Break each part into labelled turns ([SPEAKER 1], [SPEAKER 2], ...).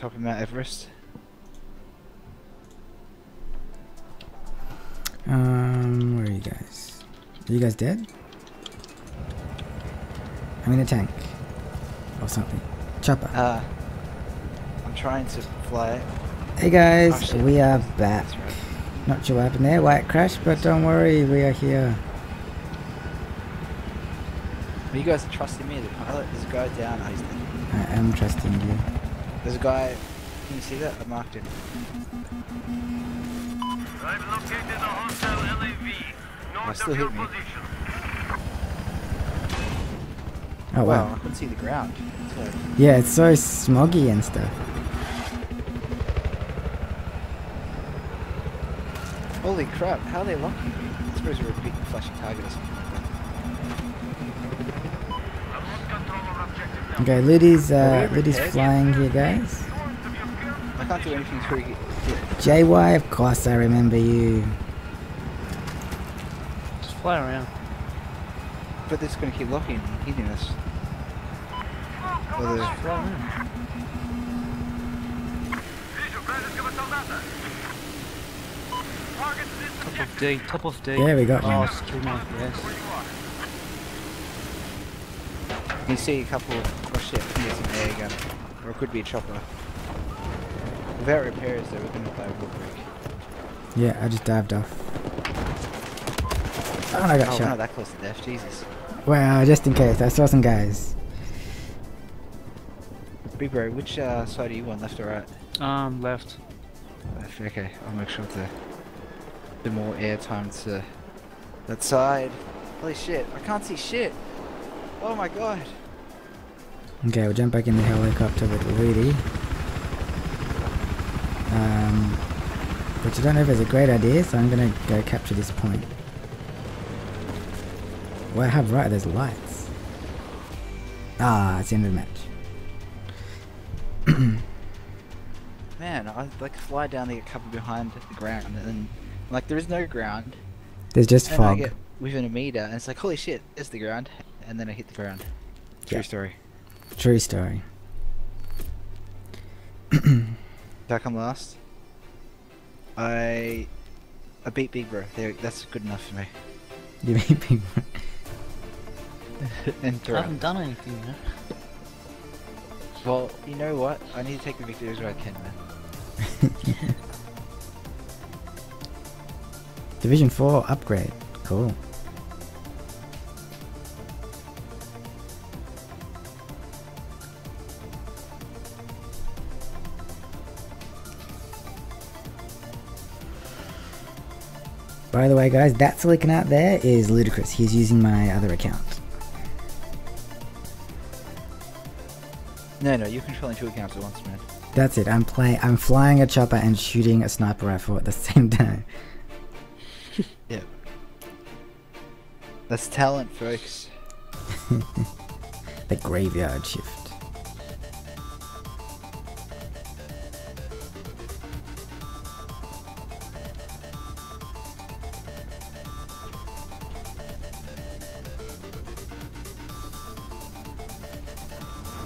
[SPEAKER 1] Top of Mount Everest.
[SPEAKER 2] Um, where are you guys? Are you guys dead? I'm in a tank. Or something. Chopper.
[SPEAKER 1] Uh, I'm trying to fly.
[SPEAKER 2] Hey guys,
[SPEAKER 1] Oh,
[SPEAKER 2] we are back.
[SPEAKER 1] Right.
[SPEAKER 2] Not sure what happened there, white crash, but don't worry, we are here.
[SPEAKER 1] Well, you guys are trusting me. The pilot. There's a guy down.
[SPEAKER 2] I am trusting you.
[SPEAKER 1] There's a guy. Can you see that? I marked him.
[SPEAKER 3] I've located a hostile LAV. North
[SPEAKER 1] still
[SPEAKER 3] of your
[SPEAKER 1] hit me.
[SPEAKER 3] position.
[SPEAKER 2] Oh
[SPEAKER 1] wow.
[SPEAKER 2] wow.
[SPEAKER 1] I couldn't see the ground. So,
[SPEAKER 2] Yeah, it's so smoggy and stuff.
[SPEAKER 1] holy crap! How are they locking me? I suppose we're repeating flashing target or something.
[SPEAKER 2] Okay, Liddy's, uh, Liddy's flying here, guys.
[SPEAKER 1] I can't do anything pretty good.
[SPEAKER 2] JY, of course I remember you.
[SPEAKER 4] Just fly around.
[SPEAKER 1] But this is going to keep locking, hitting us.
[SPEAKER 3] Whether...
[SPEAKER 4] Top of D, top of D.
[SPEAKER 2] Yeah, we got one.
[SPEAKER 4] Oh, yes.
[SPEAKER 3] You
[SPEAKER 1] can see a couple of shit! I think it's an air gun, or it could be a chopper. Without repairs, though, we're going to play a wood break.
[SPEAKER 2] Yeah, I just dived off. Oh, and I got
[SPEAKER 1] Oh, we're
[SPEAKER 2] shot.
[SPEAKER 1] not that close to death. Jesus.
[SPEAKER 2] Well, just in case, I saw some guys.
[SPEAKER 1] Big bro, which uh, side are you on, left or right?
[SPEAKER 4] Um, left.
[SPEAKER 1] Left. Okay, I'll make sure to do more air time to that side. Holy shit! I can't see shit. Oh my god.
[SPEAKER 2] Okay, we'll jump back in the helicopter with Rudy. Um, which I don't know if it's a great idea, so I'm gonna go capture this point. Well, I have right, there's lights. Ah, it's the end of the match.
[SPEAKER 1] Man, I like fly down, they get covered behind the ground, and then like there is no ground,
[SPEAKER 2] There's just
[SPEAKER 1] and I
[SPEAKER 2] fog.
[SPEAKER 1] get within a meter, and it's like holy shit, it's the ground, and then I hit the ground. True story.
[SPEAKER 2] True story.
[SPEAKER 1] Did I come last? I I beat Big Bro. There, that's good enough for me.
[SPEAKER 2] You beat big
[SPEAKER 1] and
[SPEAKER 4] I haven't done anything yet.
[SPEAKER 1] Well, you know what? I need to take the victories where I can, man.
[SPEAKER 2] Division 4 upgrade. Cool. By the way, guys, that siliconart there is ludicrous. He's using my other account.
[SPEAKER 1] No, no, you're controlling two accounts at once, man.
[SPEAKER 2] That's it. I'm playing. I'm flying a chopper and shooting a sniper rifle at the same time.
[SPEAKER 1] Yeah. That's talent, folks.
[SPEAKER 2] The graveyard shift.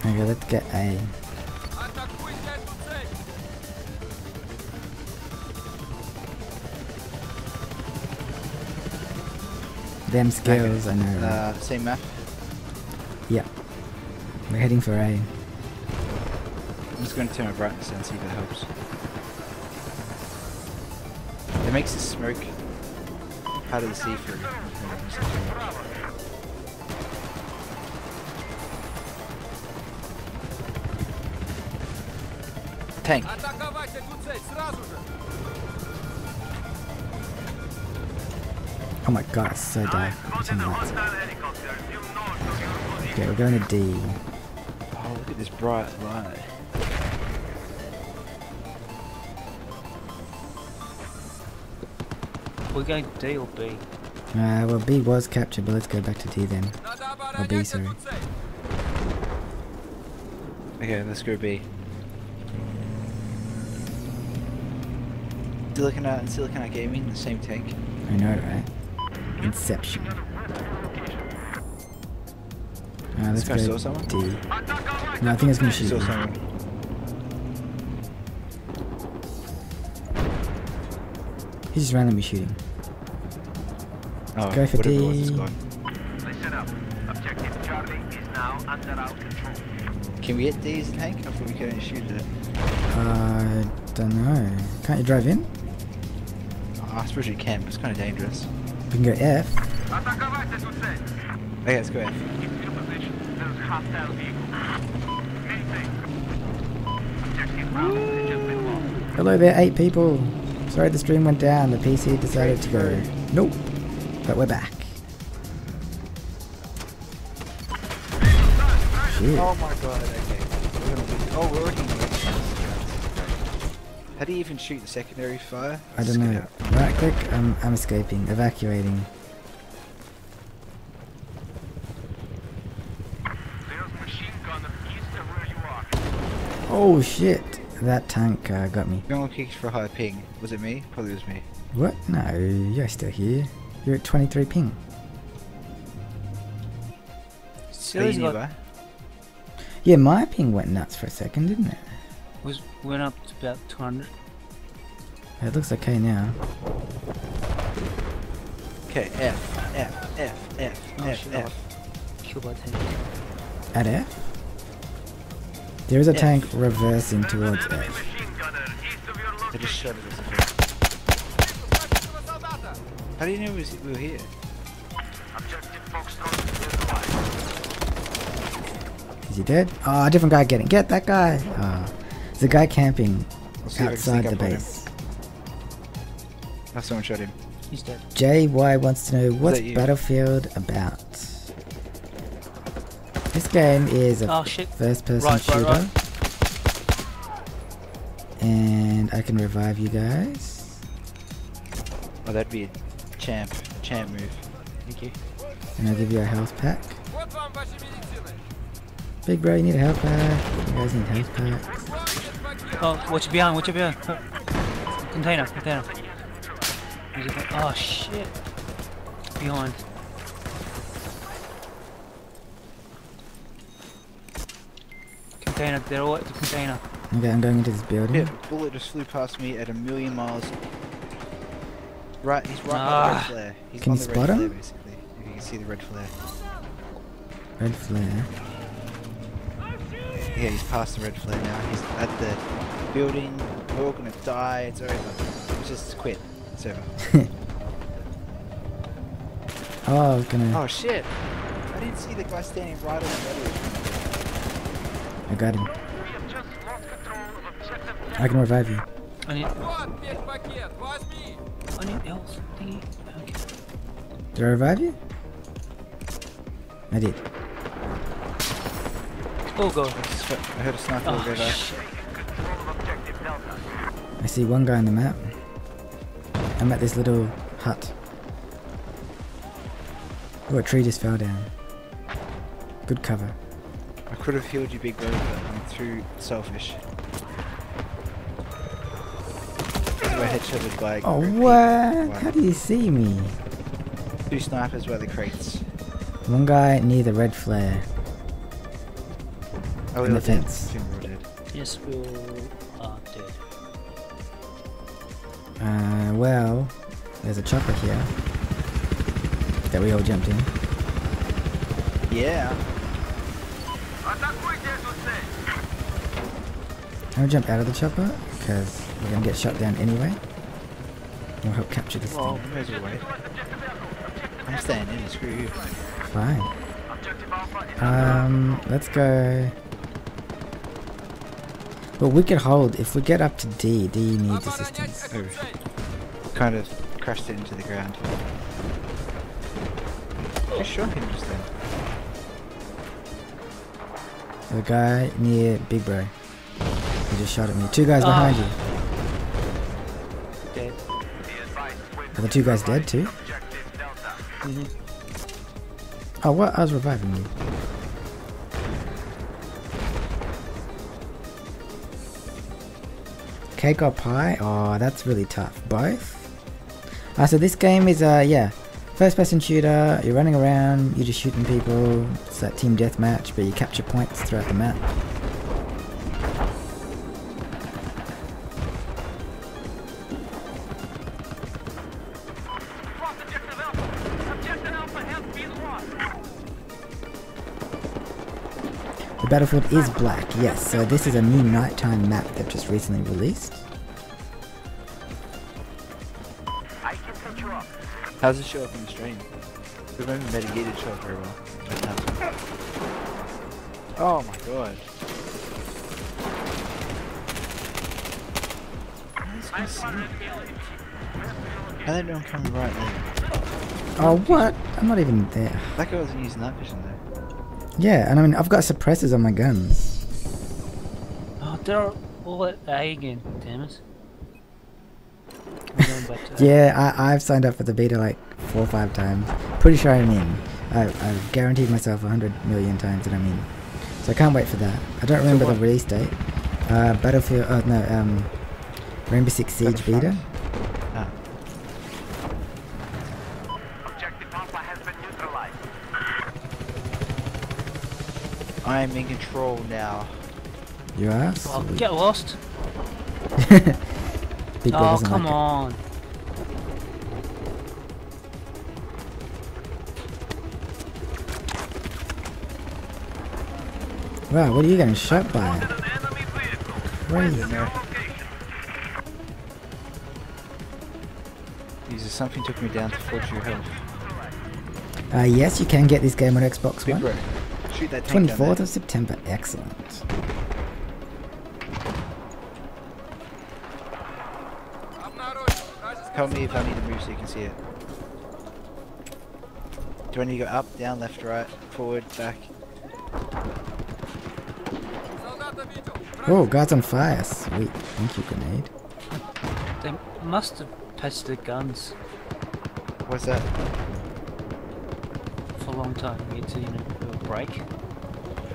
[SPEAKER 2] Okay, let's get A. Them skills, I know. right?
[SPEAKER 1] Uh, same map.
[SPEAKER 2] Yep. We're heading for A.
[SPEAKER 1] I'm just going to turn my brightness down, see if it helps. It makes the smoke harder to see through. Tank.
[SPEAKER 2] Oh my god, it's so dark. It's
[SPEAKER 3] Spotted a
[SPEAKER 2] nuts.
[SPEAKER 3] hostile helicopter due north of your position.
[SPEAKER 2] Okay, we're going to D.
[SPEAKER 1] Oh, look at this bright light.
[SPEAKER 4] We're going D or B.
[SPEAKER 2] Uh, well, B was captured, but let's go back to D then. Or B, sorry.
[SPEAKER 1] Okay, let's go B. Silicon and Siliconart Gaming the same tank?
[SPEAKER 2] I know, right? Inception. Alright, let's go
[SPEAKER 1] Someone?
[SPEAKER 2] No, I think it's gonna shoot.
[SPEAKER 1] Someone.
[SPEAKER 2] He's just randomly shooting.
[SPEAKER 1] Oh,
[SPEAKER 2] go for D.
[SPEAKER 3] Listen up. Objective Charlie is now under our control.
[SPEAKER 1] Can we get D's tank? I thought we couldn't shoot it.
[SPEAKER 2] Uh, don't know. Can't you drive in?
[SPEAKER 1] I suppose you can, but it's kind of dangerous.
[SPEAKER 2] We can go F.
[SPEAKER 1] Okay, let's go F.
[SPEAKER 2] Hello there, eight people. Sorry the stream went down. The PC decided to go. Nope. But we're back. Shit.
[SPEAKER 1] Oh my god, okay. Oh, we're already How do you even shoot the secondary fire?
[SPEAKER 2] I don't know
[SPEAKER 1] out.
[SPEAKER 2] Right click. I'm, I'm escaping. Evacuating.
[SPEAKER 3] There's machine gunner east of where you are.
[SPEAKER 2] Oh shit. That tank uh, got me.
[SPEAKER 1] No one kicked for a high ping. Was it me? Probably was me.
[SPEAKER 2] What? No, you're still here. You're at 23 ping.
[SPEAKER 1] Are
[SPEAKER 4] Silly's
[SPEAKER 1] you
[SPEAKER 4] got?
[SPEAKER 2] Yeah, my ping went nuts for a second, didn't it?
[SPEAKER 4] was went up to about 200.
[SPEAKER 2] It looks okay now.
[SPEAKER 1] Okay, F, F, F, F,
[SPEAKER 4] Oh,
[SPEAKER 1] F, F.
[SPEAKER 4] Killed by tank.
[SPEAKER 2] At F? There is a
[SPEAKER 1] F.
[SPEAKER 2] tank reversing towards
[SPEAKER 3] Enemy
[SPEAKER 2] F.
[SPEAKER 3] machine gunner east of your
[SPEAKER 1] I
[SPEAKER 3] location.
[SPEAKER 1] just shot it as How do you know we was- we were here?
[SPEAKER 3] Objective Foxtrot is alive.
[SPEAKER 2] Is he dead? Oh, a different guy getting. Get that guy! Oh, there's a guy camping
[SPEAKER 1] I'll see if I can
[SPEAKER 2] outside the
[SPEAKER 1] up him.
[SPEAKER 2] base.
[SPEAKER 1] Oh, someone shot him.
[SPEAKER 4] He's dead.
[SPEAKER 2] JY wants to know what's? Battlefield about. This game is a
[SPEAKER 4] Oh
[SPEAKER 2] first person
[SPEAKER 4] Right, right,
[SPEAKER 2] shooter.
[SPEAKER 4] right.
[SPEAKER 2] And I can revive you guys.
[SPEAKER 1] Oh, that'd be a champ, champ move.
[SPEAKER 4] Thank you.
[SPEAKER 2] And I'll give you a health pack. Big bro, you need a health pack. You guys need health packs.
[SPEAKER 4] Oh, watch it behind, watch it behind. Oh. Container, container. Is it- Oh shit. Behind. Container, they're all at the container.
[SPEAKER 2] Okay, I'm going into this building.
[SPEAKER 1] Yeah, bullet just flew past me at a million miles. Right, he's right by the red
[SPEAKER 4] Ah.
[SPEAKER 1] flare. He's
[SPEAKER 2] Can
[SPEAKER 1] on
[SPEAKER 2] you
[SPEAKER 1] the
[SPEAKER 2] spot
[SPEAKER 1] red
[SPEAKER 2] him?
[SPEAKER 1] flare, basically. If you can see the red flare.
[SPEAKER 2] Red flare.
[SPEAKER 1] Yeah, he's past the red flare now. He's at the building. We're all gonna die. It's over. Let's just quit. It's.
[SPEAKER 2] Oh, I was gonna.
[SPEAKER 1] Oh shit! I didn't see the guy standing right on the metal.
[SPEAKER 2] I got him.
[SPEAKER 3] We have just lost control of objective
[SPEAKER 2] I can revive you.
[SPEAKER 4] I need. I need else thingy. Okay.
[SPEAKER 2] Did I revive you? I did.
[SPEAKER 4] Oh god.
[SPEAKER 1] I heard a sniper
[SPEAKER 4] Oh
[SPEAKER 1] over there.
[SPEAKER 4] shit.
[SPEAKER 3] control of objective Delta.
[SPEAKER 2] I see one guy on the map. I'm at this little hut. Oh, a tree just fell down. Good cover.
[SPEAKER 1] I could have healed you, big bro, but I'm too selfish. I got headshotted by
[SPEAKER 2] Oh,
[SPEAKER 1] group
[SPEAKER 2] what? How do you see me?
[SPEAKER 1] Two snipers by the crates.
[SPEAKER 2] One guy near the red flare.
[SPEAKER 1] Oh,
[SPEAKER 2] In the fence.
[SPEAKER 1] Dead.
[SPEAKER 4] Yes, we
[SPEAKER 2] Uh, well, there's a chopper here that we all jumped in.
[SPEAKER 1] Yeah.
[SPEAKER 2] Can we jump out of the chopper? Because we're gonna get shot down anyway. We'll help capture this
[SPEAKER 1] well,
[SPEAKER 2] thing.
[SPEAKER 1] There's a way. I'm staying in, screw you.
[SPEAKER 2] Fine. Um, let's go well, we could hold. If we get up to D, D needs assistance.
[SPEAKER 1] Oh. Kind of crashed it into the ground. I shot him just then.
[SPEAKER 2] The guy near Big Bro. He just shot at me. Two guys behind
[SPEAKER 4] Ah.
[SPEAKER 2] you.
[SPEAKER 4] Dead.
[SPEAKER 3] Be advised, wait
[SPEAKER 2] Are the two guys dead too?
[SPEAKER 4] Mm-hmm.
[SPEAKER 2] Oh, what? I was reviving you. Cake or pie? Oh, that's really tough. Both? Ah, so this game is, uh, yeah, first person shooter. You're running around, you're just shooting people. It's that team deathmatch, but you capture points throughout the map. The battlefield is black, yes. So this is a new nighttime map they've just recently released.
[SPEAKER 3] I can set you up.
[SPEAKER 1] How's it show up in the stream? Remember Metagate show up very well. Oh my god.
[SPEAKER 3] I'm spotted an alien.
[SPEAKER 1] How they don't come right there?
[SPEAKER 2] Oh, what? I'm not even there.
[SPEAKER 1] That guy wasn't using night vision though.
[SPEAKER 2] Yeah, and I mean, I've got suppressors on my guns.
[SPEAKER 4] Oh, they're all at A again. Damn it. I'm going back to A.
[SPEAKER 2] Yeah, I, I've signed up for the beta like four or five times. Pretty sure I'm in. I, I've guaranteed myself a hundred million times that I'm in. So I can't wait for that. I don't remember the release date. Uh, Battlefield, oh no, um, Rainbow Six Siege beta.
[SPEAKER 1] Ah.
[SPEAKER 3] Objective Alpha has been neutralized.
[SPEAKER 1] I am in control now.
[SPEAKER 2] You are?
[SPEAKER 4] Oh, get lost. Oh, come
[SPEAKER 2] like it.
[SPEAKER 4] on.
[SPEAKER 2] Wow, what are you getting shot by? Crazy.
[SPEAKER 1] Don't know.
[SPEAKER 3] Location.
[SPEAKER 1] Uses something took me down to 40 health.
[SPEAKER 2] Uh, yes, you can get this game on Xbox One.
[SPEAKER 1] Bro. Shoot that tank down
[SPEAKER 2] 24th
[SPEAKER 1] there.
[SPEAKER 2] of September. Excellent.
[SPEAKER 1] Tell me if I need to move so you can see it. Do I need to go up, down, left, right, forward, back?
[SPEAKER 2] Oh, guards on fire. Sweet. Thank you, grenade.
[SPEAKER 4] They must have patched the guns
[SPEAKER 1] What's that?
[SPEAKER 4] for a long time. You get to, you know, do a break.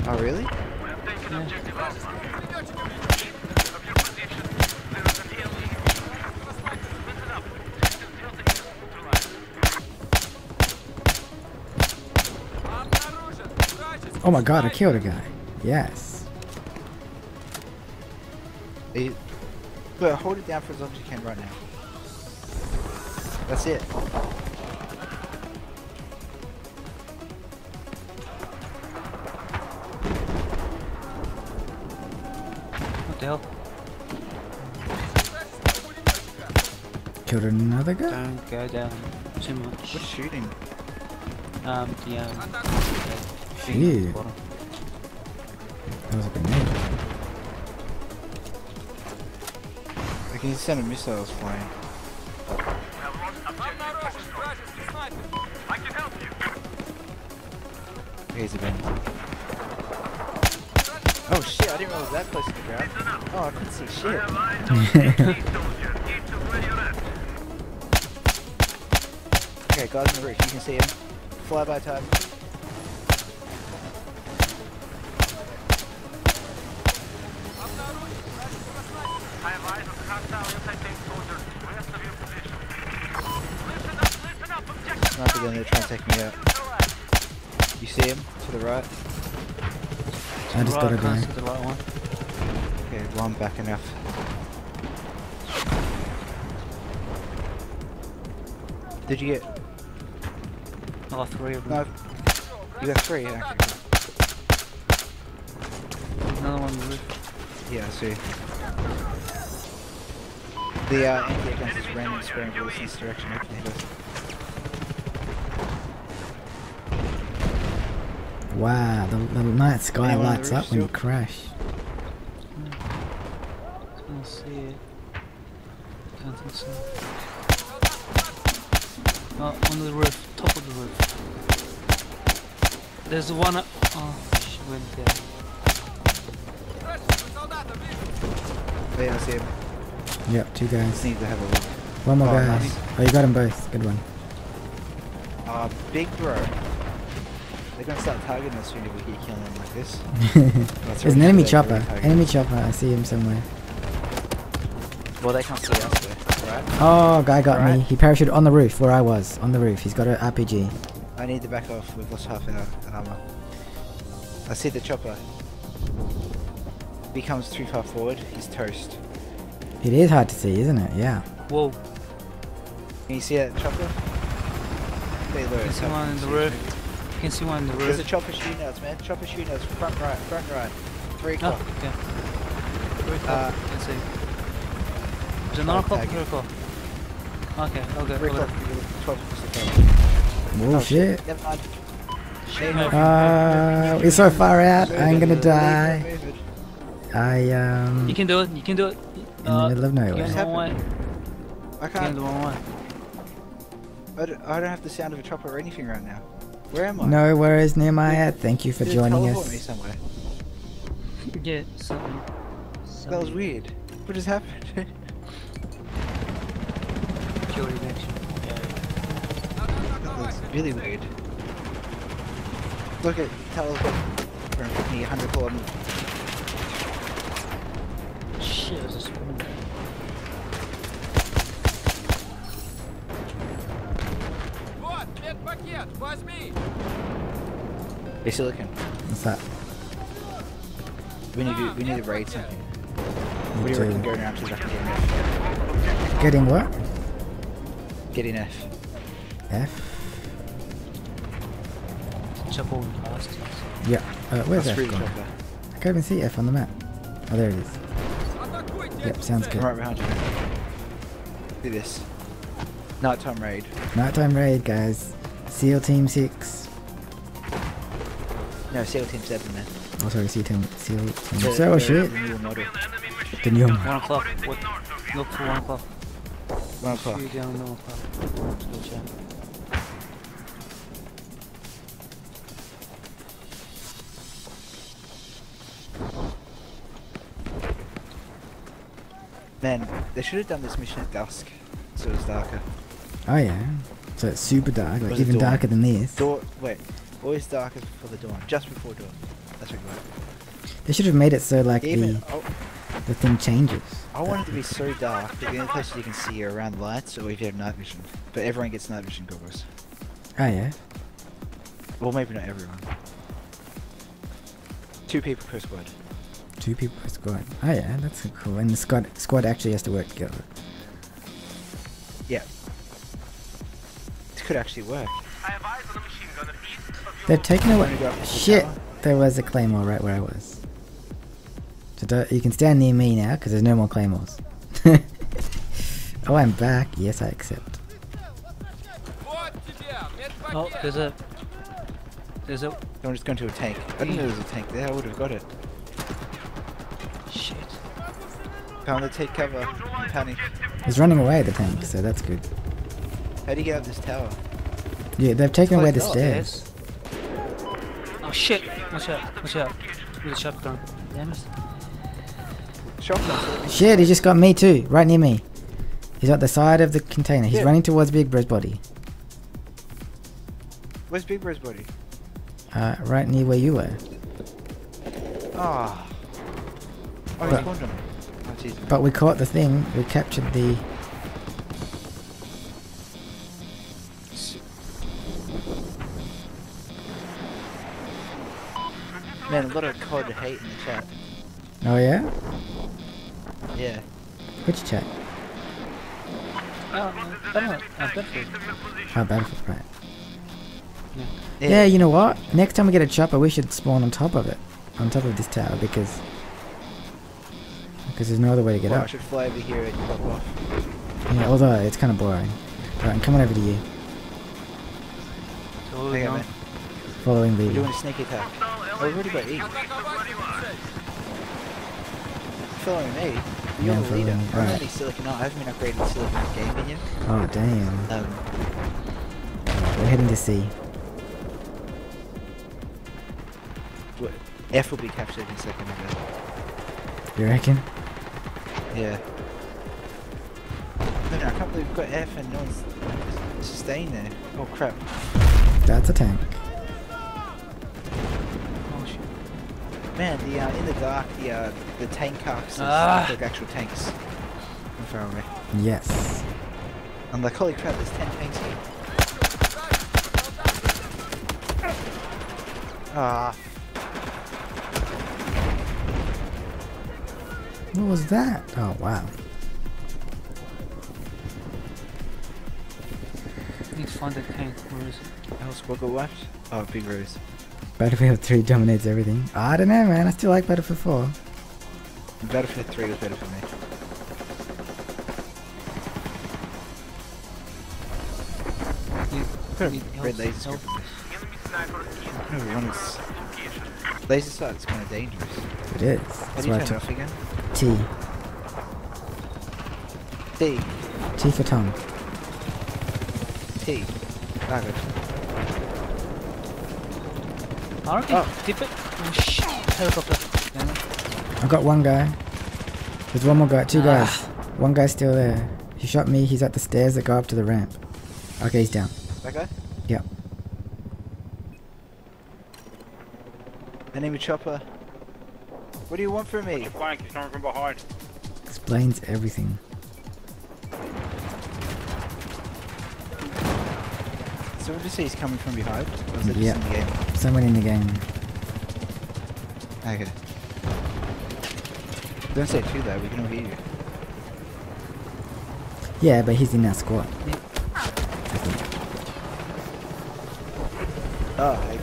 [SPEAKER 1] Oh really?
[SPEAKER 4] Yeah.
[SPEAKER 3] objective Alpha. Of your position. There is an alien. Listen up. Objective Delta is neutralized.
[SPEAKER 2] Oh my god, I killed a guy. Yes.
[SPEAKER 1] Are But hold it down for as long as you can right now. That's it.
[SPEAKER 2] Killed another guy?
[SPEAKER 4] Don't go down too
[SPEAKER 1] What's
[SPEAKER 4] much.
[SPEAKER 1] shooting?
[SPEAKER 4] Um, the, um, the thing at the.
[SPEAKER 2] That was a grenade.
[SPEAKER 1] I can send a missiles flying.
[SPEAKER 3] We have lost objective Foxtrot. I can help you.
[SPEAKER 1] Here's a bin. Oh shit, I didn't realize that close to the ground. Oh, I couldn't see shit. Okay, guys in the roof, you can see him. Fly by time.
[SPEAKER 3] I have eyes on hostile anti-tank soldiers west of your position. Listen up, listen up, objective
[SPEAKER 1] Sniper down there trying to take me out. You see him? To the right?
[SPEAKER 2] I just got a
[SPEAKER 4] right,
[SPEAKER 2] guy.
[SPEAKER 4] the right one.
[SPEAKER 1] Okay, well I'm back enough. Did you get...
[SPEAKER 4] Oh, three of them.
[SPEAKER 1] No. You got three, actually.
[SPEAKER 4] Another one on the roof.
[SPEAKER 1] Yeah, I see. The uh, anti against is random spraying bullets in this direction. Hopefully he does.
[SPEAKER 2] Wow, the, the night sky
[SPEAKER 1] Anyone on the
[SPEAKER 2] lights up when you crash.
[SPEAKER 4] Can't see it. Can't think so. Oh, on the roof, top of the roof. There's one up. Oh, she went there.
[SPEAKER 1] Oh, yeah, I see him.
[SPEAKER 2] Yep, two
[SPEAKER 1] Just
[SPEAKER 2] guys.
[SPEAKER 1] need to have a look.
[SPEAKER 2] One more
[SPEAKER 1] Oh,
[SPEAKER 2] guy.
[SPEAKER 1] nice.
[SPEAKER 2] Oh, you got them both. Good one.
[SPEAKER 1] Uh, big bro. They're gonna start targeting us soon if we keep killing them like this. That's
[SPEAKER 2] There's an enemy chopper.
[SPEAKER 1] already.
[SPEAKER 2] Enemy chopper. I see him somewhere.
[SPEAKER 1] Well, they can't see us though, right?
[SPEAKER 2] Oh, guy got me. He parachuted on the roof where I was. On the roof. He's got an RPG.
[SPEAKER 1] I need to back off. We've lost half our armor. I see the chopper. If he comes too far forward, he's toast.
[SPEAKER 2] It is hard to see, isn't it? Yeah.
[SPEAKER 4] Whoa,
[SPEAKER 1] Can you see that chopper? Stay low.
[SPEAKER 4] there's
[SPEAKER 1] it's up,
[SPEAKER 4] one in the roof. You can see one on the roof.
[SPEAKER 1] There's a chopper shooting us, man. Chopper shooting us. Front right, front right. Three o'clock.
[SPEAKER 4] okay. Three o'clock.
[SPEAKER 1] Uh,
[SPEAKER 4] can see. Is it nine o'clock or
[SPEAKER 1] tag.
[SPEAKER 4] three o'clock? Okay, okay.
[SPEAKER 1] Three o'clock. Twelve o'clock.
[SPEAKER 2] Oh shit.
[SPEAKER 4] Shit,
[SPEAKER 2] Uh, we're so far out. I'm gonna die. I um
[SPEAKER 4] You can do it. You can do it.
[SPEAKER 2] in the middle of nowhere.
[SPEAKER 4] the.
[SPEAKER 1] I can't.
[SPEAKER 4] the wrong way.
[SPEAKER 1] I don't, I don't have the sound of a chopper or anything right now. Where am I?
[SPEAKER 2] No worries, Nehemiah. Thank you for
[SPEAKER 1] Did it
[SPEAKER 2] joining
[SPEAKER 1] teleport me
[SPEAKER 2] us.
[SPEAKER 1] somewhere?
[SPEAKER 4] Yeah, something.
[SPEAKER 1] That was weird. What just happened? really weird. Look at teleport from me, 100 kilometers.
[SPEAKER 4] Shit, there's a
[SPEAKER 1] swarm there.
[SPEAKER 2] What's that?
[SPEAKER 1] We need to we need to raid something. What
[SPEAKER 2] are
[SPEAKER 1] you reckon going after
[SPEAKER 2] Getting what?
[SPEAKER 1] Getting F.
[SPEAKER 4] fast.
[SPEAKER 2] Yeah. Uh, where's F gone?
[SPEAKER 1] There.
[SPEAKER 2] I can't even see F on the map. Oh, there it is. Yep, sounds good.
[SPEAKER 1] Right behind you. Do this. Nighttime raid.
[SPEAKER 2] Nighttime raid, guys. SEAL Team 6.
[SPEAKER 1] No, SEAL Team 7 then.
[SPEAKER 2] Oh, sorry, SEAL Team... SEAL Team...
[SPEAKER 1] The,
[SPEAKER 2] so, oh, shit!
[SPEAKER 1] The new model.
[SPEAKER 4] 1 o'clock. Look for 1 o'clock.
[SPEAKER 1] 1 o'clock. Man, they should have done this mission at dusk, so it's darker.
[SPEAKER 2] Oh, yeah. So it's super dark, like even darker than this.
[SPEAKER 1] Dawn, wait, always darker before the dawn, just before dawn. That's what you want.
[SPEAKER 2] They should have made it so, like,
[SPEAKER 1] Even,
[SPEAKER 2] the,
[SPEAKER 1] oh,
[SPEAKER 2] the thing changes.
[SPEAKER 1] I want it to be so dark that the only places you can see are around lights or if you have night vision. But everyone gets night vision goggles.
[SPEAKER 2] Oh, yeah.
[SPEAKER 1] Well, maybe not everyone. Two people per squad.
[SPEAKER 2] Two people per squad. Oh yeah, that's cool. And the squad squad actually has to work together.
[SPEAKER 1] Yeah. This could actually work.
[SPEAKER 2] They've taken away- Shit!
[SPEAKER 1] Tower.
[SPEAKER 2] There was a claymore right where I was. So you can stand near me now, because there's no more claymores. oh, I'm back. Yes, I accept.
[SPEAKER 4] Oh, there's a... There's a...
[SPEAKER 1] I'm just going to a tank. I didn't know there was a tank there, I would have got it. Found the take cover. I'm panic.
[SPEAKER 2] He's running away, the tank, so that's good.
[SPEAKER 1] How do you get up this tower?
[SPEAKER 2] Yeah, they've taken away the stairs.
[SPEAKER 4] Oh shit! Watch out! Watch out! With a shotgun. Damn it.
[SPEAKER 1] Shotgun.
[SPEAKER 2] Shit, he just got me too, right near me. He's at the side of the container. He's
[SPEAKER 1] Yeah.
[SPEAKER 2] running towards Big Bro's body.
[SPEAKER 1] Where's Big Bro's body?
[SPEAKER 2] Uh, right near where you were.
[SPEAKER 1] Ah. Oh, he
[SPEAKER 2] But-
[SPEAKER 1] spawned him. Jeez.
[SPEAKER 2] But we caught the thing. We captured the.
[SPEAKER 1] Man, a lot of COD hate in the chat.
[SPEAKER 2] Oh yeah?
[SPEAKER 1] Yeah.
[SPEAKER 2] Which chat?
[SPEAKER 4] Oh, no, I don't know. Uh, Battlefield.
[SPEAKER 2] Oh, Battlefield, right.
[SPEAKER 1] Yeah.
[SPEAKER 2] Yeah, you know what? Next time we get a chopper, we should spawn on top of it, on top of this tower, because because there's no other way to get
[SPEAKER 1] well, out.
[SPEAKER 2] I
[SPEAKER 1] should fly over here and pop off.
[SPEAKER 2] Yeah, although it's kind of boring. Right, I'm coming over to you.
[SPEAKER 4] So
[SPEAKER 1] Hang on.
[SPEAKER 2] Following the...
[SPEAKER 1] We're doing a sneaky attack. Oh, we've already got E. Following
[SPEAKER 2] E?
[SPEAKER 1] You're
[SPEAKER 2] yeah,
[SPEAKER 1] the leader.
[SPEAKER 2] Right.
[SPEAKER 1] I'm only Silicon I haven't been upgrading Silicon game in yet.
[SPEAKER 2] Oh, damn.
[SPEAKER 1] Um,
[SPEAKER 2] We're heading to C.
[SPEAKER 1] F will be captured in a second, I guess.
[SPEAKER 2] You reckon?
[SPEAKER 1] Yeah. No, no, I can't believe we've got F and no one's staying there. Oh crap.
[SPEAKER 2] That's a tank.
[SPEAKER 4] Oh shit.
[SPEAKER 1] Man, the uh, in the dark, the uh, the tank carcasses
[SPEAKER 4] Ah.
[SPEAKER 1] look like actual tanks. I'm far away.
[SPEAKER 2] Yes.
[SPEAKER 1] I'm like, holy crap, there's 10 tanks here. Ah,
[SPEAKER 2] What was that? Oh wow.
[SPEAKER 4] Need Let's find the tank. Where is it?
[SPEAKER 1] How squad got wiped? Oh, big ruse.
[SPEAKER 2] Battlefield 3 dominates everything. Ah, I don't know, man. I still like Battlefield 4.
[SPEAKER 1] Battlefield 3 was better for me.
[SPEAKER 4] You,
[SPEAKER 1] Put red
[SPEAKER 4] help-
[SPEAKER 1] laser
[SPEAKER 4] help?
[SPEAKER 1] scope No, one is... Laser sight's kind of dangerous.
[SPEAKER 2] It is.
[SPEAKER 1] How
[SPEAKER 2] That's
[SPEAKER 1] do you turn it off again?
[SPEAKER 2] T.
[SPEAKER 1] T.
[SPEAKER 2] T for Tom.
[SPEAKER 1] T. Good.
[SPEAKER 4] I reckon
[SPEAKER 1] Oh.
[SPEAKER 4] dip it. Oh shit! Helicopter. Damn it.
[SPEAKER 2] I got one guy. There's one more guy. Two
[SPEAKER 4] Ah.
[SPEAKER 2] guys. One guy's still there. He shot me. He's at the stairs that go up to the ramp. Okay, he's down.
[SPEAKER 1] That guy?
[SPEAKER 2] Yep.
[SPEAKER 1] Enemy chopper. What do you want from me?
[SPEAKER 3] Flank, he's coming from behind.
[SPEAKER 2] Explains everything.
[SPEAKER 1] So would you say he's coming from behind? Or is it
[SPEAKER 2] Yeah.
[SPEAKER 1] just in the game?
[SPEAKER 2] Someone in the game.
[SPEAKER 1] Okay. Don't say it too loud, we can all hear you.
[SPEAKER 2] Yeah, but he's in our squad.
[SPEAKER 1] Oh, okay.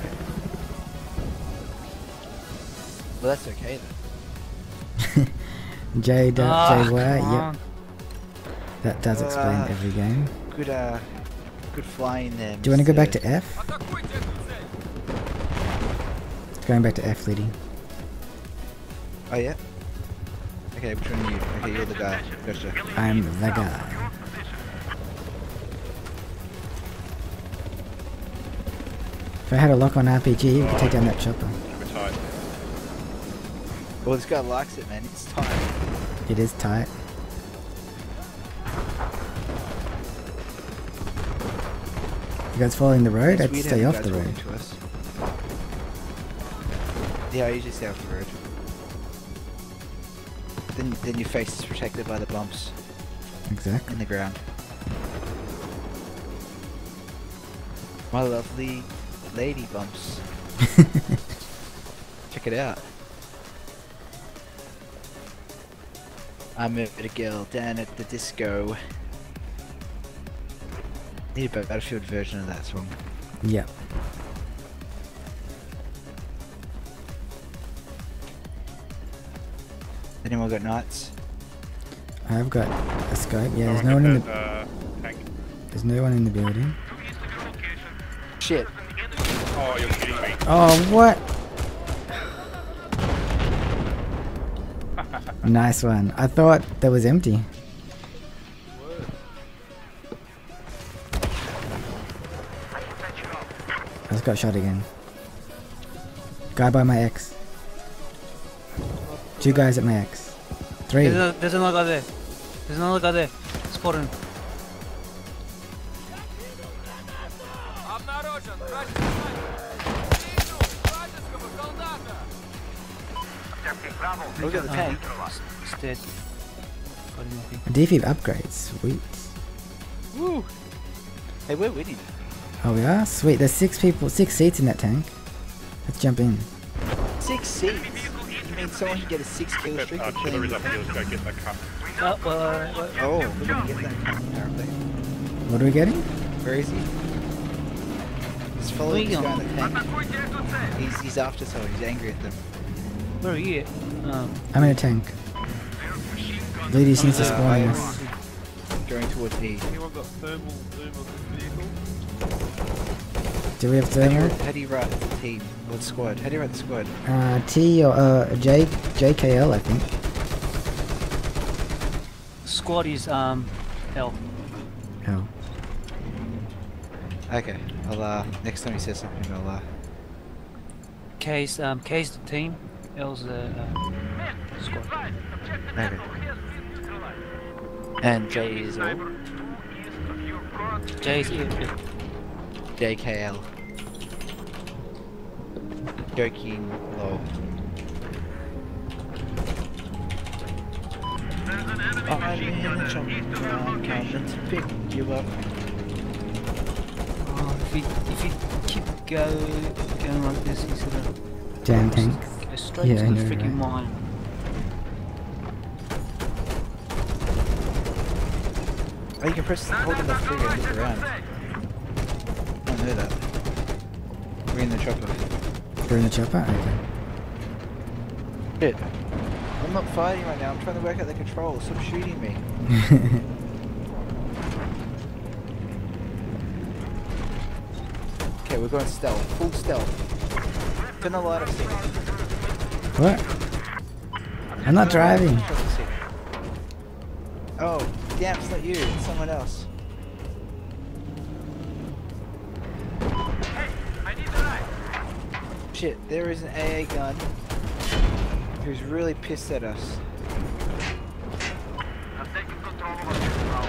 [SPEAKER 1] Well, that's okay then.
[SPEAKER 2] J dot
[SPEAKER 4] where?
[SPEAKER 2] Yep. That does explain
[SPEAKER 1] uh,
[SPEAKER 2] every game.
[SPEAKER 1] Good uh good flying there.
[SPEAKER 2] Do you want to go back to F? Going back to F leading.
[SPEAKER 1] Oh yeah? Okay, which one are you? Okay, you're the guy. Gotcha.
[SPEAKER 2] I'm the guy. If I had a lock on RPG, you could take down that chopper.
[SPEAKER 1] Well, this guy likes it, man. It's time.
[SPEAKER 2] It is tight. You guys following the road? I'd stay off the road.
[SPEAKER 1] Yeah, I usually stay off the road. Then, then your face is protected by the bumps
[SPEAKER 2] Exactly.
[SPEAKER 1] in the ground. My lovely lady bumps. Check it out. I met a girl down at the disco. Need a Battlefield version of that song.
[SPEAKER 2] Yep.
[SPEAKER 1] Anyone got knights?
[SPEAKER 2] I've got a scope. Yeah, there's no one in the
[SPEAKER 3] uh,
[SPEAKER 2] there's no one in the building.
[SPEAKER 1] Shit.
[SPEAKER 3] Oh, you're kidding me.
[SPEAKER 2] Oh, what? Nice one. I thought that was empty. I just got shot again. Guy by my ex. Two guys at my ex. Three.
[SPEAKER 4] There's, another guy there. There's another guy there. Spot it.
[SPEAKER 2] Defib upgrades, sweet.
[SPEAKER 1] Woo! Hey, we're winning.
[SPEAKER 2] Oh, we are? Sweet, there's six people, six seats in that tank. Let's jump in.
[SPEAKER 1] Six seats? You mean someone can get a six kill streak?
[SPEAKER 3] Uh, Chillery's.
[SPEAKER 4] Uh, well, uh, well,
[SPEAKER 1] oh, we're gonna get that cup, apparently.
[SPEAKER 2] What are we getting?
[SPEAKER 1] Where is he? He's
[SPEAKER 4] following
[SPEAKER 1] this guy on the tank. He's, he's after someone, he's angry at them.
[SPEAKER 4] Where are you? Um,
[SPEAKER 2] I'm in a tank. Lady seems to spawn
[SPEAKER 1] I
[SPEAKER 2] in
[SPEAKER 1] am
[SPEAKER 2] us.
[SPEAKER 1] going towards E.
[SPEAKER 5] Anyone got thermal zoom on this vehicle?
[SPEAKER 2] Do we have
[SPEAKER 1] How do, you,
[SPEAKER 2] thermal?
[SPEAKER 1] how do you write the team or the squad? How do you write the squad?
[SPEAKER 2] Uh, T or uh, J, JKL, I think.
[SPEAKER 4] squad is um L.
[SPEAKER 2] Oh.
[SPEAKER 1] Okay, I'll uh, next time he says something, I'll uh,
[SPEAKER 4] K's um K's the team. L's the uh, squad.
[SPEAKER 1] okay. And J is all.
[SPEAKER 4] J's E.
[SPEAKER 1] JKL. Joking lol. Oh, I'm in the jump ground, coming to pick you up.
[SPEAKER 4] Oh, if you if you keep go going like this, he's gonna
[SPEAKER 2] Damn tank.
[SPEAKER 4] go straight
[SPEAKER 2] Yeah,
[SPEAKER 4] to
[SPEAKER 2] I
[SPEAKER 4] the
[SPEAKER 2] know,
[SPEAKER 4] freaking
[SPEAKER 2] right?
[SPEAKER 4] mine.
[SPEAKER 1] Oh, you can press hold the left trigger and look around. didn't know that. We're in the chopper.
[SPEAKER 2] You're in the chopper? Okay.
[SPEAKER 1] Shit. I'm not fighting right now. I'm trying to work out the controls. Stop shooting me. Okay, we're going stealth. Full stealth. Turn the light up. Steve.
[SPEAKER 2] what? I'm not driving.
[SPEAKER 1] Oh, damn, it's not you. It's someone else.
[SPEAKER 3] Hey, I need a ride.
[SPEAKER 1] Shit, there is an AA gun who's really pissed at us.
[SPEAKER 3] I'm taking control of this now.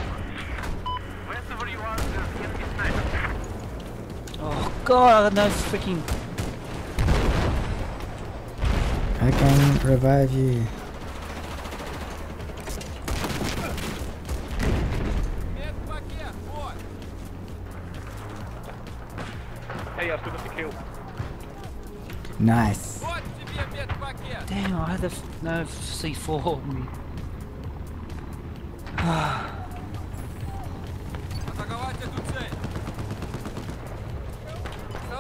[SPEAKER 3] Wherever you are, there's enemy sniper.
[SPEAKER 4] Oh god, I got no freaking.
[SPEAKER 2] I can revive you. Nice.
[SPEAKER 4] Damn, I had a, no C4 on me.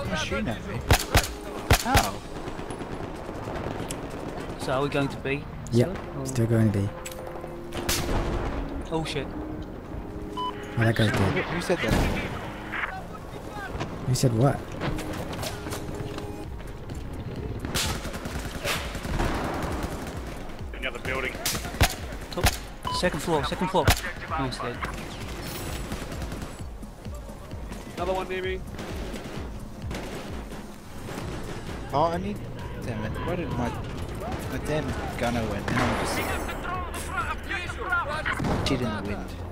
[SPEAKER 1] Machine at me. How? Oh.
[SPEAKER 4] So are we going to B?
[SPEAKER 2] Yep,
[SPEAKER 4] still,
[SPEAKER 2] still going to B.
[SPEAKER 4] Oh shit.
[SPEAKER 2] Oh, that guy's dead.
[SPEAKER 1] Who said that?
[SPEAKER 2] Who said what?
[SPEAKER 4] Second floor, second floor. Nice.
[SPEAKER 3] Another one near me.
[SPEAKER 1] Oh, I need... Damn it, where did my... My damn gunner went? Now I'm just... The wind.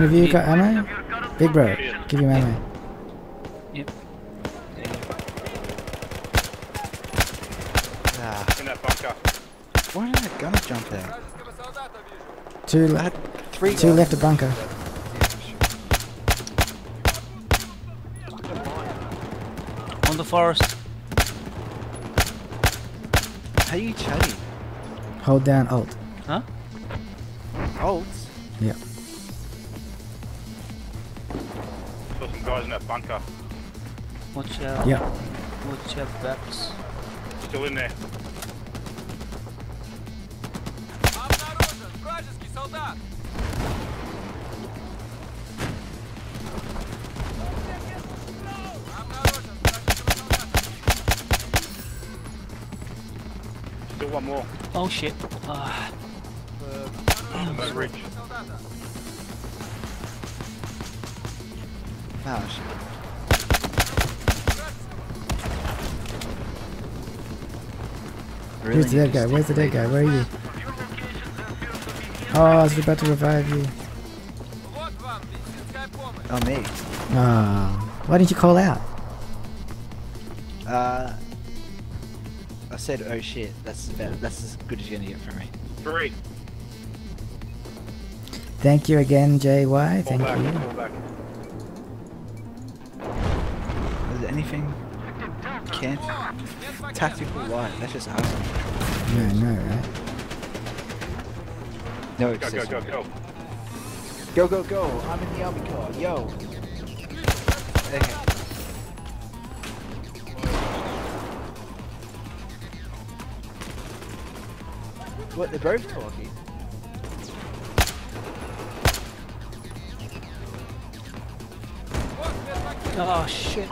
[SPEAKER 2] One of you got ammo? Big bro, give him ammo.
[SPEAKER 4] Yep.
[SPEAKER 1] Ah.
[SPEAKER 3] In that bunker.
[SPEAKER 1] Why did that gun jump
[SPEAKER 5] there?
[SPEAKER 2] Two
[SPEAKER 1] left. Three.
[SPEAKER 2] Two left of bunker.
[SPEAKER 4] On the forest.
[SPEAKER 1] How are you chatting?
[SPEAKER 2] Hold down alt.
[SPEAKER 4] Watch out.
[SPEAKER 2] Yeah.
[SPEAKER 4] Watch out, Baps.
[SPEAKER 3] Still in there. Still one more.
[SPEAKER 4] Oh shit.
[SPEAKER 2] Where's the dead guy? Where's the dead guy? Where are you? Oh, I was about to revive you.
[SPEAKER 1] Oh, me.
[SPEAKER 2] Oh. Why didn't you call out?
[SPEAKER 1] Uh... I said, oh shit, that's about, that's as good as you're gonna get from me.
[SPEAKER 3] Three.
[SPEAKER 2] Thank you again, JY. Thank
[SPEAKER 3] back,
[SPEAKER 2] you.
[SPEAKER 1] Is anything? Can't tactical one. That's just awesome.
[SPEAKER 2] No, no, no. right?
[SPEAKER 1] No
[SPEAKER 3] go, go, go, go.
[SPEAKER 1] Go, go, go. I'm in the army car. Yo. Hey. What, they're both talking?
[SPEAKER 4] Oh shit.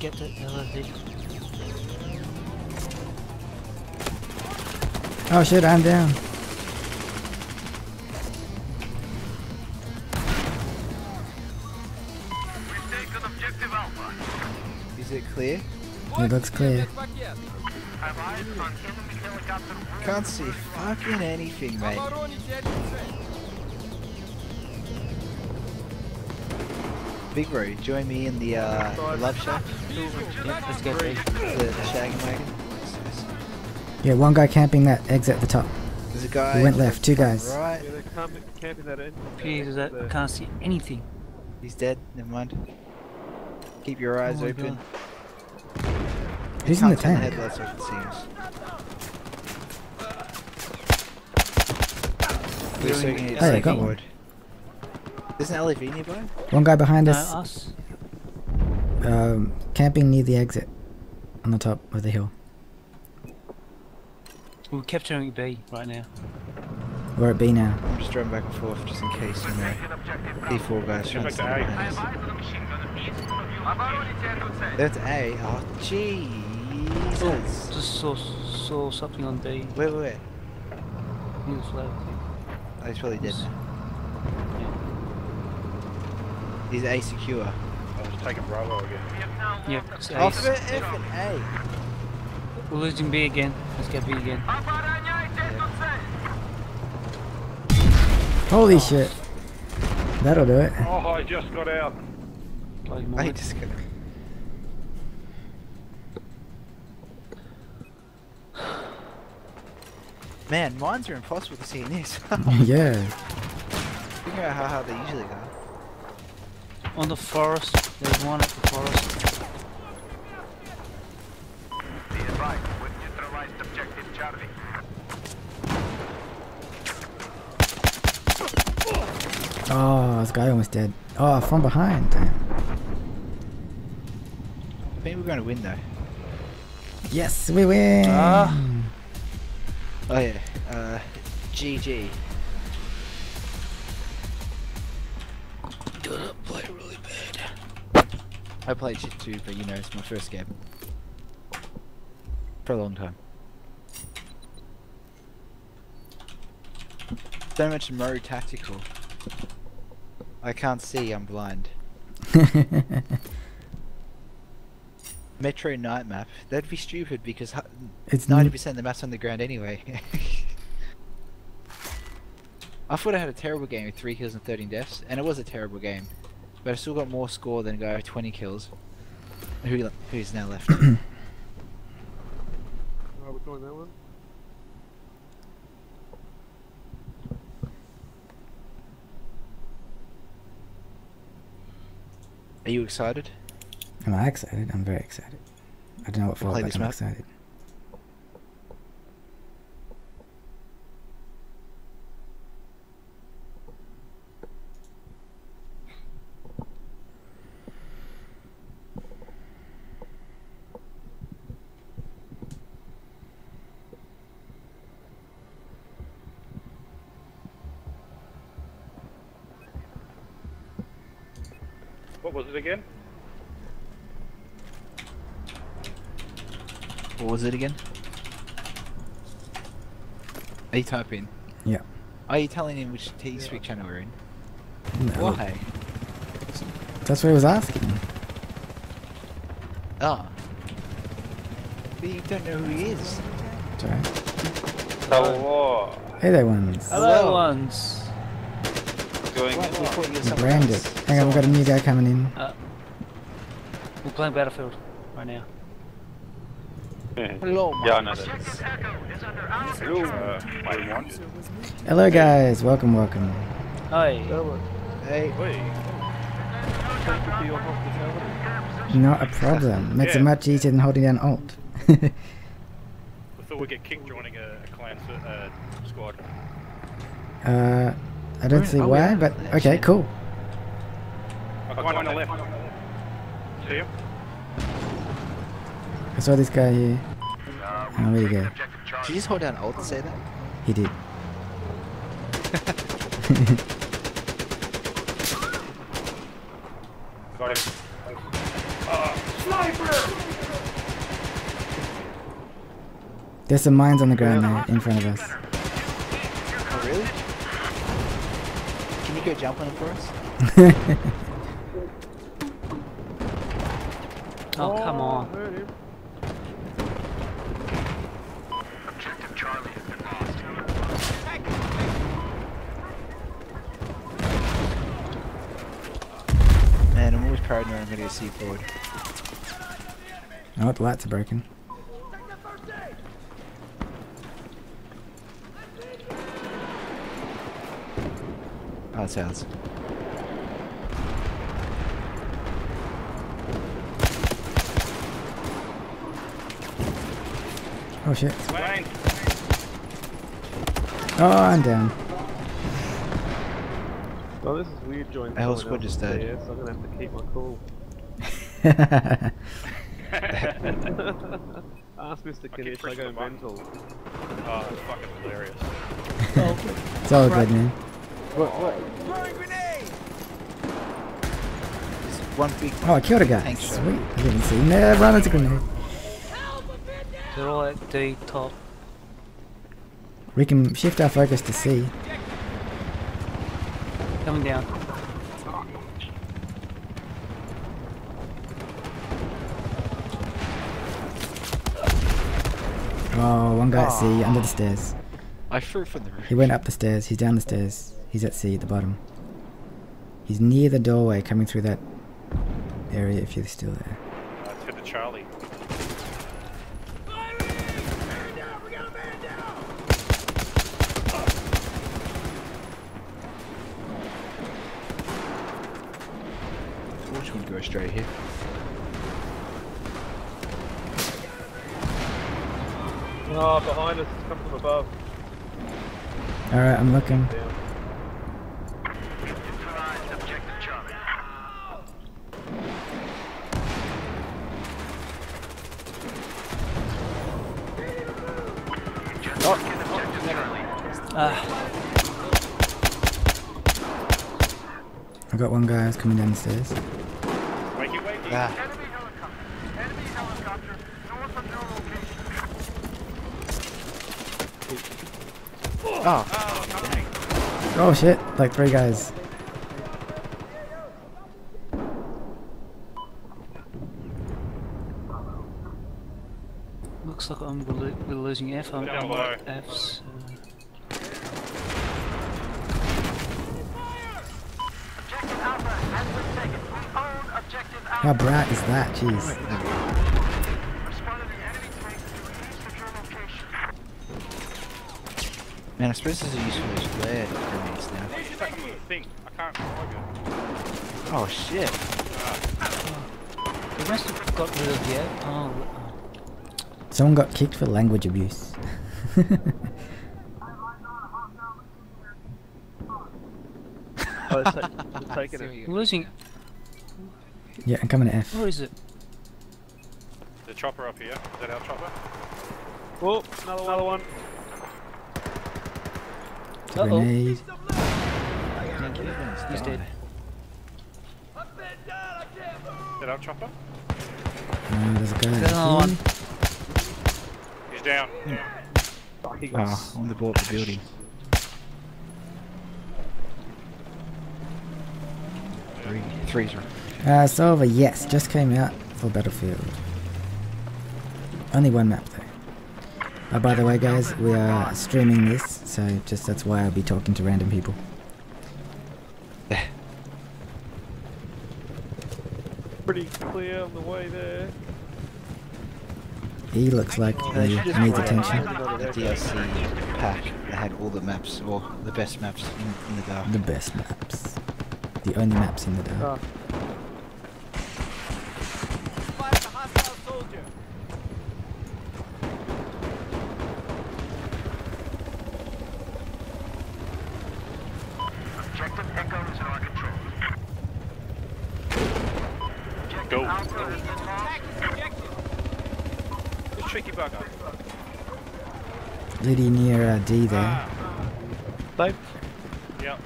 [SPEAKER 4] get the elevator.
[SPEAKER 2] Oh shit, I'm down.
[SPEAKER 1] Is it clear?
[SPEAKER 2] It looks clear.
[SPEAKER 1] Can't see fucking anything, mate. Big Bro, join me in the, uh, Love Shack,
[SPEAKER 4] Yep, let's go B.
[SPEAKER 1] the, the shagging wagon.
[SPEAKER 2] Yeah, one guy camping that exit at the top.
[SPEAKER 1] There's a guy.
[SPEAKER 2] He went left, two guys.
[SPEAKER 1] Right.
[SPEAKER 6] Yeah, they're camping, camping that in.
[SPEAKER 4] Jesus, I I can't see anything.
[SPEAKER 1] He's dead. Never mind. Keep your eyes
[SPEAKER 4] Oh my
[SPEAKER 1] open.
[SPEAKER 2] Who's in the
[SPEAKER 1] Cunts on
[SPEAKER 2] tank?
[SPEAKER 1] headlights, it seems. We're
[SPEAKER 4] Doing
[SPEAKER 1] soaking it
[SPEAKER 2] Oh, yeah, got one.
[SPEAKER 1] There's an LAV nearby?
[SPEAKER 2] One guy behind us.
[SPEAKER 4] us.
[SPEAKER 2] Um, camping near the exit. On the top of the hill.
[SPEAKER 4] We're capturing B right now.
[SPEAKER 2] We're at B now.
[SPEAKER 1] I'm just driving back and forth just in case, you know, B4 guys trying to
[SPEAKER 6] A.
[SPEAKER 1] That's A? Oh, Jesus.
[SPEAKER 4] Oh, just saw, saw something on B.
[SPEAKER 1] Wait, wait, wait.
[SPEAKER 4] He was low.
[SPEAKER 1] Oh, he's probably dead now. Yeah. Is A secure?
[SPEAKER 6] I'm just taking Bravo again.
[SPEAKER 4] Yep, it's
[SPEAKER 1] A.
[SPEAKER 4] Off
[SPEAKER 1] it, F and A.
[SPEAKER 4] We're losing B again. Let's get B again.
[SPEAKER 2] Holy oh. shit. That'll do it.
[SPEAKER 6] Oh, I just got out.
[SPEAKER 1] I just got Man, mines are impossible to see in this.
[SPEAKER 2] yeah.
[SPEAKER 1] Figure out how hard they usually are.
[SPEAKER 4] On the forest. There's one at the forest.
[SPEAKER 3] Be advised, we've neutralized objective Charlie.
[SPEAKER 2] Oh, this guy almost dead. Oh, from behind. Damn.
[SPEAKER 1] I think we're going to win though.
[SPEAKER 2] Yes, we win.
[SPEAKER 4] Ah.
[SPEAKER 1] Oh yeah. Uh, GG. I played shit too, but you know it's my first game. For a long time. Don't mention Murray Tactical. I can't see, I'm blind. Metro Night Map. That'd be stupid because
[SPEAKER 2] it's
[SPEAKER 1] 90% of the map's on the ground anyway. I thought I had a terrible game with three kills and thirteen deaths, and it was a terrible game. But I've still got more score than a guy with twenty kills. Who who's now left?
[SPEAKER 6] Oh, we're going that one.
[SPEAKER 1] Are you excited?
[SPEAKER 2] Am I excited? I'm very excited. I don't know what for, but I'm
[SPEAKER 1] map?
[SPEAKER 2] excited.
[SPEAKER 6] What was it again?
[SPEAKER 1] What was it again? Are you typing?
[SPEAKER 2] Yeah.
[SPEAKER 1] Are you telling him which T-Speak channel we're in?
[SPEAKER 2] No,
[SPEAKER 1] Why?
[SPEAKER 2] That's what I was asking.
[SPEAKER 1] Ah. But you don't know who he is.
[SPEAKER 2] It's alright.
[SPEAKER 6] Hello.
[SPEAKER 2] Hey there, ones.
[SPEAKER 1] Hello.
[SPEAKER 4] Hello, ones.
[SPEAKER 6] Going
[SPEAKER 1] What? We thought you were someone
[SPEAKER 2] Branded. Hang on, we've got a new guy coming in.
[SPEAKER 4] We're playing Battlefield right now.
[SPEAKER 1] Hello,
[SPEAKER 6] Yeah, I know that.
[SPEAKER 3] Objective Echo is under our
[SPEAKER 6] Hello. Uh, wait.
[SPEAKER 2] Hello, guys. Welcome, welcome.
[SPEAKER 4] Hey.
[SPEAKER 1] Hey.
[SPEAKER 6] Wait. Thank you for your hospitality.
[SPEAKER 2] Not a problem. Makes it much easier than holding down Alt.
[SPEAKER 6] We thought we'd get kicked joining a, a clan uh, squad.
[SPEAKER 2] uh, I don't see
[SPEAKER 1] oh,
[SPEAKER 2] why,
[SPEAKER 1] are,
[SPEAKER 2] but okay, cool.
[SPEAKER 6] Oh, one on the left. See him?
[SPEAKER 2] I saw this guy here. Oh, where'd he go?
[SPEAKER 1] Did
[SPEAKER 3] Charlie.
[SPEAKER 1] you just hold down Alt to say that?
[SPEAKER 2] He did.
[SPEAKER 6] Got him. Uh, sniper!
[SPEAKER 2] There's some mines on the ground now in front of us.
[SPEAKER 1] Oh, really? Can you go jump on him for us?
[SPEAKER 4] Oh, come on.
[SPEAKER 6] Heard him.
[SPEAKER 3] Objective Charlie has been lost.
[SPEAKER 1] Man, I'm partner, I'm gonna see forward.
[SPEAKER 2] Oh, the lights are broken.
[SPEAKER 1] Oh, it's ours.
[SPEAKER 2] Oh shit. Oh, I'm down.
[SPEAKER 7] Well, this is weird joining
[SPEAKER 1] The whole squad just
[SPEAKER 7] else's
[SPEAKER 1] died.
[SPEAKER 7] CS, I'm gonna have to keep my cool. Ask Mr.
[SPEAKER 6] keep
[SPEAKER 7] Kiddish, I
[SPEAKER 6] pushing
[SPEAKER 7] go mental.
[SPEAKER 6] oh, it's fucking hilarious.
[SPEAKER 2] it's all good, man.
[SPEAKER 1] What? What? It's one big.
[SPEAKER 2] Oh, I killed a guy.
[SPEAKER 1] Thanks,
[SPEAKER 2] Sweet.
[SPEAKER 1] Sean.
[SPEAKER 2] I didn't see him there. Run as a grenade.
[SPEAKER 4] They're all at D top.
[SPEAKER 2] We can shift our focus to C.
[SPEAKER 4] Coming down.
[SPEAKER 2] Oh, one guy at C, ah. under the stairs.
[SPEAKER 1] I threw from the roof.
[SPEAKER 2] He went up the stairs. He's down the stairs. He's at sea at the bottom. He's near the doorway coming through that area if you're still there.
[SPEAKER 6] Let's hit the Charlie.
[SPEAKER 1] Which one go straight here?
[SPEAKER 7] Oh, behind us, it's come from above.
[SPEAKER 2] Alright, I'm looking.
[SPEAKER 7] Down.
[SPEAKER 2] Got one guy who's coming down the stairs.
[SPEAKER 6] Wakey, wakey.
[SPEAKER 1] Ah,
[SPEAKER 3] Enemy helicopter. Enemy helicopter. North of your location.
[SPEAKER 1] oh,
[SPEAKER 6] Oh.
[SPEAKER 2] Oh shit, like three guys.
[SPEAKER 4] looks like I'm, we're, lo- we're losing F. I'm,
[SPEAKER 6] Down below.
[SPEAKER 4] F's.
[SPEAKER 3] Objective Alpha has been taken. We own objective
[SPEAKER 2] How
[SPEAKER 3] Alpha.
[SPEAKER 2] bright is that? Jeez.
[SPEAKER 3] Responded to enemy tanks to east of your location.
[SPEAKER 1] man, I suppose this is useful as flare grenades now.
[SPEAKER 6] That's the thing. I can't plug it.
[SPEAKER 1] Oh shit.
[SPEAKER 4] We must have got rid of the Oh, oh.
[SPEAKER 2] Someone got kicked for language abuse.
[SPEAKER 7] Oh, it's, ta- it's taking it.
[SPEAKER 4] losing.
[SPEAKER 2] Yeah, I'm coming to F.
[SPEAKER 4] Where is it?
[SPEAKER 6] The chopper up here. Is that our chopper?
[SPEAKER 7] Oh, another one. Another one.
[SPEAKER 4] Uh-oh.
[SPEAKER 2] Grenade.
[SPEAKER 4] He's dead.
[SPEAKER 6] Is that our chopper?
[SPEAKER 2] Uh, there's a guy.
[SPEAKER 4] There's another one.
[SPEAKER 6] He's down.
[SPEAKER 7] Oh, he
[SPEAKER 1] Oh, on the board of the building. Three, three's right.
[SPEAKER 2] Uh, Solver, yes, just came out for Battlefield. Only one map though. Uh, by the way, guys, we are streaming this, so just that's why I'll be talking to random people.
[SPEAKER 7] pretty clear on the way there.
[SPEAKER 2] He looks like
[SPEAKER 1] They
[SPEAKER 2] he
[SPEAKER 1] should
[SPEAKER 2] needs attention.
[SPEAKER 1] The DLC pack that had all the maps, or the best maps in, in the dark.
[SPEAKER 2] The best maps. The only maps in the dark.
[SPEAKER 7] Oh,
[SPEAKER 5] Fire at a hostile soldier.
[SPEAKER 3] Objective Echo is in our control.
[SPEAKER 6] Go.
[SPEAKER 3] Alpha has been lost.
[SPEAKER 6] The tricky.
[SPEAKER 2] Liddy near uh, D there.
[SPEAKER 6] Ah.
[SPEAKER 7] Dave?
[SPEAKER 6] Yep.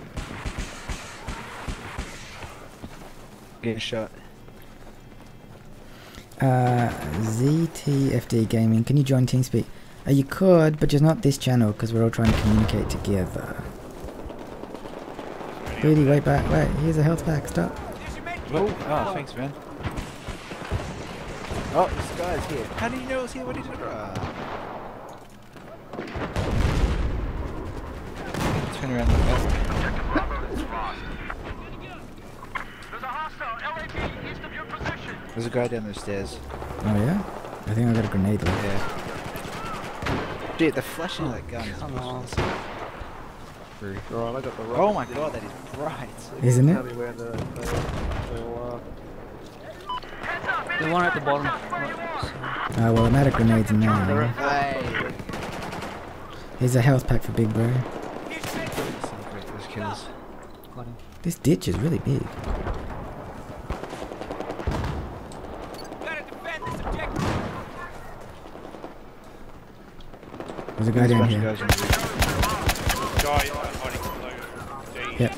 [SPEAKER 1] Get shot.
[SPEAKER 2] Uh, ZTFD Gaming, can you join TeamSpeak? Uh, you could, but just not this channel because we're all trying to communicate together. Liddy, wait back, wait, here's a health pack, stop.
[SPEAKER 1] Oh, oh, thanks, man. Oh, this guy's here. How do you know it's here? What did you do? Ah. Turn around and look up.
[SPEAKER 3] Objective Bravo is lost. There's a hostile LAV east
[SPEAKER 1] There's a guy down those stairs.
[SPEAKER 2] Oh yeah? I think I got a grenade left.
[SPEAKER 1] Yeah. Dude, the flashing of that gun is
[SPEAKER 4] Come on.
[SPEAKER 1] awesome. True.
[SPEAKER 7] Right, I got the right.
[SPEAKER 1] Oh my god, that is bright.
[SPEAKER 2] Isn't
[SPEAKER 7] Tell
[SPEAKER 2] it?
[SPEAKER 7] Me the,
[SPEAKER 4] one at the bottom. Right,
[SPEAKER 2] Oh well, I'm out of grenades now.
[SPEAKER 1] Hey.
[SPEAKER 2] Here's a health pack for Big Bro.
[SPEAKER 1] Celebrate those kills.
[SPEAKER 4] so, got him.
[SPEAKER 2] This ditch is really big.
[SPEAKER 5] Gotta defend this objective.
[SPEAKER 2] There's a guy down here.
[SPEAKER 1] guys on the roof.
[SPEAKER 6] Guy hiding below D.
[SPEAKER 2] Yep.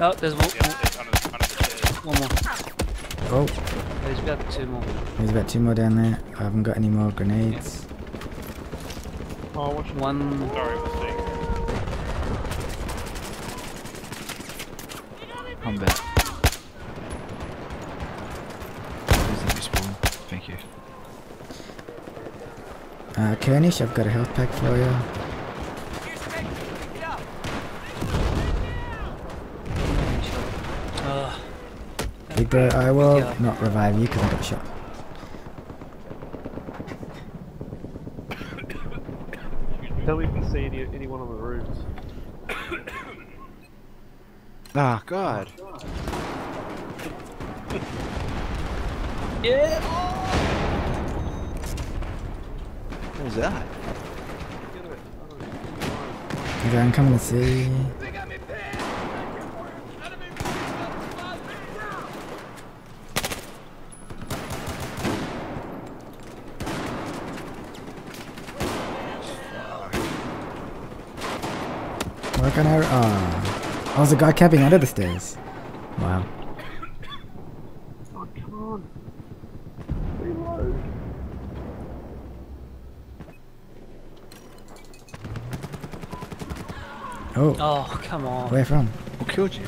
[SPEAKER 4] Oh, there's one,
[SPEAKER 6] Yeah, it's under, under the stairs.
[SPEAKER 4] one more.
[SPEAKER 2] Oh,
[SPEAKER 4] There's about two more.
[SPEAKER 2] there's about two more down there. I haven't got any more grenades.
[SPEAKER 7] oh, watch
[SPEAKER 4] One.
[SPEAKER 6] Sorry, we'll see.
[SPEAKER 1] Combat. Please let me spawn. Thank you.
[SPEAKER 2] Uh, Kernish, I've got a health pack for you.
[SPEAKER 5] Here's the med kit. Pick it up.
[SPEAKER 4] Ugh.
[SPEAKER 2] Big Bro, I will
[SPEAKER 4] Yeah.
[SPEAKER 2] not revive you because I got shot.
[SPEAKER 7] Tell me if you see any, anyone on the roofs.
[SPEAKER 1] Ah, God.
[SPEAKER 4] Yeah.
[SPEAKER 1] What was that?
[SPEAKER 7] Get it. I don't know.
[SPEAKER 2] Okay, I'm coming to see. Where can I? Ah, oh, there's a guy camping under the stairs. Wow.
[SPEAKER 7] Oh, come on. Reload.
[SPEAKER 2] Oh,
[SPEAKER 4] Oh, come on.
[SPEAKER 2] where from?
[SPEAKER 1] Who killed you?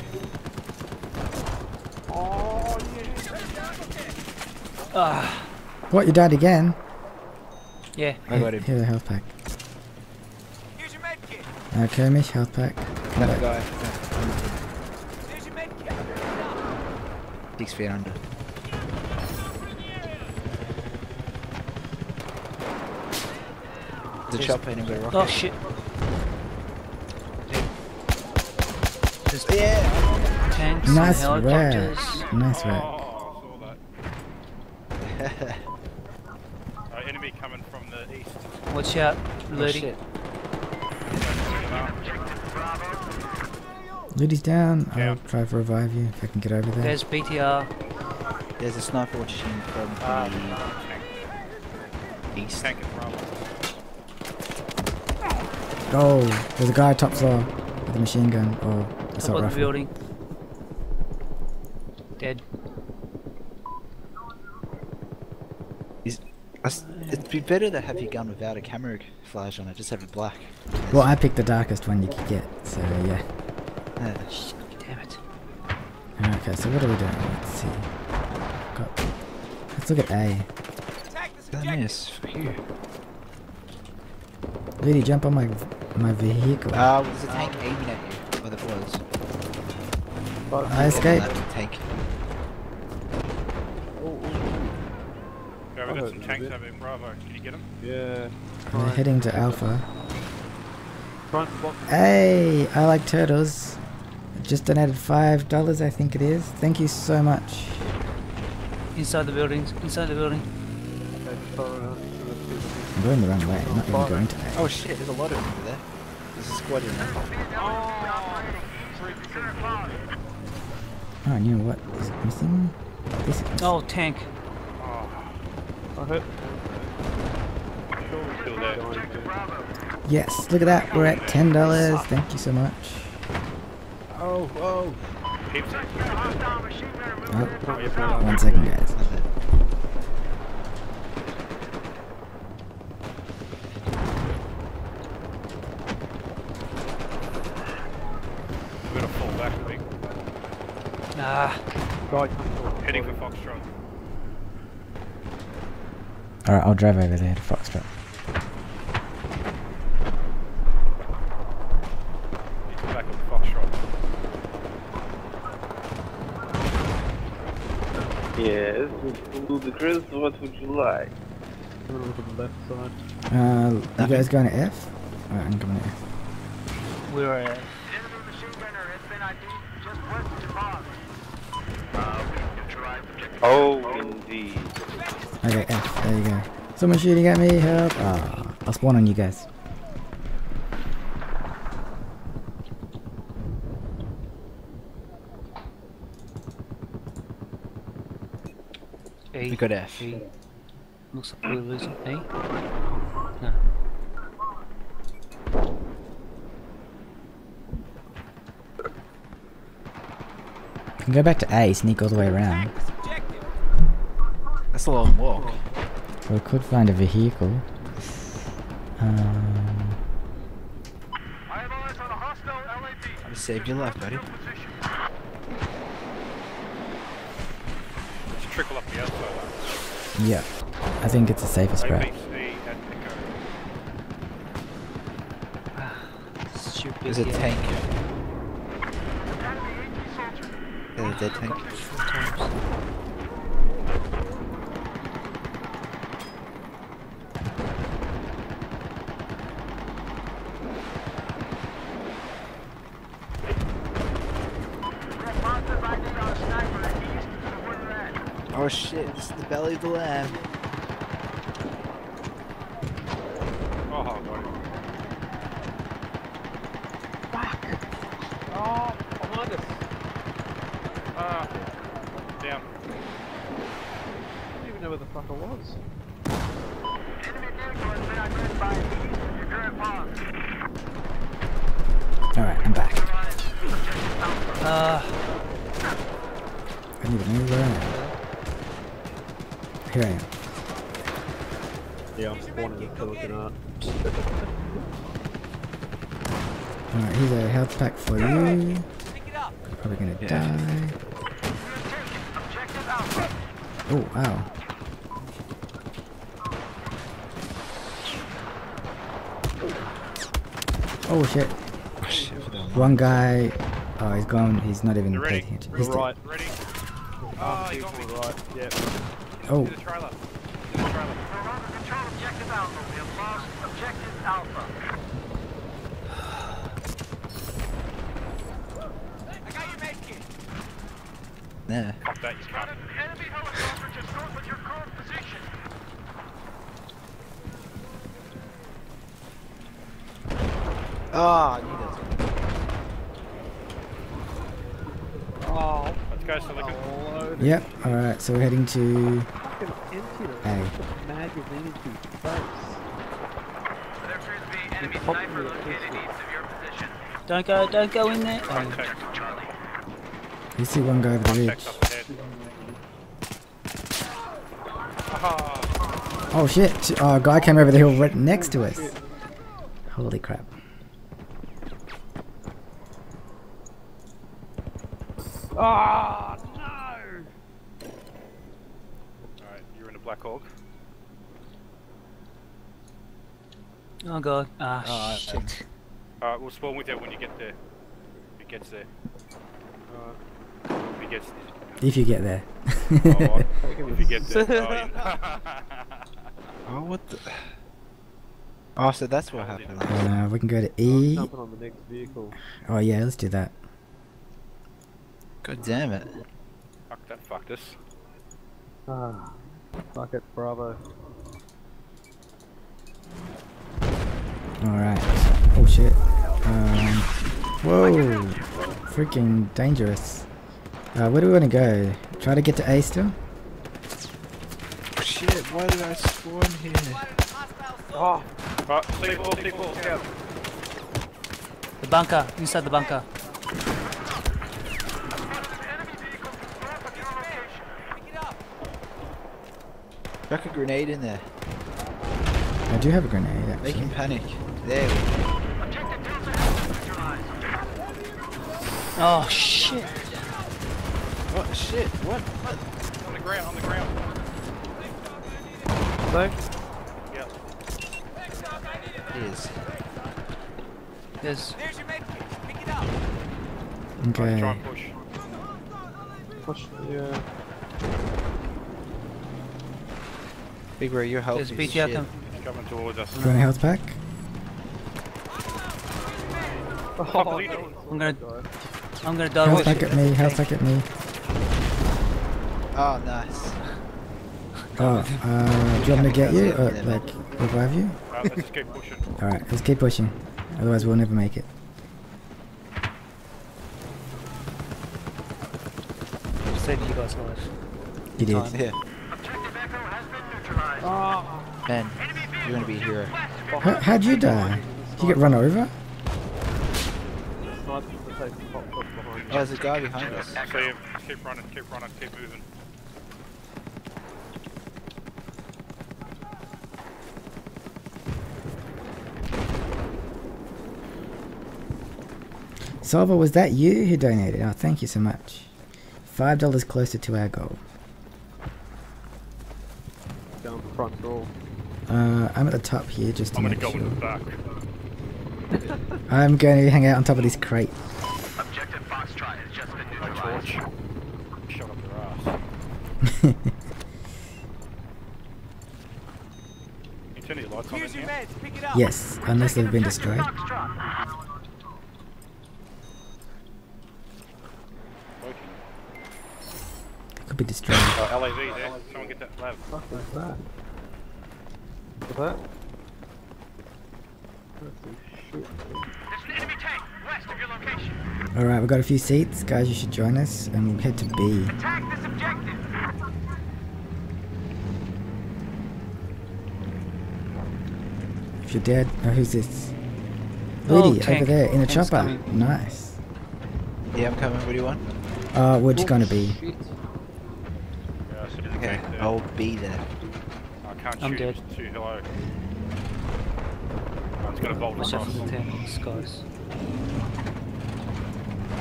[SPEAKER 7] Oh,
[SPEAKER 4] Ah,
[SPEAKER 2] What? You died again?
[SPEAKER 4] yeah.
[SPEAKER 1] I got him.
[SPEAKER 2] Here's a health pack.
[SPEAKER 5] Here's your med kit.
[SPEAKER 2] Okay, Mish, health pack. Come
[SPEAKER 1] That
[SPEAKER 2] back.
[SPEAKER 1] guy.
[SPEAKER 5] Here's your med kit. Pick it up.
[SPEAKER 1] Six feet under. The
[SPEAKER 4] Yes.
[SPEAKER 1] chopper anybody rocket.
[SPEAKER 4] Oh shit. There's
[SPEAKER 1] Yeah!
[SPEAKER 4] tanks
[SPEAKER 2] Nice rat.
[SPEAKER 4] helicopters.
[SPEAKER 2] Nice
[SPEAKER 6] Oh,
[SPEAKER 2] rat.
[SPEAKER 6] I saw that. Uh, enemy coming from the east.
[SPEAKER 4] Watch out,
[SPEAKER 1] Oh,
[SPEAKER 4] Ludi.
[SPEAKER 1] shit.
[SPEAKER 2] Ludi's down. I'll try to revive you if I can get over there.
[SPEAKER 4] There's BTR.
[SPEAKER 1] There's a sniper watching from
[SPEAKER 6] Ah,
[SPEAKER 1] the east.
[SPEAKER 6] tank and
[SPEAKER 2] Oh, there's a guy top floor with a machine gun or
[SPEAKER 4] Top
[SPEAKER 2] assault
[SPEAKER 4] of the
[SPEAKER 2] rifle.
[SPEAKER 4] building. Dead.
[SPEAKER 1] It's- It'd be better to have your gun without a camera flash on it, just have it black.
[SPEAKER 2] Well, I picked the darkest one you could get, so yeah.
[SPEAKER 1] Yeah.
[SPEAKER 4] Shit, damn it.
[SPEAKER 2] Okay, so what are we doing? Let's see. Got, let's look at A.
[SPEAKER 5] Attack this
[SPEAKER 1] That
[SPEAKER 5] objective.
[SPEAKER 1] is, you.
[SPEAKER 2] Ludi, jump on my my vehicle.
[SPEAKER 1] Ah, was the tank aiming at you? Oh, that was.
[SPEAKER 7] But
[SPEAKER 2] I escaped.
[SPEAKER 1] That tank.
[SPEAKER 6] Yeah, we got
[SPEAKER 7] heard
[SPEAKER 6] some
[SPEAKER 7] it a
[SPEAKER 6] tanks
[SPEAKER 7] bit.
[SPEAKER 6] over in Bravo. Can you get them?
[SPEAKER 7] yeah.
[SPEAKER 2] We're heading to Alpha.
[SPEAKER 7] try.
[SPEAKER 2] Hey, I like turtles. Just donated five dollars, I think it is. Thank you so much.
[SPEAKER 4] Inside the buildings. Inside the building.
[SPEAKER 7] Okay, throw it out to the business.
[SPEAKER 2] I'm going the wrong way. I'm not even going to A.
[SPEAKER 1] Oh shit, there's a lot of them over there. There's a squad in there.
[SPEAKER 2] Oh, you know what is it missing? This is missing.
[SPEAKER 4] Oh, tank.
[SPEAKER 7] I hit.
[SPEAKER 2] Yes, look at that. We're at ten dollars. Thank you so much.
[SPEAKER 1] Oh, whoa.
[SPEAKER 6] Keep tank.
[SPEAKER 2] Oh, one second, guys.
[SPEAKER 6] We're gonna fall back, I think.
[SPEAKER 4] Ah,
[SPEAKER 7] Guy comes on.
[SPEAKER 6] Heading for Foxtrot.
[SPEAKER 2] Alright, I'll drive over there to Foxtrot.
[SPEAKER 6] He's back at Foxtrot.
[SPEAKER 7] Yes, ludicrous. What would you like?
[SPEAKER 8] I'm gonna look at the left side.
[SPEAKER 2] Uh, you guys going to F? Alright, I'm going to F.
[SPEAKER 4] We're at
[SPEAKER 3] Enemy machine gunner has been ID'd just west of your box.
[SPEAKER 7] Oh, indeed.
[SPEAKER 2] Okay, F. There you go. Someone shooting at me. Help! Ah, I'll spawn on you guys.
[SPEAKER 4] A.
[SPEAKER 1] We got
[SPEAKER 4] Looks like we're losing A. No.
[SPEAKER 2] You can go back to A, sneak all the way around.
[SPEAKER 1] That's a long walk.
[SPEAKER 2] Or we could find a vehicle. Um,
[SPEAKER 3] I have eyes on a hostile LAV.
[SPEAKER 1] I saved your life, buddy.
[SPEAKER 3] Position.
[SPEAKER 6] Just trickle up the outside.
[SPEAKER 2] Yeah. I think it's the safest route.
[SPEAKER 6] ABC.
[SPEAKER 4] Stupid.
[SPEAKER 1] There's a tank.
[SPEAKER 3] Enemy
[SPEAKER 1] There's a dead tank.
[SPEAKER 4] Times.
[SPEAKER 3] That monster's ID on a sniper east of where you're at.
[SPEAKER 1] Oh shit, the belly of the lamb.
[SPEAKER 6] Oh, buddy.
[SPEAKER 8] Oh, behind us.
[SPEAKER 6] Ah. Down.
[SPEAKER 8] I don't even know where the fuck I was.
[SPEAKER 3] Enemy vehicle has been identified east of your current pause.
[SPEAKER 2] Alright, I'm back.
[SPEAKER 3] Objective Alpha.
[SPEAKER 4] Uh,
[SPEAKER 2] I need to move where I am. Here I am.
[SPEAKER 8] Yeah, I'm spawning with Pelican Art.
[SPEAKER 2] Alright, here's a health pack for you. Probably gonna
[SPEAKER 1] Yeah.
[SPEAKER 2] die.
[SPEAKER 3] Objective Alpha.
[SPEAKER 2] Oh. Oh shit.
[SPEAKER 1] Oh shit,
[SPEAKER 2] One guy. Oh, he's gone. He's not even
[SPEAKER 6] You ready?
[SPEAKER 2] paying attention. He's dead.
[SPEAKER 8] right.
[SPEAKER 6] Ready?
[SPEAKER 8] Oh,
[SPEAKER 6] Oh, you got me. Oh.
[SPEAKER 8] the right. Yeah.
[SPEAKER 2] Oh,
[SPEAKER 6] To the trailer. To the trailer.
[SPEAKER 3] We're under control objective Alpha. We have lost objective Alpha.
[SPEAKER 1] Nah.
[SPEAKER 6] Fuck that, you can't.
[SPEAKER 3] An enemy helicopter just north of your current position.
[SPEAKER 1] Oh, I knew that.
[SPEAKER 8] Oh,
[SPEAKER 6] Let's go, Silicon.
[SPEAKER 8] load.
[SPEAKER 2] yep. Alright, so we're heading to
[SPEAKER 8] Fucking empty it.
[SPEAKER 2] A.
[SPEAKER 8] Put the magazine into your face.
[SPEAKER 3] There appears to be enemy
[SPEAKER 8] Pop
[SPEAKER 3] sniper
[SPEAKER 8] me a
[SPEAKER 3] located
[SPEAKER 8] pistol.
[SPEAKER 3] east of your position.
[SPEAKER 4] don't go, don't go in there. Oh,
[SPEAKER 2] You see one guy over the ridge.
[SPEAKER 6] up ahead. Ah.
[SPEAKER 2] Oh shit! Oh, a guy came over the hill right next to us. Holy crap!
[SPEAKER 8] Ah, no!
[SPEAKER 6] Alright, you're in a Black Hawk.
[SPEAKER 4] oh god. Ah,
[SPEAKER 1] Oh,
[SPEAKER 4] shit.
[SPEAKER 6] Alright, we'll spawn with you when you get there. If he gets there.
[SPEAKER 8] Alright.
[SPEAKER 6] If he gets
[SPEAKER 2] If you get there.
[SPEAKER 6] Oh, if he gets there. Oh, yeah.
[SPEAKER 1] Oh, what the? Oh, so that's what happened.
[SPEAKER 2] uh, we can go to E.
[SPEAKER 8] jumping on the next vehicle.
[SPEAKER 2] Oh yeah, let's do that.
[SPEAKER 1] God damn it.
[SPEAKER 6] Fuck that fucked us.
[SPEAKER 8] Ah, fuck it, Bravo.
[SPEAKER 2] All right. Oh shit. Um. Whoa. Freaking dangerous. Uh, where do we want to go? Try to get to A still.
[SPEAKER 1] Shit, why did I spawn here?
[SPEAKER 8] Oh,
[SPEAKER 6] Right, C4, C4, scout.
[SPEAKER 4] The bunker, inside the bunker.
[SPEAKER 1] Chuck a grenade in there.
[SPEAKER 2] I do have a grenade
[SPEAKER 1] Make
[SPEAKER 2] actually.
[SPEAKER 1] him panic. There we go.
[SPEAKER 3] Objective Delta has been neutralized.
[SPEAKER 4] Oh shit.
[SPEAKER 1] What? Shit, what? What?
[SPEAKER 6] On the ground, on the ground.
[SPEAKER 8] safe?
[SPEAKER 6] Yep.
[SPEAKER 1] It is.
[SPEAKER 4] There's
[SPEAKER 2] Okay.
[SPEAKER 6] Try and push.
[SPEAKER 8] Push, yeah.
[SPEAKER 1] Big bro, your health
[SPEAKER 4] There's
[SPEAKER 1] is
[SPEAKER 4] BTR
[SPEAKER 1] shit.
[SPEAKER 4] come.
[SPEAKER 6] He's coming towards us.
[SPEAKER 2] You want a health pack?
[SPEAKER 8] Oh,
[SPEAKER 6] is he
[SPEAKER 8] no
[SPEAKER 6] doing?
[SPEAKER 8] one saw
[SPEAKER 4] I'm gonna-
[SPEAKER 8] that guy.
[SPEAKER 4] I'm gonna die.
[SPEAKER 2] Health
[SPEAKER 4] with
[SPEAKER 2] pack at me, health back at me.
[SPEAKER 1] Oh, nice.
[SPEAKER 2] Oh, uh, do you want me to get you? Or, like, revive you?
[SPEAKER 6] Uh, let's keep pushing.
[SPEAKER 2] Alright, let's keep pushing. Otherwise we'll never make it.
[SPEAKER 4] Saving you guys' life.
[SPEAKER 2] You did.
[SPEAKER 4] Time.
[SPEAKER 1] Yeah.
[SPEAKER 3] Objective Echo has been neutralized.
[SPEAKER 8] Ah,
[SPEAKER 1] Man, you're gonna be a hero.
[SPEAKER 2] How, how'd you die? Did you get run over?
[SPEAKER 8] snipers are taking pop shots behind
[SPEAKER 1] Oh, there's a guy behind us.
[SPEAKER 6] See him. Keep running, keep running, keep moving.
[SPEAKER 2] Salva, was that you who donated? Oh, thank you so much. Five dollars closer to our goal.
[SPEAKER 8] down the front door.
[SPEAKER 2] Uh, I'm at the top here just to
[SPEAKER 6] I'm gonna
[SPEAKER 2] make
[SPEAKER 6] go in
[SPEAKER 2] sure.
[SPEAKER 6] the back.
[SPEAKER 2] I'm going to hang out on top of this crate.
[SPEAKER 3] Objective Foxtrot has just been
[SPEAKER 6] My
[SPEAKER 3] neutralized.
[SPEAKER 6] Shut up your ass. You turn your lights on in here?
[SPEAKER 2] yes, unless they've been destroyed.
[SPEAKER 6] Working.
[SPEAKER 2] They could be destroyed.
[SPEAKER 6] Oh, LAV there. Someone get that LAV.
[SPEAKER 8] What is that? What's that? That's some shit.
[SPEAKER 3] There's an enemy tank west of your location.
[SPEAKER 2] Alright, we've got a few seats. Guys, you should join us and we'll head to B.
[SPEAKER 3] Attack this objective.
[SPEAKER 2] If you're dead, oh, who's this?
[SPEAKER 4] Oh,
[SPEAKER 2] over there in a
[SPEAKER 4] Tank's
[SPEAKER 2] chopper.
[SPEAKER 4] coming.
[SPEAKER 2] Nice.
[SPEAKER 1] Yeah, I'm coming. What do you want?
[SPEAKER 2] Uh, we're just gonna be.
[SPEAKER 6] Yeah, so
[SPEAKER 1] Okay. I'll be there.
[SPEAKER 6] I can't
[SPEAKER 4] I'm
[SPEAKER 6] shoot.
[SPEAKER 4] dead.
[SPEAKER 6] It's too hello. One's got a bolt
[SPEAKER 4] Watch out
[SPEAKER 6] across.
[SPEAKER 4] for the tanks, guys.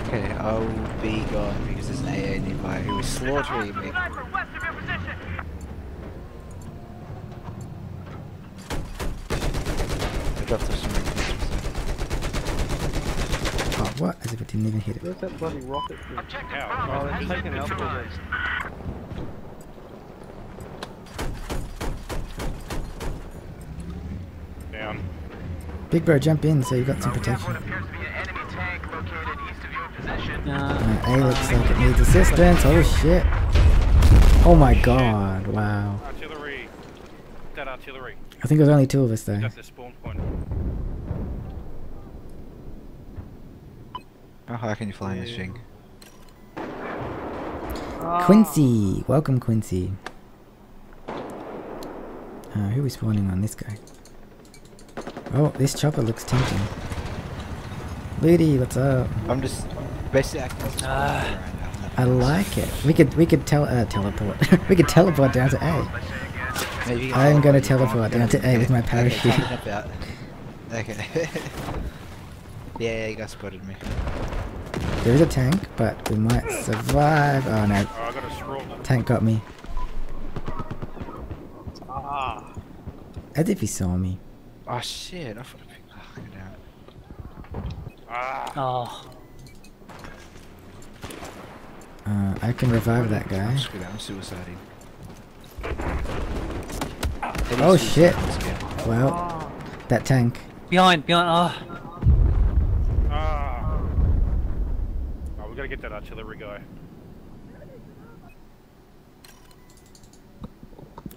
[SPEAKER 1] Okay, I'll be gone because there's an AA nearby who is slaughtering me.
[SPEAKER 3] Sniper west of your position.
[SPEAKER 1] I dropped off some reinforcements.
[SPEAKER 2] Oh, what? As if it didn't even hit it.
[SPEAKER 8] Where's that bloody rocket?
[SPEAKER 3] Objective
[SPEAKER 6] Yeah,
[SPEAKER 8] oh, they're
[SPEAKER 3] has
[SPEAKER 8] out the
[SPEAKER 3] neutralized.
[SPEAKER 6] Down.
[SPEAKER 2] Big bro, jump in so you've got some
[SPEAKER 3] We have what
[SPEAKER 2] protection.
[SPEAKER 3] appears to be an enemy tank located east of your position.
[SPEAKER 4] Uh,
[SPEAKER 2] A looks like it needs assistance. Oh shit. Oh my god, wow.
[SPEAKER 6] Artillery. That artillery.
[SPEAKER 2] I think there's only two of us though.
[SPEAKER 6] That's the spawn point.
[SPEAKER 1] How high can you fly in this thing?
[SPEAKER 2] Quincy! Welcome, Quincy. Uh, who are we spawning on this guy? Oh, this chopper looks tempting. Lady, what's up?
[SPEAKER 1] I'm just basically acting as a
[SPEAKER 4] Ah.
[SPEAKER 1] sponsor right now.
[SPEAKER 2] I like it. We could we could tel uh, teleport. we could teleport down to A.
[SPEAKER 1] Maybe
[SPEAKER 2] I'm gonna
[SPEAKER 1] teleport,
[SPEAKER 2] teleport down to A with my parachute.
[SPEAKER 1] coming about. Okay. yeah, yeah, you guys spotted me.
[SPEAKER 2] There is a tank, but we might survive. Oh no,
[SPEAKER 6] Oh, I got a scroll.
[SPEAKER 2] tank got me.
[SPEAKER 8] Ah,
[SPEAKER 2] As if he saw me.
[SPEAKER 1] Oh shit! I thought I picked. Oh, go down.
[SPEAKER 6] Ah.
[SPEAKER 4] oh,
[SPEAKER 2] Uh, I can revive that guy.
[SPEAKER 1] Screw that. I'm suiciding.
[SPEAKER 2] Oh, shit.
[SPEAKER 1] shit!
[SPEAKER 2] Well, that tank.
[SPEAKER 4] behind, behind. Oh,
[SPEAKER 6] Ah. Oh, we gotta get that artillery guy.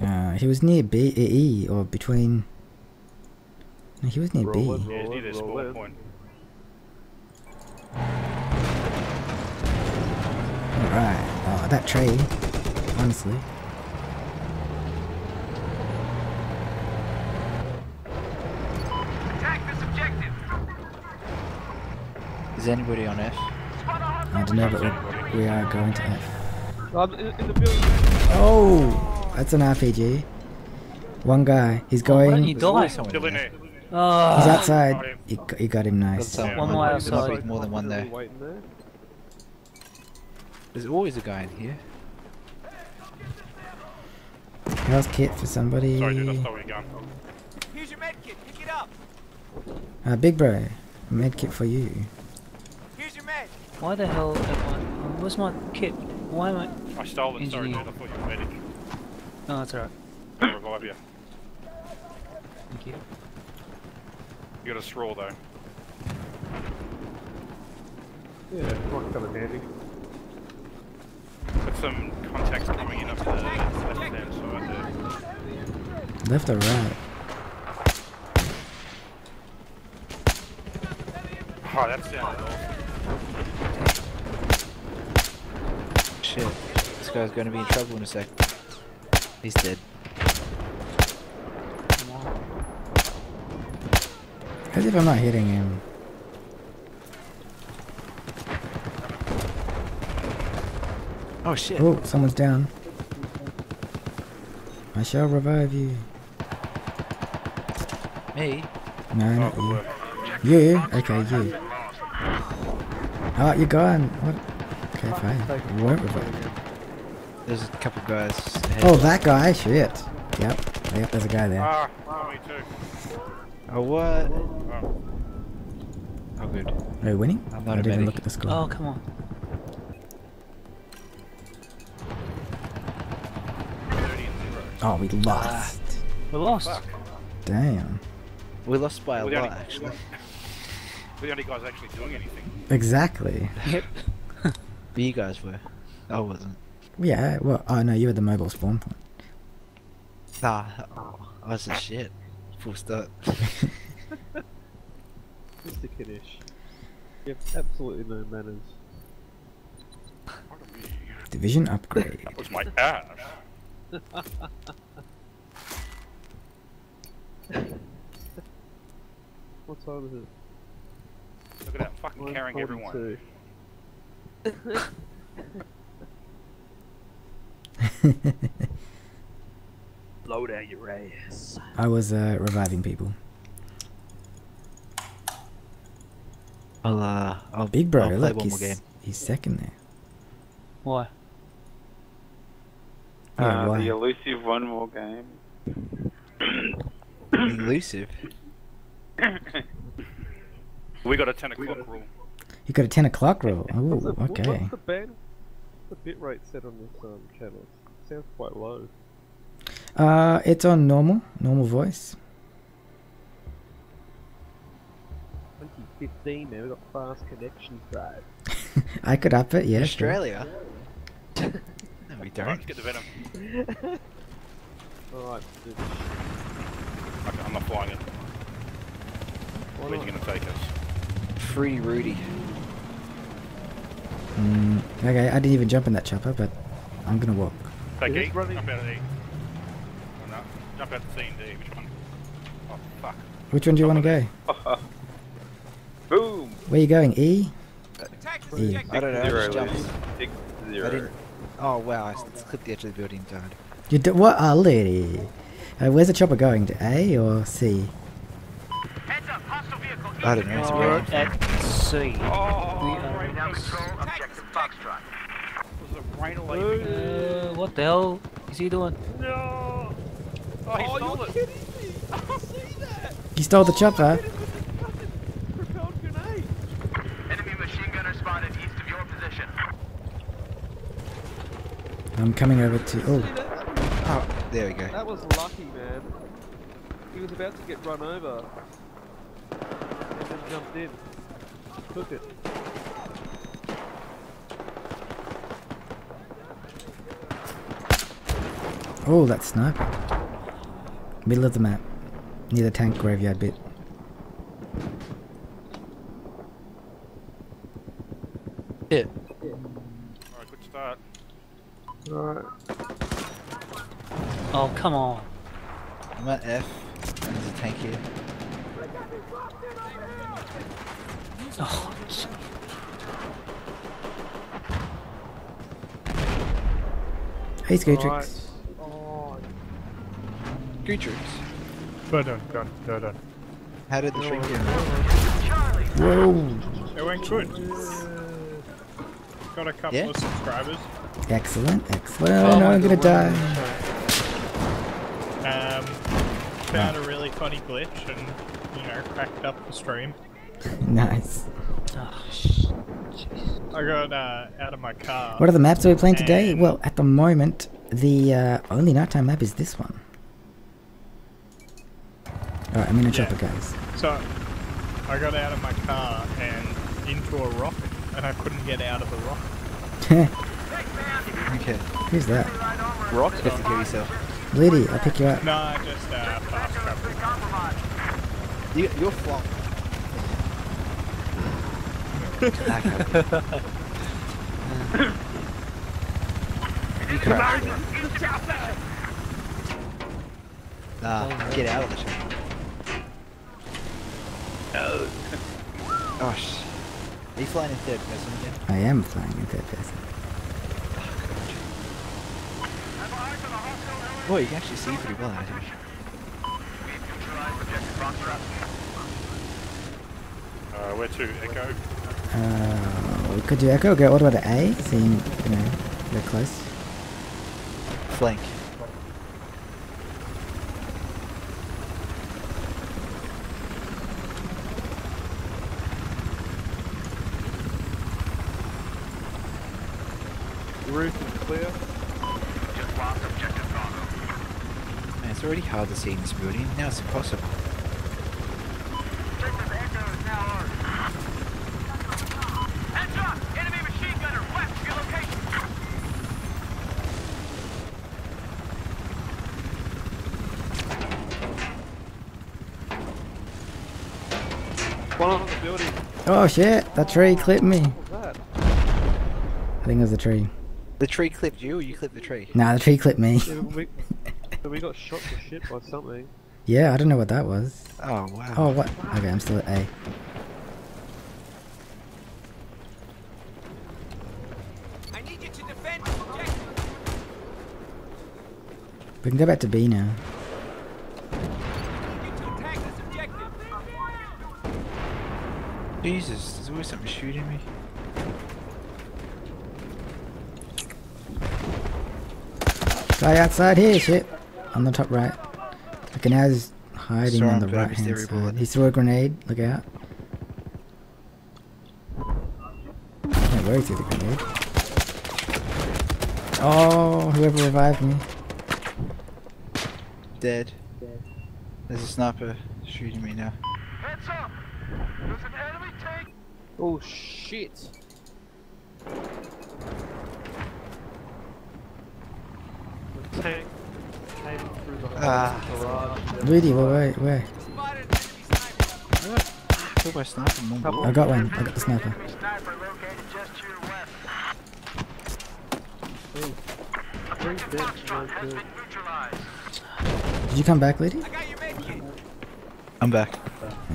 [SPEAKER 2] Uh, he was near B, E, or between. No, he was near B.
[SPEAKER 8] It,
[SPEAKER 6] Yeah, he's near the spawn point.
[SPEAKER 2] Alright. Oh, that tree. Honestly.
[SPEAKER 3] Attack this objective.
[SPEAKER 1] Is anybody on F?
[SPEAKER 2] I don't know, but we're, we are going to F.
[SPEAKER 8] Oh, in, in the building.
[SPEAKER 2] Oh! That's an RPG. One guy. He's
[SPEAKER 4] why don't
[SPEAKER 2] going.
[SPEAKER 4] you
[SPEAKER 1] There's always
[SPEAKER 4] die?
[SPEAKER 1] someone
[SPEAKER 6] Still in
[SPEAKER 1] there.
[SPEAKER 6] there.
[SPEAKER 4] Oh,
[SPEAKER 2] He's
[SPEAKER 6] Got
[SPEAKER 2] outside.
[SPEAKER 6] him.
[SPEAKER 2] You, got- you got him nice.
[SPEAKER 1] Someone-
[SPEAKER 4] One more
[SPEAKER 1] there
[SPEAKER 4] outside.
[SPEAKER 1] might be more than one there. There's always a guy in here.
[SPEAKER 2] Health kit for somebody.
[SPEAKER 6] Sorry, dude, I stole your gun.
[SPEAKER 5] Here's your med kit. Pick it up.
[SPEAKER 2] Uh, big bro. Med kit for you.
[SPEAKER 5] Here's your med.
[SPEAKER 4] why the hell? Am I, where's my kit? Why am I?
[SPEAKER 6] I stole it, sorry, dude.
[SPEAKER 4] Engineer.
[SPEAKER 6] I thought you were medic.
[SPEAKER 4] No, that's alright.
[SPEAKER 6] Got a revolver revive you.
[SPEAKER 4] Thank you.
[SPEAKER 6] You got a straw though.
[SPEAKER 8] Yeah, might come in handy.
[SPEAKER 6] Got some contacts coming in up the left hand side there.
[SPEAKER 2] Left or right?
[SPEAKER 6] Oh, that sounded awesome.
[SPEAKER 1] Shit. This guy's gonna be in trouble in a sec. He's dead.
[SPEAKER 4] Come on.
[SPEAKER 2] As if I'm not hitting him.
[SPEAKER 1] Oh shit.
[SPEAKER 2] Oh, someone's down. I shall revive you.
[SPEAKER 1] Me?
[SPEAKER 2] No,
[SPEAKER 6] Oh,
[SPEAKER 2] not
[SPEAKER 6] good
[SPEAKER 2] you. You? Okay, you. Oh, you're gone. What? Okay, fine. You won't revive.
[SPEAKER 1] There's a couple guys ahead.
[SPEAKER 2] Oh, that guy? Shit. Yep. Yep, there's a guy there.
[SPEAKER 6] Ah, oh, me too.
[SPEAKER 1] Oh what?
[SPEAKER 6] Oh,
[SPEAKER 1] good.
[SPEAKER 2] Are we winning?
[SPEAKER 1] I'm not a
[SPEAKER 2] didn't even
[SPEAKER 1] medic.
[SPEAKER 2] look at the score.
[SPEAKER 4] Oh, come on.
[SPEAKER 6] 30 and 0.
[SPEAKER 2] Oh, we lost.
[SPEAKER 4] We lost.
[SPEAKER 6] Fuck.
[SPEAKER 2] Damn.
[SPEAKER 1] We lost by a
[SPEAKER 6] We're the
[SPEAKER 1] lot
[SPEAKER 6] only-
[SPEAKER 1] actually.
[SPEAKER 6] We're the only guys actually doing anything.
[SPEAKER 2] Exactly.
[SPEAKER 4] Yep.
[SPEAKER 1] But you guys were. I wasn't.
[SPEAKER 2] Yeah, well, oh no, you were the mobile spawn point.
[SPEAKER 1] Nah. Oh, I was a shit. Full start.
[SPEAKER 8] Mr. Kiddish. You have absolutely no manners.
[SPEAKER 2] Division upgrade.
[SPEAKER 6] That was my ass.
[SPEAKER 8] What time is it?
[SPEAKER 6] Look at that, fucking carrying everyone.
[SPEAKER 8] 9:42. Load out your ass.
[SPEAKER 2] I was uh, reviving people.
[SPEAKER 1] I'll uh. I'll
[SPEAKER 2] Big bro,
[SPEAKER 1] I'll play
[SPEAKER 2] look,
[SPEAKER 1] one
[SPEAKER 2] he's,
[SPEAKER 1] more game.
[SPEAKER 2] he's second there.
[SPEAKER 4] Why?
[SPEAKER 2] Yeah,
[SPEAKER 9] Uh,
[SPEAKER 2] why?
[SPEAKER 9] the elusive one more game.
[SPEAKER 1] Elusive.
[SPEAKER 6] We got a 10 o'clock rule.
[SPEAKER 2] You got a 10 o'clock roll.
[SPEAKER 8] What's the-
[SPEAKER 2] Oh, okay.
[SPEAKER 8] What's the band? The bitrate set on this um, channel? sounds quite low.
[SPEAKER 2] Uh, it's on normal, normal voice.
[SPEAKER 8] 2015, man. We got fast connection drive.
[SPEAKER 2] I could up it, yeah.
[SPEAKER 1] Australia. no, we don't.
[SPEAKER 6] let's get the venom.
[SPEAKER 8] Alright.
[SPEAKER 6] Okay, I'm not flying it.
[SPEAKER 8] Why
[SPEAKER 6] Where's he
[SPEAKER 8] not?
[SPEAKER 6] gonna take us?
[SPEAKER 1] Fruity Rudy.
[SPEAKER 2] Mm, okay, I didn't even jump in that chopper, but I'm gonna walk.
[SPEAKER 6] Take
[SPEAKER 8] Is
[SPEAKER 6] E.
[SPEAKER 8] it
[SPEAKER 6] out of E. No. Jump out to C and D. Which one? Oh, fuck.
[SPEAKER 2] Which one do you want to go?
[SPEAKER 9] Boom!
[SPEAKER 2] Where are you going? E? E.
[SPEAKER 1] I don't know. I
[SPEAKER 9] Zero,
[SPEAKER 1] just jumped.
[SPEAKER 9] Lee.
[SPEAKER 1] I
[SPEAKER 9] zero.
[SPEAKER 1] didn't. Oh wow! I s- clipped the edge of the building. and Died.
[SPEAKER 2] You do, what? Ah, lady. Uh, where's the chopper going? To A or C?
[SPEAKER 3] Heads up, hostile vehicle.
[SPEAKER 1] I don't know. It's
[SPEAKER 4] We're
[SPEAKER 1] weird.
[SPEAKER 4] at C.
[SPEAKER 6] Oh,
[SPEAKER 4] We are-
[SPEAKER 6] rain
[SPEAKER 3] Now control objective Foxtrot.
[SPEAKER 6] Was it rain or?
[SPEAKER 4] Uh, what the hell is he doing?
[SPEAKER 6] No! Oh, he stole it!
[SPEAKER 2] You stole the chopper.
[SPEAKER 8] Propelled grenade!
[SPEAKER 3] Enemy machine gunner spotted east of your.
[SPEAKER 2] I'm coming over to. Oh,
[SPEAKER 8] that's,
[SPEAKER 1] Oh, there we go.
[SPEAKER 8] that was lucky, man. He was about to get run over. And then jumped in. Took it.
[SPEAKER 2] oh, that sniper. Middle of the map, near the tank graveyard bit.
[SPEAKER 1] Hit.
[SPEAKER 6] Alright, good start.
[SPEAKER 8] Alright.
[SPEAKER 4] Oh, come on.
[SPEAKER 1] I'm at F. and There's a tank here.
[SPEAKER 4] Oh, gee.
[SPEAKER 2] Hey, Scootrix.
[SPEAKER 8] Alright.
[SPEAKER 1] Gootrix.
[SPEAKER 10] Well done, done, well done.
[SPEAKER 1] How did the shrink go?
[SPEAKER 2] Whoa.
[SPEAKER 10] It went good. Got a couple
[SPEAKER 1] Yeah?
[SPEAKER 10] of subscribers.
[SPEAKER 2] Excellent, excellent.
[SPEAKER 4] Oh my
[SPEAKER 2] I'm gonna die.
[SPEAKER 10] Um, found a really funny glitch and, you know, cracked up the stream.
[SPEAKER 2] nice.
[SPEAKER 4] Oh, sh- jeez.
[SPEAKER 10] I got uh, out of my car.
[SPEAKER 2] What are the maps that we're playing today? Well, at the moment, the uh, only nighttime map is this one. Alright, I'm in a
[SPEAKER 10] Yeah.
[SPEAKER 2] chopper, guys.
[SPEAKER 10] So, I got out of my car and into a rocket, and I couldn't get out of the rocket.
[SPEAKER 1] Okay.
[SPEAKER 2] Who's that?
[SPEAKER 1] Rock? You have to kill yourself.
[SPEAKER 2] Lady, I'll pick you up.
[SPEAKER 10] No, I just uh, fast traveled.
[SPEAKER 1] You, you're flop. you crashed. Nah, get out of the ship. Oh, sh- Are you flying in third person again?
[SPEAKER 2] I am flying in third person.
[SPEAKER 1] Oh, you can actually see pretty well out here.
[SPEAKER 6] Uh, where to? Echo?
[SPEAKER 2] Uh, we could do echo, go all the way to A, so you, you know, they're close.
[SPEAKER 1] Flank.
[SPEAKER 8] Roof is clear.
[SPEAKER 1] Man, it's already hard to see in this building. Now it's impossible.
[SPEAKER 3] Heads up! Enemy machine gunner west of your location.
[SPEAKER 8] One on the building.
[SPEAKER 2] Oh shit, that tree clipped me.
[SPEAKER 8] What was that?
[SPEAKER 2] I think it was the tree.
[SPEAKER 1] The tree clipped you, or you clipped the tree?
[SPEAKER 2] Nah, the tree clipped me.
[SPEAKER 8] Yeah, we, we got shot to shit by something.
[SPEAKER 2] yeah, I don't know what that was.
[SPEAKER 1] Oh wow.
[SPEAKER 2] Oh, what? Okay, I'm still at A.
[SPEAKER 5] I need you to defend objective.
[SPEAKER 2] We can go back to B now.
[SPEAKER 5] I need you to attack this objective.
[SPEAKER 1] Jesus, there's always something shooting me.
[SPEAKER 2] Guy outside here, shit. On the top right. Okay, now he's hiding
[SPEAKER 1] Saw
[SPEAKER 2] on the right hand
[SPEAKER 1] every bullet.
[SPEAKER 2] side. He threw a grenade, look out. Can't worry through the grenade. Oh, whoever revived me.
[SPEAKER 1] Dead. There's a sniper shooting me now.
[SPEAKER 3] Heads up! There's an enemy tank
[SPEAKER 8] Oh shit! Tank came through the
[SPEAKER 1] Ah.
[SPEAKER 8] garage.
[SPEAKER 2] Rudy, wait, wait, wait.
[SPEAKER 5] Spotted an enemy sniper.
[SPEAKER 1] Killed by sniper, mum.
[SPEAKER 8] Couple-
[SPEAKER 2] I got one. I got the sniper.
[SPEAKER 3] Enemy sniper located just to your west.
[SPEAKER 8] Three dead, no
[SPEAKER 3] Foxtrot has
[SPEAKER 8] good.
[SPEAKER 3] been neutralized.
[SPEAKER 2] Did you come back, lady?
[SPEAKER 5] I got your med kit.
[SPEAKER 1] I'm back.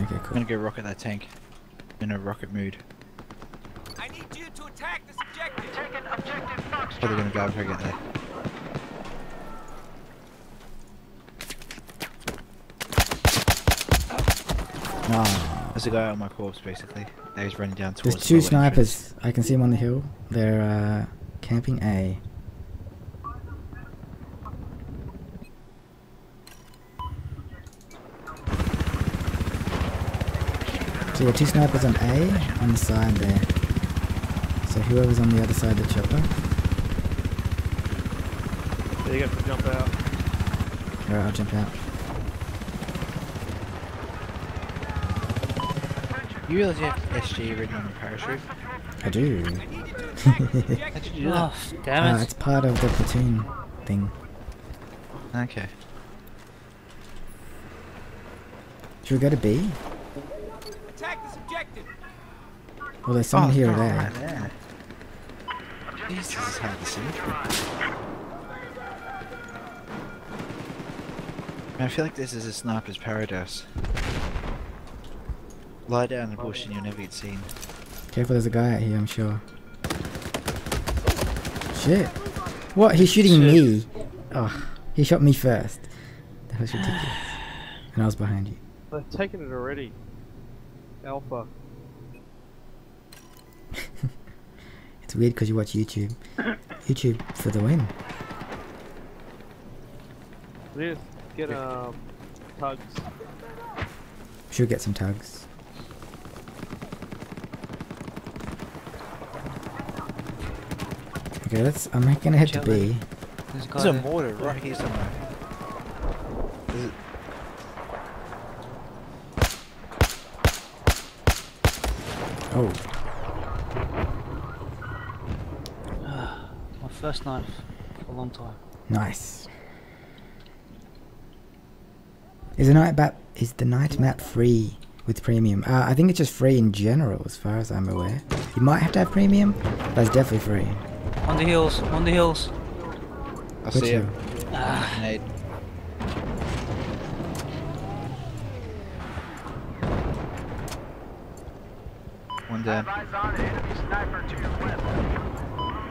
[SPEAKER 2] Okay,
[SPEAKER 1] I'm gonna go rocket that tank. In a rocket mood.
[SPEAKER 5] I need you to attack this objective.
[SPEAKER 3] Taking objective Foxtrot.
[SPEAKER 1] Probably gonna go after I get there.
[SPEAKER 2] Ah,
[SPEAKER 1] There's a guy on my corpse basically. Now he's running down towards there's
[SPEAKER 2] two
[SPEAKER 1] the
[SPEAKER 2] snipers. I can see them on the hill. They're uh, camping A. So yeah, two snipers on A on the side there. So whoever's on the other side of the chopper.
[SPEAKER 8] There you go to jump out.
[SPEAKER 2] Alright, I'll jump out.
[SPEAKER 1] You realize you have SG written on your parachute?
[SPEAKER 2] I do.
[SPEAKER 5] I need you to attack this objective.
[SPEAKER 1] How'd you do that?
[SPEAKER 4] Oh, damn
[SPEAKER 2] Uh,
[SPEAKER 4] it.
[SPEAKER 2] it's part of the platoon thing.
[SPEAKER 1] Okay.
[SPEAKER 2] Should we go to B?
[SPEAKER 5] Attack this objective.
[SPEAKER 2] Well, there's someone
[SPEAKER 1] oh,
[SPEAKER 2] here or there.
[SPEAKER 1] right there. Jesus, this is hard to see. I feel like this is a sniper's paradise. Lie down in the bush and you'll never get seen.
[SPEAKER 2] Careful, there's a guy out here, I'm sure. Shit. What? He's shooting me. Oh, he shot me first. That was ridiculous. And I was behind you.
[SPEAKER 8] They've taken it already. Alpha.
[SPEAKER 2] It's weird because you watch YouTube. YouTube for the win.
[SPEAKER 8] Let's get um tugs.
[SPEAKER 2] Should get some tugs. Okay, let's. I'm not gonna hit the B.
[SPEAKER 4] There's,
[SPEAKER 1] There's a mortar right here somewhere.
[SPEAKER 2] Oh.
[SPEAKER 4] My first knife for a long time.
[SPEAKER 2] Nice. Is the night map is the night map free with premium? Uh, I think it's just free in general, as far as I'm aware. You might have to have premium, but it's definitely free.
[SPEAKER 4] On the hills, on the hills.
[SPEAKER 1] I
[SPEAKER 2] Which
[SPEAKER 1] see him.
[SPEAKER 4] Ah,
[SPEAKER 1] Nade. One down.
[SPEAKER 3] Eyes on an enemy sniper to your left.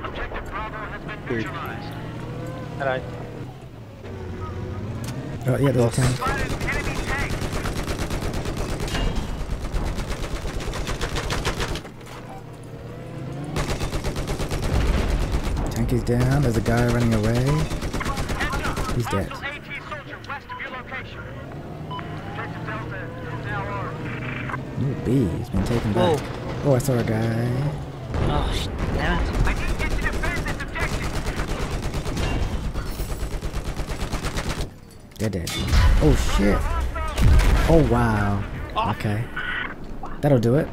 [SPEAKER 3] Objective Bravo has been
[SPEAKER 1] Good.
[SPEAKER 3] neutralized.
[SPEAKER 7] Hello.
[SPEAKER 2] Oh yeah, there's a tank.
[SPEAKER 3] Spotted enemy tank.
[SPEAKER 2] Tank is down. There's a guy running away. He's dead.
[SPEAKER 3] Hostile AT soldier west of your location. Objective Delta is now ours.
[SPEAKER 2] Ooh, B has been taken back. Oh, I saw a guy.
[SPEAKER 4] oh, sh- damn it.
[SPEAKER 3] I didn't get to defend this objective.
[SPEAKER 2] They're dead. Oh shit. Oh wow. Okay. That'll do it.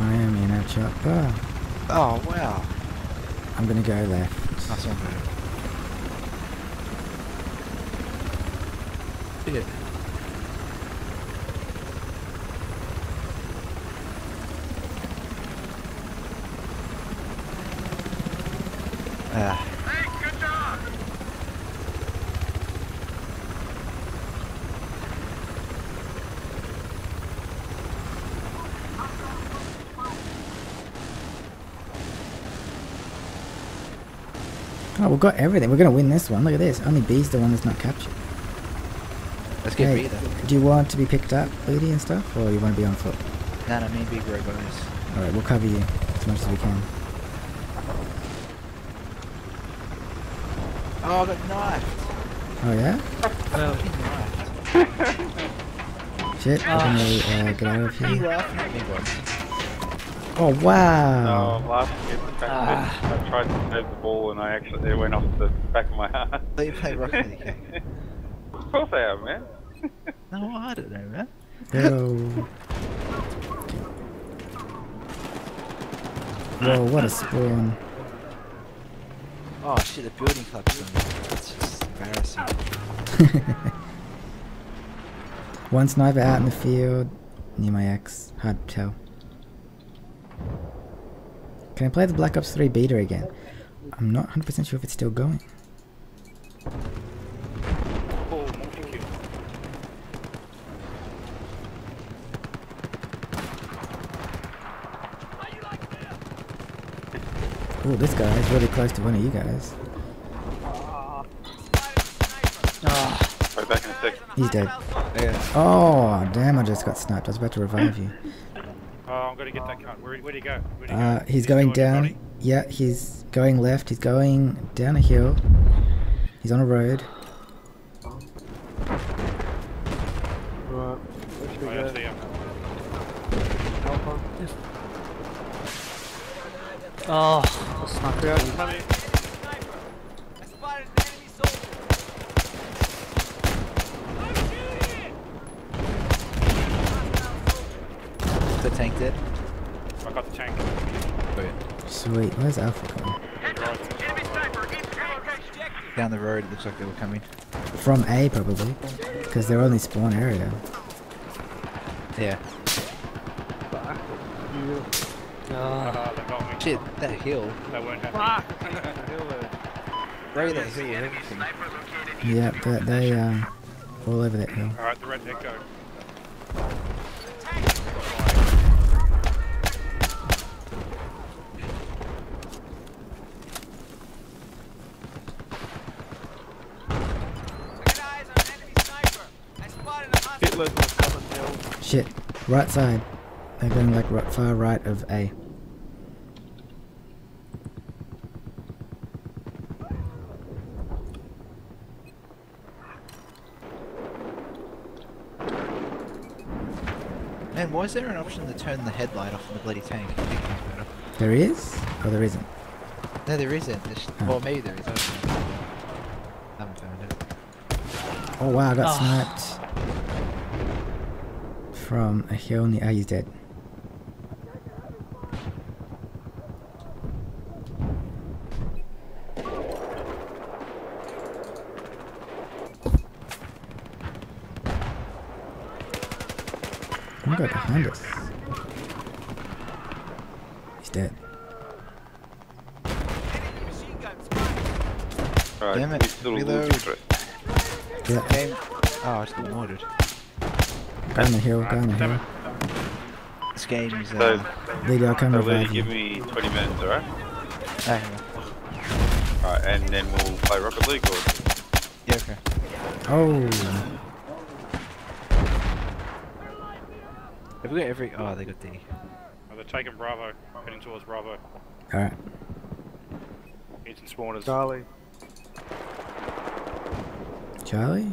[SPEAKER 2] I a chopper.
[SPEAKER 1] Oh wow.
[SPEAKER 2] I'm gonna go left.
[SPEAKER 1] That's not good. Yeah. Ah,
[SPEAKER 3] Hey, good job.
[SPEAKER 2] Oh, we've got everything. We're gonna win this one. Look at this. Only B's the one that's not captured.
[SPEAKER 1] let's get
[SPEAKER 2] Hey,
[SPEAKER 1] B then.
[SPEAKER 2] do you want to be picked up, Booty and stuff, or you want to be on foot?
[SPEAKER 1] No, no, me and Big Red got.
[SPEAKER 2] All right, we'll cover you as much as we can.
[SPEAKER 1] Oh, I got knifed.
[SPEAKER 2] Oh yeah?
[SPEAKER 1] Fucking knifed.
[SPEAKER 2] Shit. We're gonna uh, get out of here.
[SPEAKER 1] laughing at?
[SPEAKER 2] Oh wow.
[SPEAKER 9] No, last year the fact
[SPEAKER 4] Ah.
[SPEAKER 9] that I tried to save the ball and I actually it went off the back of my heart.
[SPEAKER 1] So you play Rocket League? eh?
[SPEAKER 9] of course I have, man.
[SPEAKER 1] No, I don't know, man.
[SPEAKER 2] Whoa. Whoa, what a spawn.
[SPEAKER 1] Oh shit, the building collapsed on me. That's just embarrassing.
[SPEAKER 2] One sniper out in the field near my ex. Hard to tell. Can I play the Black Ops 3 beta again? I'm not 100% sure if it's still going.
[SPEAKER 6] Oh.
[SPEAKER 2] Oh, this guy is really close to one of you guys.
[SPEAKER 9] I'll back in a sec.
[SPEAKER 2] He's dead.
[SPEAKER 1] Yeah.
[SPEAKER 2] Oh, damn, I just got sniped. I was about to revive you.
[SPEAKER 6] Oh, I'm gonna get that cunt. Where, where'd he go? Where'd he go?
[SPEAKER 2] Uh, he's going down.
[SPEAKER 6] body?
[SPEAKER 2] Yeah, he's going left. He's going down a hill. He's on a road.
[SPEAKER 8] Right. Where should we
[SPEAKER 6] Oh, yeah, I
[SPEAKER 8] go?
[SPEAKER 6] see him.
[SPEAKER 8] Alpha?
[SPEAKER 4] oh, the sniper.
[SPEAKER 8] Yeah,
[SPEAKER 6] Coming.
[SPEAKER 5] I spotted an enemy soldier.
[SPEAKER 1] The tank dead?
[SPEAKER 6] I got the tank.
[SPEAKER 1] Oh.
[SPEAKER 2] Sweet. Where's Alpha coming?
[SPEAKER 3] Heads up. Enemy sniper east of your location.
[SPEAKER 1] Down the road, it looks like they were coming.
[SPEAKER 2] From A, probably. Because they're only spawn area.
[SPEAKER 1] Yeah.
[SPEAKER 8] you.
[SPEAKER 4] Ah,
[SPEAKER 6] Uh, they got me.
[SPEAKER 1] Shit, that hill.
[SPEAKER 6] That won't happen.
[SPEAKER 8] Hill there.
[SPEAKER 1] Right that hill and everything.
[SPEAKER 3] Sniper located.
[SPEAKER 2] Yeah, they, they um, all over that hill.
[SPEAKER 6] Alright, the red deck go.
[SPEAKER 5] Got eyes on an enemy sniper. I spotted a hostile.
[SPEAKER 8] Hitler's on the southern hill.
[SPEAKER 2] Shit. Right side. They're going like right, far right of A.
[SPEAKER 1] Man, why is there an option to turn the headlight off in the bloody tank? I think it's better.
[SPEAKER 2] There is? Or there isn't?
[SPEAKER 1] No, there isn't. There's,
[SPEAKER 2] Oh.
[SPEAKER 1] well, maybe there is. I don't know.
[SPEAKER 2] Oh wow, I got
[SPEAKER 4] Oh.
[SPEAKER 2] sniped from a hill near. Ah, he's dead. One guy behind us. He's dead.
[SPEAKER 9] Right,
[SPEAKER 1] Damn it,
[SPEAKER 9] we still
[SPEAKER 1] reload.
[SPEAKER 9] lose it.
[SPEAKER 2] Yeah,
[SPEAKER 1] Game. Oh, it's been ordered.
[SPEAKER 2] Guy on the hill, guy on the hill.
[SPEAKER 1] This game is.
[SPEAKER 9] So,
[SPEAKER 1] Uh,
[SPEAKER 2] Lady, I'll come
[SPEAKER 9] so
[SPEAKER 2] revive you.
[SPEAKER 9] give me 20 minutes, alright?
[SPEAKER 1] hang on.
[SPEAKER 9] Alright, and then we'll play Rocket League or...
[SPEAKER 1] Yeah, okay.
[SPEAKER 2] Oh,
[SPEAKER 1] Have we got every. Oh, they got D.
[SPEAKER 6] Oh, they're taking Bravo, heading towards Bravo.
[SPEAKER 2] alright.
[SPEAKER 6] Instant spawners.
[SPEAKER 8] Charlie.
[SPEAKER 2] Charlie?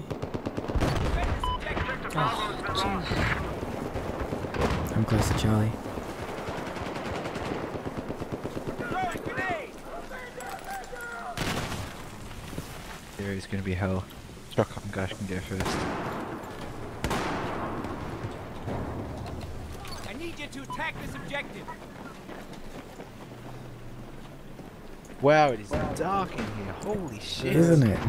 [SPEAKER 2] I'm close to Charlie.
[SPEAKER 1] There is gonna be hell. Stockholm guys can go first.
[SPEAKER 5] I need you to attack this objective.
[SPEAKER 1] Wow, it is dark in here. Holy shit.
[SPEAKER 2] Isn't it?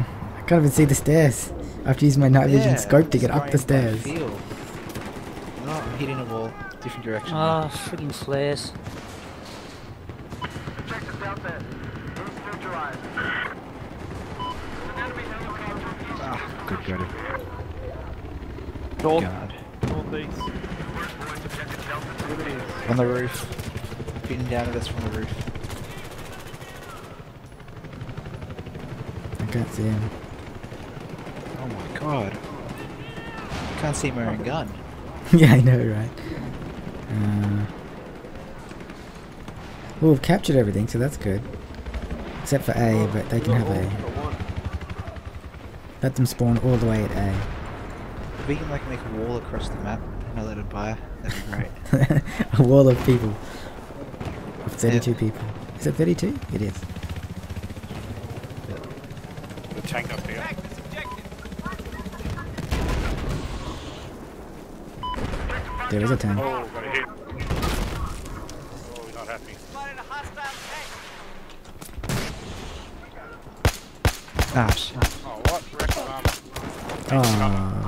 [SPEAKER 2] I can't even see the stairs. I have to use my night vision
[SPEAKER 1] Yeah,
[SPEAKER 2] scope to get up the stairs.
[SPEAKER 1] field. Oh, I'm hitting a wall. Different direction.
[SPEAKER 4] Ah, freaking flares.
[SPEAKER 3] Objective Delta. Boost neutralized. An enemy helicopter
[SPEAKER 1] Ah, good, got it.
[SPEAKER 8] North,
[SPEAKER 1] God.
[SPEAKER 8] northeast. There it is.
[SPEAKER 1] On the roof. Beating down at us from the roof.
[SPEAKER 2] I can't see him.
[SPEAKER 1] Oh my god. Can't see my own gun.
[SPEAKER 2] yeah, I know, right? Uh, well, we've captured everything, so that's good. Except for A, but they can have A. Let them spawn all the way at A.
[SPEAKER 1] If we can like make a wall across the map and not let it by, that'd be great.
[SPEAKER 2] a wall of people. Of 32 people. Is it 32? It is.
[SPEAKER 6] The tank up here.
[SPEAKER 5] Attack this objective.
[SPEAKER 2] There is a tank.
[SPEAKER 6] Oh, got a hit. Oh, he's not happy.
[SPEAKER 5] Spotted a hostile tank.
[SPEAKER 1] ah, shit.
[SPEAKER 6] Oh, what? Wreck of armor.
[SPEAKER 2] Ah.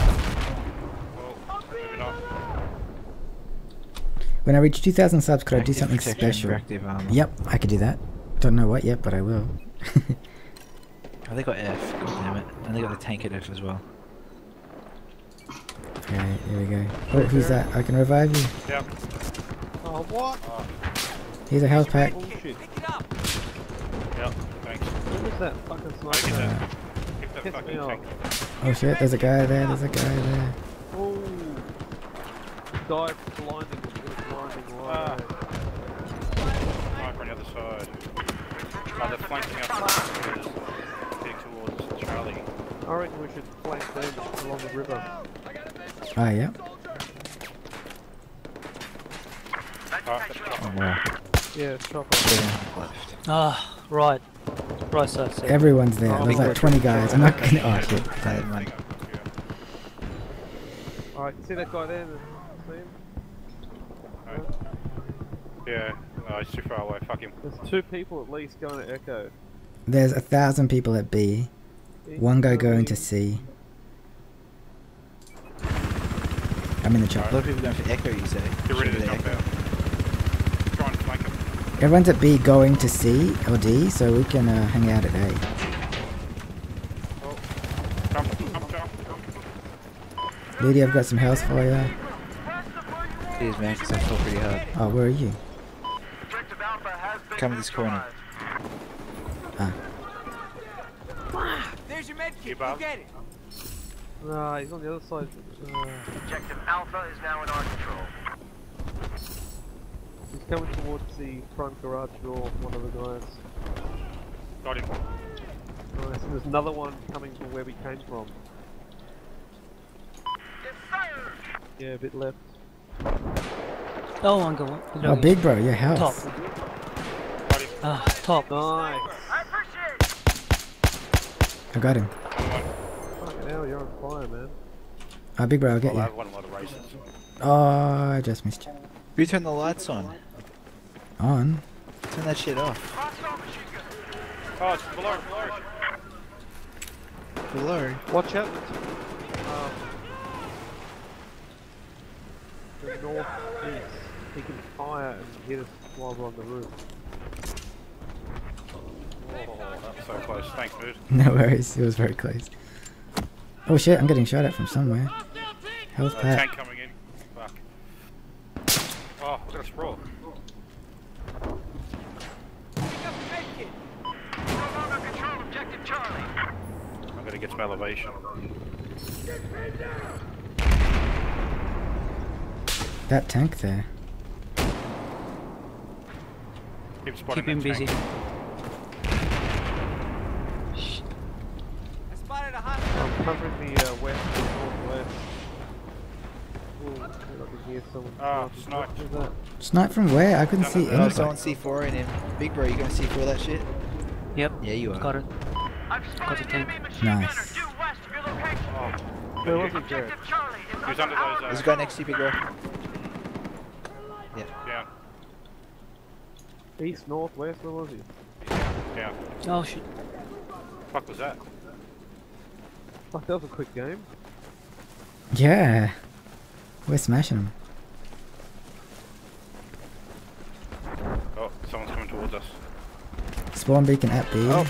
[SPEAKER 6] Well, maybe not.
[SPEAKER 2] When I reach 2,000 subs, could I do something special? Yep, I could do that. Don't know what yet, but I will.
[SPEAKER 1] Oh, they got F. God damn it. And they got the tank at F as well.
[SPEAKER 2] Okay, here we go. Oh, who's that? I can revive you.
[SPEAKER 6] Yep.
[SPEAKER 8] Oh, what?
[SPEAKER 2] Here's a health pack.
[SPEAKER 8] Bullshit.
[SPEAKER 5] Pick it up.
[SPEAKER 6] Yep. Thanks.
[SPEAKER 8] What was that fucking sniper?
[SPEAKER 6] that. That
[SPEAKER 8] Piss
[SPEAKER 6] fucking
[SPEAKER 8] me off.
[SPEAKER 6] tank.
[SPEAKER 2] Oh shit, there's a guy there, there's a guy there.
[SPEAKER 8] Oh. Died blinding, blinding
[SPEAKER 6] Ah. Sniper on the other side. Oh, they're flanking us. Heading towards Charlie.
[SPEAKER 8] I reckon we should flank them along the river.
[SPEAKER 2] Ah, yeah.
[SPEAKER 6] Oh,
[SPEAKER 1] wow.
[SPEAKER 8] Yeah, chopper.
[SPEAKER 1] Seven left.
[SPEAKER 4] Ah, right. Right side, sir.
[SPEAKER 2] Everyone's there.
[SPEAKER 1] Oh,
[SPEAKER 2] There's like 20 guys. I'm not gonna. Oh shit.
[SPEAKER 1] Never mind.
[SPEAKER 8] Alright, see that guy there? See him?
[SPEAKER 6] Yeah, no, he's too far away. Fuck him.
[SPEAKER 8] There's two people at least going to Echo.
[SPEAKER 2] There's a thousand people at B. One guy going to C. I'm in the
[SPEAKER 1] A lot of people going for Echo, you say?
[SPEAKER 6] Get ready to
[SPEAKER 1] Should we
[SPEAKER 6] jump
[SPEAKER 1] Echo?
[SPEAKER 6] out. Try and flank him.
[SPEAKER 2] Everyone's at B going to C or D, so we can uh, hang out at A.
[SPEAKER 6] Jump, jump, jump, jump.
[SPEAKER 2] Lady, I've got some health for you.
[SPEAKER 1] Cheers, man, because I fell pretty hard.
[SPEAKER 2] Oh, where are you?
[SPEAKER 3] Objective Alpha has been
[SPEAKER 1] Come to this corner.
[SPEAKER 2] Ah.
[SPEAKER 5] There's your med
[SPEAKER 6] You
[SPEAKER 5] kit. Go
[SPEAKER 6] Bob?
[SPEAKER 5] get it.
[SPEAKER 8] Nah, he's on the other side. Uh,
[SPEAKER 3] Objective Alpha is now in our control.
[SPEAKER 8] he's coming towards the front garage door, one of the guys.
[SPEAKER 6] Got him.
[SPEAKER 8] Nice. And there's another one coming from where we came from. Yeah, a bit left.
[SPEAKER 4] Oh, Uncle. one.
[SPEAKER 2] Oh, big bro, your
[SPEAKER 4] Top.
[SPEAKER 2] health.
[SPEAKER 6] Got him.
[SPEAKER 4] Ah, top.
[SPEAKER 8] Nice.
[SPEAKER 3] I appreciate it.
[SPEAKER 2] I got him.
[SPEAKER 8] Fucking Now you're on fire, man.
[SPEAKER 2] Oh, big bro, I'll get
[SPEAKER 6] Well, I
[SPEAKER 2] you.
[SPEAKER 6] have won a lot of races.
[SPEAKER 2] Oh, I just missed you.
[SPEAKER 1] You turned the lights on?
[SPEAKER 2] On?
[SPEAKER 1] Turn that shit off.
[SPEAKER 6] Oh, it's below, below.
[SPEAKER 1] Below.
[SPEAKER 8] Watch out. Um, the northeast. He can fire and hit us while we're on the roof.
[SPEAKER 6] Oh, that was so close. Thanks, dude.
[SPEAKER 2] No worries, it was very close. Oh shit, I'm getting shot at from somewhere. Health
[SPEAKER 6] Uh,
[SPEAKER 2] pack.
[SPEAKER 6] tank coming in. Fuck. Oh, look at a sprawl. I'm gonna get some elevation.
[SPEAKER 2] That tank there.
[SPEAKER 6] Keep spotting
[SPEAKER 4] Keep him busy.
[SPEAKER 6] tank.
[SPEAKER 5] I spotted a hostile.
[SPEAKER 8] I'm covering the uh, west and northwest. Ooh, I can hear someone.
[SPEAKER 6] Ah,
[SPEAKER 8] sniping.
[SPEAKER 6] snipe.
[SPEAKER 2] Snipe from where? I couldn't
[SPEAKER 6] No,
[SPEAKER 2] see
[SPEAKER 6] no, no,
[SPEAKER 1] Oh,
[SPEAKER 2] anybody.
[SPEAKER 1] someone C4 in him. Big bro, you gonna C4 that shit?
[SPEAKER 4] Yep.
[SPEAKER 1] Yeah, you are.
[SPEAKER 4] Got it.
[SPEAKER 3] I've
[SPEAKER 4] Got the tank.
[SPEAKER 3] enemy machine
[SPEAKER 2] Nice.
[SPEAKER 3] gunner due west of your location.
[SPEAKER 6] Oh,
[SPEAKER 8] Where was he, Jared?
[SPEAKER 3] Objective Charlie is
[SPEAKER 6] He's
[SPEAKER 3] under
[SPEAKER 6] under those, uh,
[SPEAKER 1] There's a guy next to you, big bro.
[SPEAKER 6] down,
[SPEAKER 8] East, north, west, where was he?
[SPEAKER 6] down.
[SPEAKER 4] Oh shit.
[SPEAKER 6] Fuck was that?
[SPEAKER 8] Fuck, that was a quick game.
[SPEAKER 2] Yeah. We're smashing them.
[SPEAKER 6] Oh, someone's coming towards us.
[SPEAKER 2] Spawn beacon at B.
[SPEAKER 1] Oh.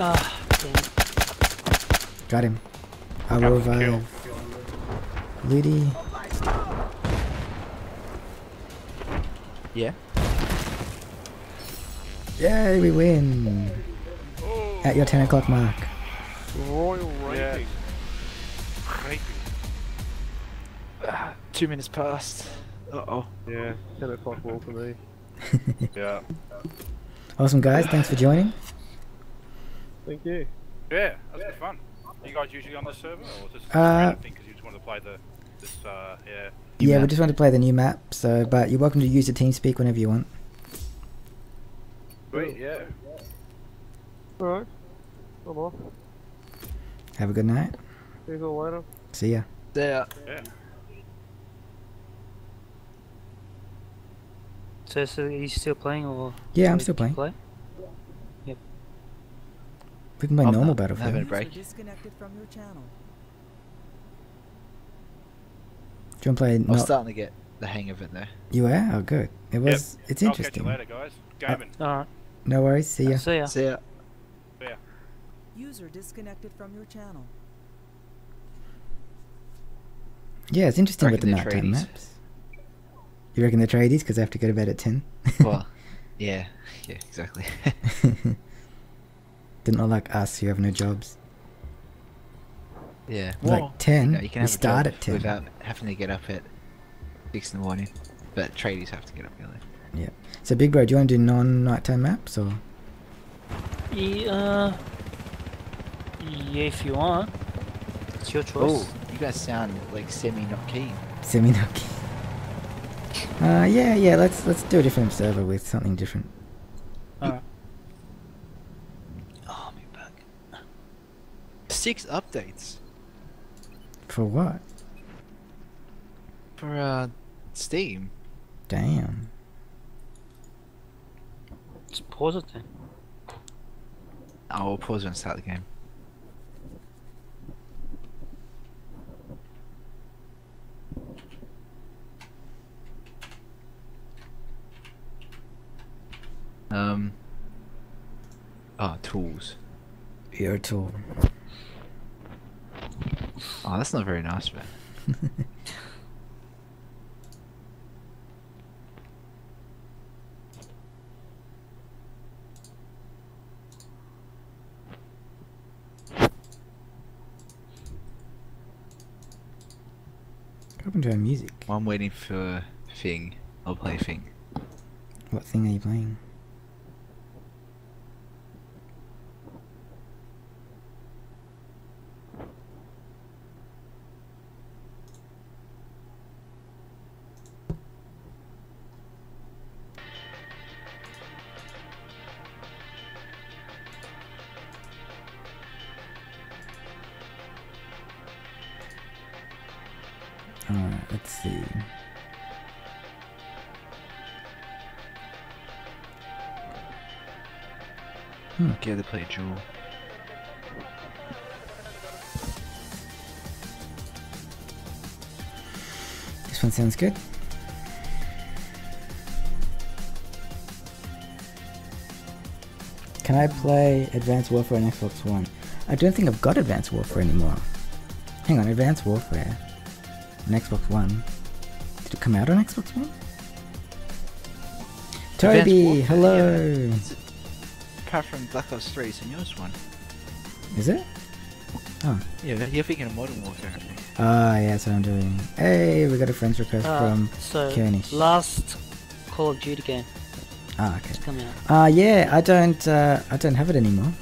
[SPEAKER 4] Ah. damn.
[SPEAKER 2] Got him. I
[SPEAKER 6] That
[SPEAKER 2] will
[SPEAKER 6] was
[SPEAKER 2] revive. Ludi.
[SPEAKER 1] Yeah.
[SPEAKER 2] Yay, we win. At your 10 o'clock mark.
[SPEAKER 8] Royal
[SPEAKER 6] Yeah.
[SPEAKER 8] raping.
[SPEAKER 1] Two minutes past. Uh oh.
[SPEAKER 8] Yeah, 10 o'clock wall for me.
[SPEAKER 6] Yeah.
[SPEAKER 2] Awesome, guys. Thanks for joining.
[SPEAKER 8] Thank you.
[SPEAKER 6] Yeah, that's good fun. You guys usually on this server, or was this just
[SPEAKER 2] Uh,
[SPEAKER 6] a random thing because you just wanted to play the this? Uh, yeah.
[SPEAKER 2] yeah, we just want to play the new map, so but you're welcome to use the TeamSpeak whenever you want.
[SPEAKER 6] Sweet. Yeah.
[SPEAKER 8] Alright. I'm off.
[SPEAKER 2] Have a good night.
[SPEAKER 8] See you later.
[SPEAKER 2] See ya.
[SPEAKER 1] There.
[SPEAKER 6] Yeah.
[SPEAKER 4] So, so he's still playing or?
[SPEAKER 2] Yeah, I'm still
[SPEAKER 4] keep
[SPEAKER 2] playing.
[SPEAKER 4] play?
[SPEAKER 2] We can play
[SPEAKER 1] I'm
[SPEAKER 2] normal
[SPEAKER 1] not having a break.
[SPEAKER 11] disconnected from your channel.
[SPEAKER 2] Do you want to play?
[SPEAKER 1] I'm
[SPEAKER 2] Not,
[SPEAKER 1] starting to get the hang of it though.
[SPEAKER 2] you are? Oh, good. It was. It's
[SPEAKER 6] I'll catch you
[SPEAKER 2] interesting.
[SPEAKER 6] later, guys. Gaming.
[SPEAKER 4] Alright.
[SPEAKER 2] No worries. See ya.
[SPEAKER 4] See ya.
[SPEAKER 1] See ya.
[SPEAKER 6] Yeah.
[SPEAKER 11] User disconnected from your channel.
[SPEAKER 2] Yeah, it's interesting with the
[SPEAKER 1] reckon they're
[SPEAKER 2] nighttime
[SPEAKER 1] tradies.
[SPEAKER 2] maps. You reckon they're tradies because I have to go to bed at ten?
[SPEAKER 1] Well, yeah. Yeah, exactly.
[SPEAKER 2] They're not like us who have no jobs.
[SPEAKER 1] yeah.
[SPEAKER 2] like ten,
[SPEAKER 1] you know, you can have a
[SPEAKER 2] start at ten.
[SPEAKER 1] without having to get up at six in the morning. But tradies have to get up early. Yeah.
[SPEAKER 2] So, big bro, do you want to do non-nighttime maps or?
[SPEAKER 4] Yeah, uh, yeah, if you want. It's your choice.
[SPEAKER 1] Oh, you guys sound like semi not keen.
[SPEAKER 2] Semi Noki. Uh, yeah, yeah. Let's let's do a different server with something different.
[SPEAKER 4] Alright.
[SPEAKER 1] Oh, I'll be back. Six updates
[SPEAKER 2] For what?
[SPEAKER 1] for uh Steam.
[SPEAKER 2] Damn.
[SPEAKER 4] Just pause it then.
[SPEAKER 1] I will pause and start the game. Um. Oh, tools.
[SPEAKER 2] Your tool.
[SPEAKER 1] Oh, that's not very nice, man.
[SPEAKER 2] Open to our music.
[SPEAKER 1] Well, I'm waiting for Thing. I'll play Thing.
[SPEAKER 2] What thing are you playing? Alright, let's see. Hmm.
[SPEAKER 1] Yeah, they play Jewel.
[SPEAKER 2] This one sounds good. Can I play Advanced Warfare on Xbox One? I don't think I've got Advanced Warfare anymore. Hang on, Advanced Warfare on Xbox One. Did it come out on Xbox One? Toby,
[SPEAKER 1] Warfare,
[SPEAKER 2] hello.
[SPEAKER 1] It's- Apart from Black Ops 3, it's the newest one.
[SPEAKER 2] Is it? Oh.
[SPEAKER 1] Yeah, you're thinking of Modern Warfare, I think.
[SPEAKER 2] Ah, yeah, that's what I'm doing. Hey, we got a friend's request
[SPEAKER 4] Uh,
[SPEAKER 2] from
[SPEAKER 4] so
[SPEAKER 2] Kernish.
[SPEAKER 4] last Call of Duty game.
[SPEAKER 2] Ah, okay.
[SPEAKER 4] It's coming out.
[SPEAKER 2] Ah, yeah, I don't, uh, I don't have it anymore.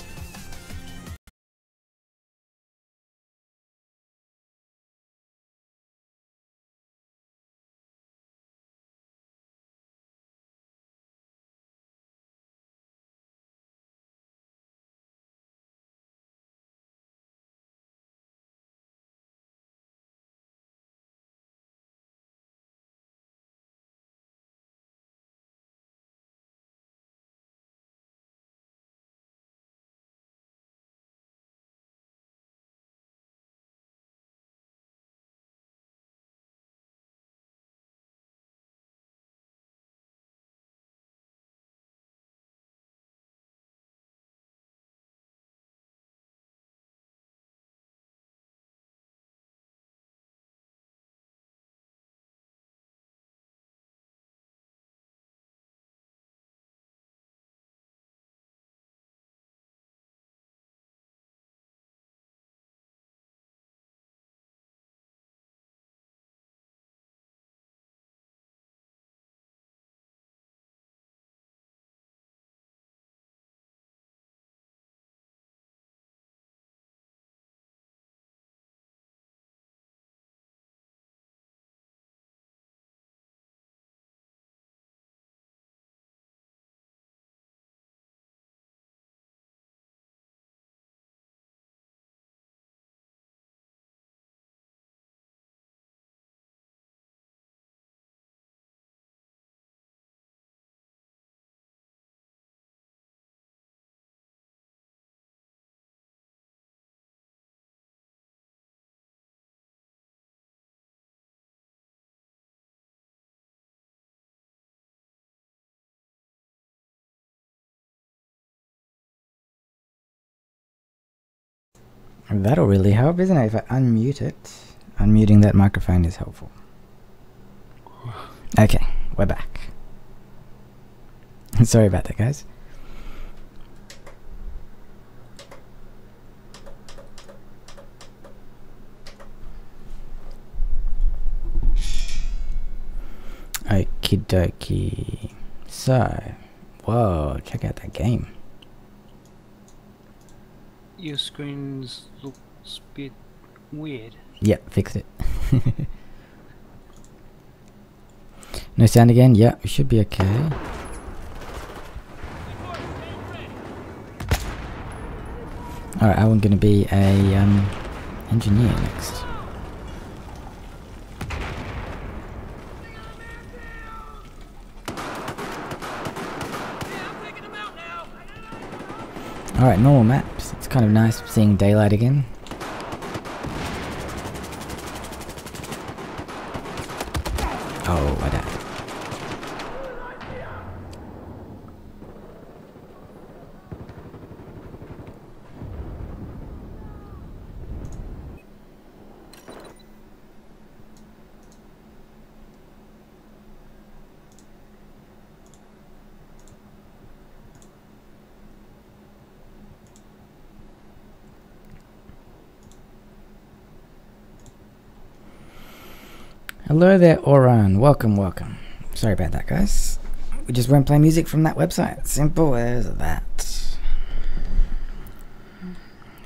[SPEAKER 2] That'll really help, isn't it? If I unmute it. Unmuting that microphone is helpful. Okay, we're back. Sorry about that, guys. Okie dokie. So, whoa, check out that game.
[SPEAKER 4] Your screens looks a bit weird.
[SPEAKER 2] Yep, fixed it. no sound again? Yeah, we should be okay. Alright, I'm gonna be a um, engineer next. Alright, normal maps. It's kind of nice seeing daylight again. Oh, I died. Hello there, Oran. Welcome, welcome. Sorry about that, guys. We just won't play music from that website. Simple as that.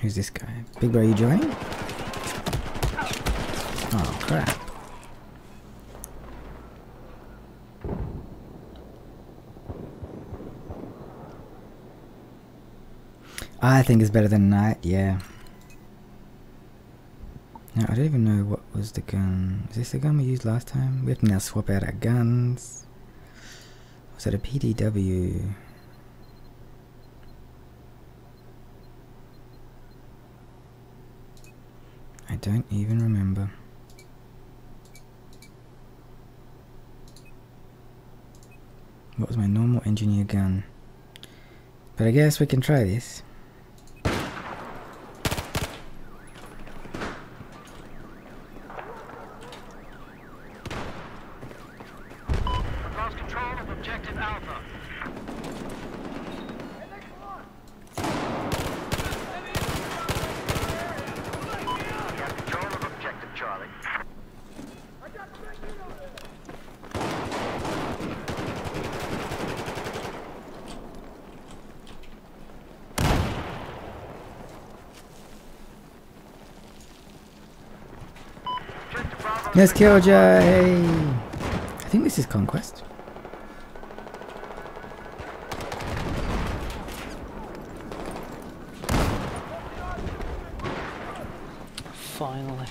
[SPEAKER 2] Who's this guy? Big bro, you joining? Oh, crap. I think it's better than night, yeah. Now, I don't even know what was the gun. Is this the gun we used last time? We have to now swap out our guns. Was that a PDW? I don't even remember. What was my normal engineer gun? But I guess we can try this.
[SPEAKER 3] We've lost control of objective Alpha. We have control of objective Charlie.
[SPEAKER 2] Yes, Killjoy! I think this is Conquest.
[SPEAKER 4] Finally.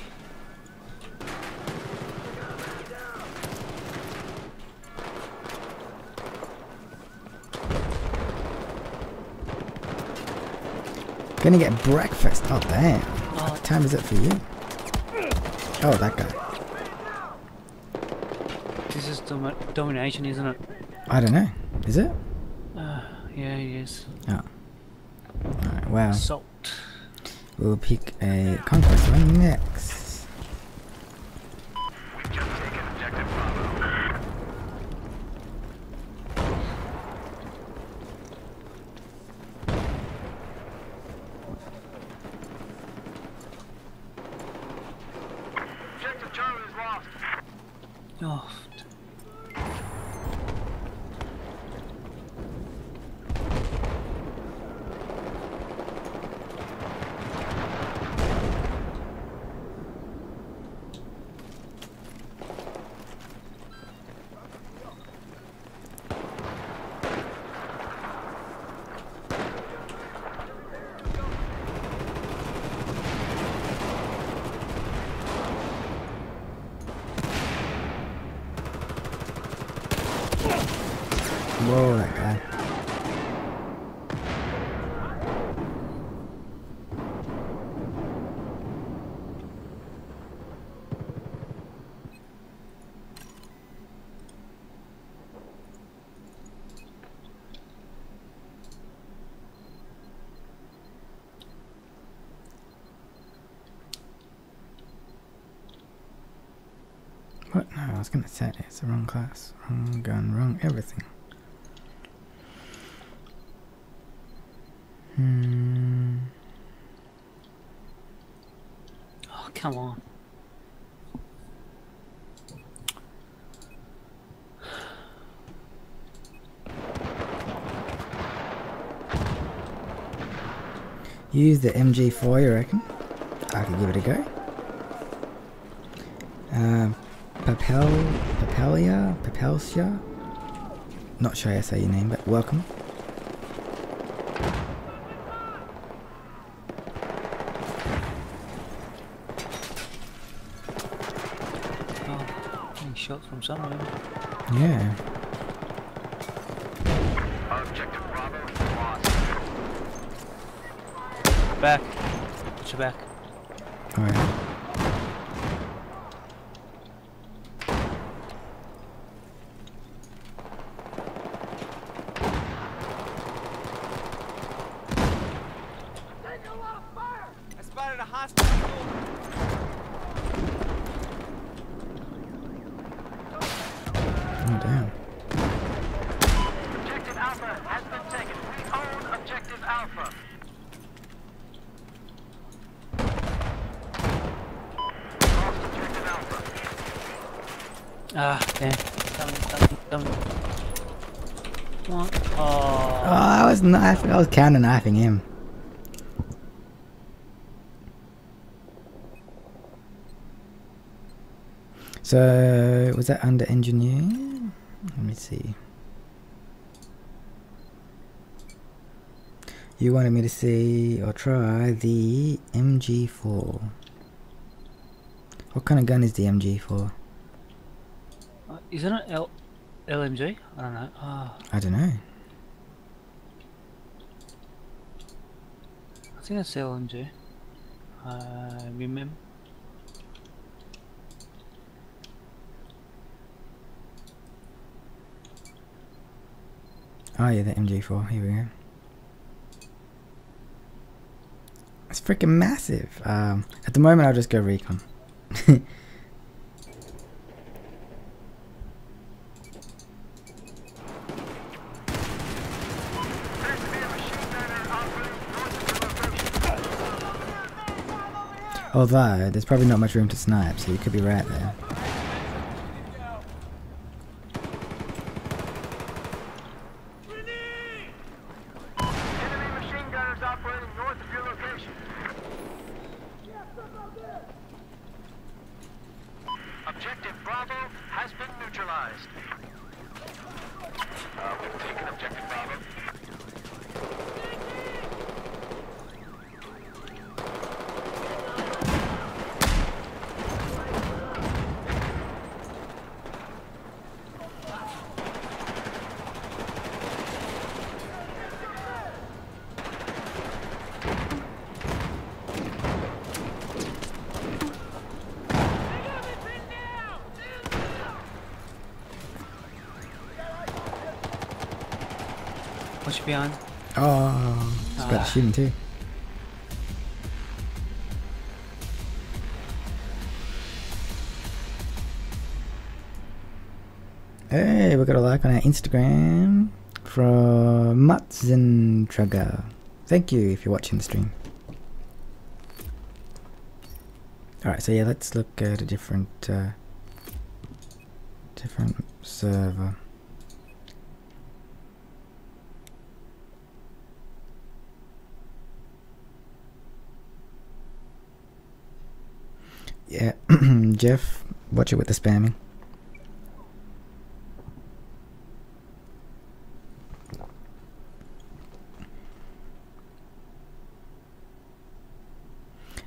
[SPEAKER 2] Gonna get breakfast. Oh, damn. What time is it for you? Oh, that guy.
[SPEAKER 4] This is domi domination, isn't it?
[SPEAKER 2] I don't know. Is it?
[SPEAKER 4] Uh, yeah, it is.
[SPEAKER 2] Oh. Alright, well.
[SPEAKER 4] Salt.
[SPEAKER 2] We'll pick a Conquest one next.
[SPEAKER 3] We've just taken objective Bravo. Objective Charlie is lost.
[SPEAKER 4] Oh,
[SPEAKER 2] Whoa, that guy. What? No, I was gonna say it's the wrong class, wrong gun, wrong everything. Hmm.
[SPEAKER 4] oh, come on.
[SPEAKER 2] Use the MG4, you reckon? I could give it a go. Um, Papel, Papelia, Papelsia. Not sure to say your name, but welcome.
[SPEAKER 4] Oh, getting from somewhere.
[SPEAKER 2] Yeah.
[SPEAKER 3] Objective Bravo lost.
[SPEAKER 4] Back. Put your back.
[SPEAKER 2] Alright.
[SPEAKER 5] I spotted a hostile soldier.
[SPEAKER 2] Oh, damn.
[SPEAKER 3] Objective Alpha has been taken. We own Objective Alpha. Lost Objective Alpha.
[SPEAKER 4] Ah, damn. Coming, coming, coming. What?
[SPEAKER 2] Oh,
[SPEAKER 4] Oh.
[SPEAKER 2] I was knifing. I was counter knifing him. So was that under engineer? Let me see. You wanted me to see or try the MG4. What kind of gun is the MG4?
[SPEAKER 4] Uh, isn't it L LMG? I don't know. Ah,
[SPEAKER 2] I don't know.
[SPEAKER 4] Think it's LMG. I remember.
[SPEAKER 2] Oh yeah, the MG4. Here we go. It's freaking massive. Um, at the moment, I'll just go recon. Although, there's probably not much room to snipe, so you could be right there.
[SPEAKER 3] Enemy machine gunners operating north of your location. Objective Bravo has been neutralized. Uh, we've taken objective Bravo.
[SPEAKER 4] Watch behind.
[SPEAKER 2] Oh, Hey, we got a like on our Instagram from Matzentrager. Thank you if you're watching the stream. Alright, so yeah, let's look at a different uh, different server. Yeah, Jeff, watch it with the spamming.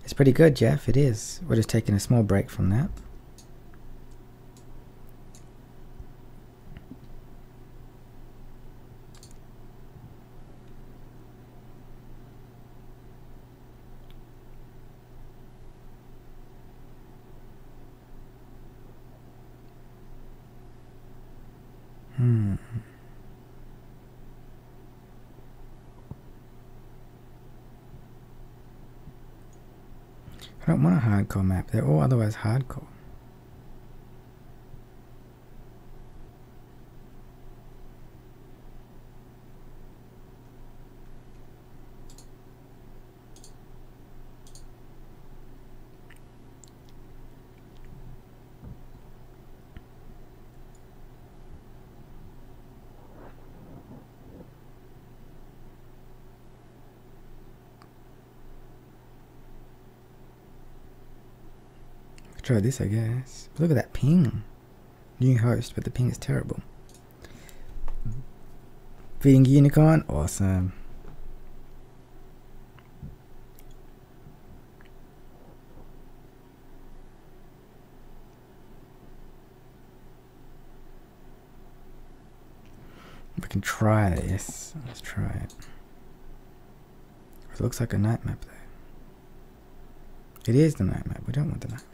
[SPEAKER 2] It's pretty good, Jeff. It is. We're just taking a small break from that. Hmm. I don't want a hardcore map. They're all otherwise hardcore. Try this, I guess. Look at that ping. New host, but the ping is terrible. Feeding unicorn, awesome. We can try this. Let's try it. It looks like a night map though. It is the night map. We don't want the night map.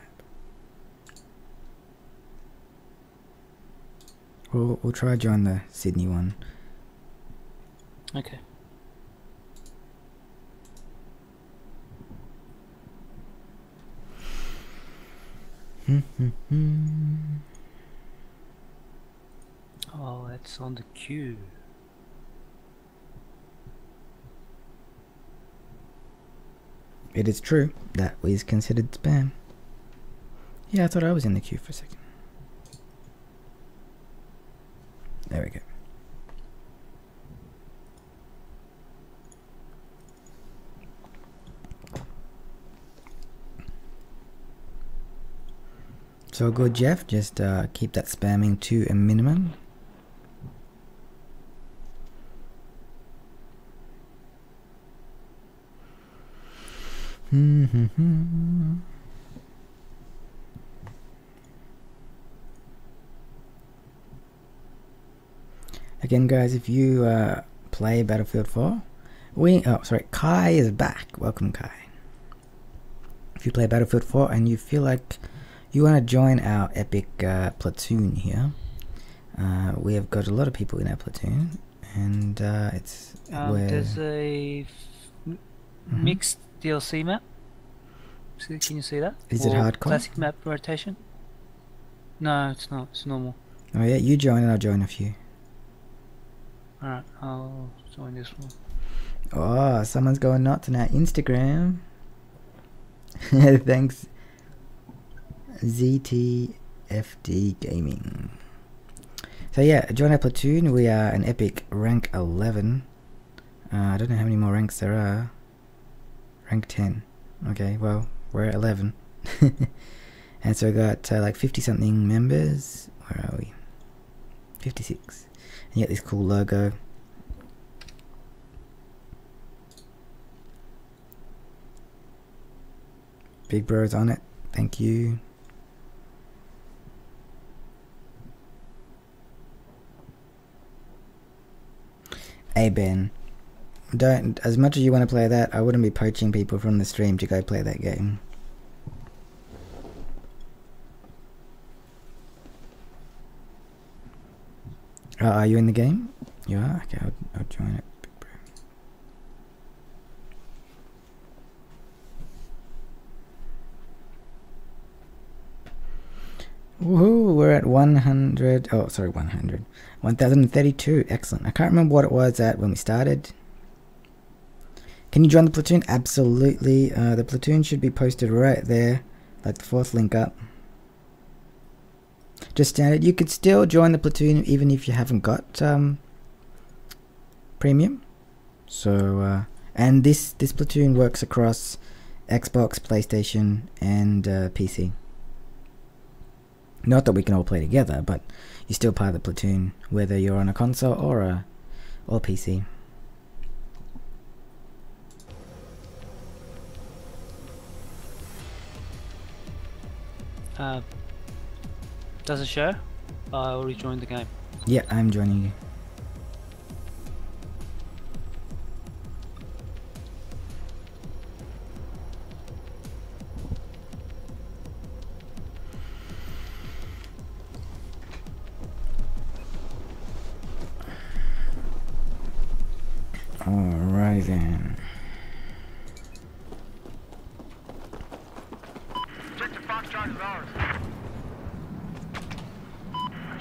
[SPEAKER 2] We'll we'll try join the Sydney one.
[SPEAKER 4] Okay. Oh, that's on the queue.
[SPEAKER 2] It is true that was considered spam. Yeah, I thought I was in the queue for a second. There we go. So good, Jeff. Just uh, keep that spamming to a minimum. Again, guys, if you uh, play Battlefield 4, we oh sorry, Kai is back. Welcome, Kai. If you play Battlefield 4 and you feel like you want to join our epic uh, platoon here, uh, we have got a lot of people in our platoon, and uh, it's
[SPEAKER 4] Um,
[SPEAKER 2] where
[SPEAKER 4] there's a f- m-
[SPEAKER 2] Mhm.
[SPEAKER 4] mixed DLC map. Can you see that?
[SPEAKER 2] Is it
[SPEAKER 4] Or
[SPEAKER 2] hardcore?
[SPEAKER 4] Classic map rotation. No, it's not. It's normal.
[SPEAKER 2] oh yeah, you join and I'll join a few.
[SPEAKER 4] Alright, I'll join this one.
[SPEAKER 2] Oh, someone's going nuts on our Instagram. Thanks, ZTFD Gaming. So yeah, join our platoon. We are an epic rank 11. Uh, I don't know how many more ranks there are. Rank 10. Okay, well, we're at 11. and so we got uh, like 50 something members. Where are we? 56. You get this cool logo. Big Bro's on it. Thank you. Hey Ben, don't as much as you want to play that, I wouldn't be poaching people from the stream to go play that game. Uh, are you in the game? You are. Okay, I'll, I'll join it. Woohoo, we're at 100. Oh, sorry, 100. 1032. Excellent. I can't remember what it was at when we started. Can you join the platoon? Absolutely. Uh, the platoon should be posted right there, like the fourth link up. Just standard. You could still join the platoon even if you haven't got um, premium. So, uh, and this this platoon works across Xbox, PlayStation, and uh, PC. Not that we can all play together, but you're still part of the platoon, whether you're on a console or a or PC.
[SPEAKER 4] Uh, does it show? I already joined the game.
[SPEAKER 2] Yeah, I'm joining you. Alright then.
[SPEAKER 3] Objective Foxtrot is ours.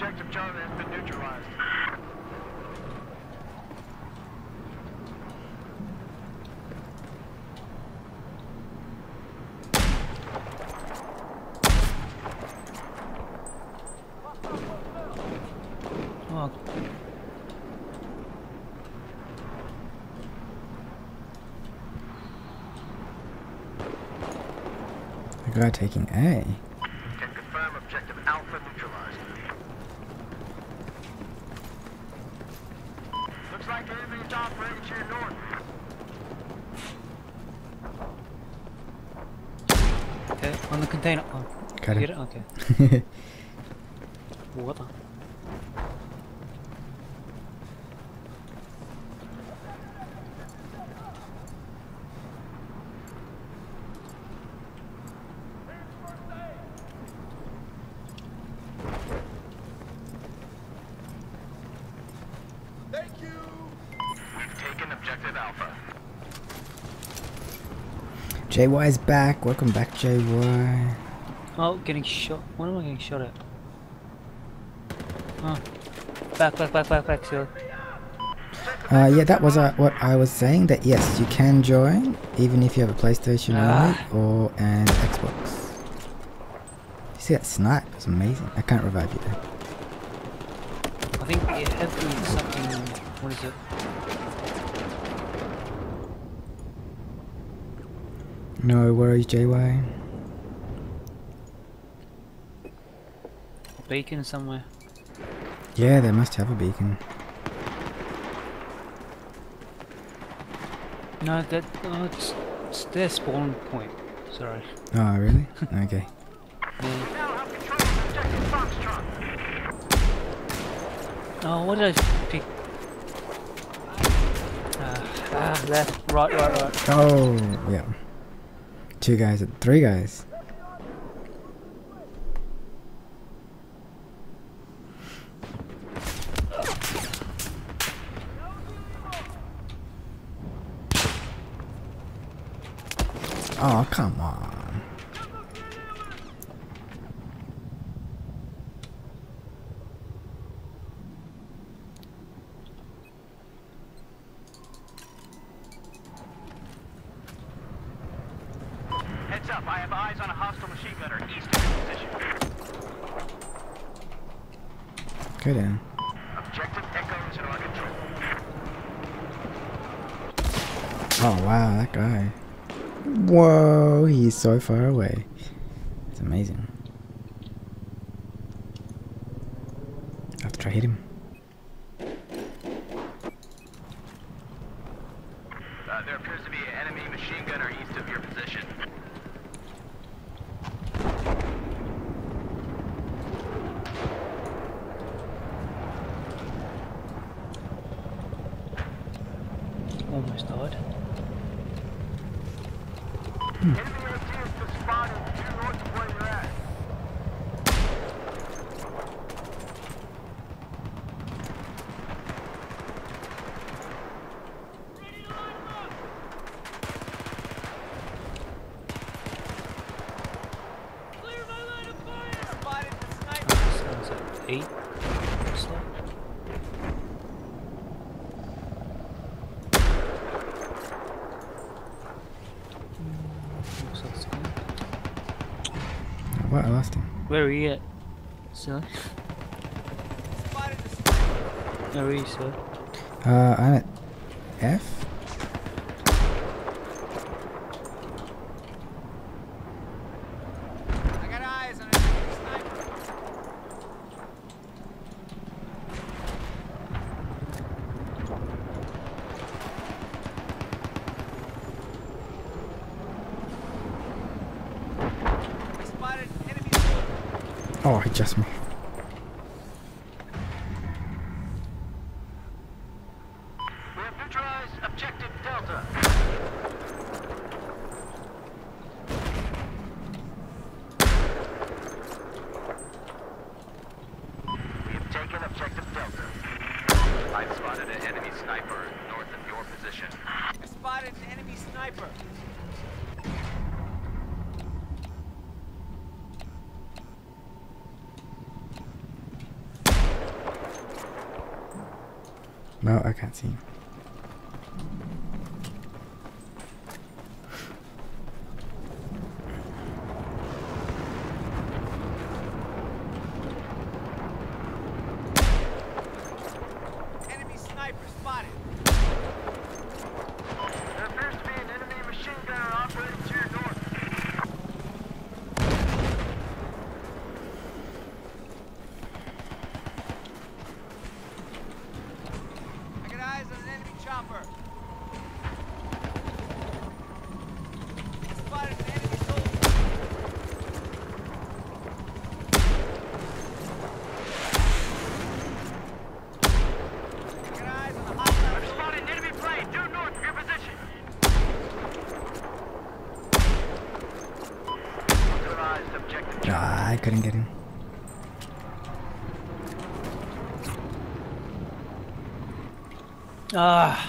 [SPEAKER 3] Objective Charlie has been neutralized.
[SPEAKER 2] Taking A.
[SPEAKER 4] container. Oh,
[SPEAKER 2] Got it.
[SPEAKER 4] get it? Okay. The?
[SPEAKER 3] We've
[SPEAKER 2] JY's back. Welcome back, JY.
[SPEAKER 4] Oh, getting shot. What am I getting shot at? Oh. Back, back, back, back, back, Seal.
[SPEAKER 2] Uh, yeah, that was uh, what I was saying. That yes, you can join even if you have a PlayStation
[SPEAKER 4] Ah.
[SPEAKER 2] or an Xbox. You see that snipe? It's amazing. I can't revive you though.
[SPEAKER 4] I think it had something. What is it?
[SPEAKER 2] No worries, JY.
[SPEAKER 4] Beacon somewhere.
[SPEAKER 2] Yeah, they must have a beacon.
[SPEAKER 4] No, that oh, it's, it's their spawn point. Sorry.
[SPEAKER 2] Oh, really? okay.
[SPEAKER 4] Yeah. Oh, what did I pick? Uh, ah, left, right, right, right.
[SPEAKER 2] Oh, yeah. Two guys and three guys. Oh, come on. so far away. Korea
[SPEAKER 3] We have neutralized objective Delta. We have taken objective Delta. I've spotted an enemy sniper north of your position.
[SPEAKER 5] I spotted an enemy sniper.
[SPEAKER 2] No, I can't see. Ah.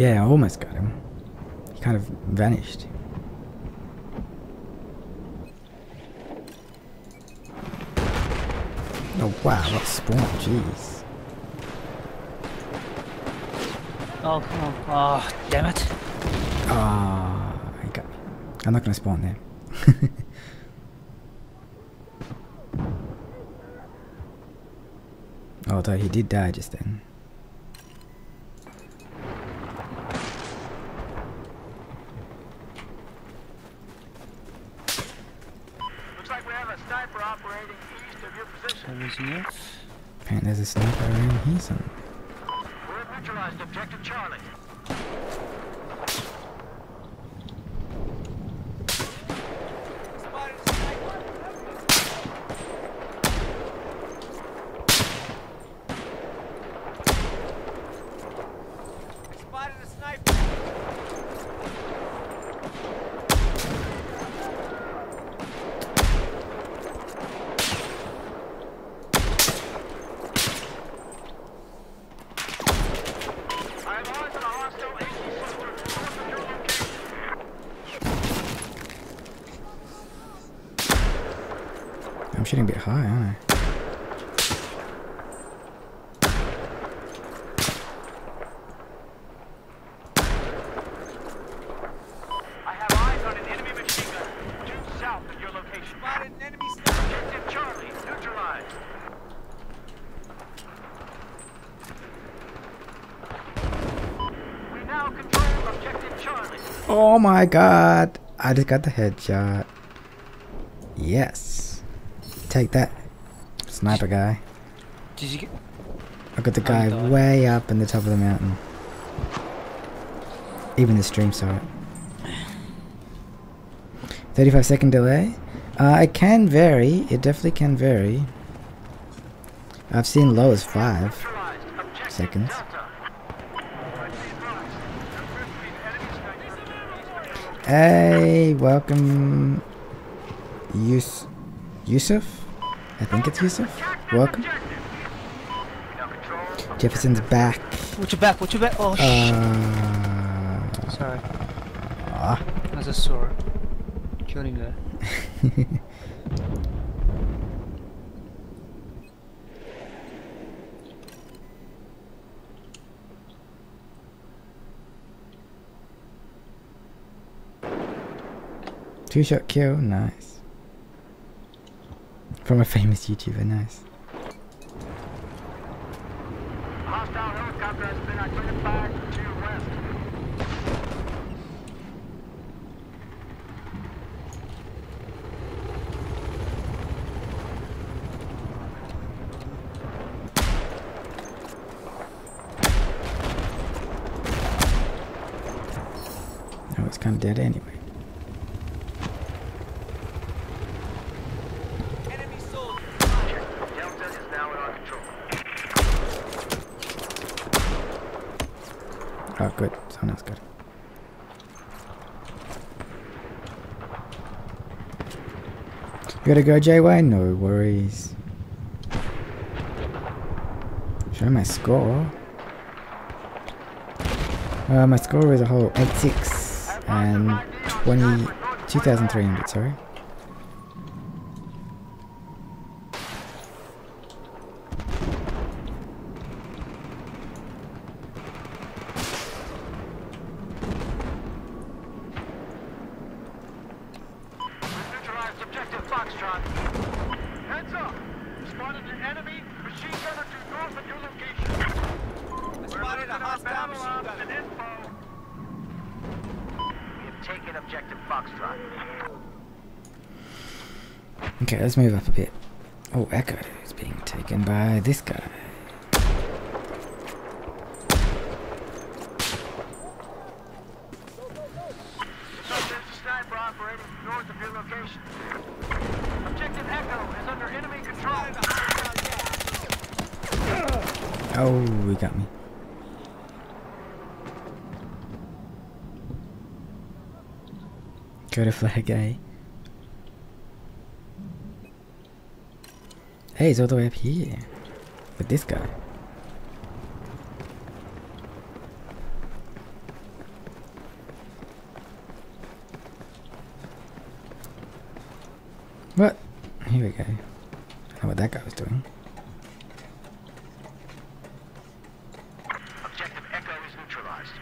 [SPEAKER 2] Yeah,
[SPEAKER 3] I
[SPEAKER 2] almost got him. He kind of vanished. Oh wow, that spawn, jeez.
[SPEAKER 4] Oh, come on. Oh, damn it.
[SPEAKER 2] Ah, oh, got me. I'm not gonna spawn there. Although he did die just then. My god! I just got the headshot. Yes. Take that, sniper guy.
[SPEAKER 4] Did you get?
[SPEAKER 2] I got the guy way up in the top of the mountain. Even the stream saw it. 35 second delay. Uh, it can vary. It definitely can vary. I've seen low as 5 seconds.
[SPEAKER 3] Delta. Be advised, there appears to be an enemy sniper east of your location.
[SPEAKER 2] Hey, welcome. Yus Yusuf? I think it's Yusuf. Welcome. Jefferson's back.
[SPEAKER 4] Watch your back. Watch your back. Oh shit.
[SPEAKER 2] Uh,
[SPEAKER 4] Sorry.
[SPEAKER 2] ah.
[SPEAKER 4] I just saw it. Killing her.
[SPEAKER 2] Two shot kill, nice. From a famous YouTuber, nice.
[SPEAKER 3] Hostile helicopter has been identified to your west.
[SPEAKER 2] Oh, it's kind of dead anyway.
[SPEAKER 5] Enemy soldier.
[SPEAKER 3] Delta is now in our control.
[SPEAKER 2] Oh, good. Someone else got it. You gotta go, JY? No worries. Show my score. Uh, my score is a whole 8-6 and 20, 2,300, sorry.
[SPEAKER 3] We've neutralized objective Foxtrot. Heads up! Spotted an enemy machine gunner to north of your location.
[SPEAKER 5] I spotted a hostile machine gunner.
[SPEAKER 3] and info. We have taken objective Foxtrot.
[SPEAKER 2] Okay, let's move up a bit. Oh, Echo is being taken by this guy. Oh, he got me. Go to flag A. Hey, he's all the way up here. With this guy. What? Here we go. I don't know what that guy was doing.
[SPEAKER 3] Objective Echo is neutralized.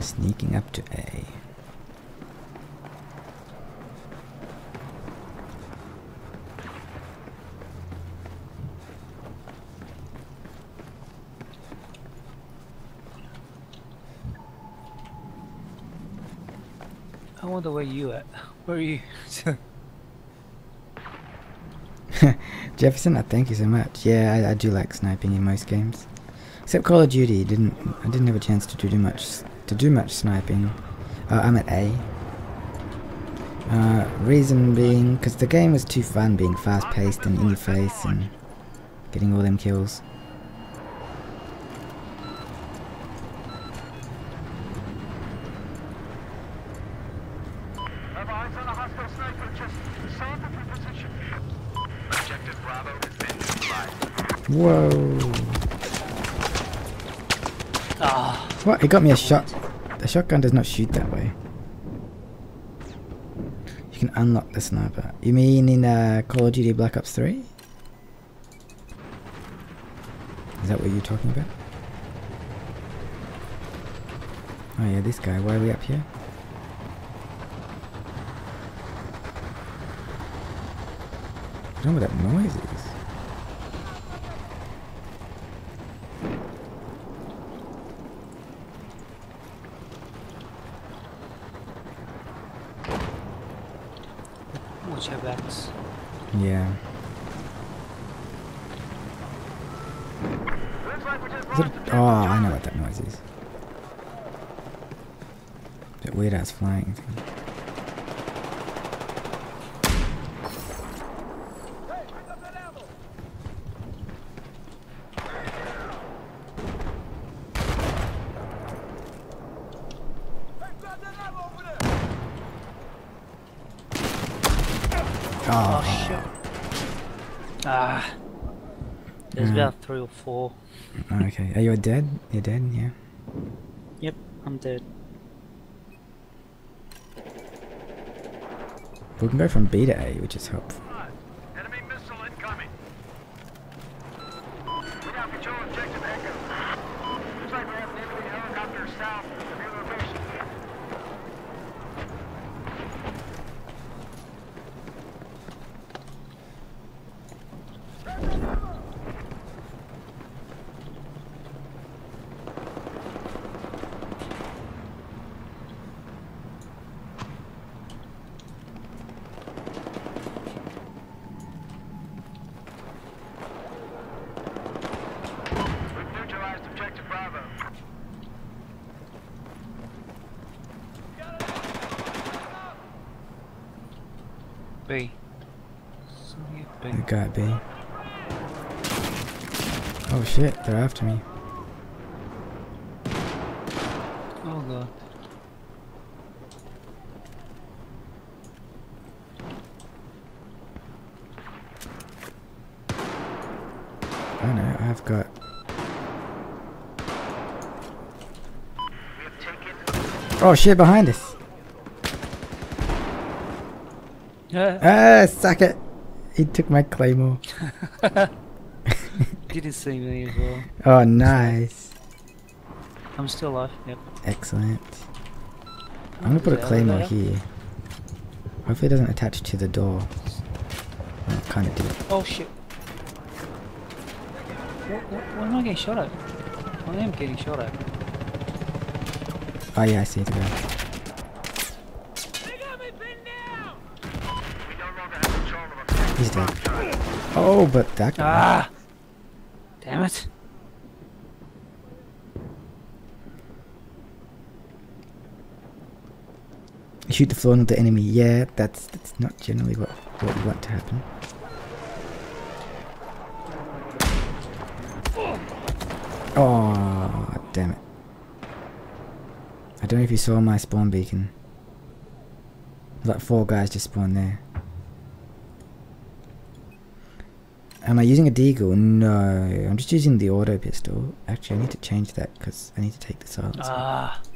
[SPEAKER 2] Sneaking up to A.
[SPEAKER 4] I wonder where you at. Where are you?
[SPEAKER 2] Jefferson, I thank you so much. Yeah, I, I do like sniping in most games, except Call of Duty. Didn't I didn't have a chance to do much to do much sniping. Uh, I'm at A. Uh, reason being, because the game was too fun, being fast paced and in your face and getting all them kills.
[SPEAKER 4] Ah,
[SPEAKER 2] got me a shot. The shotgun does not shoot that way. You can unlock the sniper. You mean in uh, Call of Duty Black Ops 3? Is that what you're talking about? Oh yeah, this guy. Why are we up here? I don't know what that noise is.
[SPEAKER 4] watch your backs.
[SPEAKER 2] Yeah.
[SPEAKER 3] Looks like we just
[SPEAKER 2] Is
[SPEAKER 3] lost
[SPEAKER 2] it,
[SPEAKER 3] objective
[SPEAKER 2] oh, I
[SPEAKER 3] Charlie.
[SPEAKER 2] know what that noise is. That weird ass flying thing.
[SPEAKER 4] Oh,
[SPEAKER 2] Oh,
[SPEAKER 4] shit. Ah. There's
[SPEAKER 2] Mm.
[SPEAKER 4] about three or four.
[SPEAKER 2] Oh, okay. Are you dead? You're dead, yeah.
[SPEAKER 4] Yep, I'm dead.
[SPEAKER 2] We can go from B to A, which is helpful.
[SPEAKER 3] Enemy missile incoming. We got control objective Echo. Looks like we have an enemy helicopter south of your location. We've neutralized objective Bravo.
[SPEAKER 4] B. So, yeah, B.
[SPEAKER 2] The guy at B. Oh shit, they're after me.
[SPEAKER 4] Oh god.
[SPEAKER 2] Oh no, I've got.
[SPEAKER 3] We have taken
[SPEAKER 2] Oh shit, behind us!
[SPEAKER 4] Yeah.
[SPEAKER 2] Ah, suck it! He took my claymore.
[SPEAKER 4] Didn't see me as well.
[SPEAKER 2] Oh, nice.
[SPEAKER 4] I'm still alive. Yep.
[SPEAKER 2] Excellent. I'm gonna put a claymore here. Hopefully it doesn't attach to the door. Well, kinda did.
[SPEAKER 4] Oh shit. What, what, what am I getting shot at? I am getting shot at.
[SPEAKER 2] Oh yeah, I see the guy.
[SPEAKER 3] We no longer have control of objective
[SPEAKER 2] He's dead. Oh, but that guy.
[SPEAKER 4] Ah! Damn it.
[SPEAKER 2] Shoot the floor of the enemy. Yeah, that's that's not generally what what we want to happen. Oh, damn it. I don't know if you saw my spawn beacon. Like four guys just spawned there. Am I using a deagle? No, I'm just using the auto pistol. Actually, I need to change that because I need to take the silence.
[SPEAKER 4] Ah. Uh,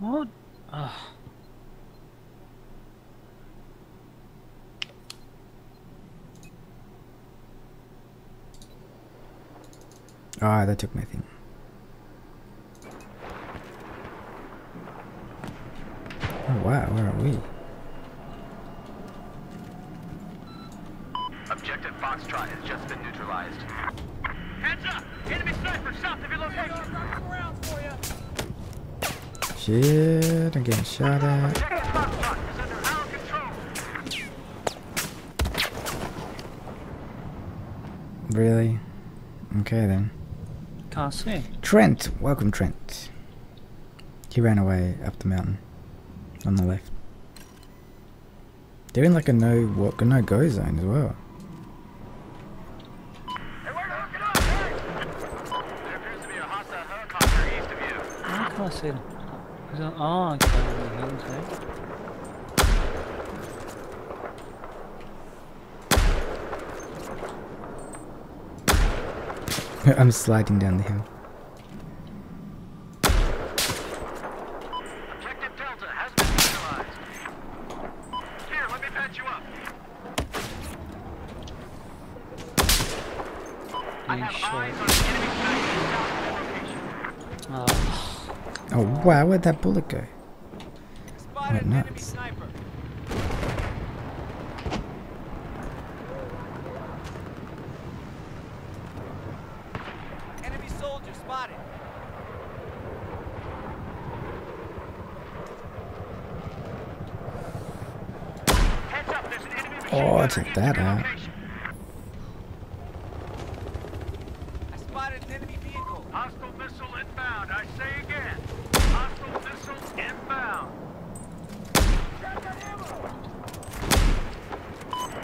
[SPEAKER 4] what? Ah.
[SPEAKER 2] Ah, that took my thing. Oh wow, where are we?
[SPEAKER 3] Neutralized. Heads up! Enemy sniper south of your location!
[SPEAKER 2] Shit, I'm getting shot at.
[SPEAKER 3] Objective Foxtrot is under our control!
[SPEAKER 2] Really? Okay then.
[SPEAKER 4] Can't see.
[SPEAKER 2] Trent, welcome Trent. He ran away up the mountain on the left. They're in like a no walk, a no go zone as well.
[SPEAKER 3] Hey, where the hook it up? Hey! There appears to be a hostile helicopter east of you.
[SPEAKER 4] Why can't I see them? Is that, oh, okay. on the hills there.
[SPEAKER 2] I'm um, sliding down the hill.
[SPEAKER 3] Objective Delta has been neutralized. Here, let me patch you up. I
[SPEAKER 4] Being
[SPEAKER 3] have
[SPEAKER 4] shot.
[SPEAKER 3] eyes on the enemy sniper south of your location.
[SPEAKER 4] Oh,
[SPEAKER 2] Oh wow, where'd that bullet go?
[SPEAKER 5] Spotted
[SPEAKER 2] Oh,
[SPEAKER 5] an enemy
[SPEAKER 2] nuts.
[SPEAKER 5] sniper. Enemy soldier spotted.
[SPEAKER 3] Heads up, there's an enemy machine
[SPEAKER 2] Oh,
[SPEAKER 3] gunner
[SPEAKER 2] check
[SPEAKER 3] east
[SPEAKER 2] that
[SPEAKER 3] of your
[SPEAKER 2] out.
[SPEAKER 3] location.
[SPEAKER 5] I spotted an enemy vehicle.
[SPEAKER 3] Hostile missile inbound. I say again. Hostile missile inbound.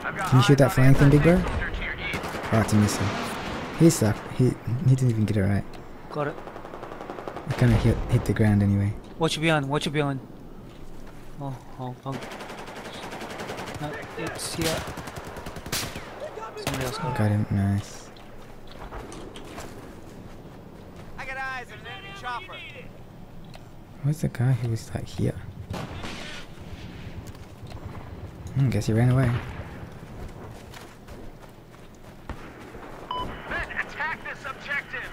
[SPEAKER 3] I've got
[SPEAKER 2] Can you shoot that flying thing, big bro?
[SPEAKER 3] anti-tank soldier to your east.
[SPEAKER 2] Oh, it's a missile. He sucked. He he didn't even get it right.
[SPEAKER 4] got it.
[SPEAKER 2] It kind of hit hit the ground anyway.
[SPEAKER 4] Watch your behind, watch your behind. Oh, oh, oh. No, it's here. Somebody else got.
[SPEAKER 2] Got him. Nice.
[SPEAKER 5] I got eyes on an enemy chopper.
[SPEAKER 2] Where's the guy who was like here? Hmm, guess he ran away.
[SPEAKER 3] Men, attack this objective.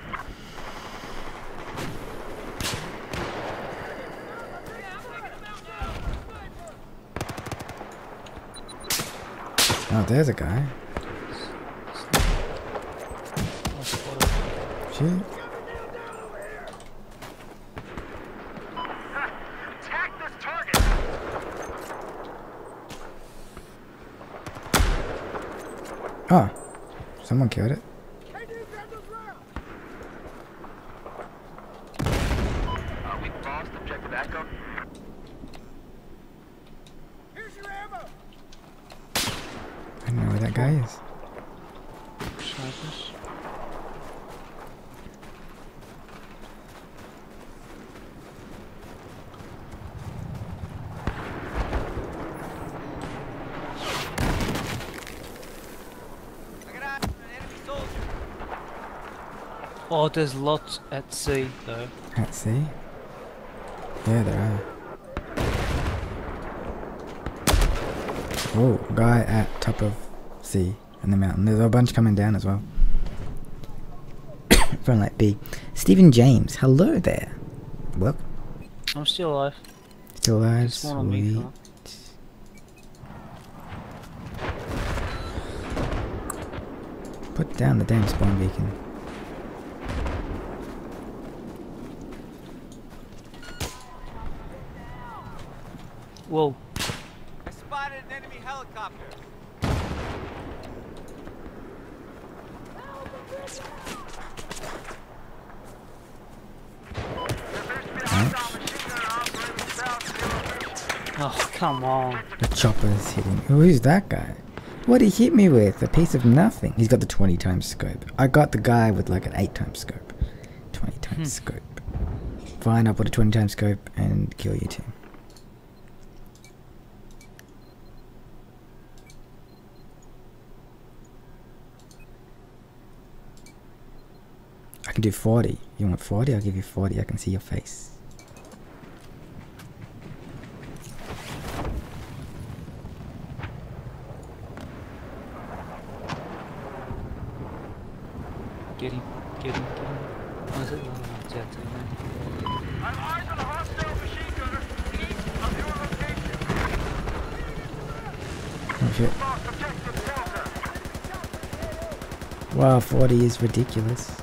[SPEAKER 2] Oh, there's a guy. Shit. Oh, ah, someone killed it.
[SPEAKER 3] Uh, we lost objective Echo.
[SPEAKER 2] I don't know where that guy is.
[SPEAKER 4] Snipers.
[SPEAKER 5] I got eyes on an enemy soldier.
[SPEAKER 4] Oh, there's lots at sea though.
[SPEAKER 2] At sea? Yeah, there are. Oh, guy at top of sea in the mountain. There's a bunch coming down as well. From like B. Stephen James, hello there. Welcome.
[SPEAKER 4] I'm still alive.
[SPEAKER 2] Still alive.
[SPEAKER 4] One on me.
[SPEAKER 2] Sweet. Put down the damn spawn beacon.
[SPEAKER 4] Whoa.
[SPEAKER 5] I spotted an enemy helicopter.
[SPEAKER 4] Oh, come on.
[SPEAKER 2] The chopper's hitting. Who's that guy? What did he hit me with? A piece of nothing. He's got the 20 times scope. I got the guy with like an 8 times scope. 20 times hmm. scope. Fine, I'll put a 20 times scope and kill you too. Can do 40. You want 40? I'll give you 40. I can see your face.
[SPEAKER 4] Get him, get him, get him. Oh, is it? Oh, it's out there, man.
[SPEAKER 3] I have eyes on a hostile machine gunner east of your location.
[SPEAKER 2] Oh shit. Wow, 40 is ridiculous.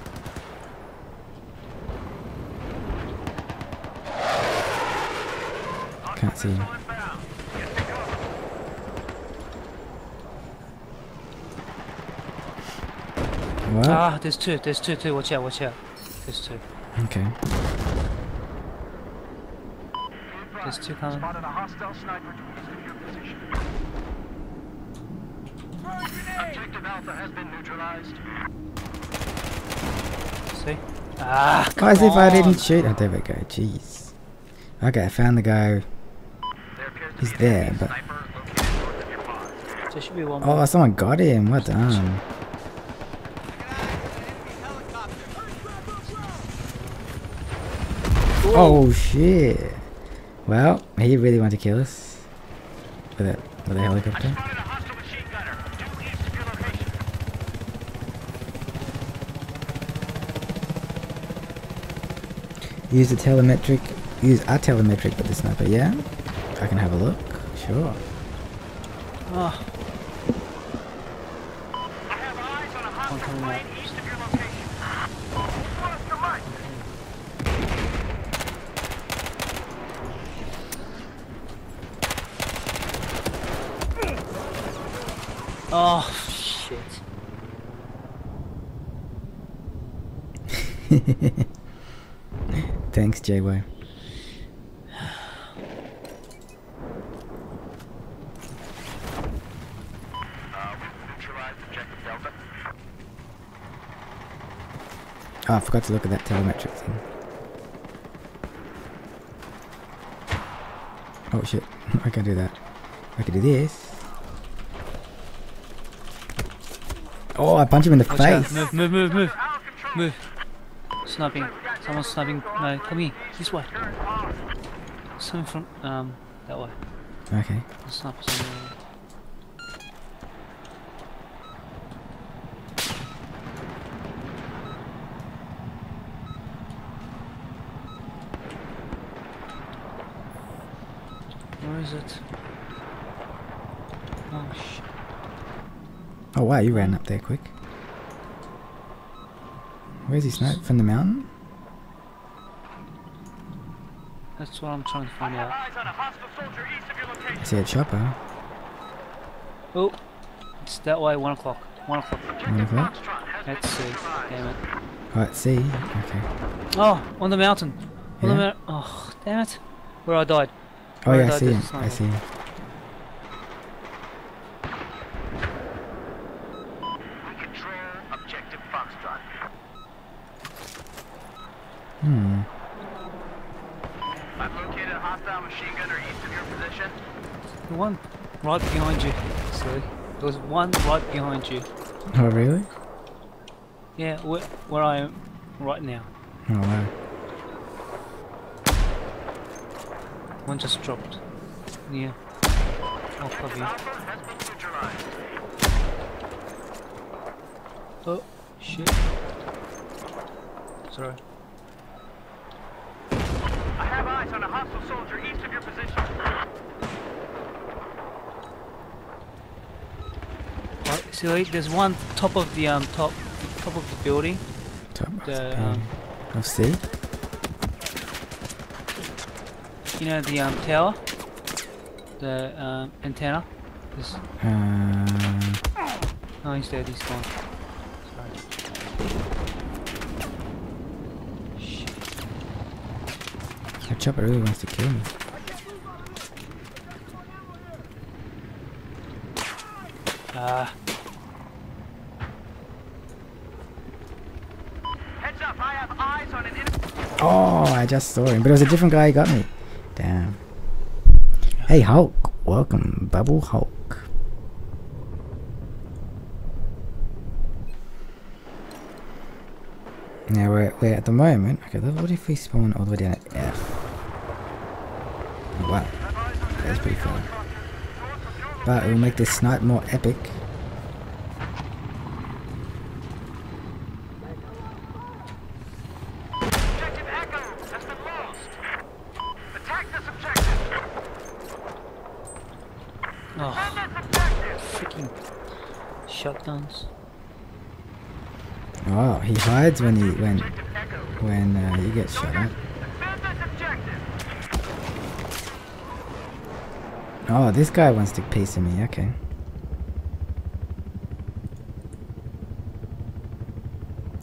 [SPEAKER 2] Can't see him. What?
[SPEAKER 4] Ah, there's two. There's two. Two. Watch out. Watch out. There's two.
[SPEAKER 2] Okay.
[SPEAKER 4] There's two coming.
[SPEAKER 3] Spotted a hostile sniper to east of your position. Objective Alpha has been neutralized.
[SPEAKER 4] See? Ah.
[SPEAKER 2] Oh, as if I didn't shoot. Oh, there we go. Jeez. Okay, I found the guy. He's there, but
[SPEAKER 4] There should be one oh, more.
[SPEAKER 2] oh, someone got him. What Well done. Oh shit! Well, he really wanted to kill us with a with a helicopter. Use the telemetric. Use a telemetric with the sniper. Yeah, I can have a look. Sure.
[SPEAKER 4] One coming out. Oh shit.
[SPEAKER 2] Thanks, JY. Oh, I forgot to look at that telemetric thing. Oh shit, I can do that. I can do this. Oh, I punch him in the
[SPEAKER 4] Watch out.
[SPEAKER 2] face.
[SPEAKER 4] Move, move, move, move. Move. Sniping. Someone's sniping. No, come here. This way. Someone from, um, that way.
[SPEAKER 2] Okay.
[SPEAKER 4] The sniper's on the Where is it? Oh shit.
[SPEAKER 2] Oh wow, you ran up there quick. Where's he snipe? From the mountain?
[SPEAKER 4] That's what I'm trying to find out.
[SPEAKER 2] I see a chopper.
[SPEAKER 4] Oh, it's that way, one o'clock. One o'clock.
[SPEAKER 2] One o'clock?
[SPEAKER 4] Let's see. Damn it.
[SPEAKER 2] Oh, at sea. Okay.
[SPEAKER 4] Oh, on the mountain. On the mountain. Oh, damn it. Where I died.
[SPEAKER 2] Oh
[SPEAKER 4] Where
[SPEAKER 2] yeah, I
[SPEAKER 4] died
[SPEAKER 2] see him. I see him.
[SPEAKER 3] Objective Foxtrot.
[SPEAKER 2] Hmm.
[SPEAKER 3] I've located a hostile machine gunner east of your position.
[SPEAKER 4] The one right behind you. See? There was one right behind you.
[SPEAKER 2] Oh really?
[SPEAKER 4] Yeah, where, where I am right now.
[SPEAKER 2] Oh wow.
[SPEAKER 4] One just dropped. Yeah. I'll cover you. Oh, shit. Sorry.
[SPEAKER 3] I have eyes on a hostile soldier east of your position.
[SPEAKER 4] See, like, there's one top of the um top top of the building.
[SPEAKER 2] Top of
[SPEAKER 4] The,
[SPEAKER 2] the
[SPEAKER 4] um,
[SPEAKER 2] Of sea?
[SPEAKER 4] you know the um tower, the um antenna. This,
[SPEAKER 2] Uh,
[SPEAKER 4] oh, he's dead. He's gone. Sorry.
[SPEAKER 2] the chopper really wants to kill me.
[SPEAKER 4] Ah.
[SPEAKER 3] Heads up, I have eyes on an enemy.
[SPEAKER 2] Oh, I just saw him, but it was a different guy who got me. Damn. Hey Hulk, welcome, Bubble Hulk. Now we're, we're at the moment. Okay, what if we spawn all the way down at F? Wow, that's pretty fun. But it will make this snipe more epic.
[SPEAKER 3] Objective Echo has been lost. Attack this objective.
[SPEAKER 4] Oh.
[SPEAKER 3] Defend this objective.
[SPEAKER 4] freaking shotguns.
[SPEAKER 2] Oh, he when he when when uh, you get shot at. Oh, this guy wants to piece of me. Okay.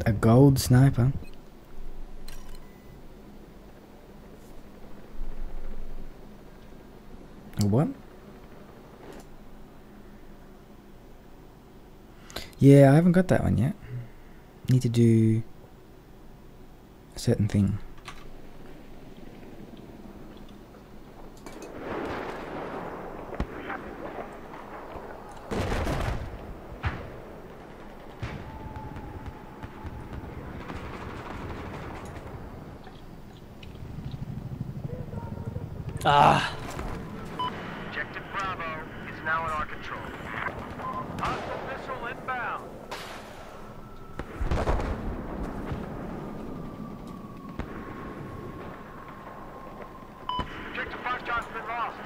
[SPEAKER 2] A gold sniper. A what? Yeah, I haven't got that one yet. Need to do a certain thing.
[SPEAKER 4] Ah,
[SPEAKER 3] Objective Bravo is now in our control. Hostile missile inbound. Objective Foxtrot's been lost.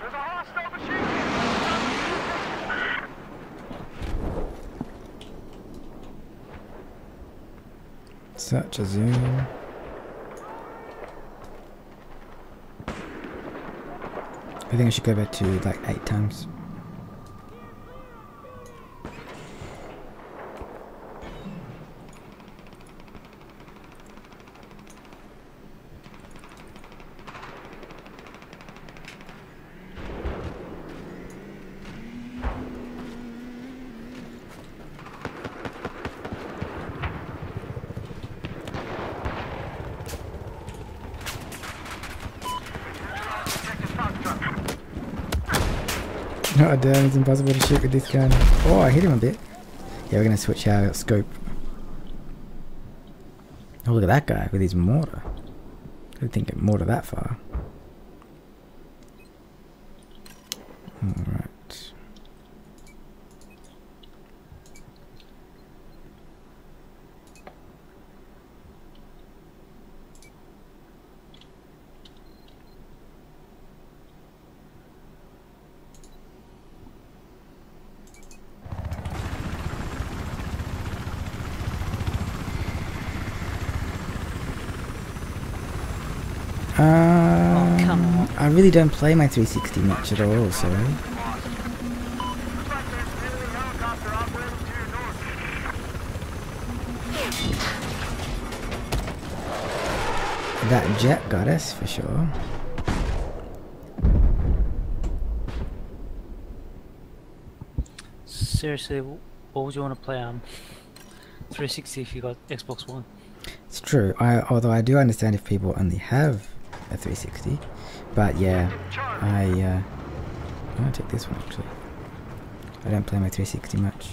[SPEAKER 3] There's a hostile machine gun.
[SPEAKER 2] Such a zoom. I think I should go back to like eight times. Damn, it's impossible to shoot with this gun. Oh, I hit him a bit. Yeah, we're gonna switch our scope. Oh, look at that guy with his mortar. I didn't think it mortar that far. Alright. Um,
[SPEAKER 4] come on.
[SPEAKER 2] I really don't play my 360 much at all, so. That jet got us for sure.
[SPEAKER 4] seriously, what would you want to play on? 360 if you got Xbox One?
[SPEAKER 2] It's true. I although I do understand if people only have a 360, but yeah, I uh, I'm gonna take this one actually. I don't play my 360 much,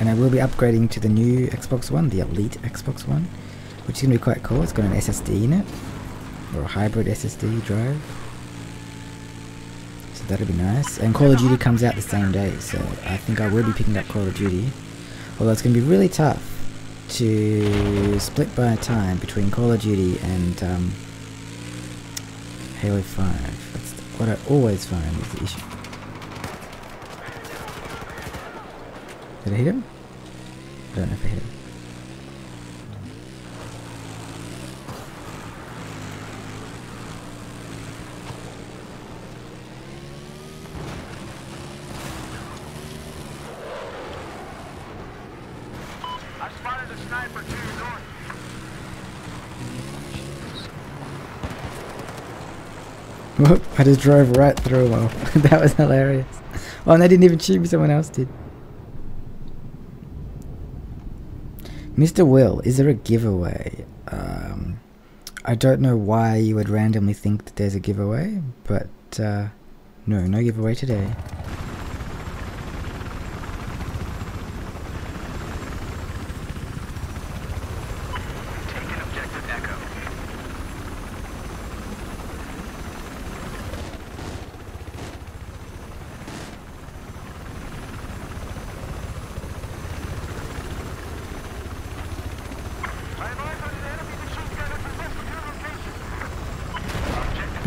[SPEAKER 2] and I will be upgrading to the new Xbox One, the Elite Xbox One, which is gonna be quite cool. It's got an SSD in it, or a hybrid SSD drive. So that'll be nice. And Call of Duty comes out the same day, so I think I will be picking up Call of Duty. Although it's going to be really tough to split by time between Call of Duty and um, Halo 5. That's what I always find is the issue. Did I hit him? I don't know if I hit him.
[SPEAKER 3] I spotted a sniper to your north.
[SPEAKER 2] Whoop, I just drove right through them. that was hilarious. Oh, and they didn't even shoot me, someone else did. Mr. Will, is there a giveaway? Um, I don't know why you would randomly think that there's a giveaway, but uh, no, no giveaway today.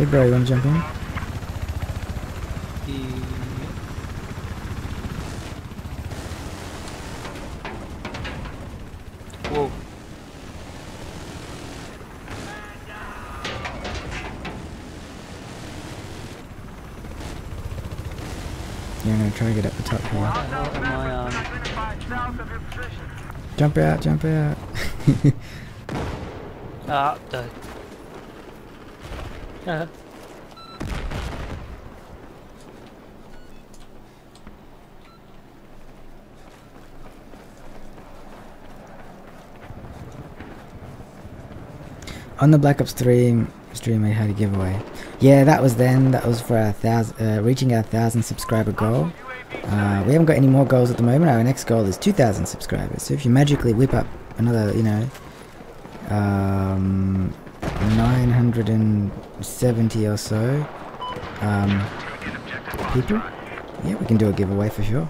[SPEAKER 2] Hey bro, you wanna jump in?
[SPEAKER 4] Whoa.
[SPEAKER 2] Yeah, I'm gonna try to get up the top here.
[SPEAKER 4] I, um,
[SPEAKER 3] Identified south of your position.
[SPEAKER 2] Jump out, jump out.
[SPEAKER 4] ah, died.
[SPEAKER 2] On the Black Ops 3 stream, I had a giveaway. Yeah, that was then. That was for our thousand, uh, reaching our thousand subscriber goal. Uh, we haven't got any more goals at the moment. Our next goal is 2,000 subscribers. So if you magically whip up another, you know, um, 970 or so um, people, yeah, we can do a giveaway for sure.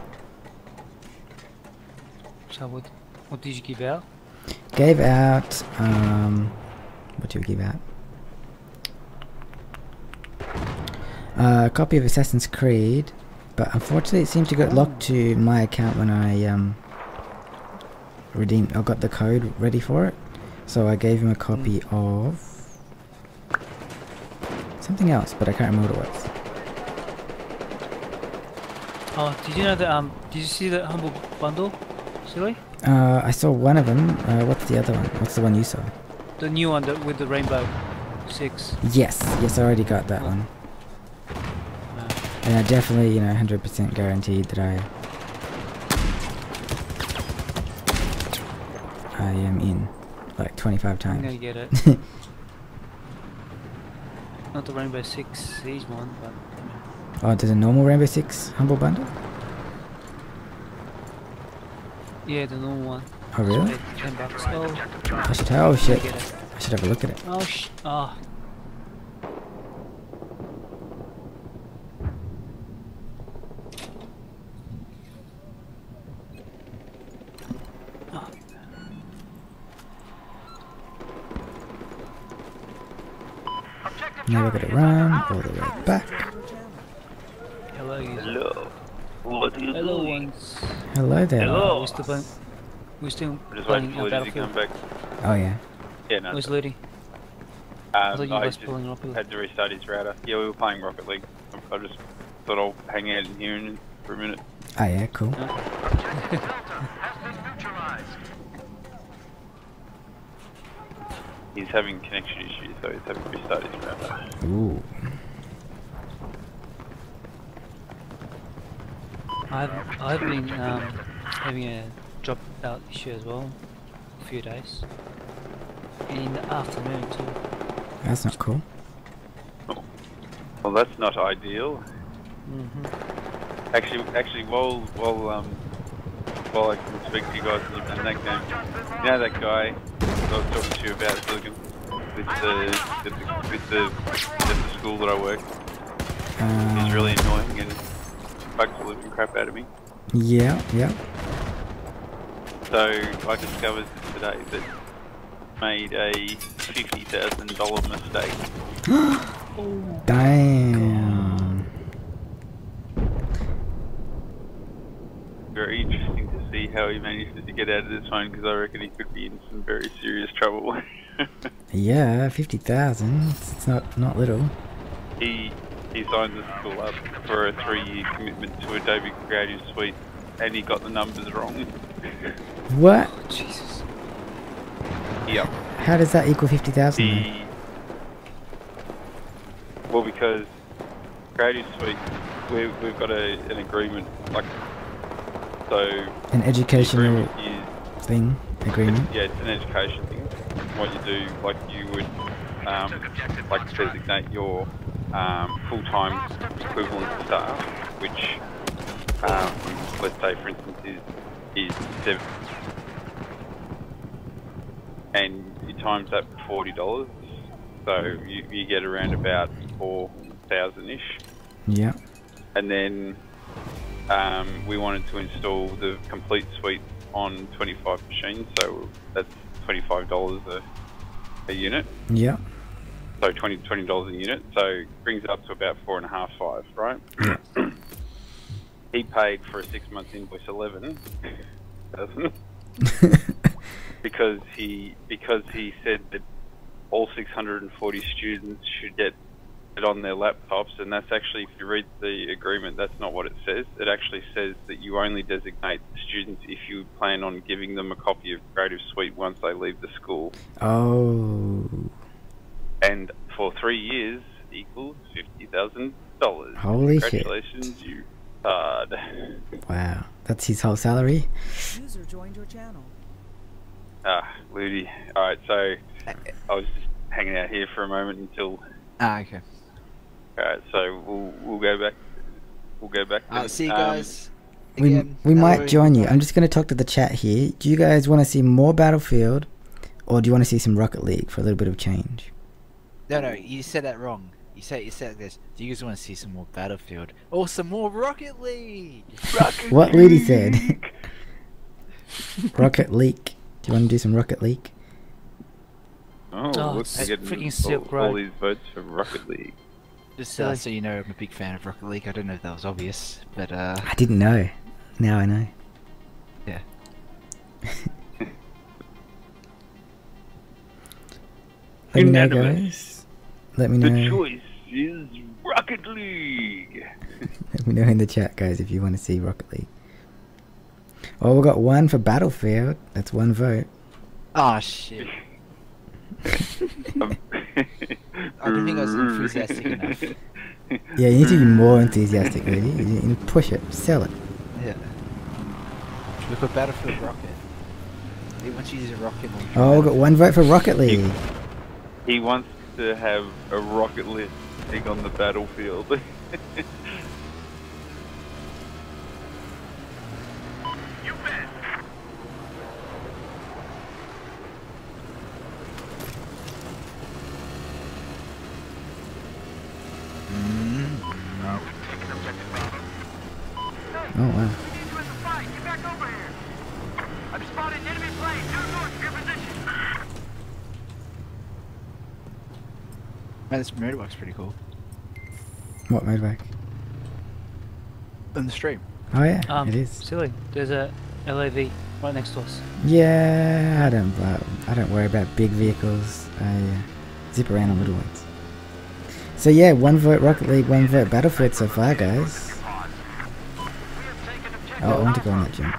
[SPEAKER 4] so what, what did you give out?
[SPEAKER 2] Gave out, um, what did we give out? Uh, a copy of Assassin's Creed, but unfortunately it seemed to get locked to my account when I um, redeemed. I got the code ready for it, so I gave him a copy of something else, but I can't remember what it was.
[SPEAKER 4] Oh, did you know that, um, did you see the Humble Bundle, Silly?
[SPEAKER 2] Uh, I saw one of them. Uh, what's the other one? What's the one you saw?
[SPEAKER 4] The new one that, with the rainbow. Six.
[SPEAKER 2] Yes, yes, I already got that one. And I definitely, you know, 100% guaranteed that I I am in like 25
[SPEAKER 4] I'm
[SPEAKER 2] times.
[SPEAKER 4] gonna get it. Not the Rainbow Six Siege one, but
[SPEAKER 2] oh, there's a normal Rainbow Six Humble Bundle?
[SPEAKER 4] yeah, the normal one.
[SPEAKER 2] Oh, really?
[SPEAKER 4] Ten bucks. Oh,
[SPEAKER 2] I should have, oh shit. I should have a look at it.
[SPEAKER 4] oh, sh. Oh,
[SPEAKER 2] Now we're gonna run all the way back.
[SPEAKER 4] Hello, you.
[SPEAKER 7] Hello. What are you
[SPEAKER 4] Hello,
[SPEAKER 7] doing?
[SPEAKER 4] ones.
[SPEAKER 2] Hello there.
[SPEAKER 7] Hello.
[SPEAKER 4] We're still playing. We're still
[SPEAKER 9] I'm just
[SPEAKER 4] playing
[SPEAKER 9] for Liddy to come
[SPEAKER 4] Battlefield.
[SPEAKER 9] back.
[SPEAKER 2] Oh yeah.
[SPEAKER 9] Yeah, no.
[SPEAKER 4] Where's Liddy? I thought
[SPEAKER 9] Um,
[SPEAKER 4] you
[SPEAKER 9] I
[SPEAKER 4] guys
[SPEAKER 9] just
[SPEAKER 4] pulling Rocket League.
[SPEAKER 9] had to restart his router. Yeah, we were playing Rocket League. I just thought I'll hang out in here and- for a minute.
[SPEAKER 2] Oh yeah, cool.
[SPEAKER 3] Objective Delta has been neutralized.
[SPEAKER 9] He's having connection issues, so he's having to restart his router.
[SPEAKER 2] Ooh.
[SPEAKER 4] I've I've been um, having a drop out issue as well, a few days. In the afternoon too.
[SPEAKER 2] That's not cool.
[SPEAKER 9] Well, that's not ideal.
[SPEAKER 4] Mm-hmm.
[SPEAKER 9] Actually, actually, while while um while I can speak to you guys in that game, you know that guy I was talking to you about Silicon with the with the, with the, at the school that I work.
[SPEAKER 2] Uh,
[SPEAKER 9] He's really annoying and bugs the living crap out of me.
[SPEAKER 2] Yeah, yeah.
[SPEAKER 9] So I discovered today that made a fifty thousand dollar mistake.
[SPEAKER 2] Damn.
[SPEAKER 9] Very interesting to see how he manages to get out of this one because I reckon he could be in some very serious trouble.
[SPEAKER 2] Yeah, fifty thousand. It's not not little.
[SPEAKER 9] he he signed the school up for a three-year commitment to Adobe Creative Suite, and he got the numbers wrong.
[SPEAKER 2] What?
[SPEAKER 4] Jesus.
[SPEAKER 9] Yep.
[SPEAKER 2] How does that equal fifty thousand?
[SPEAKER 9] He well because Creative Suite we we've got a, an agreement like so
[SPEAKER 2] An educational
[SPEAKER 9] agreement is
[SPEAKER 2] thing agreement.
[SPEAKER 9] yeah it's an education thing. What you do like you would um, like designate your um, full-time equivalent staff, which um, let's say for instance is is seven, and you times that forty dollars, so you, you get around about four thousand ish,
[SPEAKER 2] Yeah.
[SPEAKER 9] and then um, we wanted to install the complete suite on twenty five machines, so that's twenty five dollars a a unit.
[SPEAKER 2] Yeah.
[SPEAKER 9] so 20 twenty dollars a unit. So brings it up to about four and a half, five, right? he paid for a six month invoice eleven thousand because he because he said that all 640 students should get it on their laptops, and that's actually, if you read the agreement, that's not what it says. It actually says that you only designate students if you plan on giving them a copy of Creative Suite once they leave the school.
[SPEAKER 2] Oh,
[SPEAKER 9] And for three years equals fifty thousand dollars.
[SPEAKER 2] Holy shit.
[SPEAKER 9] Congratulations, you hard.
[SPEAKER 2] wow. That's his whole salary?
[SPEAKER 11] User joined your channel.
[SPEAKER 9] Ah, Ludi. All right, so I was just hanging out here for a moment until.
[SPEAKER 1] Ah, okay.
[SPEAKER 9] All right, so we'll we'll go back. We'll go back.
[SPEAKER 1] I'll see you
[SPEAKER 9] Um,
[SPEAKER 1] guys.
[SPEAKER 2] We,
[SPEAKER 1] again.
[SPEAKER 2] we might
[SPEAKER 1] Hello.
[SPEAKER 2] join you. I'm just going to talk to the chat here. Do you guys want to see more Battlefield or do you want to see some Rocket League for a little bit of change?
[SPEAKER 1] No, no, you said that wrong. You said you said this. Do you guys want to see some more Battlefield or some more Rocket League? Rocket
[SPEAKER 2] What Ludi said. Rocket League. Do you want to do some Rocket League?
[SPEAKER 9] Oh,
[SPEAKER 4] Oh,
[SPEAKER 9] look,
[SPEAKER 4] it's
[SPEAKER 9] we're getting
[SPEAKER 4] freaking
[SPEAKER 9] all,
[SPEAKER 4] Silk
[SPEAKER 9] all
[SPEAKER 4] Road.
[SPEAKER 9] these votes for Rocket League.
[SPEAKER 1] Just uh, so you know, I'm a big fan of Rocket League. I don't know if that was obvious, but uh,
[SPEAKER 2] I didn't know. Now I know.
[SPEAKER 1] yeah.
[SPEAKER 2] Let me know, guys. Let me
[SPEAKER 9] The
[SPEAKER 2] know.
[SPEAKER 9] Choice is Rocket League.
[SPEAKER 2] Let me know in the chat, guys, if you want to see Rocket League. Oh, we got one for Battlefield. That's one vote.
[SPEAKER 1] Oh shit! I don't think I was enthusiastic enough.
[SPEAKER 2] Yeah, you need to be more enthusiastic, really. You need to push it, sell it.
[SPEAKER 1] Yeah. We put Battlefield Rocket. He wants to use a rocket launcher.
[SPEAKER 2] Oh, we got one vote for Rocket League.
[SPEAKER 9] He wants to have a Rocket League on the battlefield.
[SPEAKER 3] You bet. Mm-hmm.
[SPEAKER 2] Oh, wow.
[SPEAKER 3] We need you in the fight. Get back over here. I've spotted an enemy plane due north of your position.
[SPEAKER 1] Man, this motorbike's pretty cool.
[SPEAKER 2] What motorbike?
[SPEAKER 1] In the stream.
[SPEAKER 2] Oh, yeah,
[SPEAKER 4] Um,
[SPEAKER 2] it is.
[SPEAKER 4] Silly. There's a LAV right next to us.
[SPEAKER 2] Yeah, I don't, uh, I don't worry about big vehicles. I uh, zip around on little ones. So yeah, one vote Rocket League, one vote Battlefield so far, guys. Oh, I want to go on that jump.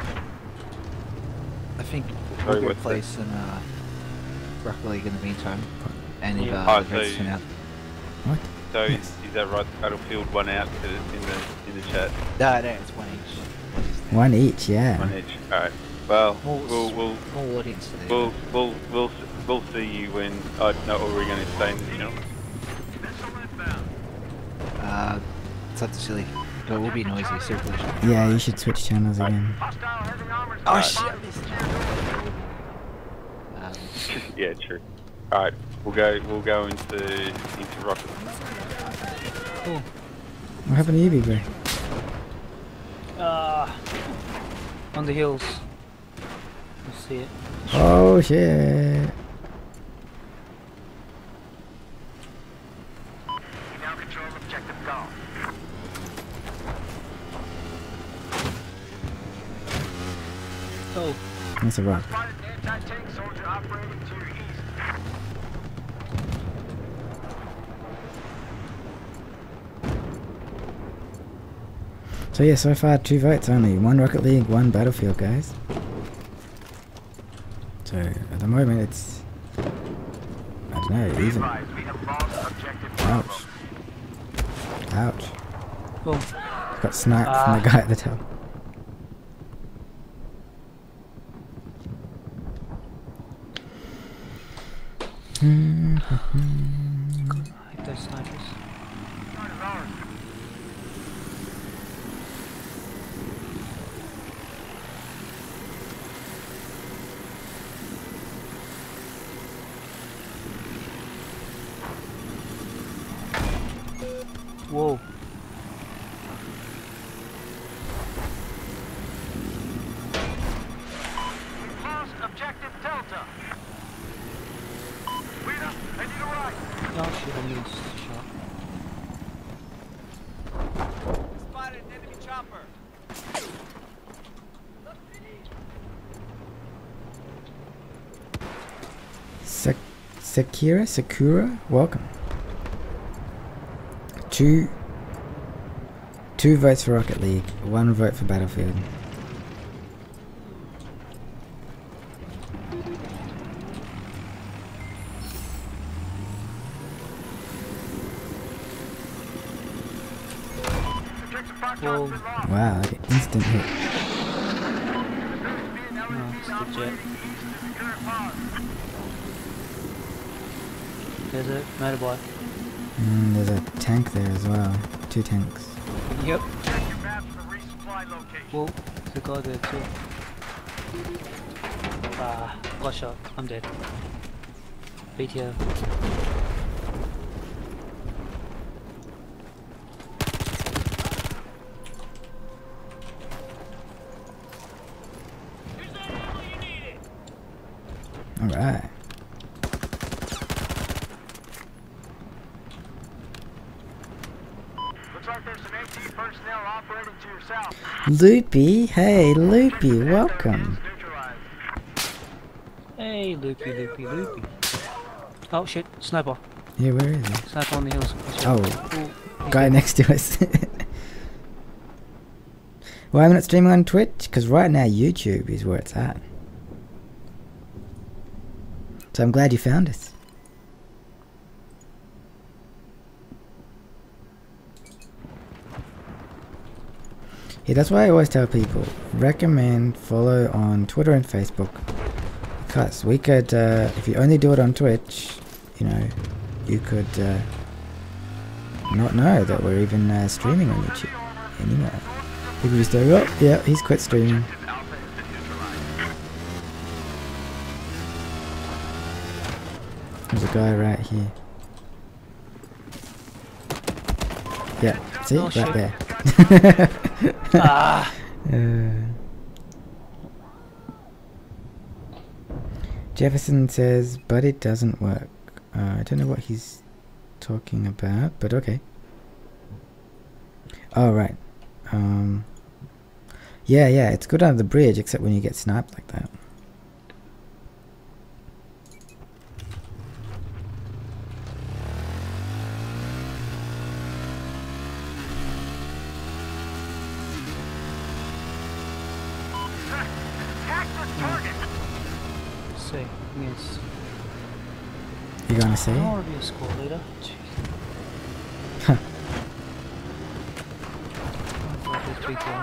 [SPEAKER 1] I think we'll go
[SPEAKER 9] worth it.
[SPEAKER 1] play some uh, Rocket League in the meantime. And if uh, the votes turn out.
[SPEAKER 2] What?
[SPEAKER 9] so is, is that right? Battlefield one out in the in the chat.
[SPEAKER 1] No, no, it's one each.
[SPEAKER 2] One each, yeah.
[SPEAKER 9] One each. All right. Well,
[SPEAKER 1] More,
[SPEAKER 9] we'll we'll
[SPEAKER 1] more audience today.
[SPEAKER 9] we'll we'll we'll s- we'll see you when. I no, what were we going to say in the channel?
[SPEAKER 1] Uh, it's up to silly. But it will be noisy, circulation.
[SPEAKER 2] Yeah, you should switch channels again.
[SPEAKER 1] Oh shit! Um,
[SPEAKER 9] yeah, true. All right, we'll go we'll go into into Rocket.
[SPEAKER 4] Cool.
[SPEAKER 2] What happened to you, big boy?
[SPEAKER 4] Ah, on the hills. You see it.
[SPEAKER 2] Oh shit.
[SPEAKER 3] You now control objective golf.
[SPEAKER 4] Oh,
[SPEAKER 2] That's a rock.
[SPEAKER 3] Spotted an anti-tank soldier operating to your east.
[SPEAKER 2] So yeah, so far two votes only. One Rocket League, one Battlefield, guys. So at the moment it's I don't know, even.
[SPEAKER 3] Advise, we have lost objective
[SPEAKER 2] Ouch. Ouch.
[SPEAKER 4] boom.
[SPEAKER 2] Got sniped from the
[SPEAKER 4] Ah.
[SPEAKER 2] guy at the top.
[SPEAKER 4] I hate those snipers. Whoa.
[SPEAKER 3] We've objective Delta. I need a ride.
[SPEAKER 4] Oh shit, I missed shot.
[SPEAKER 5] Spotted an enemy chopper.
[SPEAKER 2] Sek Sekira? Sakura? Welcome. Two, two votes for Rocket League, one vote for Battlefield.
[SPEAKER 4] Well,
[SPEAKER 2] Wow, like an instant hit.
[SPEAKER 4] no, it's the jet. There's a motorbike.
[SPEAKER 2] Mm, there's a tank there as well. Two tanks.
[SPEAKER 4] Yep.
[SPEAKER 3] Check your maps for resupply location.
[SPEAKER 4] Well, there's a guy there too. Ah, got shot. I'm dead. BTO.
[SPEAKER 2] Alright.
[SPEAKER 3] Looks like there's some AT personnel operating to your south.
[SPEAKER 2] Loopy, hey Loopy, welcome.
[SPEAKER 4] Hey, loopy, loopy, loopy. Oh shit, sniper.
[SPEAKER 2] Yeah, where is he?
[SPEAKER 4] Sniper on the hills.
[SPEAKER 2] Oh,
[SPEAKER 4] oh he's
[SPEAKER 2] guy
[SPEAKER 4] dead.
[SPEAKER 2] next to us. Why am I not streaming on Twitch? Because right now YouTube is where it's at. So I'm glad you found us. Yeah, that's why I always tell people recommend follow on Twitter and Facebook because we could, uh, if you only do it on Twitch, you know, you could uh, not know that we're even uh, streaming on YouTube anymore. People just go, oh, yeah, he's quit streaming. There's a guy right here. Yeah, see?
[SPEAKER 4] Oh,
[SPEAKER 2] right there.
[SPEAKER 4] Ah.
[SPEAKER 2] Jefferson says, but it doesn't work. Uh, I don't know what he's talking about, but okay. Oh, right. Um, yeah, yeah, it's good under the bridge, except when you get sniped like that.
[SPEAKER 3] Attack this target.
[SPEAKER 4] See, yes.
[SPEAKER 2] You gonna say?
[SPEAKER 4] I want to be a squad leader. Jeez.
[SPEAKER 2] Huh.
[SPEAKER 4] I thought it was BTO.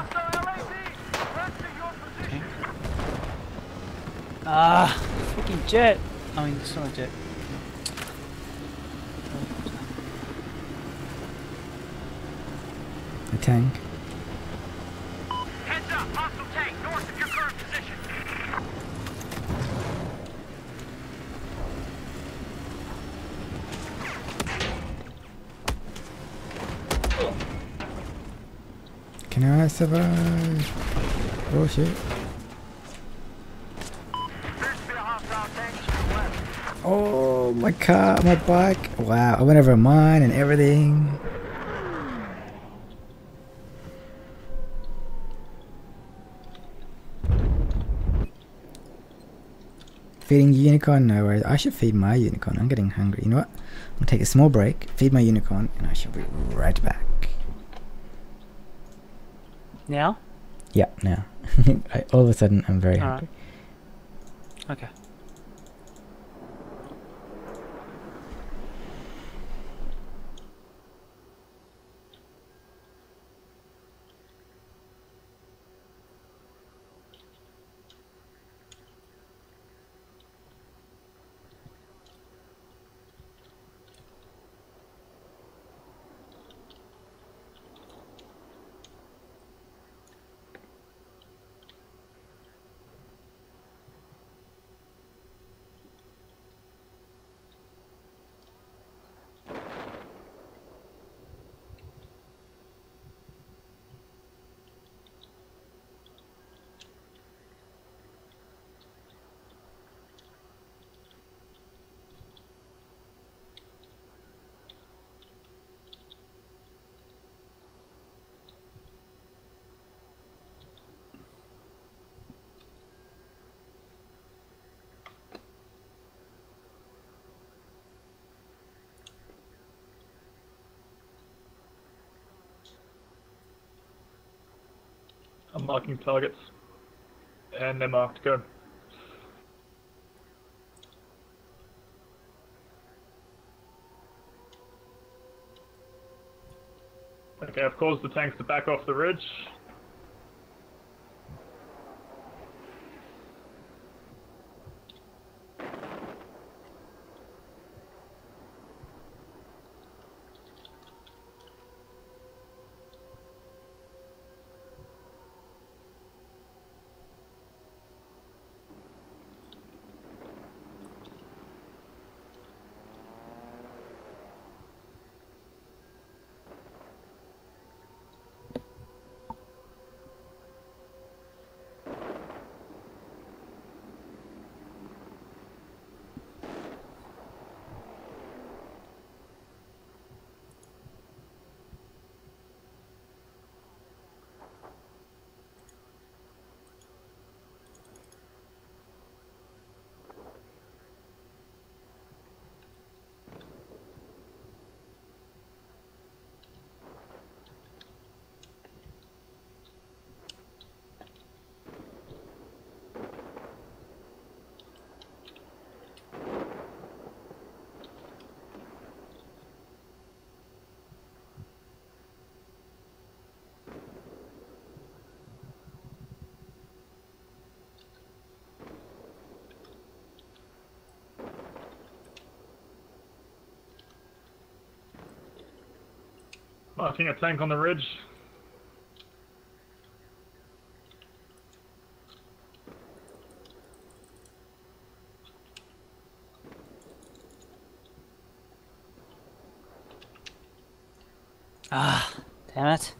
[SPEAKER 4] Okay. Ah, freaking jet! I mean, it's not a jet.
[SPEAKER 2] A tank.
[SPEAKER 3] Heads up, hostile tank north of your current position.
[SPEAKER 2] Can I survive? Oh shit. Oh, my car, my bike. Wow, I went over mine and everything. Feeding unicorn? No worries. I should feed my unicorn. I'm getting hungry. You know what? Gonna take a small break, feed my unicorn, and I shall be right back.
[SPEAKER 4] Now?
[SPEAKER 2] Yeah, now. I, all of a sudden, I'm very
[SPEAKER 4] Alright.
[SPEAKER 2] hungry.
[SPEAKER 4] Okay.
[SPEAKER 10] Marking targets. And they're marked. Go. Okay, I've caused the tanks to back off the ridge. Marking a tank on the ridge.
[SPEAKER 4] Ah, damn it.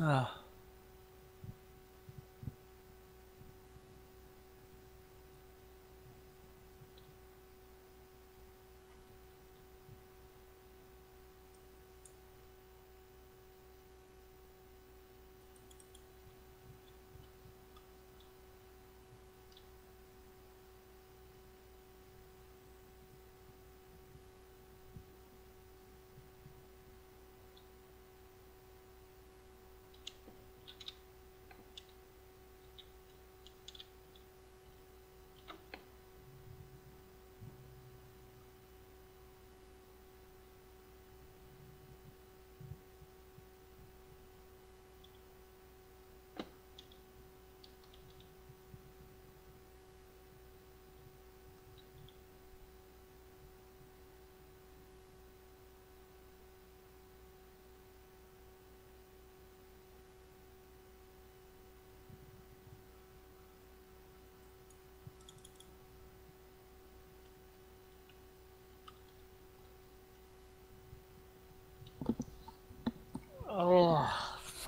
[SPEAKER 4] Ah.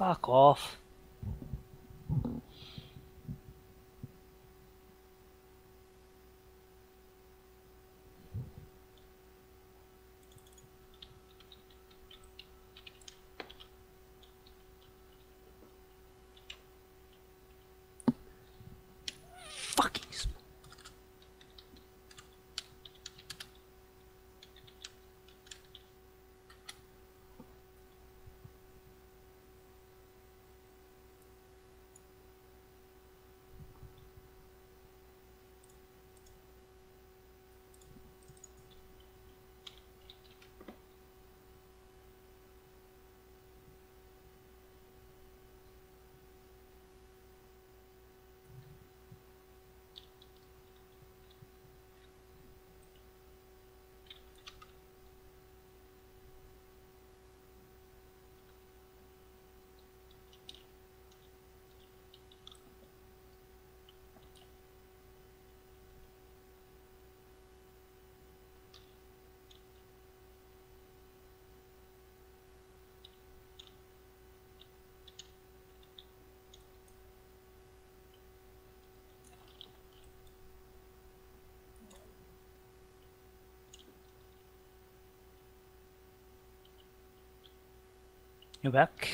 [SPEAKER 4] Fuck off. You're back.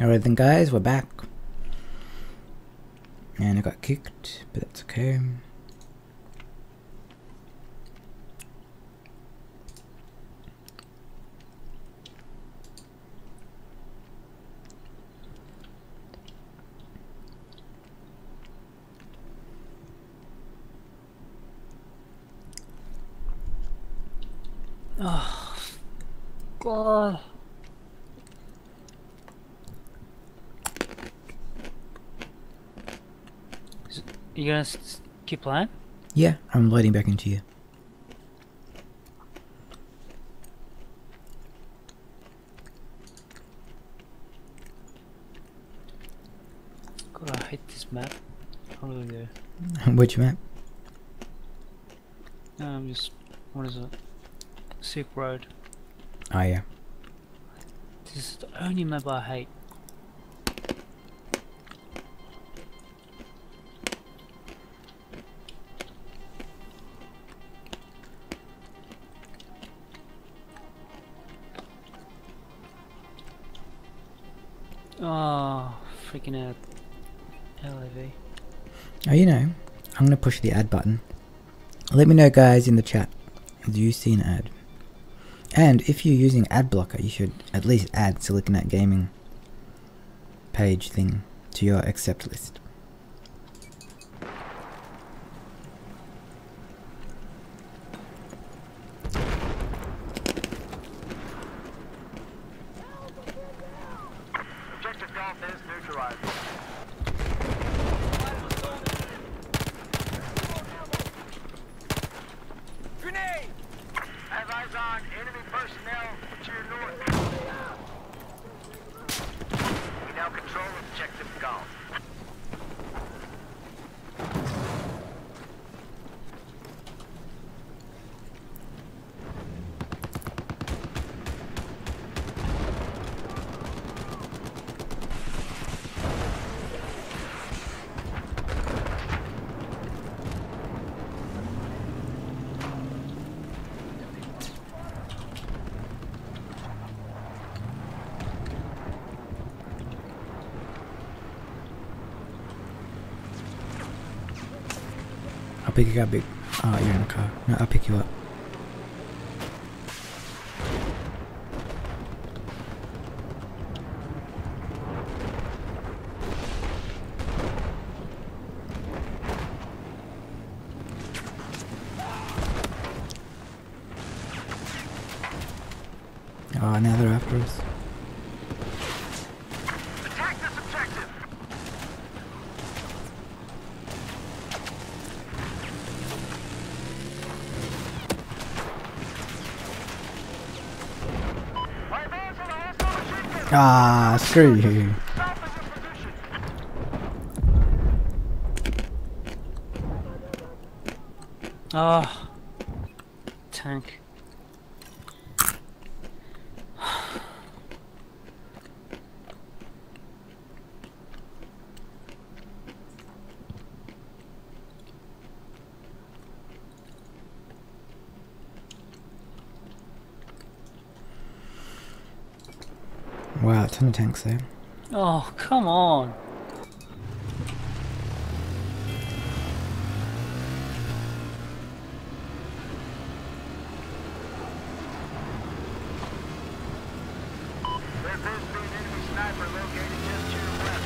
[SPEAKER 2] Alright then guys, we're back. And I got kicked, but that's okay.
[SPEAKER 4] Oh, God. Is- You gonna keep playing?
[SPEAKER 2] Yeah, I'm loading back into you.
[SPEAKER 4] God, I hate this map. I really do.
[SPEAKER 2] Which map?
[SPEAKER 4] I'm just. What is it? Silk Road.
[SPEAKER 2] Oh yeah.
[SPEAKER 4] This is the only map I hate. Freaking out. LAV.
[SPEAKER 2] Oh, you know, I'm gonna push the ad button. Let me know, guys, in the chat. Do you see an ad? And if you're using ad blocker, you should at least add Siliconart Gaming page thing to your accept list.
[SPEAKER 3] Objective Golf is neutralized.
[SPEAKER 5] Grenade!
[SPEAKER 3] Have eyes on enemy personnel to your north. We now control objective Golf.
[SPEAKER 2] I'll pick you up, big. Oh, you're in the car. No, I'll pick you up. Oh, now they're after us.
[SPEAKER 3] Attack this objective. My advance on a hostile machine gun.
[SPEAKER 2] Ah, screw you.
[SPEAKER 3] Stop in your position.
[SPEAKER 4] Oh. tank.
[SPEAKER 2] Wow, a ton of tanks there.
[SPEAKER 4] Oh, come on.
[SPEAKER 3] There appears to be an enemy sniper located just to your west.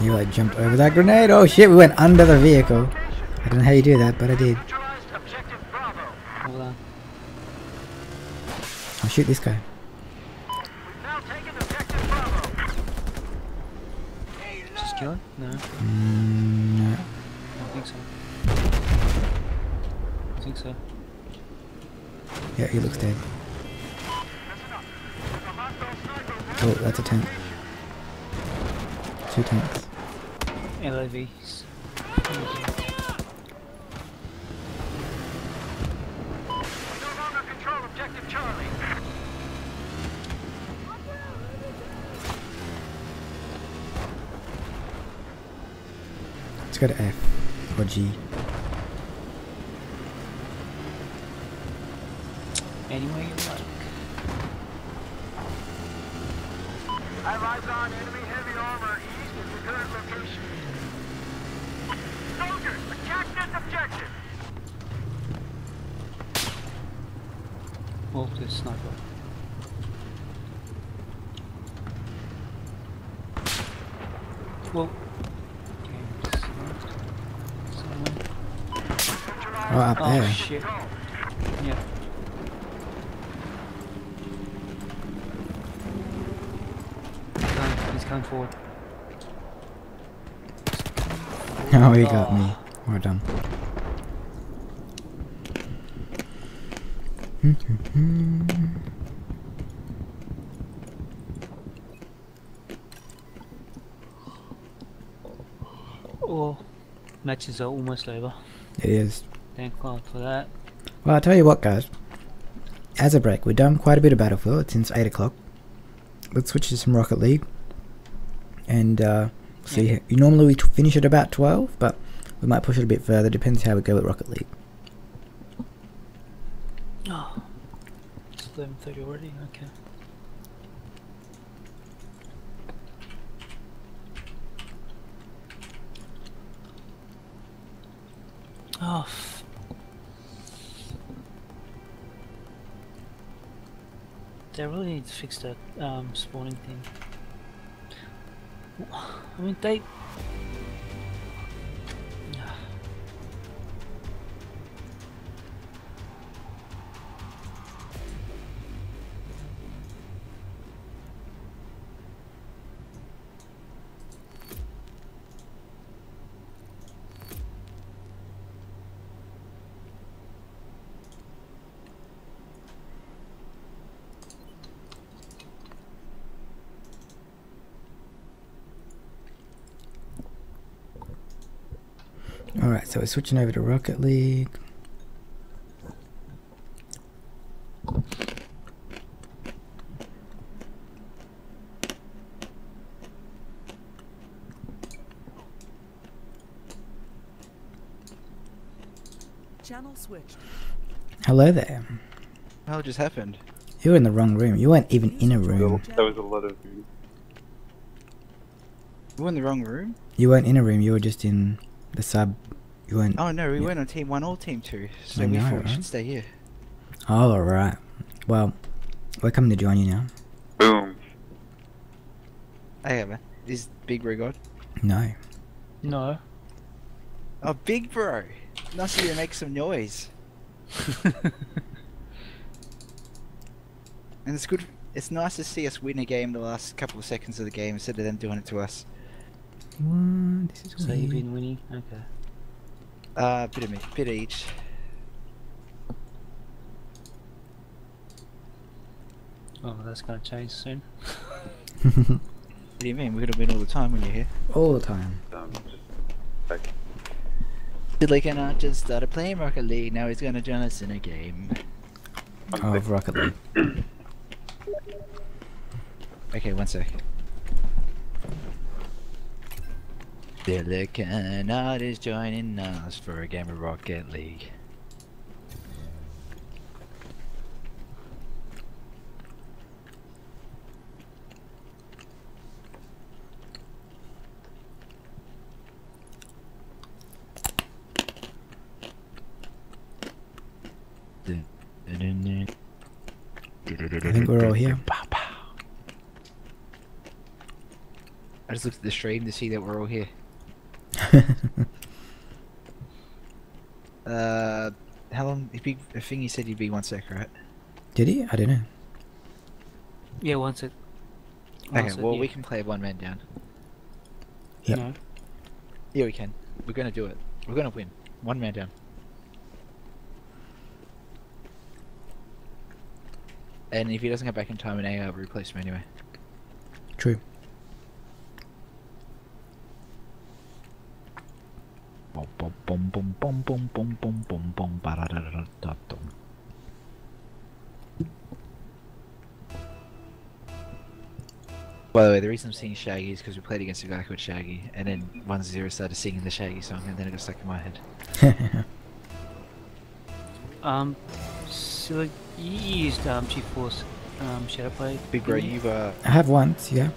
[SPEAKER 2] You like jumped over that grenade. Oh shit, we went under the vehicle. I don't know how you do that, but I did.
[SPEAKER 3] Neutralized objective Bravo.
[SPEAKER 4] Hold on.
[SPEAKER 2] I'll shoot this guy.
[SPEAKER 3] We've now taken objective Bravo.
[SPEAKER 4] Just kill it? No, I
[SPEAKER 2] Mm, no.
[SPEAKER 4] don't think so. I think so.
[SPEAKER 2] Yeah, he looks dead. Oh, that's a tank. Two tanks.
[SPEAKER 4] LAVs.
[SPEAKER 3] We no longer control objective Charlie.
[SPEAKER 2] Let's go to F or G.
[SPEAKER 4] Anyway you like.
[SPEAKER 3] Allies on enemy heavy armor east of your current location. Soldiers, attack this objective.
[SPEAKER 4] Oh, this sniper. Whoa. Okay, somewhere.
[SPEAKER 2] Oh, up
[SPEAKER 4] Oh
[SPEAKER 2] there.
[SPEAKER 4] shit. Yeah. He's coming, he's coming forward.
[SPEAKER 2] Oh, he got me. Well done.
[SPEAKER 4] Oh, matches are almost over.
[SPEAKER 2] It is.
[SPEAKER 4] Thank God for that.
[SPEAKER 2] Well, I'll tell you what, guys. As a break, we've done quite a bit of Battlefield since 8 o'clock. Let's switch to some Rocket League. And uh, see. Normally we finish at about 12, but we might push it a bit further. Depends how we go with Rocket League.
[SPEAKER 4] Oh, it's 11.30 already? Okay. Need to fix that um, spawning thing. I mean, they.
[SPEAKER 2] So we're switching over to Rocket League.
[SPEAKER 11] Channel switched.
[SPEAKER 2] Hello there.
[SPEAKER 1] What just happened?
[SPEAKER 2] You were in the wrong room. You weren't even in a room.
[SPEAKER 9] There was a lot of.
[SPEAKER 1] We were in the wrong room?
[SPEAKER 2] You weren't in a room. You were just in the sub. You weren't.
[SPEAKER 1] Oh no, we
[SPEAKER 2] Yeah.
[SPEAKER 1] went on team one or team two. So
[SPEAKER 2] I
[SPEAKER 1] we
[SPEAKER 2] know,
[SPEAKER 1] thought we should stay here.
[SPEAKER 2] Oh, alright. Well, we're coming to join you now.
[SPEAKER 9] Boom.
[SPEAKER 1] Hey man, is Big Bro God?
[SPEAKER 2] No.
[SPEAKER 4] No.
[SPEAKER 1] Oh, Big Bro! Nice of you to make some noise. And it's good. It's nice to see us win a game the last couple of seconds of the game instead of them doing it to us.
[SPEAKER 2] What? This is
[SPEAKER 4] So you've been winning? Okay.
[SPEAKER 1] Uh, bit of me, bit each.
[SPEAKER 4] Oh, that's gonna change soon.
[SPEAKER 1] What do you mean? We're gonna win all the time when you're here.
[SPEAKER 2] All the time.
[SPEAKER 9] Um, just like,
[SPEAKER 1] Diddley cannot just started playing Rocket League. Now he's gonna join us in a game.
[SPEAKER 9] one
[SPEAKER 2] Oh, of Rocket League.
[SPEAKER 1] Okay, one sec. Diddley cannot is joining us for a game of Rocket League.
[SPEAKER 2] I think we're all here.
[SPEAKER 1] I just looked at the stream to see that we're all here. Uh, how long? If you, I think you said you'd be one sec, right?
[SPEAKER 2] Did he? I don't know.
[SPEAKER 4] Yeah, once it.
[SPEAKER 1] Okay,
[SPEAKER 4] once it-
[SPEAKER 1] well
[SPEAKER 4] yeah.
[SPEAKER 1] we can play one man down.
[SPEAKER 2] Yep.
[SPEAKER 4] No.
[SPEAKER 1] Yeah, we can. We're gonna do it. We're gonna win. One man down. And if he doesn't come back in time, an AI will replace him anyway.
[SPEAKER 2] True.
[SPEAKER 1] Bum, bum, bum, bum, bum, bum, bum, bum, bum, bum, ba-da-da-da-da-dum. By the way, the reason I'm singing Shaggy is because we played against a guy called Shaggy, and then 1-0 started singing the Shaggy song, and then it got stuck in my head.
[SPEAKER 4] Um, so like, you used um, GeForce um, Shadowplay.
[SPEAKER 1] Big bro,
[SPEAKER 4] you?
[SPEAKER 1] you've uh,
[SPEAKER 2] I have once, yeah.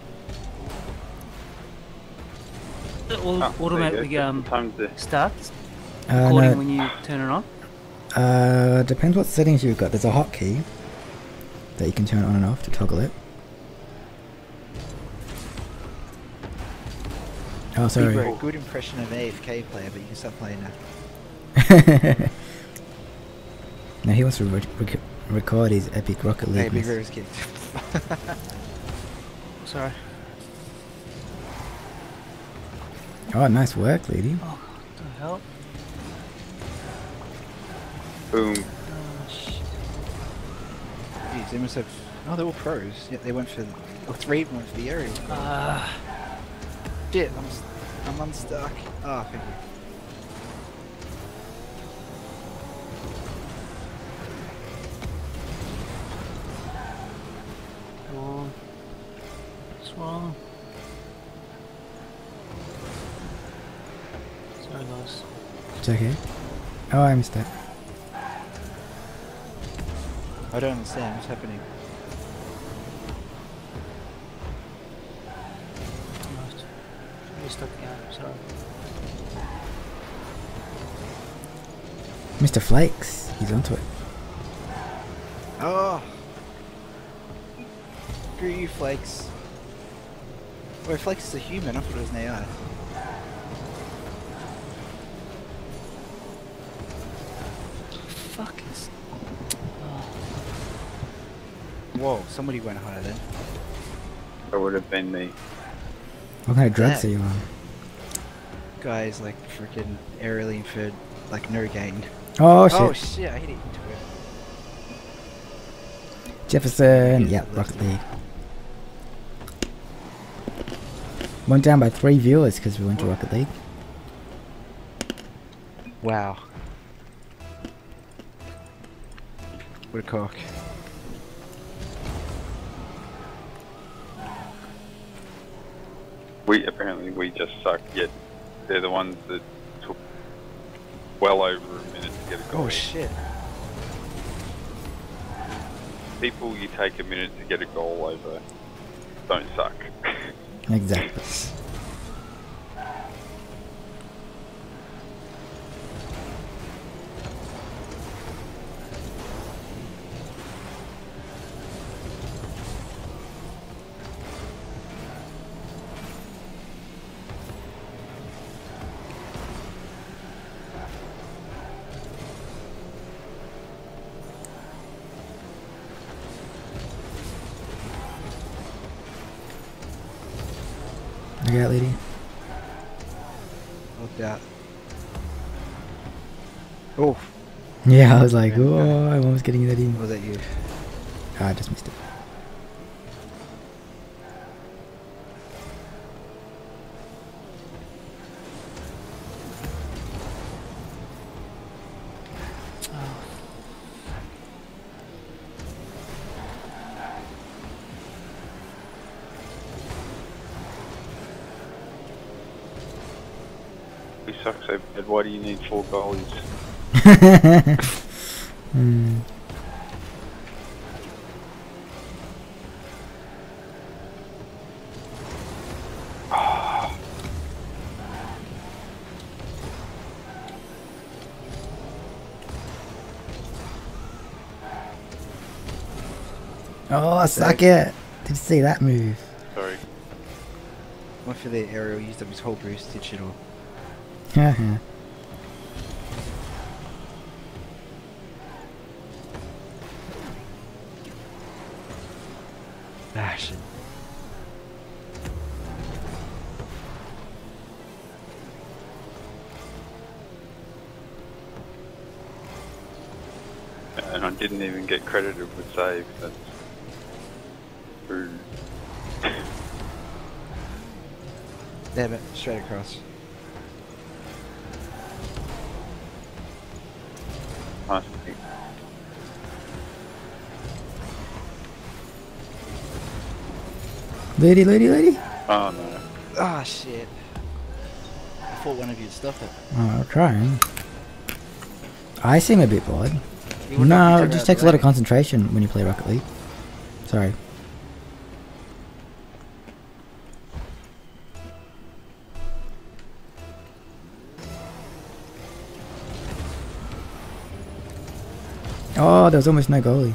[SPEAKER 4] It
[SPEAKER 9] Oh,
[SPEAKER 4] au-
[SPEAKER 9] there you
[SPEAKER 4] automatically
[SPEAKER 9] go.
[SPEAKER 4] um,
[SPEAKER 9] Time to
[SPEAKER 4] starts
[SPEAKER 2] Uh,
[SPEAKER 4] recording
[SPEAKER 2] no,
[SPEAKER 4] when you turn it on.
[SPEAKER 2] uh, depends what settings you've got. There's a hotkey that you can turn on and off to toggle it. Oh,
[SPEAKER 1] Big
[SPEAKER 2] sorry.
[SPEAKER 1] bro, good impression of AFK player, but you can stop playing now.
[SPEAKER 2] now he wants to rec- rec- record his epic Rocket
[SPEAKER 1] Hey,
[SPEAKER 2] League.
[SPEAKER 1] Big
[SPEAKER 2] miss.
[SPEAKER 1] bro is kicked.
[SPEAKER 4] Sorry.
[SPEAKER 2] Oh, nice work, lady.
[SPEAKER 4] Oh, what the hell?
[SPEAKER 9] Boom.
[SPEAKER 4] Oh, shit.
[SPEAKER 1] Jeez, they must have. Oh, they're all pros. Yeah, they went for. Or three of them went for the aerial.
[SPEAKER 4] Ah,
[SPEAKER 1] Shit, I'm, s- I'm unstuck. Oh, thank you.
[SPEAKER 4] come on. What's wrong? Sorry, guys.
[SPEAKER 2] It's okay. Oh, I missed that.
[SPEAKER 1] I don't understand what's happening.
[SPEAKER 4] Almost. You're stuck out. Sorry.
[SPEAKER 2] Mr. Flakes, he's onto it.
[SPEAKER 1] Oh! Screw you, Flakes. Wait, Flakes is a human. I thought it was an AI.
[SPEAKER 4] Fuck is. Oh,
[SPEAKER 1] Whoa, somebody went higher then.
[SPEAKER 9] That would have been me.
[SPEAKER 2] What kind of drugs
[SPEAKER 1] Yeah.
[SPEAKER 2] are you on?
[SPEAKER 1] Guys, like, freaking aerially inferred, like, no gain.
[SPEAKER 2] Oh, oh shit.
[SPEAKER 1] Oh, shit, I hit it into it.
[SPEAKER 2] Jefferson, yeah, Rocket League. Went down by three viewers because we went to Rocket League.
[SPEAKER 1] Wow. What a cock.
[SPEAKER 9] We apparently we just suck. Yet they're the ones that took well over a minute to get a goal.
[SPEAKER 1] Oh, shit.
[SPEAKER 9] People you take a minute to get a goal over don't suck.
[SPEAKER 2] Exactly. yeah, I was like, oh, I'm almost getting that in.
[SPEAKER 1] Was that you?
[SPEAKER 2] Oh, I just missed it.
[SPEAKER 9] He sucks so bad. Why do you need four goalies?
[SPEAKER 2] Hmm. Oh, I suck it! Did you see that move?
[SPEAKER 9] Sorry.
[SPEAKER 1] Went for the aerial, used up his whole boost, did shit all.
[SPEAKER 2] Haha.
[SPEAKER 1] Ah, shit.
[SPEAKER 9] And I didn't even get credited with save. That's rude.
[SPEAKER 1] Damn it, straight across.
[SPEAKER 9] Nice.
[SPEAKER 2] Lady, lady, lady.
[SPEAKER 9] Oh no.
[SPEAKER 1] Ah, shit. I thought one of you'd stop it.
[SPEAKER 2] Oh, I'm trying. I seem a bit bored.
[SPEAKER 1] You
[SPEAKER 2] No, it just takes a lot of concentration when you play Rocket League. Sorry. Oh, there was almost no goalie.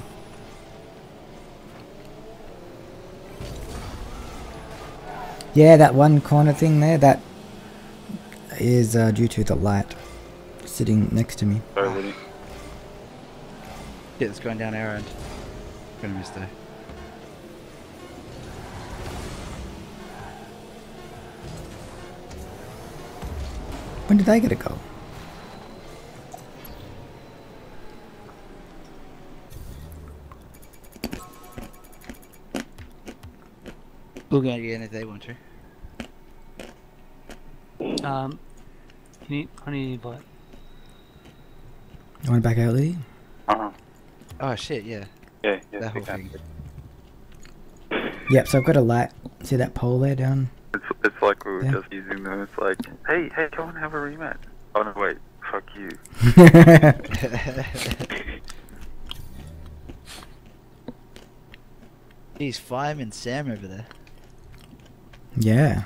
[SPEAKER 2] Yeah, that one corner thing there, that is uh, due to the light sitting next to me.
[SPEAKER 9] Sorry, Woody.
[SPEAKER 1] Shit, it's going down our end. Gonna miss though.
[SPEAKER 2] When did I get a goal?
[SPEAKER 1] We'll go again if they want to.
[SPEAKER 4] Um, you need, I need an invite.
[SPEAKER 2] You want to back out, Liddy?
[SPEAKER 1] Oh shit, yeah.
[SPEAKER 9] Yeah, yeah,
[SPEAKER 1] That whole thing.
[SPEAKER 2] Yep, so I've got a light. See that pole there down?
[SPEAKER 9] It's, it's like we were
[SPEAKER 2] Yeah.
[SPEAKER 9] just using them. It's like, hey, hey, come on, have a rematch. Oh no, wait, fuck you.
[SPEAKER 1] Jeez, Fireman Sam over there.
[SPEAKER 2] yeah.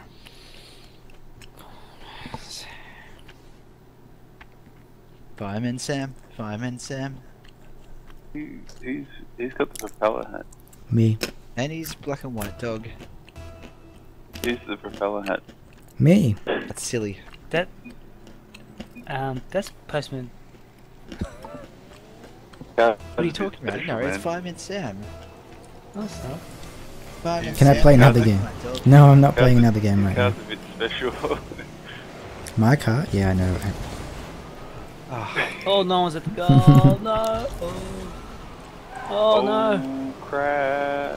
[SPEAKER 1] Fireman Sam. Fireman Sam.
[SPEAKER 9] Who, who's who's got the propeller hat?
[SPEAKER 2] Me.
[SPEAKER 1] And he's black and white dog.
[SPEAKER 9] Who's the propeller hat?
[SPEAKER 2] Me.
[SPEAKER 1] That's silly.
[SPEAKER 4] That, um, that's postman.
[SPEAKER 1] What are you talking about? No, it's Fireman Sam.
[SPEAKER 4] Oh, sorry.
[SPEAKER 1] Fireman
[SPEAKER 2] Can I play another
[SPEAKER 1] and
[SPEAKER 2] game? No, I'm not
[SPEAKER 9] Car's
[SPEAKER 2] playing another game right now.
[SPEAKER 9] Car's a bit special.
[SPEAKER 2] My car? Yeah, I know. right?
[SPEAKER 1] Ah,
[SPEAKER 4] Oh, no one's at the goal. no. Oh, oh no.
[SPEAKER 9] Oh, crap.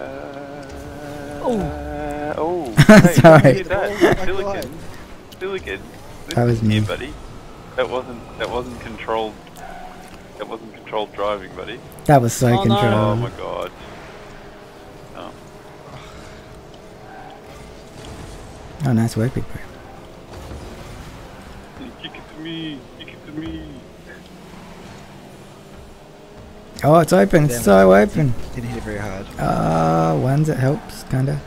[SPEAKER 4] Oh.
[SPEAKER 9] Oh. Hey,
[SPEAKER 2] Sorry.
[SPEAKER 9] look that.
[SPEAKER 1] Oh
[SPEAKER 9] Silicon. Silicon.
[SPEAKER 2] That was me.
[SPEAKER 9] buddy. That wasn't that wasn't controlled. That wasn't controlled driving, buddy.
[SPEAKER 2] That was so
[SPEAKER 4] Oh, no.
[SPEAKER 9] Oh my god. Oh.
[SPEAKER 2] Oh, nice work, big bro.
[SPEAKER 9] Kick it to me. You kick it to me.
[SPEAKER 2] Oh, it's open. It's
[SPEAKER 1] Damn it.
[SPEAKER 2] so open.
[SPEAKER 1] didn't hit it very hard.
[SPEAKER 2] Uh, ones it helps, kinda.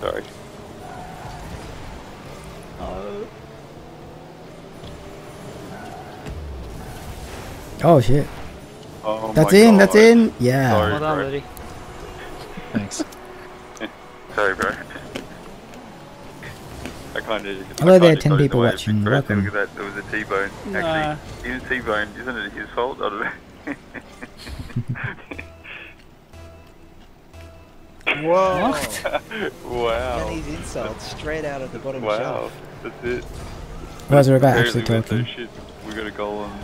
[SPEAKER 9] Sorry.
[SPEAKER 4] Oh.
[SPEAKER 2] Oh shit.
[SPEAKER 9] Oh
[SPEAKER 2] That's
[SPEAKER 9] my
[SPEAKER 2] in. That's in. Yeah.
[SPEAKER 9] Sorry,
[SPEAKER 4] Well done,
[SPEAKER 9] bro.
[SPEAKER 4] Liddy.
[SPEAKER 1] Thanks.
[SPEAKER 9] Sorry, bro. I kind of.
[SPEAKER 2] Hello there, 10 people watching. Welcome.
[SPEAKER 9] Look at that. There was a T-bone.
[SPEAKER 4] Nah.
[SPEAKER 9] Actually, even T-bone. Isn't it his fault? I don't know.
[SPEAKER 1] Whoa!
[SPEAKER 9] wow.
[SPEAKER 1] And these insults straight out of the bottom
[SPEAKER 9] Wow.
[SPEAKER 1] shelf.
[SPEAKER 9] That's it.
[SPEAKER 2] What was Rebecca actually
[SPEAKER 9] Apparently we're so
[SPEAKER 2] talking?
[SPEAKER 9] shit, we got a goal on.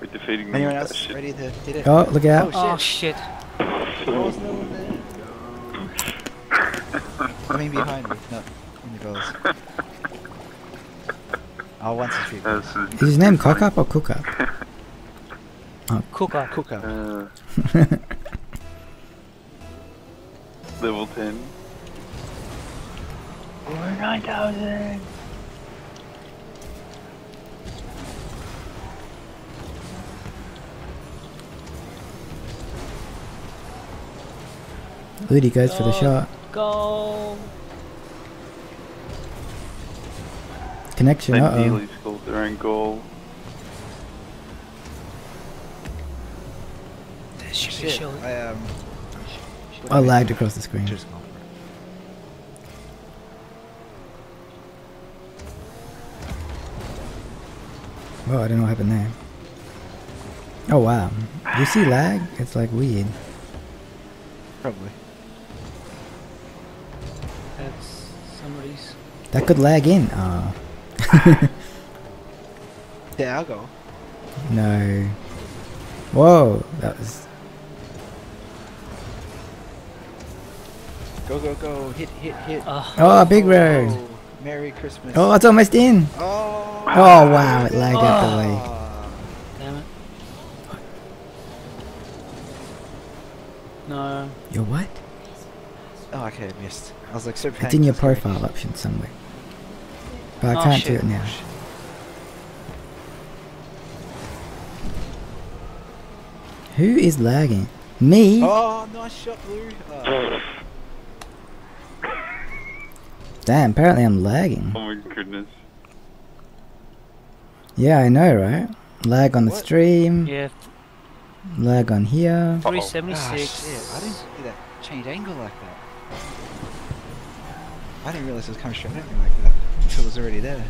[SPEAKER 9] We're defeating them.
[SPEAKER 1] Anyone
[SPEAKER 9] with
[SPEAKER 1] else
[SPEAKER 9] that shit.
[SPEAKER 1] ready to hit it?
[SPEAKER 2] Oh, look out.
[SPEAKER 4] Oh shit.
[SPEAKER 1] Oh, there was no one there. I mean behind me, not in the goals. Oh, once a few.
[SPEAKER 9] That's
[SPEAKER 2] Is his name Cock Up or Cook Up?
[SPEAKER 4] Cook up.
[SPEAKER 1] Cook up.
[SPEAKER 9] Uh, Level 10.
[SPEAKER 4] We're 9,000.
[SPEAKER 2] Ludi goes for the
[SPEAKER 4] Oh.
[SPEAKER 2] shot.
[SPEAKER 4] Go.
[SPEAKER 2] Connection, uh oh.
[SPEAKER 9] nearly scored their own goal.
[SPEAKER 1] Shit. I um.
[SPEAKER 2] I lagged across the screen.
[SPEAKER 1] Just gone
[SPEAKER 2] Oh, I don't know what happened there. Oh wow. You see lag? It's like weird.
[SPEAKER 1] Probably.
[SPEAKER 2] That could lag in. Oh.
[SPEAKER 1] Yeah, I'll go.
[SPEAKER 2] no. Whoa, that was
[SPEAKER 1] Go, go, go. Hit, hit, hit.
[SPEAKER 2] Oh, oh big road.
[SPEAKER 1] Oh, Merry Christmas.
[SPEAKER 2] Oh, it's almost in.
[SPEAKER 1] Oh.
[SPEAKER 2] Oh wow, it lagged out the oh. way.
[SPEAKER 4] Damn it. No.
[SPEAKER 2] Your what?
[SPEAKER 1] Oh, okay, I missed. I was like so
[SPEAKER 2] It's in your profile option somewhere. But I
[SPEAKER 1] Oh,
[SPEAKER 2] can't do it now. Who is lagging? Me?
[SPEAKER 1] Oh, nice shot, Blue. Oh.
[SPEAKER 2] Damn, apparently I'm lagging.
[SPEAKER 9] Oh my goodness.
[SPEAKER 2] Yeah, I know, right? Lag on the
[SPEAKER 1] What?
[SPEAKER 2] stream.
[SPEAKER 4] Yeah.
[SPEAKER 2] Lag on here.
[SPEAKER 1] Ah,
[SPEAKER 4] 376.
[SPEAKER 1] shit. I didn't see that change angle like that. I didn't realize it was coming straight at me like that until it was already there.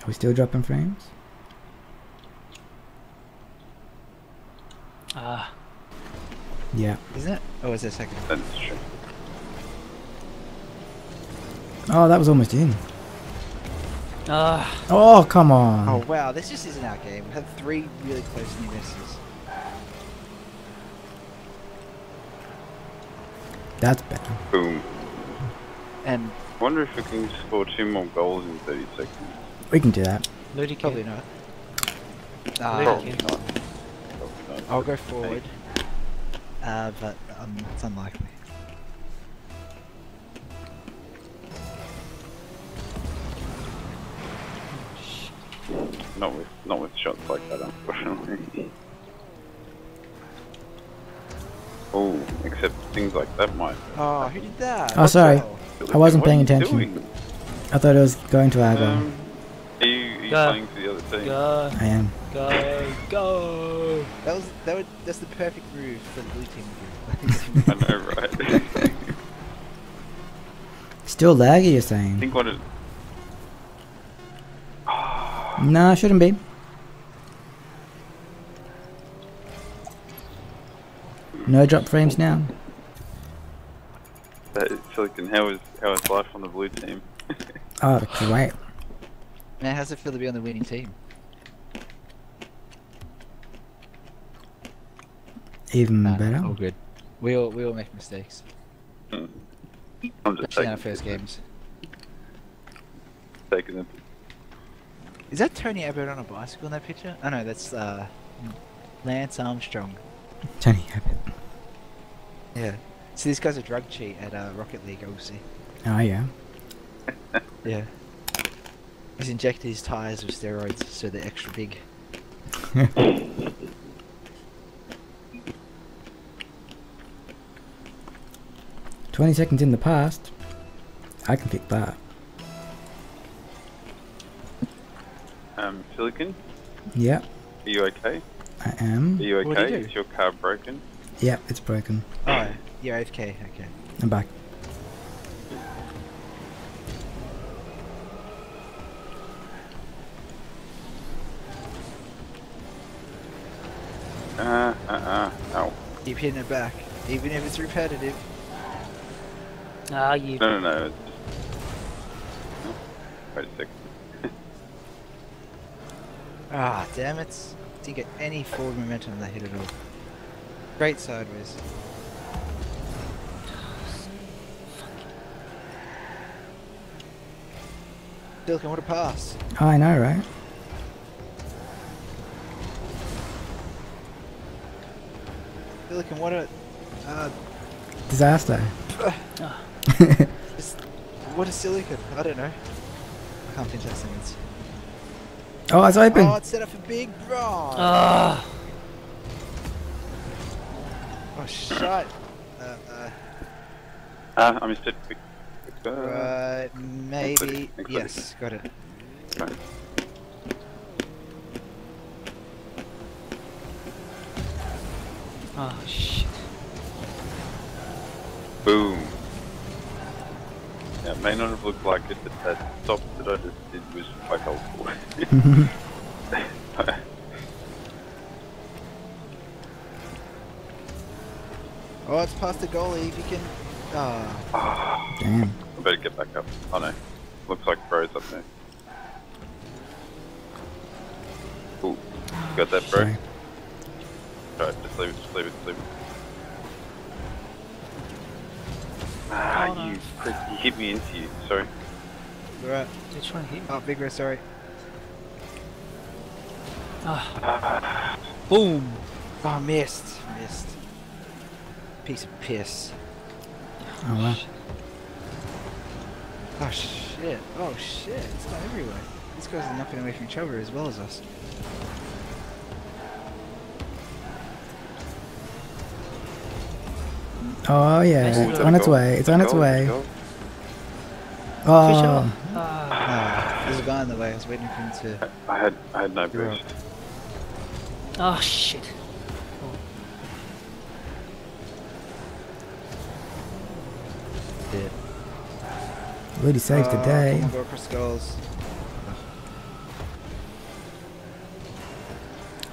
[SPEAKER 2] Are we still dropping frames?
[SPEAKER 4] Ah.
[SPEAKER 2] Yeah.
[SPEAKER 1] Isn't it? Oh, is there a second?
[SPEAKER 9] That's true.
[SPEAKER 2] Oh, that was almost in.
[SPEAKER 4] Ah.
[SPEAKER 2] Oh, come on.
[SPEAKER 1] Oh wow, this just isn't our game. We had three really close near misses.
[SPEAKER 2] That's better.
[SPEAKER 9] Boom.
[SPEAKER 1] And I
[SPEAKER 9] wonder if we can score two more goals in 30 seconds.
[SPEAKER 2] We can do that.
[SPEAKER 4] Ludi
[SPEAKER 1] probably not. Uh,
[SPEAKER 4] Probably
[SPEAKER 1] not. I'll go forward. Uh, but um, it's unlikely.
[SPEAKER 9] Not with not with shots like that, unfortunately. Oh, except things like that might.
[SPEAKER 1] Oh, who did that?
[SPEAKER 2] Oh, sorry. I wasn't paying attention.
[SPEAKER 9] doing?
[SPEAKER 2] I thought it was going to Argo.
[SPEAKER 9] Um, are you, are you
[SPEAKER 4] Go.
[SPEAKER 9] playing for the other team?
[SPEAKER 4] Go.
[SPEAKER 2] I am.
[SPEAKER 4] Go. Go.
[SPEAKER 1] That was that would that's the perfect move for the blue team.
[SPEAKER 9] I know, right?
[SPEAKER 2] Still laggy, you're
[SPEAKER 9] I
[SPEAKER 2] saying?
[SPEAKER 9] think what it.
[SPEAKER 2] No, shouldn't be. No drop frames now.
[SPEAKER 9] That is Silicon, how is how is life on the blue team?
[SPEAKER 2] Oh, great.
[SPEAKER 1] Man, how's it feel to be on the winning team?
[SPEAKER 2] Even
[SPEAKER 1] Nah,
[SPEAKER 2] better.
[SPEAKER 1] All good. We all we all make mistakes,
[SPEAKER 9] Hmm. I'm just
[SPEAKER 1] especially in our first games.
[SPEAKER 9] taking it.
[SPEAKER 1] Is that Tony Abbott on a bicycle in that picture? Oh no, that's uh, Lance Armstrong.
[SPEAKER 2] Tony Abbott.
[SPEAKER 1] Yeah. See, this guy's a drug cheat at uh, Rocket League, obviously.
[SPEAKER 2] Oh, yeah.
[SPEAKER 1] Yeah. He's injected his tires with steroids, so they're extra big.
[SPEAKER 2] Twenty seconds in the past. I can pick that.
[SPEAKER 9] Um, Silicon,
[SPEAKER 2] Yep,
[SPEAKER 9] are you okay?
[SPEAKER 2] I am.
[SPEAKER 9] Are you
[SPEAKER 1] What'd he
[SPEAKER 9] okay?
[SPEAKER 1] do?
[SPEAKER 9] Is your car broken?
[SPEAKER 2] Yeah, it's broken.
[SPEAKER 1] Oh, yeah, AFK, okay. okay.
[SPEAKER 2] I'm back.
[SPEAKER 9] Uh, uh, uh, ow.
[SPEAKER 1] Keep hitting it back, even if it's repetitive.
[SPEAKER 4] Ah, you.
[SPEAKER 9] No, no, no. It's just... Oh, wait a second.
[SPEAKER 1] Ah, damn it. Didn't get any forward momentum that hit at all. Great sideways. Dilkin, what a pass.
[SPEAKER 2] I know, right?
[SPEAKER 1] Dilkin, what a... Uh,
[SPEAKER 2] Disaster.
[SPEAKER 1] what a silicon. I don't know. I can't think of sentence.
[SPEAKER 2] Oh, it's open.
[SPEAKER 1] Oh, it's set up for big bro.
[SPEAKER 4] Ah.
[SPEAKER 1] Oh, shit. Uh, uh,
[SPEAKER 9] Uh, I missed it. Quick, quick, uh,
[SPEAKER 1] right, maybe.
[SPEAKER 9] Include- include.
[SPEAKER 1] Yes, got it.
[SPEAKER 9] right.
[SPEAKER 4] Oh shit.
[SPEAKER 9] Boom. Yeah, it may not have looked like it, but that stop that I just did was quite helpful.
[SPEAKER 1] Oh, it's past the goalie. If you can. Ah,
[SPEAKER 2] Damn.
[SPEAKER 9] I better get back up. Oh no. Looks like bro's up there. Ooh. You got that, bro? Alright, just leave it, just leave it, just leave it. Ah,
[SPEAKER 4] Oh, no.
[SPEAKER 9] you you hit me into you, sorry.
[SPEAKER 1] right.
[SPEAKER 4] They're trying to hit me.
[SPEAKER 1] Oh, big bro, sorry.
[SPEAKER 4] Ah. Boom.
[SPEAKER 1] Oh, missed. Missed. Piece of piss.
[SPEAKER 2] Oh, well.
[SPEAKER 1] Oh, shit. Oh, shit. It's not everywhere. These guys are knocking away from each other as well as us.
[SPEAKER 2] Oh, yeah.
[SPEAKER 4] Nice
[SPEAKER 2] It's on its way. It's on its way.
[SPEAKER 9] goal.
[SPEAKER 2] Oh.
[SPEAKER 4] Ah.
[SPEAKER 1] There's a guy in the way. I was waiting for him to.
[SPEAKER 9] I had, I had no
[SPEAKER 1] You're
[SPEAKER 9] boost.
[SPEAKER 4] Oh shit.
[SPEAKER 1] Dead.
[SPEAKER 2] Ludi saves the
[SPEAKER 1] Oh,
[SPEAKER 2] day.
[SPEAKER 1] Come on, go across the goals.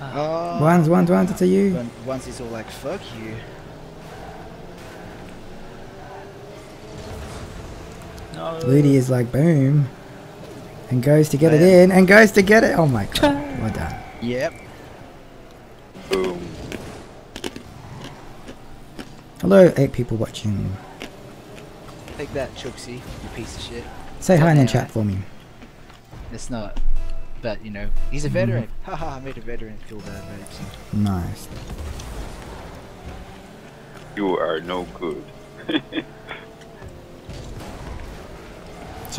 [SPEAKER 4] Ah.
[SPEAKER 1] Oh.
[SPEAKER 2] Ones, ones, ones. It's a you.
[SPEAKER 1] Once he's all like, fuck you.
[SPEAKER 2] Ludi is like, boom. And goes to get it in. And goes to get it. Oh, my God. Well done.
[SPEAKER 1] Yep.
[SPEAKER 9] Boom.
[SPEAKER 2] Hello, eight people watching.
[SPEAKER 1] Take that, Chooksy, you piece of shit.
[SPEAKER 2] Say hi in the chat for me.
[SPEAKER 1] It's not. But, you know, he's a mm-hmm. veteran. Haha, I made a veteran feel bad, right? So.
[SPEAKER 2] Nice.
[SPEAKER 9] You are no good.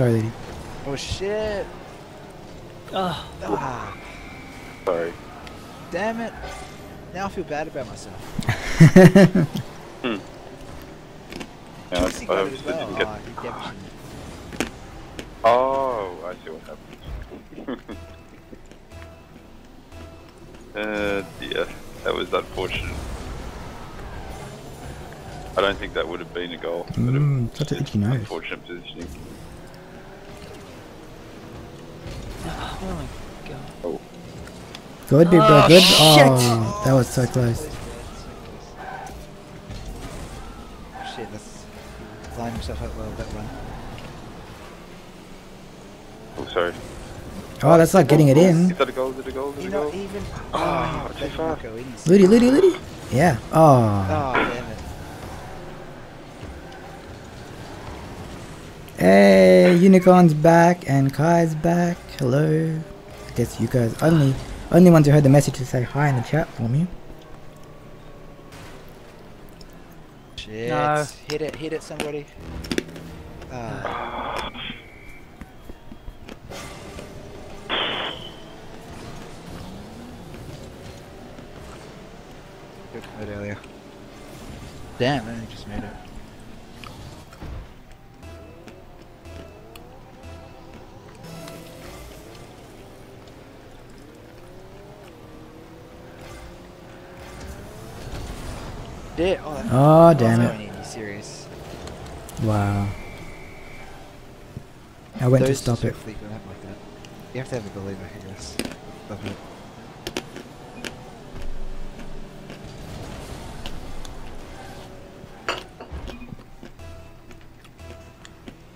[SPEAKER 2] Sorry, Ludi.
[SPEAKER 1] Oh, shit.
[SPEAKER 4] Ah.
[SPEAKER 1] Ah,
[SPEAKER 9] Sorry.
[SPEAKER 1] damn it. Now I feel bad about myself.
[SPEAKER 9] Hmm. Yeah, I,
[SPEAKER 1] Chooksy
[SPEAKER 9] I
[SPEAKER 1] got it as
[SPEAKER 9] obviously
[SPEAKER 1] well.
[SPEAKER 9] didn't get.
[SPEAKER 1] Ah.
[SPEAKER 9] Oh, I see what happened. uh, dear, that was unfortunate. I don't think that would have been a goal. but it was
[SPEAKER 2] such a
[SPEAKER 9] just
[SPEAKER 2] itchy nose.
[SPEAKER 9] Unfortunate positioning.
[SPEAKER 4] Where am I?
[SPEAKER 2] Good, big bro.
[SPEAKER 4] Oh,
[SPEAKER 2] Good.
[SPEAKER 4] shit.
[SPEAKER 2] Oh, that was so close.
[SPEAKER 1] Oh, shit, that's line himself up well, that one.
[SPEAKER 9] Oh, sorry.
[SPEAKER 2] Oh, that's like getting it in.
[SPEAKER 9] Is that a goal? Is it a goal? Is it a goal?
[SPEAKER 1] not even.
[SPEAKER 9] Ah, oh,
[SPEAKER 1] that
[SPEAKER 9] too far.
[SPEAKER 1] not go in. you
[SPEAKER 2] Ludi,
[SPEAKER 1] stupid-
[SPEAKER 2] Ludi, Ludi. Yeah. Oh.
[SPEAKER 1] Oh, damn it.
[SPEAKER 2] Hey, Unicorn's back and Kai's back. Hello. I guess you guys only only ones who heard the message to say hi in the chat for me.
[SPEAKER 1] Shit.
[SPEAKER 4] No.
[SPEAKER 1] Hit it, hit it, somebody. Ah. Good commit earlier. Damn, I just made it. Yeah, oh, that-
[SPEAKER 2] Oh, damn it.
[SPEAKER 1] going serious?
[SPEAKER 2] Wow. I went to stop it.
[SPEAKER 1] swiftly go out like that. You have to have a believer, I guess. Love it.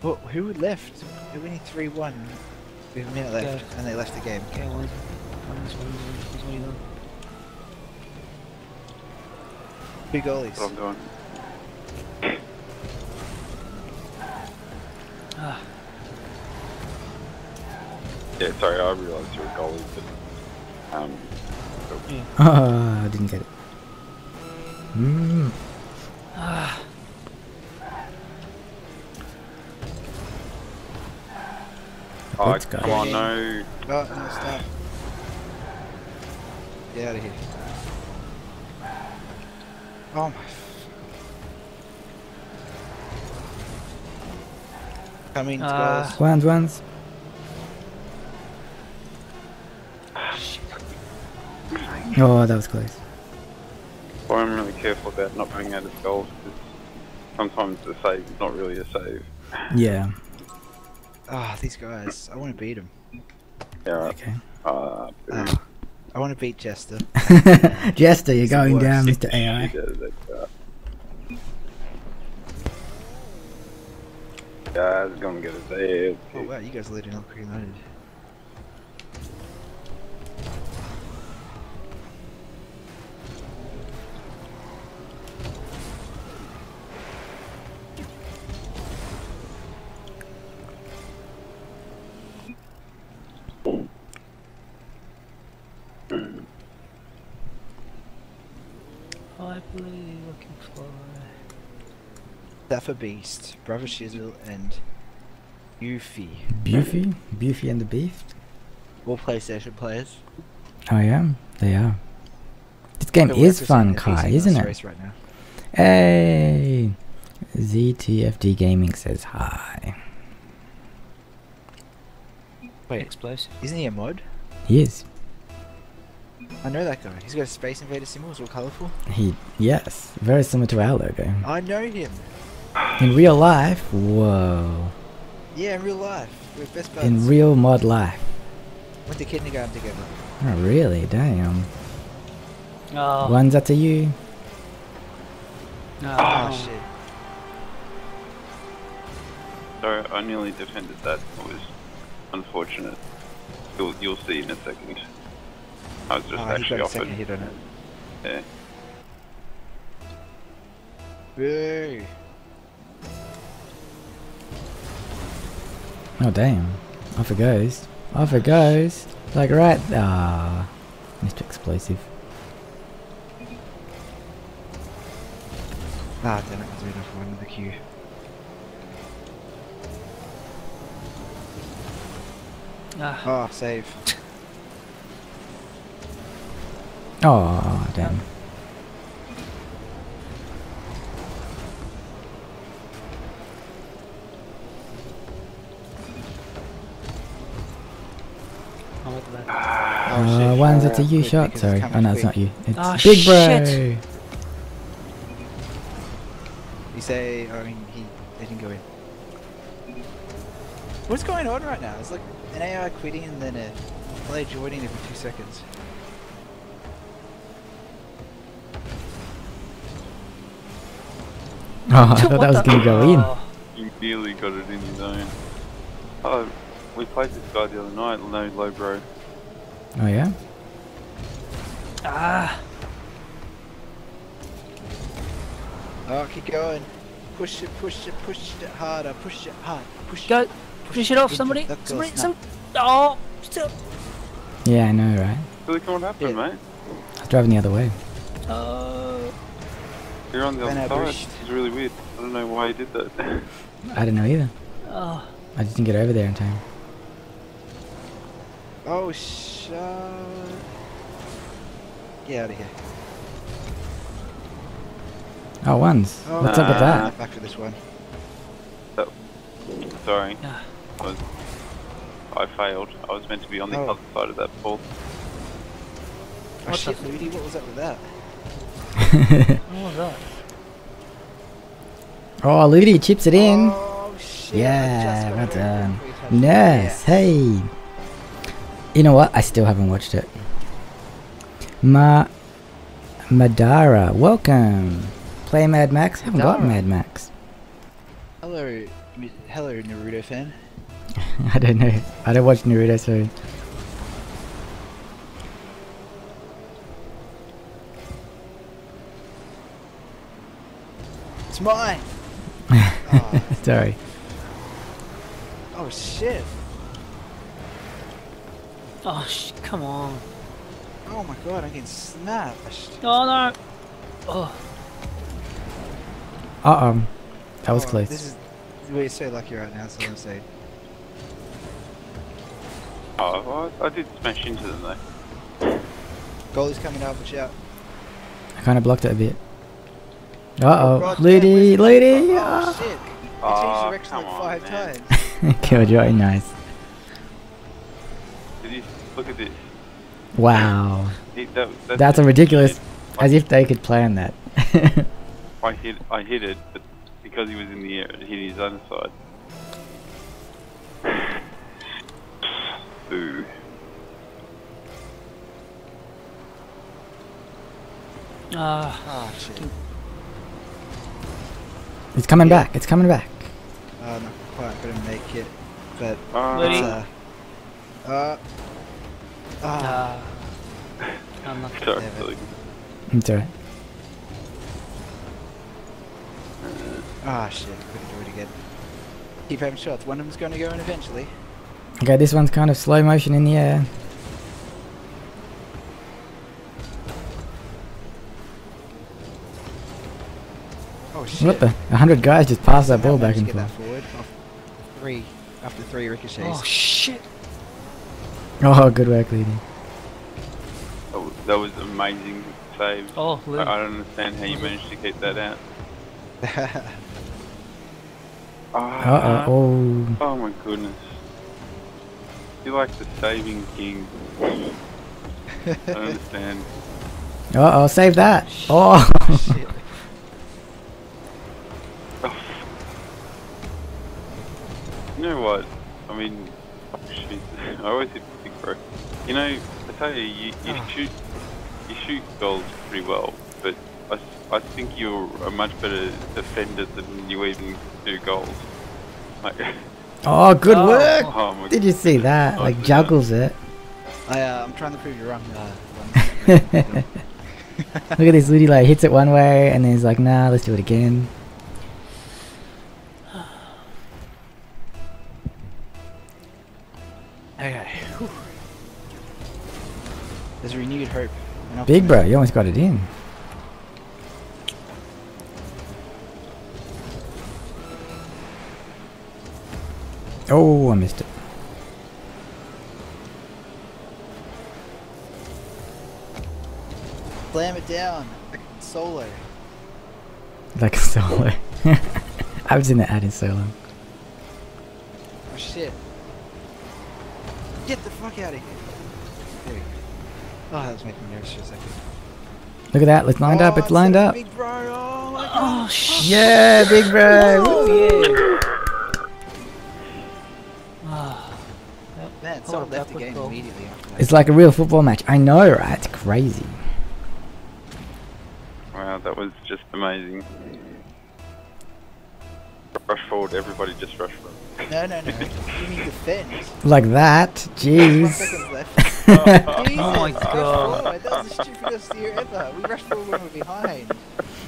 [SPEAKER 1] Well, who left? It went 3 1 with a minute left,
[SPEAKER 4] Okay.
[SPEAKER 1] and they left the game.
[SPEAKER 4] Okay, one. One is one. One is one. is one.
[SPEAKER 1] Two goalies.
[SPEAKER 9] That's what I'm doing.
[SPEAKER 4] Ah.
[SPEAKER 9] Yeah, sorry, I realised you're a goalie, but um,
[SPEAKER 2] Oh, I didn't get it. Mm.
[SPEAKER 4] Ah,
[SPEAKER 9] oh,
[SPEAKER 2] Let's go.
[SPEAKER 9] come on, no.
[SPEAKER 1] Oh, no, stop. Get out of here. Oh my. f- Coming,
[SPEAKER 4] Ah.
[SPEAKER 1] squares.
[SPEAKER 2] Ones, ones. Oh, that was close.
[SPEAKER 9] Well, I'm really careful about not running out of goals because sometimes the save is not really a save.
[SPEAKER 2] Yeah.
[SPEAKER 1] Ah, these guys. I want to beat them.
[SPEAKER 9] Yeah, right.
[SPEAKER 2] Okay.
[SPEAKER 9] Uh,
[SPEAKER 1] Ah, I want to beat Jester.
[SPEAKER 2] Jester, you're
[SPEAKER 1] It's
[SPEAKER 2] going down, Mr. AI.
[SPEAKER 9] Yeah, that guy. Guys, gonna get us there.
[SPEAKER 1] Oh wow, you guys are leading up United.
[SPEAKER 4] I believe looking for.
[SPEAKER 1] Zephyr Beast, Brother Shizzle, and Yuffie.
[SPEAKER 2] Beefy? Beefy and the Beef?
[SPEAKER 1] All PlayStation players.
[SPEAKER 2] Oh yeah, they are. This game
[SPEAKER 1] They're
[SPEAKER 2] is fun, Kai, isn't it?
[SPEAKER 1] Right now.
[SPEAKER 2] Hey! ZTFD Gaming says hi.
[SPEAKER 1] Wait,
[SPEAKER 4] Explosive.
[SPEAKER 1] isn't he a mod?
[SPEAKER 2] He is.
[SPEAKER 1] I know that guy. He's got a Space Invader symbol, it's all colourful.
[SPEAKER 2] He, yes, very similar to our logo.
[SPEAKER 1] I know him.
[SPEAKER 2] In real life, whoa.
[SPEAKER 1] Yeah, in real life. We're best buds.
[SPEAKER 2] In real mod life.
[SPEAKER 1] Went to kindergarten together.
[SPEAKER 2] Oh, really? Damn.
[SPEAKER 4] Oh.
[SPEAKER 2] One's up to you.
[SPEAKER 4] No.
[SPEAKER 1] Oh, ah, shit.
[SPEAKER 9] Sorry, I nearly defended that. It was unfortunate. You'll, you'll see in a second. I was just
[SPEAKER 1] Oh,
[SPEAKER 9] actually
[SPEAKER 1] off a second hit on it.
[SPEAKER 9] Yeah.
[SPEAKER 1] Boo!
[SPEAKER 2] Oh, damn. Off it goes. Off it goes. Like right. Ah. Mr. Explosive.
[SPEAKER 1] Ah, damn it, I was enough one in the queue.
[SPEAKER 4] Ah.
[SPEAKER 1] Oh, save.
[SPEAKER 2] Oh, damn.
[SPEAKER 4] Oh, what the-
[SPEAKER 1] Oh,
[SPEAKER 2] Uh,
[SPEAKER 1] shit.
[SPEAKER 2] one's
[SPEAKER 1] Far
[SPEAKER 2] it's a
[SPEAKER 1] out
[SPEAKER 2] you
[SPEAKER 1] quick
[SPEAKER 2] shot. Sorry.
[SPEAKER 1] coming
[SPEAKER 2] Oh no, it's not you. It's
[SPEAKER 4] Ah,
[SPEAKER 2] Big Bro.
[SPEAKER 4] shit.
[SPEAKER 1] You say, I mean, he, they didn't go in. What's going on right now? It's like an AI quitting and then a player joining every two seconds.
[SPEAKER 2] Oh, I thought that was gonna go in.
[SPEAKER 4] Oh.
[SPEAKER 9] You nearly got it in your zone. Oh, we played this guy the other night, no low bro.
[SPEAKER 2] Oh yeah.
[SPEAKER 4] Ah.
[SPEAKER 1] Oh, keep going. Push it, push it, push it harder, push it hard, push
[SPEAKER 4] Go.
[SPEAKER 1] it.
[SPEAKER 4] Finish it off, somebody. Somebody.
[SPEAKER 1] course.
[SPEAKER 4] Some. Oh. Still.
[SPEAKER 2] Yeah, I know, right?
[SPEAKER 9] Really, what happened,
[SPEAKER 1] Yeah.
[SPEAKER 9] mate?
[SPEAKER 2] I was driving the other way.
[SPEAKER 4] Oh.
[SPEAKER 9] You're on the
[SPEAKER 1] Ran
[SPEAKER 9] other
[SPEAKER 1] out
[SPEAKER 9] side.
[SPEAKER 1] bushed.
[SPEAKER 9] It's really weird. I don't know why you did that.
[SPEAKER 2] I don't know either.
[SPEAKER 4] Oh.
[SPEAKER 2] I just didn't get over there in time.
[SPEAKER 1] Oh, shut. Get out of here.
[SPEAKER 2] Oh, ones.
[SPEAKER 1] Oh,
[SPEAKER 2] What's up with that?
[SPEAKER 1] Back to this one. Oh.
[SPEAKER 9] Sorry.
[SPEAKER 4] Yeah.
[SPEAKER 9] I, was, I failed. I was meant to be on the
[SPEAKER 1] Oh.
[SPEAKER 9] other side of that ball.
[SPEAKER 1] Oh
[SPEAKER 4] What the
[SPEAKER 1] shit,
[SPEAKER 4] f-
[SPEAKER 1] Ludi, what was up with that?
[SPEAKER 4] What was that?
[SPEAKER 2] oh, Ludi chips it in.
[SPEAKER 1] Oh shit.
[SPEAKER 2] Yeah, well done. Nice. Hey. You know what? I still haven't watched it. Ma Madara, welcome. Play Mad Max? Haven't got Mad Max.
[SPEAKER 1] Hello, hello, Naruto fan.
[SPEAKER 2] I don't know. I don't watch Naruto, so
[SPEAKER 1] It's mine. oh,
[SPEAKER 2] sorry.
[SPEAKER 1] oh shit.
[SPEAKER 4] Oh, sh come on.
[SPEAKER 1] Oh my god, I'm getting smashed.
[SPEAKER 4] Oh no. Oh,
[SPEAKER 2] Uh oh. That was
[SPEAKER 1] Oh,
[SPEAKER 2] close.
[SPEAKER 1] This is we're so lucky right now. That's what I'm saying.
[SPEAKER 9] Oh, I, I did smash into them though.
[SPEAKER 1] Goalie's coming up. Watch out.
[SPEAKER 2] I kind of blocked it a bit. Uh oh. Lady, lady!
[SPEAKER 1] Oh shit!
[SPEAKER 9] Oh,
[SPEAKER 1] I changed direction like five
[SPEAKER 9] man.
[SPEAKER 1] times.
[SPEAKER 2] Killjoy, nice.
[SPEAKER 9] Did you look at this?
[SPEAKER 2] Wow.
[SPEAKER 9] He, that, that's,
[SPEAKER 2] That's a ridiculous. As if they could plan that.
[SPEAKER 9] I hit, I hit it, but because he was in the air, it hit his own side. Boo.
[SPEAKER 4] ah.
[SPEAKER 1] Oh shit.
[SPEAKER 2] It's coming
[SPEAKER 1] Yeah.
[SPEAKER 2] back. It's coming back.
[SPEAKER 1] Uh, not quite gonna make it, but
[SPEAKER 9] Oh,
[SPEAKER 4] Ready?
[SPEAKER 1] it's, uh, uh, ah,
[SPEAKER 4] Uh, I'm not.
[SPEAKER 9] sorry,
[SPEAKER 1] damn it.
[SPEAKER 9] silly.
[SPEAKER 2] It's alright.
[SPEAKER 1] ah shit! Couldn't do it again. Keep having shots. One of them's gonna go in eventually.
[SPEAKER 2] Okay, this one's kind of slow motion in the air.
[SPEAKER 1] Oh shit!
[SPEAKER 2] What the? A hundred guys just passed that ball back
[SPEAKER 1] managed
[SPEAKER 2] and
[SPEAKER 1] get
[SPEAKER 2] forth.
[SPEAKER 1] that forward. off Three after three ricochets.
[SPEAKER 4] Oh shit.
[SPEAKER 2] Oh, good work, lady.
[SPEAKER 9] That was, that was amazing save.
[SPEAKER 4] Oh,
[SPEAKER 9] I,
[SPEAKER 4] Lou.
[SPEAKER 9] I don't understand how you managed to keep that out.
[SPEAKER 2] Uh
[SPEAKER 9] Ah,
[SPEAKER 2] oh. Oh.
[SPEAKER 9] Oh my goodness. You're like the saving king. I don't understand.
[SPEAKER 2] Uh oh, save that. Oh.
[SPEAKER 9] You know what? I mean, shit. I always hit big bro. You know, I tell you, you, you
[SPEAKER 1] Ah.
[SPEAKER 9] shoot, you shoot goals pretty well, but I, I think you're a much better defender than you even do goals. Like,
[SPEAKER 2] Oh, good
[SPEAKER 4] Oh.
[SPEAKER 2] work.
[SPEAKER 9] oh my
[SPEAKER 2] Did you see that?
[SPEAKER 9] Oh,
[SPEAKER 2] Like
[SPEAKER 9] good
[SPEAKER 2] juggles it.
[SPEAKER 1] I, uh, I'm trying to prove you wrong. Uh,
[SPEAKER 2] Look at this Ludi like hits it one way and then he's like, nah, let's do it again.
[SPEAKER 1] Okay. whew. There's renewed hope.
[SPEAKER 2] Big bro, you almost got it in. Oh, I missed it.
[SPEAKER 1] Slam it down. Like solo.
[SPEAKER 2] Like a solo. I was in the ad in solo.
[SPEAKER 1] Oh shit. Get the fuck out of here. There we go. Oh, that was making me nervous for a second.
[SPEAKER 2] Look at that, it's lined up,
[SPEAKER 1] Oh,
[SPEAKER 2] it's lined up.
[SPEAKER 1] Big bro. Oh my.
[SPEAKER 4] Oh shit.
[SPEAKER 2] Yeah, big bro.
[SPEAKER 4] Oh yeah. Ah.
[SPEAKER 1] Man,
[SPEAKER 4] Oh,
[SPEAKER 1] someone left the game
[SPEAKER 4] cool.
[SPEAKER 1] immediately after.
[SPEAKER 2] It's like a real football match. I know, right? It's crazy.
[SPEAKER 9] Wow, that was just amazing. Rush forward, everybody just rush forward.
[SPEAKER 1] No, no, no. You mean defend.
[SPEAKER 2] Like that. Jeez.
[SPEAKER 1] second.
[SPEAKER 4] Oh my God.
[SPEAKER 1] forward. That was the stupidest steer ever. We rushed forward when we're behind.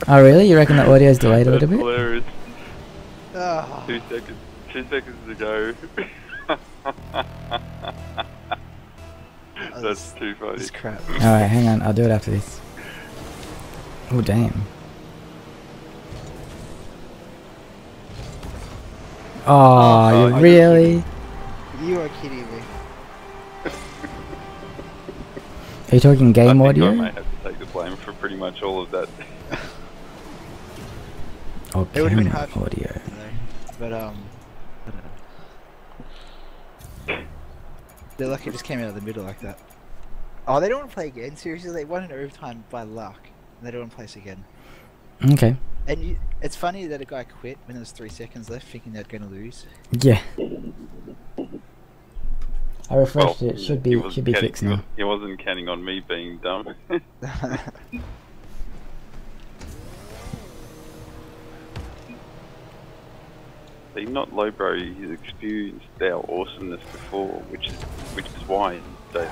[SPEAKER 2] Oh, really? You reckon the audio's delayed a little bit?
[SPEAKER 9] hilarious.
[SPEAKER 1] Oh,
[SPEAKER 9] Two seconds. Two seconds to go. Oh, That's too funny.
[SPEAKER 1] this crap.
[SPEAKER 2] Alright, hang on. I'll do it after this. Oh, damn. Oh,
[SPEAKER 9] Oh,
[SPEAKER 2] you really?
[SPEAKER 1] You are kidding me.
[SPEAKER 2] Are you talking
[SPEAKER 9] I
[SPEAKER 2] game
[SPEAKER 9] think
[SPEAKER 2] audio?
[SPEAKER 9] I might have to take the blame for pretty much all of that.
[SPEAKER 2] Or
[SPEAKER 1] It would've been
[SPEAKER 2] camera
[SPEAKER 1] hard.
[SPEAKER 2] audio?
[SPEAKER 1] But um, I don't know. They're lucky it just came out of the middle like that. Oh, they don't want to play again. Seriously, they won in overtime by luck. And they don't want to play us again.
[SPEAKER 2] Okay.
[SPEAKER 1] And you, it's funny that a guy quit when there was three seconds left, thinking they're going to lose.
[SPEAKER 2] Yeah. I refreshed
[SPEAKER 9] Well,
[SPEAKER 2] it. Should be should be
[SPEAKER 9] counting-
[SPEAKER 2] fixed now.
[SPEAKER 9] He wasn't counting on me being dumb. See, not Lowbro, he's experienced our awesomeness before, which is which is why he stayed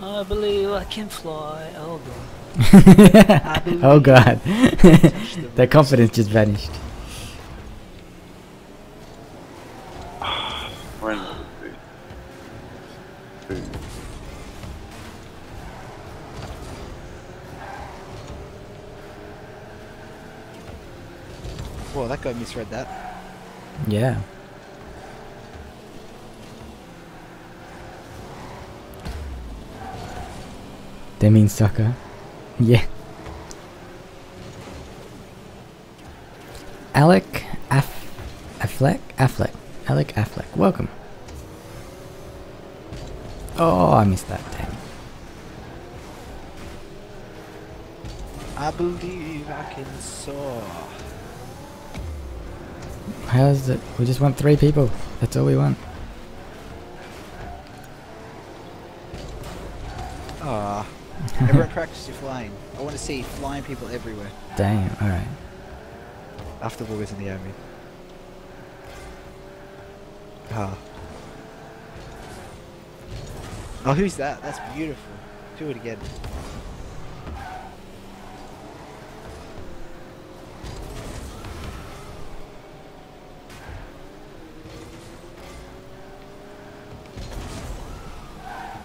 [SPEAKER 4] I believe I can fly. Oh god.
[SPEAKER 2] oh god. that confidence just vanished.
[SPEAKER 1] Well, that guy misread that.
[SPEAKER 2] Yeah. They mean soccer. Yeah. Alec Aff Affleck? Affleck. Alec Affleck. Welcome. Oh, I missed that. Damn.
[SPEAKER 1] I believe I can soar.
[SPEAKER 2] How's it? We just want three people. That's all we want.
[SPEAKER 1] Ah. Everyone practice your flying. I want to see flying people everywhere.
[SPEAKER 2] Damn. All right.
[SPEAKER 1] After the was in the army. Ah. Oh, who's that? That's beautiful. Do it again.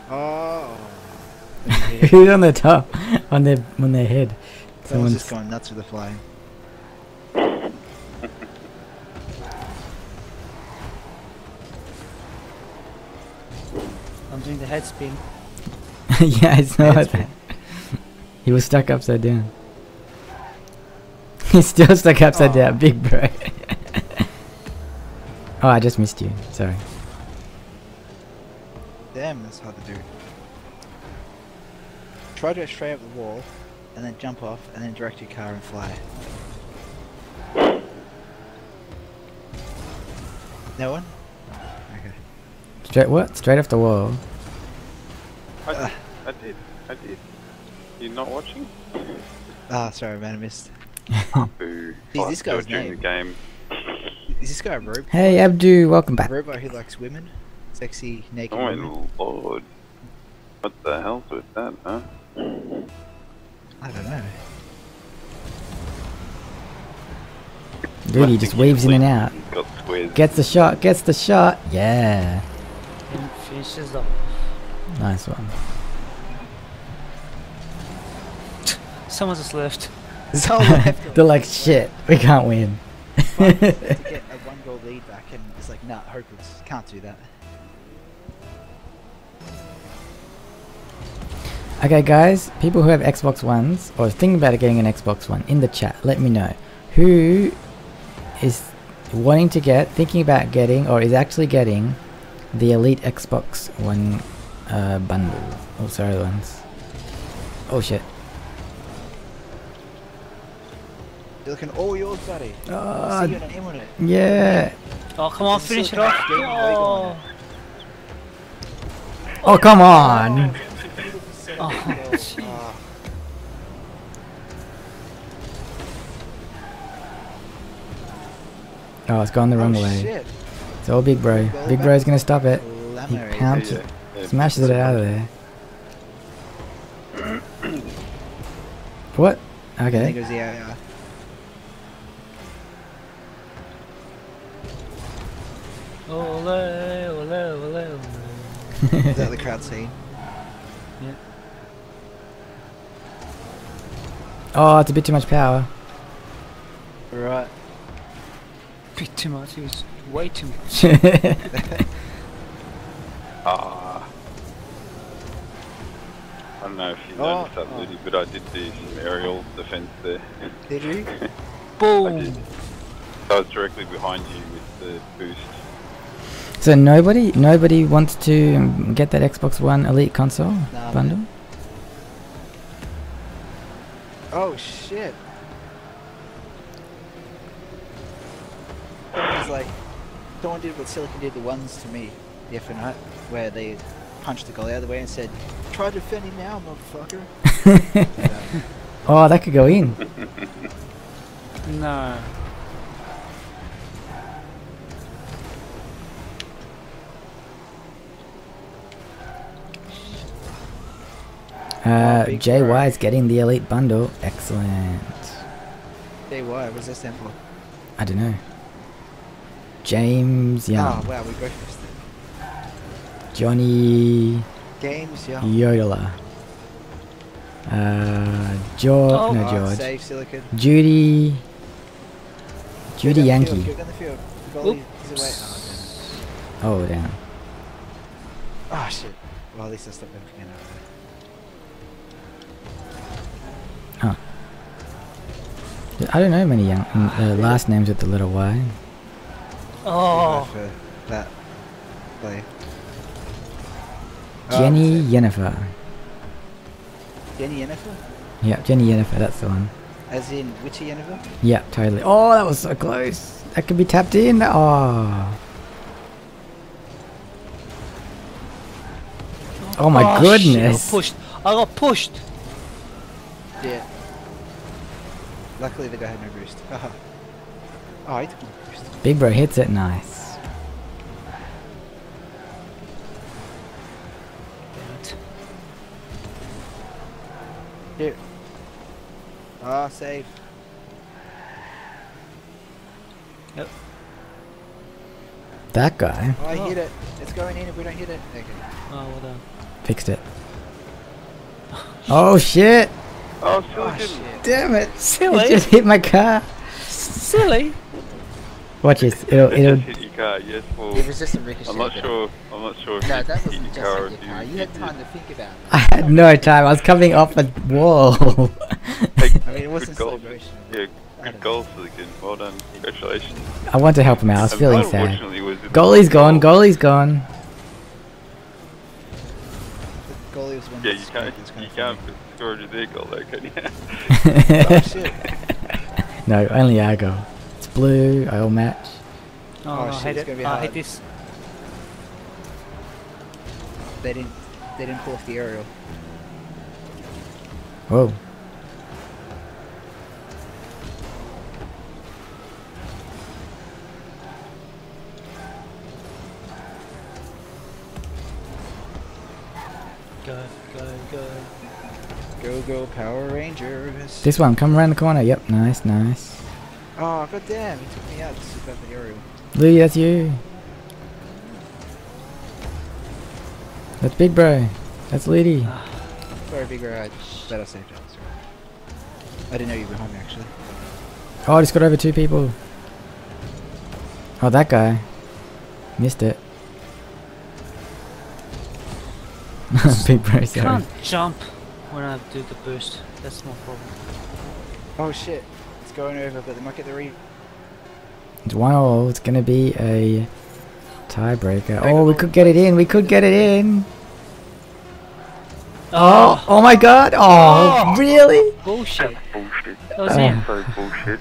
[SPEAKER 1] Oh.
[SPEAKER 2] Who's on the top? On their on their head.
[SPEAKER 1] Someone's just
[SPEAKER 2] Someone's
[SPEAKER 1] going nuts with the flying.
[SPEAKER 4] I'm doing the head spin.
[SPEAKER 2] yeah, I saw
[SPEAKER 1] Head
[SPEAKER 2] that. He was stuck upside down. He's still stuck upside
[SPEAKER 1] Aw.
[SPEAKER 2] down, big bro. oh, I just missed you. Sorry.
[SPEAKER 1] Damn, that's hard to do. Try to go straight up the wall, and then jump off, and then direct your car and fly. No one? Okay.
[SPEAKER 2] Straight what? Straight off the wall.
[SPEAKER 9] I, I did. I did. You're not watching?
[SPEAKER 1] Ah, sorry man, I missed.
[SPEAKER 9] Boo.
[SPEAKER 1] Geez, this
[SPEAKER 9] Like,
[SPEAKER 1] guy's
[SPEAKER 9] during
[SPEAKER 1] name.
[SPEAKER 9] the game.
[SPEAKER 1] Is this guy a robot?
[SPEAKER 2] Hey, Abdu, welcome
[SPEAKER 1] A
[SPEAKER 2] back.
[SPEAKER 1] robot who likes women? Sexy, naked
[SPEAKER 9] Oh my
[SPEAKER 1] women?
[SPEAKER 9] lord. What the hell's with that, huh?
[SPEAKER 1] I don't know.
[SPEAKER 2] Dude, he just waves in and out. Gets the shot, gets the shot. Yeah.
[SPEAKER 4] And finishes up.
[SPEAKER 2] Nice one.
[SPEAKER 4] Someone just left.
[SPEAKER 1] Someone left
[SPEAKER 2] They're like, shit, we can't win.
[SPEAKER 1] to get a one goal lead back, and it's like, nah, hopeless. Can't do that.
[SPEAKER 2] Okay, guys, people who have Xbox Ones or thinking about getting an Xbox One in the chat, let me know who is wanting to get, thinking about getting, or is actually getting the Elite Xbox One uh, bundle. Oh, sorry, ones. Oh shit.
[SPEAKER 1] You're looking all yours, buddy.
[SPEAKER 2] Oh,
[SPEAKER 1] See you on an M
[SPEAKER 2] yeah.
[SPEAKER 4] Oh, come on, finish it off.
[SPEAKER 1] game legal on
[SPEAKER 4] Oh.
[SPEAKER 2] Oh, come on.
[SPEAKER 4] Oh,
[SPEAKER 1] Ah.
[SPEAKER 2] Oh, it's gone the wrong
[SPEAKER 1] oh,
[SPEAKER 2] way.
[SPEAKER 1] shit.
[SPEAKER 2] It's all Big Bro. Big
[SPEAKER 1] back.
[SPEAKER 2] Bro's gonna stop it. He
[SPEAKER 1] Laminated.
[SPEAKER 2] pounds it, smashes it out of there. What? Okay.
[SPEAKER 1] goes the AR.
[SPEAKER 4] Ole, ole, ole, ole.
[SPEAKER 1] Is that the crowd scene?
[SPEAKER 2] Oh, it's a bit too much power.
[SPEAKER 1] Right.
[SPEAKER 4] Bit too much. It was way too much.
[SPEAKER 9] Ah. I don't know if you
[SPEAKER 1] Oh,
[SPEAKER 9] noticed that,
[SPEAKER 1] oh.
[SPEAKER 9] Ludi, but I did do some aerial defense there.
[SPEAKER 1] Did you?
[SPEAKER 9] I did.
[SPEAKER 4] Boom.
[SPEAKER 9] I was directly behind you with the boost.
[SPEAKER 2] so nobody, nobody wants to um, get that Xbox One Elite console
[SPEAKER 1] Nah,
[SPEAKER 2] bundle.
[SPEAKER 1] man. Oh shit. It's like someone did what Silicon did the ones to me the other night, where they punched the goal out of the way and said, "Try defending now, motherfucker."
[SPEAKER 2] Oh, that could go in.
[SPEAKER 4] No.
[SPEAKER 2] Uh, JY is getting the Elite bundle. Excellent.
[SPEAKER 1] Hey, why? What's that stand for?
[SPEAKER 2] I don't know. James Young.
[SPEAKER 1] Oh wow, we both missed.
[SPEAKER 2] Johnny
[SPEAKER 1] James Young.
[SPEAKER 2] Yodeler. Uh, George,
[SPEAKER 4] Oh.
[SPEAKER 2] no
[SPEAKER 1] Alright,
[SPEAKER 2] George.
[SPEAKER 1] Save Silicon.
[SPEAKER 2] Judy. Judy
[SPEAKER 1] Go the
[SPEAKER 2] Yankee.
[SPEAKER 1] field, the field. The goalie is away. Oh, damn.
[SPEAKER 2] Oh, damn.
[SPEAKER 1] Oh shit. Well, at least I stopped them from getting
[SPEAKER 2] I don't know many young uh, last names with the letter Y.
[SPEAKER 4] Oh,
[SPEAKER 1] For that play.
[SPEAKER 2] Jenny
[SPEAKER 1] Oh,
[SPEAKER 2] Yennefer.
[SPEAKER 1] Jenny Yennefer?
[SPEAKER 2] Yep, Jenny Yennefer, that's the one.
[SPEAKER 1] As in Witchy Yennefer?
[SPEAKER 2] Yeah, totally. Oh, that was so close. That could be tapped in. Oh. Oh my
[SPEAKER 4] oh, shit, I got pushed. I got pushed.
[SPEAKER 1] Yeah. Luckily the guy had no boost. Haha. oh, he took my boost.
[SPEAKER 2] Big bro hits it nice.
[SPEAKER 4] Damn it.
[SPEAKER 1] Here. Ah, save. Yep.
[SPEAKER 2] That guy
[SPEAKER 1] Oh, I
[SPEAKER 4] Oh.
[SPEAKER 1] hit it. It's going in if we don't hit it. Okay.
[SPEAKER 4] Oh, well done.
[SPEAKER 2] fixed it. Oh shit!
[SPEAKER 9] Oh, still
[SPEAKER 1] Oh,
[SPEAKER 9] didn't.
[SPEAKER 1] shit.
[SPEAKER 2] Damn it!
[SPEAKER 4] Silly.
[SPEAKER 2] It just hit my car.
[SPEAKER 4] Silly.
[SPEAKER 2] Watch this. It'll
[SPEAKER 9] It
[SPEAKER 2] it'll
[SPEAKER 9] just hit your car, yes. Well,
[SPEAKER 1] It was just a ricochet.
[SPEAKER 9] I'm not sure. I'm not sure if
[SPEAKER 1] No,
[SPEAKER 9] it
[SPEAKER 1] that
[SPEAKER 9] hit
[SPEAKER 1] wasn't
[SPEAKER 9] your
[SPEAKER 1] just
[SPEAKER 9] car or
[SPEAKER 1] like your car.
[SPEAKER 9] you
[SPEAKER 1] You had
[SPEAKER 9] hit
[SPEAKER 1] time to think about
[SPEAKER 2] I had no time. I was coming off a wall.
[SPEAKER 9] Hey,
[SPEAKER 1] I mean, it wasn't
[SPEAKER 9] good goal. Yeah, good
[SPEAKER 1] don't
[SPEAKER 9] goal, Silicon. Well done. Congratulations.
[SPEAKER 2] I want to help him out. I was
[SPEAKER 9] And
[SPEAKER 2] feeling sad.
[SPEAKER 9] unfortunately was in the
[SPEAKER 2] Goalie's
[SPEAKER 9] goal.
[SPEAKER 2] gone. Goalie's gone.
[SPEAKER 1] The goalie was one
[SPEAKER 9] Yeah, you can't. You can't
[SPEAKER 1] of
[SPEAKER 9] score a their goal though, can you?
[SPEAKER 1] Oh shit.
[SPEAKER 2] no, only our goal. It's blue. I all match.
[SPEAKER 4] Oh,
[SPEAKER 1] Oh,
[SPEAKER 4] I
[SPEAKER 1] shit,
[SPEAKER 4] hate
[SPEAKER 1] it's
[SPEAKER 4] it.
[SPEAKER 1] gonna be oh,
[SPEAKER 4] I
[SPEAKER 1] hard.
[SPEAKER 4] hate this.
[SPEAKER 1] They didn't. They didn't pull off the aerial.
[SPEAKER 2] Whoa.
[SPEAKER 4] Go go
[SPEAKER 1] Power Rangers.
[SPEAKER 2] This one, come around the corner. Yep, nice, nice.
[SPEAKER 1] Oh god damn! He took me out just about the aerial.
[SPEAKER 2] Louis, that's you. That's Big Bro. That's Liddy.
[SPEAKER 1] Ah, sorry, bigger. I better saved it. Sorry. I didn't know you were behind me actually.
[SPEAKER 2] Oh, I just got over two people. Oh, that guy. Missed it. Big Bro, sorry.
[SPEAKER 4] Can't jump when I do the boost. That's my problem.
[SPEAKER 1] Oh shit! It's going over, but they might get the re.
[SPEAKER 2] It's one all. It's gonna be a tiebreaker. Oh, we could get it in. We could get it in. Oh, oh my God! Oh, really?
[SPEAKER 4] Bullshit.
[SPEAKER 9] That's bullshit.
[SPEAKER 4] That was
[SPEAKER 2] Oh.
[SPEAKER 4] in.
[SPEAKER 9] So bullshit.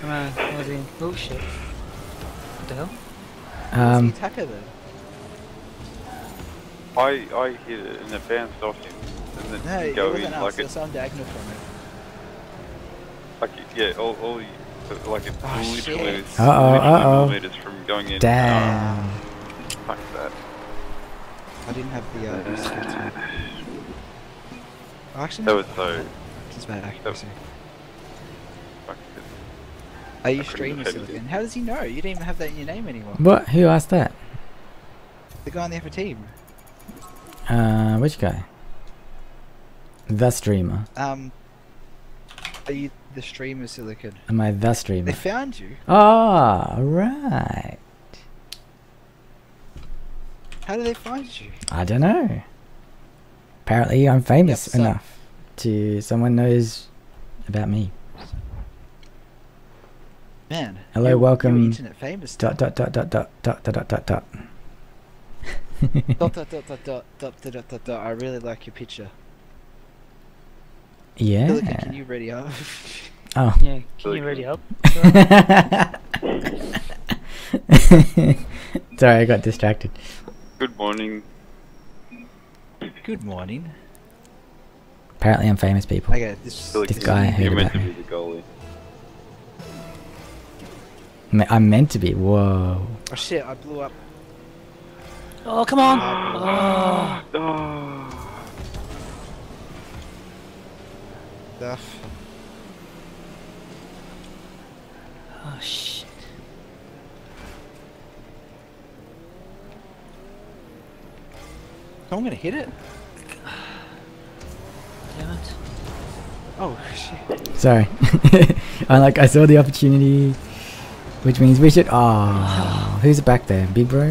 [SPEAKER 4] Come on, that was in. Bullshit. What the hell?
[SPEAKER 1] What's
[SPEAKER 2] Um,
[SPEAKER 1] the attacker then?
[SPEAKER 9] I I hit it and it bounced off him, and then
[SPEAKER 1] No,
[SPEAKER 9] you
[SPEAKER 1] it wasn't
[SPEAKER 9] in
[SPEAKER 1] us.
[SPEAKER 9] like
[SPEAKER 1] It's on diagonal from it.
[SPEAKER 9] like yeah, all all like it's
[SPEAKER 1] Oh,
[SPEAKER 9] literally,
[SPEAKER 1] shit.
[SPEAKER 2] Uh-oh, uh-oh.
[SPEAKER 9] millimeters from going in.
[SPEAKER 2] damn.
[SPEAKER 9] Oh, fuck that.
[SPEAKER 1] I didn't have the uh, boost. Oh, actually,
[SPEAKER 9] That was so.
[SPEAKER 1] it's bad accuracy.
[SPEAKER 9] Fuck
[SPEAKER 1] Are you streaming
[SPEAKER 9] defend it.
[SPEAKER 1] Silicon? How does he know? You didn't even have that in your name anymore.
[SPEAKER 2] What? Who asked that?
[SPEAKER 1] The guy on the other team.
[SPEAKER 2] Uh, which guy? The streamer.
[SPEAKER 1] Um, are you the streamer Silicon?
[SPEAKER 2] Am I the streamer?
[SPEAKER 1] They found you.
[SPEAKER 2] Ah, right.
[SPEAKER 1] How did they find you?
[SPEAKER 2] I don't know. Apparently, I'm famous
[SPEAKER 1] Yep, so-
[SPEAKER 2] enough to someone knows about me.
[SPEAKER 1] Man.
[SPEAKER 2] Hello,
[SPEAKER 1] you're,
[SPEAKER 2] welcome.
[SPEAKER 1] You're internet famous.
[SPEAKER 2] Dot dot dot dot dot dot dot dot dot dot.
[SPEAKER 1] dot, dot, dot, dot, dot, dot, dot, dot, dot, dot. I really like your picture.
[SPEAKER 2] Yeah.
[SPEAKER 1] Silicon, can you ready up?
[SPEAKER 2] Oh.
[SPEAKER 4] Yeah, can you ready
[SPEAKER 9] good.
[SPEAKER 4] up?
[SPEAKER 2] Sorry, I got distracted.
[SPEAKER 9] Good morning.
[SPEAKER 1] Good morning.
[SPEAKER 2] Apparently, I'm famous, people.
[SPEAKER 1] Okay, this.
[SPEAKER 2] This guy
[SPEAKER 9] You're meant
[SPEAKER 2] about
[SPEAKER 9] to be the goalie.
[SPEAKER 2] I'm meant to be. Whoa.
[SPEAKER 1] Oh shit! I blew up.
[SPEAKER 4] Oh, come on! Oh.
[SPEAKER 9] Oh.
[SPEAKER 1] Stuff.
[SPEAKER 4] oh, shit.
[SPEAKER 1] I'm gonna hit it.
[SPEAKER 4] Damn it.
[SPEAKER 1] Oh shit!
[SPEAKER 2] Sorry. I like. I saw the opportunity. Which means we should. Oh, who's back there? Big bro?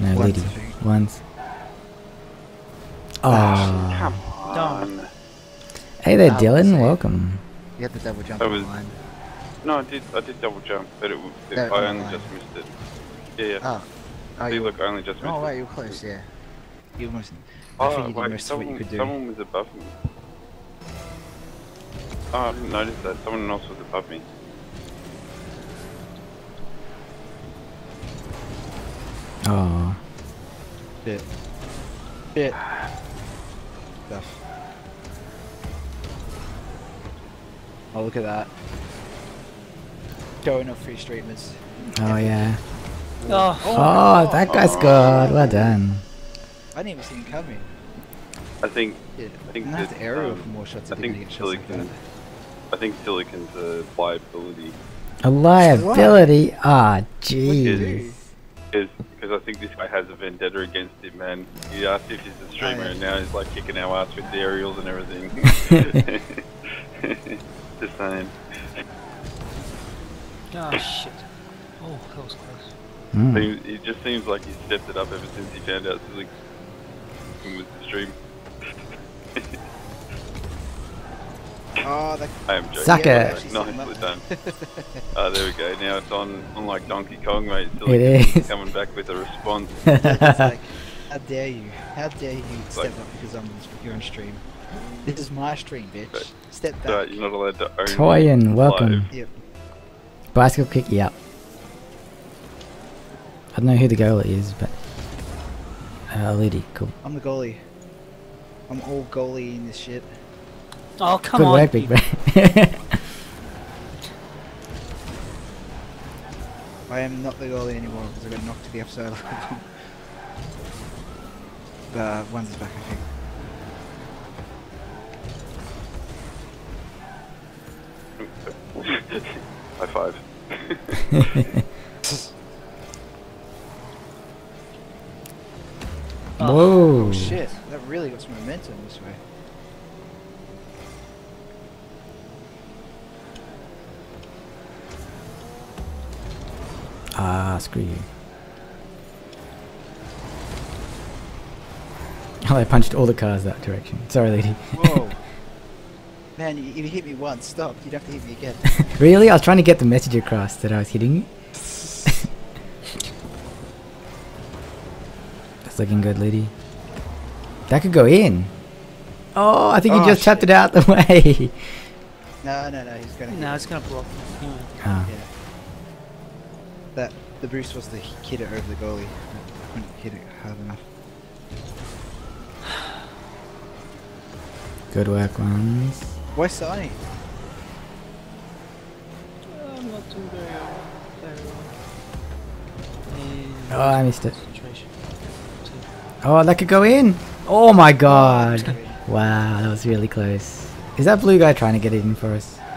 [SPEAKER 2] No,
[SPEAKER 1] Once,
[SPEAKER 2] lady. Once.
[SPEAKER 9] Ah,
[SPEAKER 2] Oh.
[SPEAKER 9] Come on.
[SPEAKER 2] Hey there,
[SPEAKER 1] I
[SPEAKER 2] Dylan. Welcome.
[SPEAKER 1] You had the double jump
[SPEAKER 9] That
[SPEAKER 1] on
[SPEAKER 9] was-
[SPEAKER 1] line.
[SPEAKER 9] No, I did. I did double jump, but it, it
[SPEAKER 1] No,
[SPEAKER 9] I only
[SPEAKER 1] no.
[SPEAKER 9] just missed it. Yeah, yeah.
[SPEAKER 1] Oh. Oh,
[SPEAKER 9] See,
[SPEAKER 1] you
[SPEAKER 9] look, I only just oh, missed
[SPEAKER 1] Oh,
[SPEAKER 9] it.
[SPEAKER 1] right, you were close, yeah. You almost. I
[SPEAKER 9] Oh,
[SPEAKER 1] think you did
[SPEAKER 9] wait,
[SPEAKER 1] most of what you could do.
[SPEAKER 9] someone was above me. Oh, I didn't notice that. Someone else was above me.
[SPEAKER 2] Oh.
[SPEAKER 1] Shit. Shit. Stuff. Oh, look at that. Going off free streamers.
[SPEAKER 2] Oh yeah.
[SPEAKER 4] Oh,
[SPEAKER 2] Oh, that guy's good. Well done.
[SPEAKER 1] I didn't even see him coming.
[SPEAKER 9] I think.
[SPEAKER 1] Yeah,
[SPEAKER 9] I think
[SPEAKER 1] I'm gonna have
[SPEAKER 9] that,
[SPEAKER 1] to aerial
[SPEAKER 9] um,
[SPEAKER 1] for more shots.
[SPEAKER 9] I
[SPEAKER 1] if they're gonna
[SPEAKER 9] think
[SPEAKER 1] get shots like
[SPEAKER 9] silicon.
[SPEAKER 1] that.
[SPEAKER 9] I think silicon's a liability
[SPEAKER 2] A liability. Ah, jeez.
[SPEAKER 9] because I think this guy has a vendetta against him, man. He asked if he's a streamer,
[SPEAKER 1] yeah.
[SPEAKER 9] and now he's like kicking our ass with the aerials and everything. Just saying.
[SPEAKER 4] oh shit. Oh, that was close.
[SPEAKER 2] Mm.
[SPEAKER 9] Seems, it just seems like he's stepped it up ever since he found out Silicon was the stream.
[SPEAKER 1] Oh, that.
[SPEAKER 9] I am joking.
[SPEAKER 2] Suck
[SPEAKER 1] Yeah,
[SPEAKER 2] it.
[SPEAKER 1] actually set him
[SPEAKER 9] Nicely
[SPEAKER 1] up.
[SPEAKER 9] done. Ah, there we go. Now it's on, on like Donkey Kong, mate.
[SPEAKER 2] It
[SPEAKER 9] Silicon
[SPEAKER 2] is.
[SPEAKER 9] coming back with a response.
[SPEAKER 1] It's like, how dare you? How dare you step
[SPEAKER 9] Like-
[SPEAKER 1] up because I'm you're on stream? This is my stream, bitch.
[SPEAKER 9] Right.
[SPEAKER 1] Step back.
[SPEAKER 9] So you're not allowed to own.
[SPEAKER 2] Toyin, welcome.
[SPEAKER 9] live.
[SPEAKER 1] Yep.
[SPEAKER 2] Bicycle kick, yep. I don't know who the goalie is, but. Uh, Liddy, cool.
[SPEAKER 1] I'm the goalie. I'm all goalie in this shit.
[SPEAKER 4] Oh, come
[SPEAKER 2] Good
[SPEAKER 4] on.
[SPEAKER 2] work, Big Bro.
[SPEAKER 1] I am not the goalie anymore because I got knocked to the upside level. uh, one's back, I think.
[SPEAKER 9] High five.
[SPEAKER 2] Whoa.
[SPEAKER 1] Oh shit, that really got some momentum this way.
[SPEAKER 2] Ah, screw you. Oh, I punched all the cars that direction. Sorry, lady.
[SPEAKER 1] Whoa. Man, you, you hit me once, stop. You'd have to hit me again.
[SPEAKER 2] really? I was trying to get the message across that I was hitting you. That's looking good, lady. That could go in. Oh, I think you
[SPEAKER 1] Oh,
[SPEAKER 2] just tapped
[SPEAKER 1] shit.
[SPEAKER 2] it out the way.
[SPEAKER 1] no, no, no, he's gonna hit
[SPEAKER 4] No,
[SPEAKER 1] it.
[SPEAKER 4] it's gonna block. Anyway.
[SPEAKER 2] Ah.
[SPEAKER 1] Yeah. That, the Bruce was to hit it over the goalie. I couldn't hit it hard enough.
[SPEAKER 2] Good work, ones.
[SPEAKER 1] Where's Sonny?
[SPEAKER 4] I'm not doing very well. Very well.
[SPEAKER 2] Oh, I missed it.
[SPEAKER 4] concentration. Two.
[SPEAKER 2] Oh, that could go in. Oh my god. Wow, that was really close. Is that blue guy trying to get it in for us?
[SPEAKER 1] I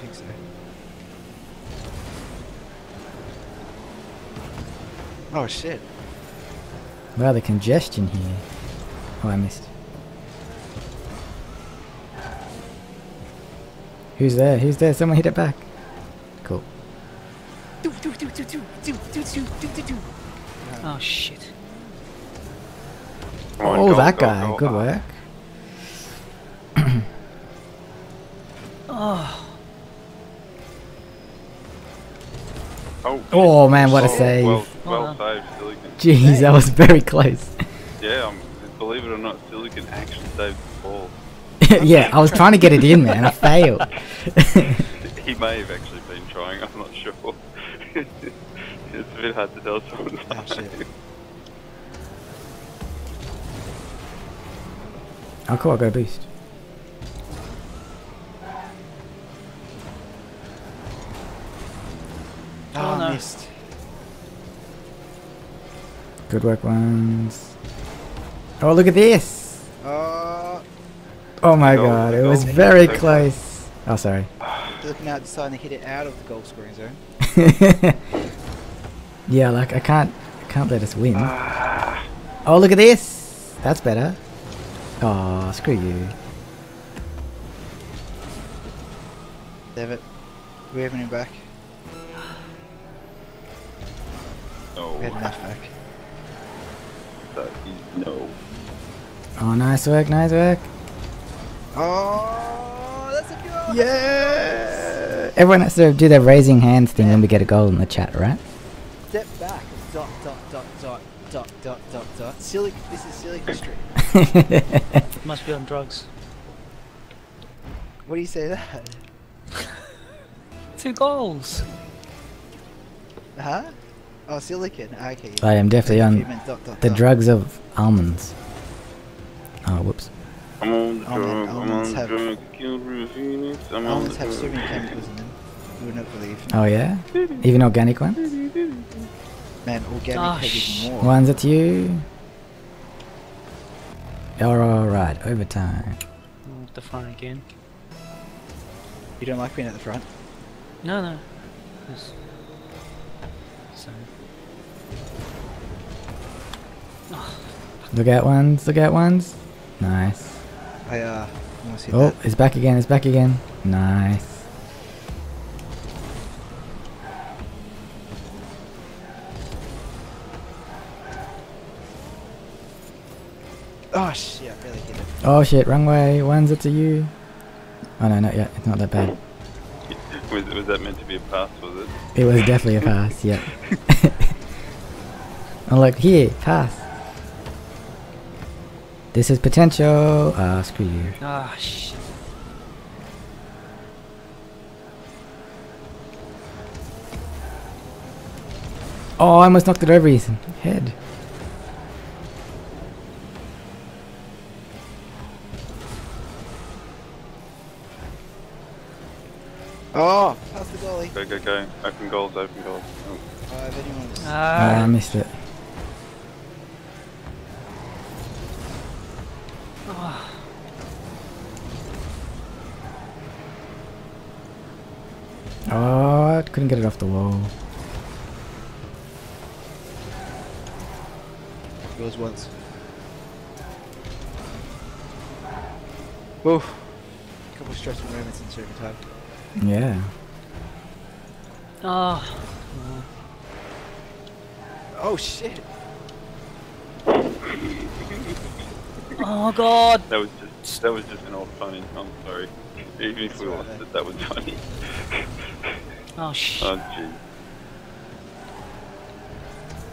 [SPEAKER 1] think so. Oh shit.
[SPEAKER 2] Wow, the congestion here. Oh, I missed. Who's there? Who's there? Someone hit it back. Cool.
[SPEAKER 4] Oh shit.
[SPEAKER 9] Come on,
[SPEAKER 2] oh,
[SPEAKER 9] goal,
[SPEAKER 2] that
[SPEAKER 9] goal,
[SPEAKER 2] guy.
[SPEAKER 9] goal.
[SPEAKER 2] Good work.
[SPEAKER 4] Oh,
[SPEAKER 9] Oh,
[SPEAKER 2] Oh man, what a save.
[SPEAKER 9] Well,
[SPEAKER 4] Well
[SPEAKER 9] well saved, Silicon.
[SPEAKER 2] Jeez, that was very close.
[SPEAKER 9] Yeah, um, believe it or not, Silicon actually saved the ball.
[SPEAKER 2] yeah, I was trying to get it in, man. I failed.
[SPEAKER 9] He may have actually been trying, I'm not sure. it's a bit hard to tell sometimes.
[SPEAKER 1] Oh shit.
[SPEAKER 2] oh, cool. I got a boost.
[SPEAKER 1] Oh,
[SPEAKER 4] Oh, no.
[SPEAKER 1] missed.
[SPEAKER 2] Good work, ones. Oh, look at this.
[SPEAKER 1] Oh,
[SPEAKER 2] Oh my
[SPEAKER 9] Goal,
[SPEAKER 2] god, it
[SPEAKER 9] goal.
[SPEAKER 2] was very
[SPEAKER 9] So
[SPEAKER 2] close. Oh, sorry.
[SPEAKER 1] looking out, deciding to hit it out of the goal scoring zone.
[SPEAKER 2] yeah, like I can't, I can't let us win. Oh, look at this. That's better. Oh, screw you.
[SPEAKER 1] Damn it. We having him back.
[SPEAKER 9] No,
[SPEAKER 1] We had enough back.
[SPEAKER 9] that is no.
[SPEAKER 2] Oh, nice work, nice work.
[SPEAKER 1] Oh, that's a goal!
[SPEAKER 2] Yeah. Everyone has to do their raising hands thing when we get a goal in the chat, right?
[SPEAKER 1] Step back. Dot dot dot dot dot dot dot dot. Silly. This is silly history.
[SPEAKER 4] Must be on drugs.
[SPEAKER 1] What do you say that?
[SPEAKER 4] Two goals.
[SPEAKER 1] Huh? Oh, silicon. Okay.
[SPEAKER 2] I am definitely on
[SPEAKER 1] dot, dot,
[SPEAKER 2] the
[SPEAKER 1] dot.
[SPEAKER 2] drugs of almonds. Oh, whoops.
[SPEAKER 9] I'm on the
[SPEAKER 1] Oh,
[SPEAKER 9] drug, I'm on the
[SPEAKER 1] have-
[SPEAKER 9] drug, killed Phoenix, I'm on
[SPEAKER 1] Almonds
[SPEAKER 9] the
[SPEAKER 1] have so
[SPEAKER 9] drug.
[SPEAKER 1] many chemicals in them. You would not believe.
[SPEAKER 2] Oh yeah, even organic ones.
[SPEAKER 1] Man, organic
[SPEAKER 4] Oh,
[SPEAKER 1] has even more.
[SPEAKER 2] One's at you. You're all right. Overtime.
[SPEAKER 4] Mm, The front again.
[SPEAKER 1] You don't like being at the front?
[SPEAKER 4] No, no. It's- So.
[SPEAKER 2] Look at ones. Look at ones. Nice.
[SPEAKER 1] I uh almost hit
[SPEAKER 2] Oh,
[SPEAKER 1] that.
[SPEAKER 2] it's back again. It's back again. Nice.
[SPEAKER 1] Oh shit! I barely hit it.
[SPEAKER 2] Oh shit, wrong way. One's it to you. Oh no, not yet. It's not that bad.
[SPEAKER 9] Was, was that meant to be a pass, was it?
[SPEAKER 2] It was definitely a pass. Yeah. I'm like, here, pass. This is potential. Ah, screw you.
[SPEAKER 4] Ah, shit.
[SPEAKER 2] Oh, I almost knocked it over his head.
[SPEAKER 1] Oh, pass the goalie.
[SPEAKER 9] Go, go, go. Open goals, open goals. Oh.
[SPEAKER 1] Uh, if anyone was...
[SPEAKER 2] Ah, I missed it.
[SPEAKER 4] Ah.
[SPEAKER 2] Oh, I couldn't get it off the wall.
[SPEAKER 1] Goes once. Oof. couple of stressful moments in server time.
[SPEAKER 2] Yeah.
[SPEAKER 4] Oh.
[SPEAKER 1] Oh shit!
[SPEAKER 4] Oh god.
[SPEAKER 9] That was just that was just an old funny. I'm sorry. Even if we lost it, that was funny.
[SPEAKER 4] Oh sh.
[SPEAKER 9] oh gee.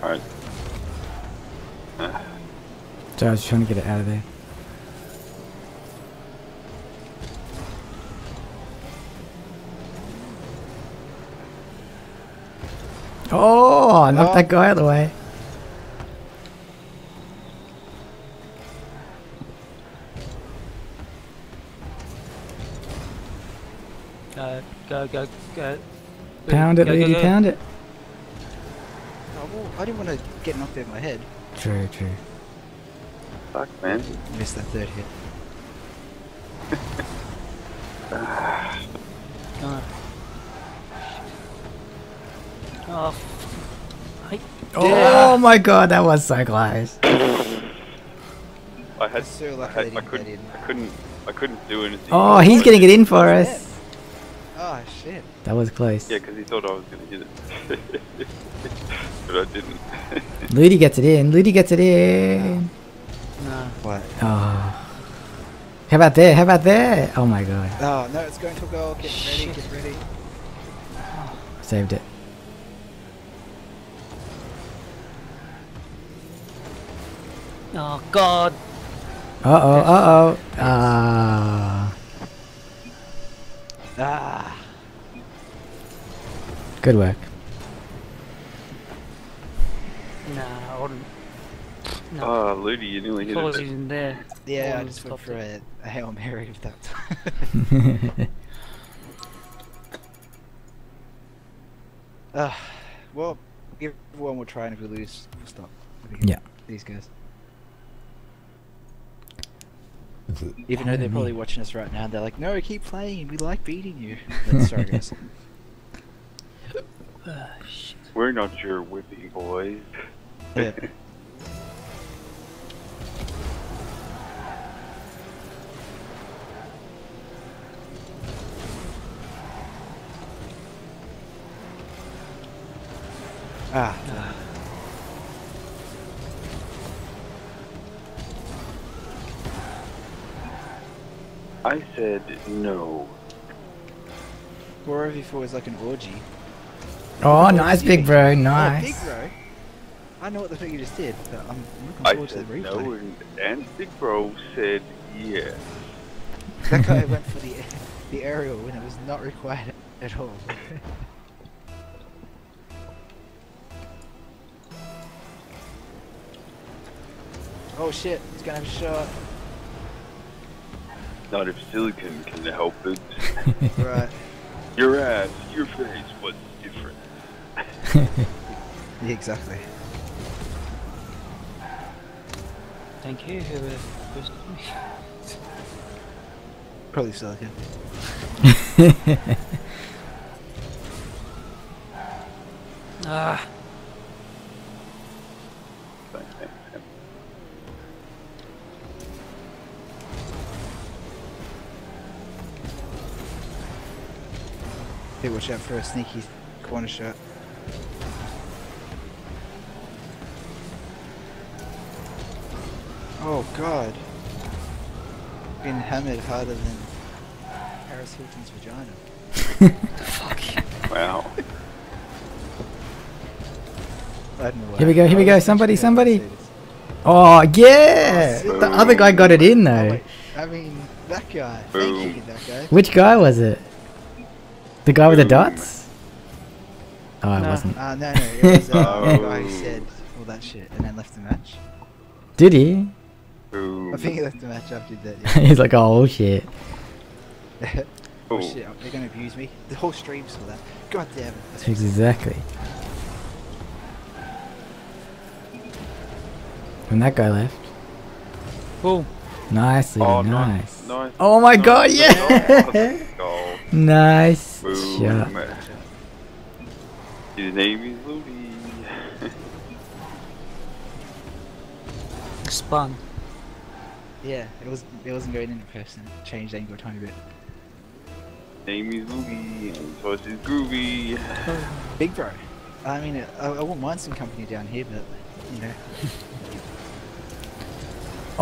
[SPEAKER 9] Alright.
[SPEAKER 2] So I was trying to get it out of there. Oh, I knocked
[SPEAKER 1] Oh.
[SPEAKER 2] that guy out of the way.
[SPEAKER 4] Go, go, go, go.
[SPEAKER 2] Pound it,
[SPEAKER 4] Go, go,
[SPEAKER 2] lady,
[SPEAKER 4] go.
[SPEAKER 2] pound it.
[SPEAKER 1] Oh, well, I didn't want to get knocked out of my head.
[SPEAKER 2] True, true.
[SPEAKER 9] Fuck man.
[SPEAKER 1] Missed that third hit.
[SPEAKER 4] Ah. Oh. f- Hey.
[SPEAKER 2] Oh my god, that was so close.
[SPEAKER 9] I had,
[SPEAKER 1] So
[SPEAKER 9] I,
[SPEAKER 1] lucky
[SPEAKER 9] had I couldn't. I couldn't, I couldn't do anything.
[SPEAKER 2] Oh, he's getting it in for
[SPEAKER 1] What's
[SPEAKER 2] us.
[SPEAKER 1] Oh shit!
[SPEAKER 2] That was close.
[SPEAKER 9] Yeah, because he thought I was going to hit it. but I didn't.
[SPEAKER 2] Ludi gets it in. Ludi gets it in.
[SPEAKER 4] No.
[SPEAKER 1] What?
[SPEAKER 2] Oh. How about there? How about there? Oh my god.
[SPEAKER 1] Oh no, it's going to a goal. Get ready, get ready.
[SPEAKER 2] Saved it.
[SPEAKER 4] Oh god.
[SPEAKER 2] Uh oh, uh oh. Ah.
[SPEAKER 1] Ah.
[SPEAKER 2] Good work.
[SPEAKER 4] Nah, I wouldn't. No.
[SPEAKER 9] Oh, Ludi, you nearly hit
[SPEAKER 4] Claws
[SPEAKER 9] it.
[SPEAKER 4] in there.
[SPEAKER 1] Yeah, I just went for
[SPEAKER 4] it.
[SPEAKER 1] a, a hail mary with that time. Ah, well, give one more try, and if we lose, we'll stop. looking
[SPEAKER 2] Yeah.
[SPEAKER 1] These guys. Even though they're probably watching us right now, they're like, "No, keep playing. We like beating you." Sorry, guys.
[SPEAKER 4] Uh,
[SPEAKER 9] We're not your whippy boys.
[SPEAKER 1] Yeah. ah. ah.
[SPEAKER 9] I said no.
[SPEAKER 1] War of E4 is like an orgy.
[SPEAKER 2] Oh, nice, big bro.
[SPEAKER 1] Oh,
[SPEAKER 2] Nice.
[SPEAKER 1] big bro. I know what the fuck you just did, but I'm looking
[SPEAKER 9] I
[SPEAKER 1] forward to the
[SPEAKER 9] said
[SPEAKER 1] replay.
[SPEAKER 9] no, and, and Big Bro said yes.
[SPEAKER 1] That guy went for the the aerial when it was not required at all. oh shit, he's gonna have a shot.
[SPEAKER 9] Not if silicon can help it.
[SPEAKER 1] Right.
[SPEAKER 9] Your ass, your face what's different.
[SPEAKER 1] Yeah, exactly.
[SPEAKER 4] Thank you, whoever first.
[SPEAKER 1] Probably silicon.
[SPEAKER 4] Ah,
[SPEAKER 1] Hey, watch out for a sneaky corner shot. Oh god. Been hammered harder than Paris Hilton's vagina.
[SPEAKER 9] Wow.
[SPEAKER 1] I don't know why.
[SPEAKER 2] Here we go, here we go, somebody, somebody. Oh, yeah!
[SPEAKER 1] Oh,
[SPEAKER 2] The other guy got it in, though.
[SPEAKER 1] I mean, that guy. Thank you, that guy.
[SPEAKER 2] Which guy was it? The guy with the dots? Oh, it
[SPEAKER 4] No.
[SPEAKER 2] wasn't.
[SPEAKER 1] Uh, no, no, it was uh, the guy who
[SPEAKER 9] Oh.
[SPEAKER 1] said all that shit and then left the match.
[SPEAKER 2] Did he?
[SPEAKER 9] Boom.
[SPEAKER 1] I think he left the match after that. Yeah.
[SPEAKER 2] He's like, oh shit.
[SPEAKER 1] oh
[SPEAKER 9] Oh.
[SPEAKER 1] shit, they're gonna abuse me. The whole stream saw that. God damn it. That's
[SPEAKER 2] Exactly. When that guy left.
[SPEAKER 4] boom.
[SPEAKER 2] Nicely,
[SPEAKER 9] Oh,
[SPEAKER 2] nice.
[SPEAKER 9] nice. nice.
[SPEAKER 2] Oh my
[SPEAKER 9] nice,
[SPEAKER 2] god, yeah!
[SPEAKER 9] nice. Goal. Boom.
[SPEAKER 2] shot.
[SPEAKER 9] His name is Ludi.
[SPEAKER 4] Spun.
[SPEAKER 1] Yeah, it was it wasn't going in person. It changed angle a tiny bit.
[SPEAKER 9] name is Ludi, and so is Groovy.
[SPEAKER 1] Big bro. I mean, I, I wouldn't mind some company down here, but you know.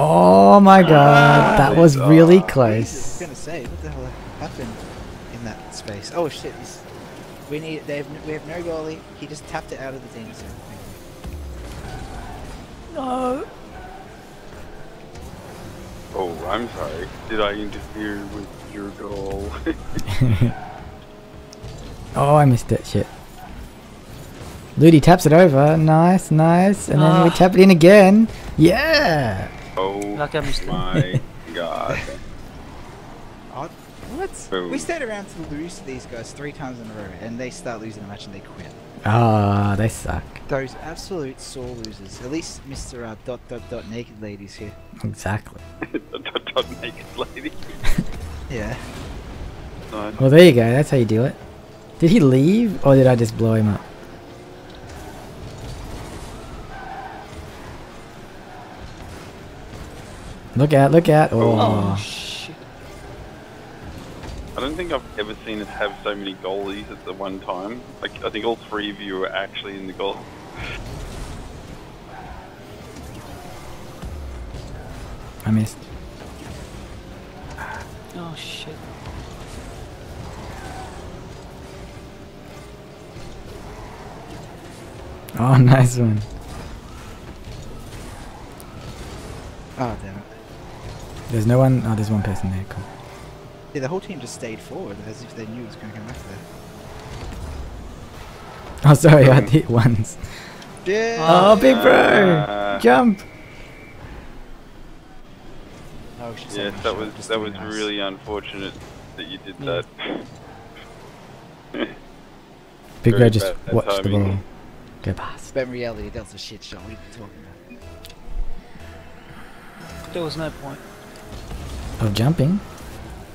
[SPEAKER 2] Oh my god, that was
[SPEAKER 9] Ah,
[SPEAKER 2] really
[SPEAKER 1] I was
[SPEAKER 2] close.
[SPEAKER 1] gonna say, what the hell happened in that space? Oh shit! This, we need. They have, we have no goalie. He just tapped it out of the danger zone.
[SPEAKER 4] No.
[SPEAKER 9] Oh, I'm sorry. Did I interfere with your goal?
[SPEAKER 2] oh, I missed that shit. Ludi taps it over. Nice, nice. And then we
[SPEAKER 4] Ah.
[SPEAKER 2] tap it in again. Yeah!
[SPEAKER 9] oh
[SPEAKER 4] Like I missed it.
[SPEAKER 9] my god.
[SPEAKER 1] What?
[SPEAKER 9] Boom.
[SPEAKER 1] We stayed around to lose to these guys three times in a row, and they start losing the match and they quit.
[SPEAKER 2] Ah, they suck.
[SPEAKER 1] Those absolute sore losers. At least Mr. Uh, dot dot dot naked ladies here.
[SPEAKER 2] Exactly.
[SPEAKER 9] dot, dot, dot, naked lady.
[SPEAKER 1] Yeah.
[SPEAKER 9] Nice.
[SPEAKER 2] Well, there you go. That's how you do it. Did he leave, or did I just blow him up? Look out, look out.
[SPEAKER 4] Oh,
[SPEAKER 2] Oh.
[SPEAKER 4] Shit.
[SPEAKER 9] I don't think I've ever seen us have so many goalies at the one time. Like, I think all three of you were actually in the goal.
[SPEAKER 2] I missed.
[SPEAKER 4] Oh shit.
[SPEAKER 2] Oh, nice one.
[SPEAKER 1] Oh damn it.
[SPEAKER 2] There's no one. Oh, there's one person there. Cool.
[SPEAKER 1] Yeah, the whole team just stayed forward as if they knew it was going to come back there.
[SPEAKER 2] Oh, sorry, I hit once.
[SPEAKER 1] Yeah.
[SPEAKER 2] Oh, big bro!
[SPEAKER 9] Uh,
[SPEAKER 2] Jump!
[SPEAKER 1] Oh, she said
[SPEAKER 9] Yes,
[SPEAKER 1] no
[SPEAKER 9] that was
[SPEAKER 1] just
[SPEAKER 9] that
[SPEAKER 1] to
[SPEAKER 9] was
[SPEAKER 1] nice.
[SPEAKER 9] really unfortunate that you did
[SPEAKER 4] Yeah.
[SPEAKER 9] that.
[SPEAKER 2] Big
[SPEAKER 9] Very
[SPEAKER 2] bro just
[SPEAKER 9] bad
[SPEAKER 2] watched the ball go past.
[SPEAKER 1] But in reality, that was a shit shot. What are you talking about?
[SPEAKER 4] There was no point.
[SPEAKER 2] Of jumping?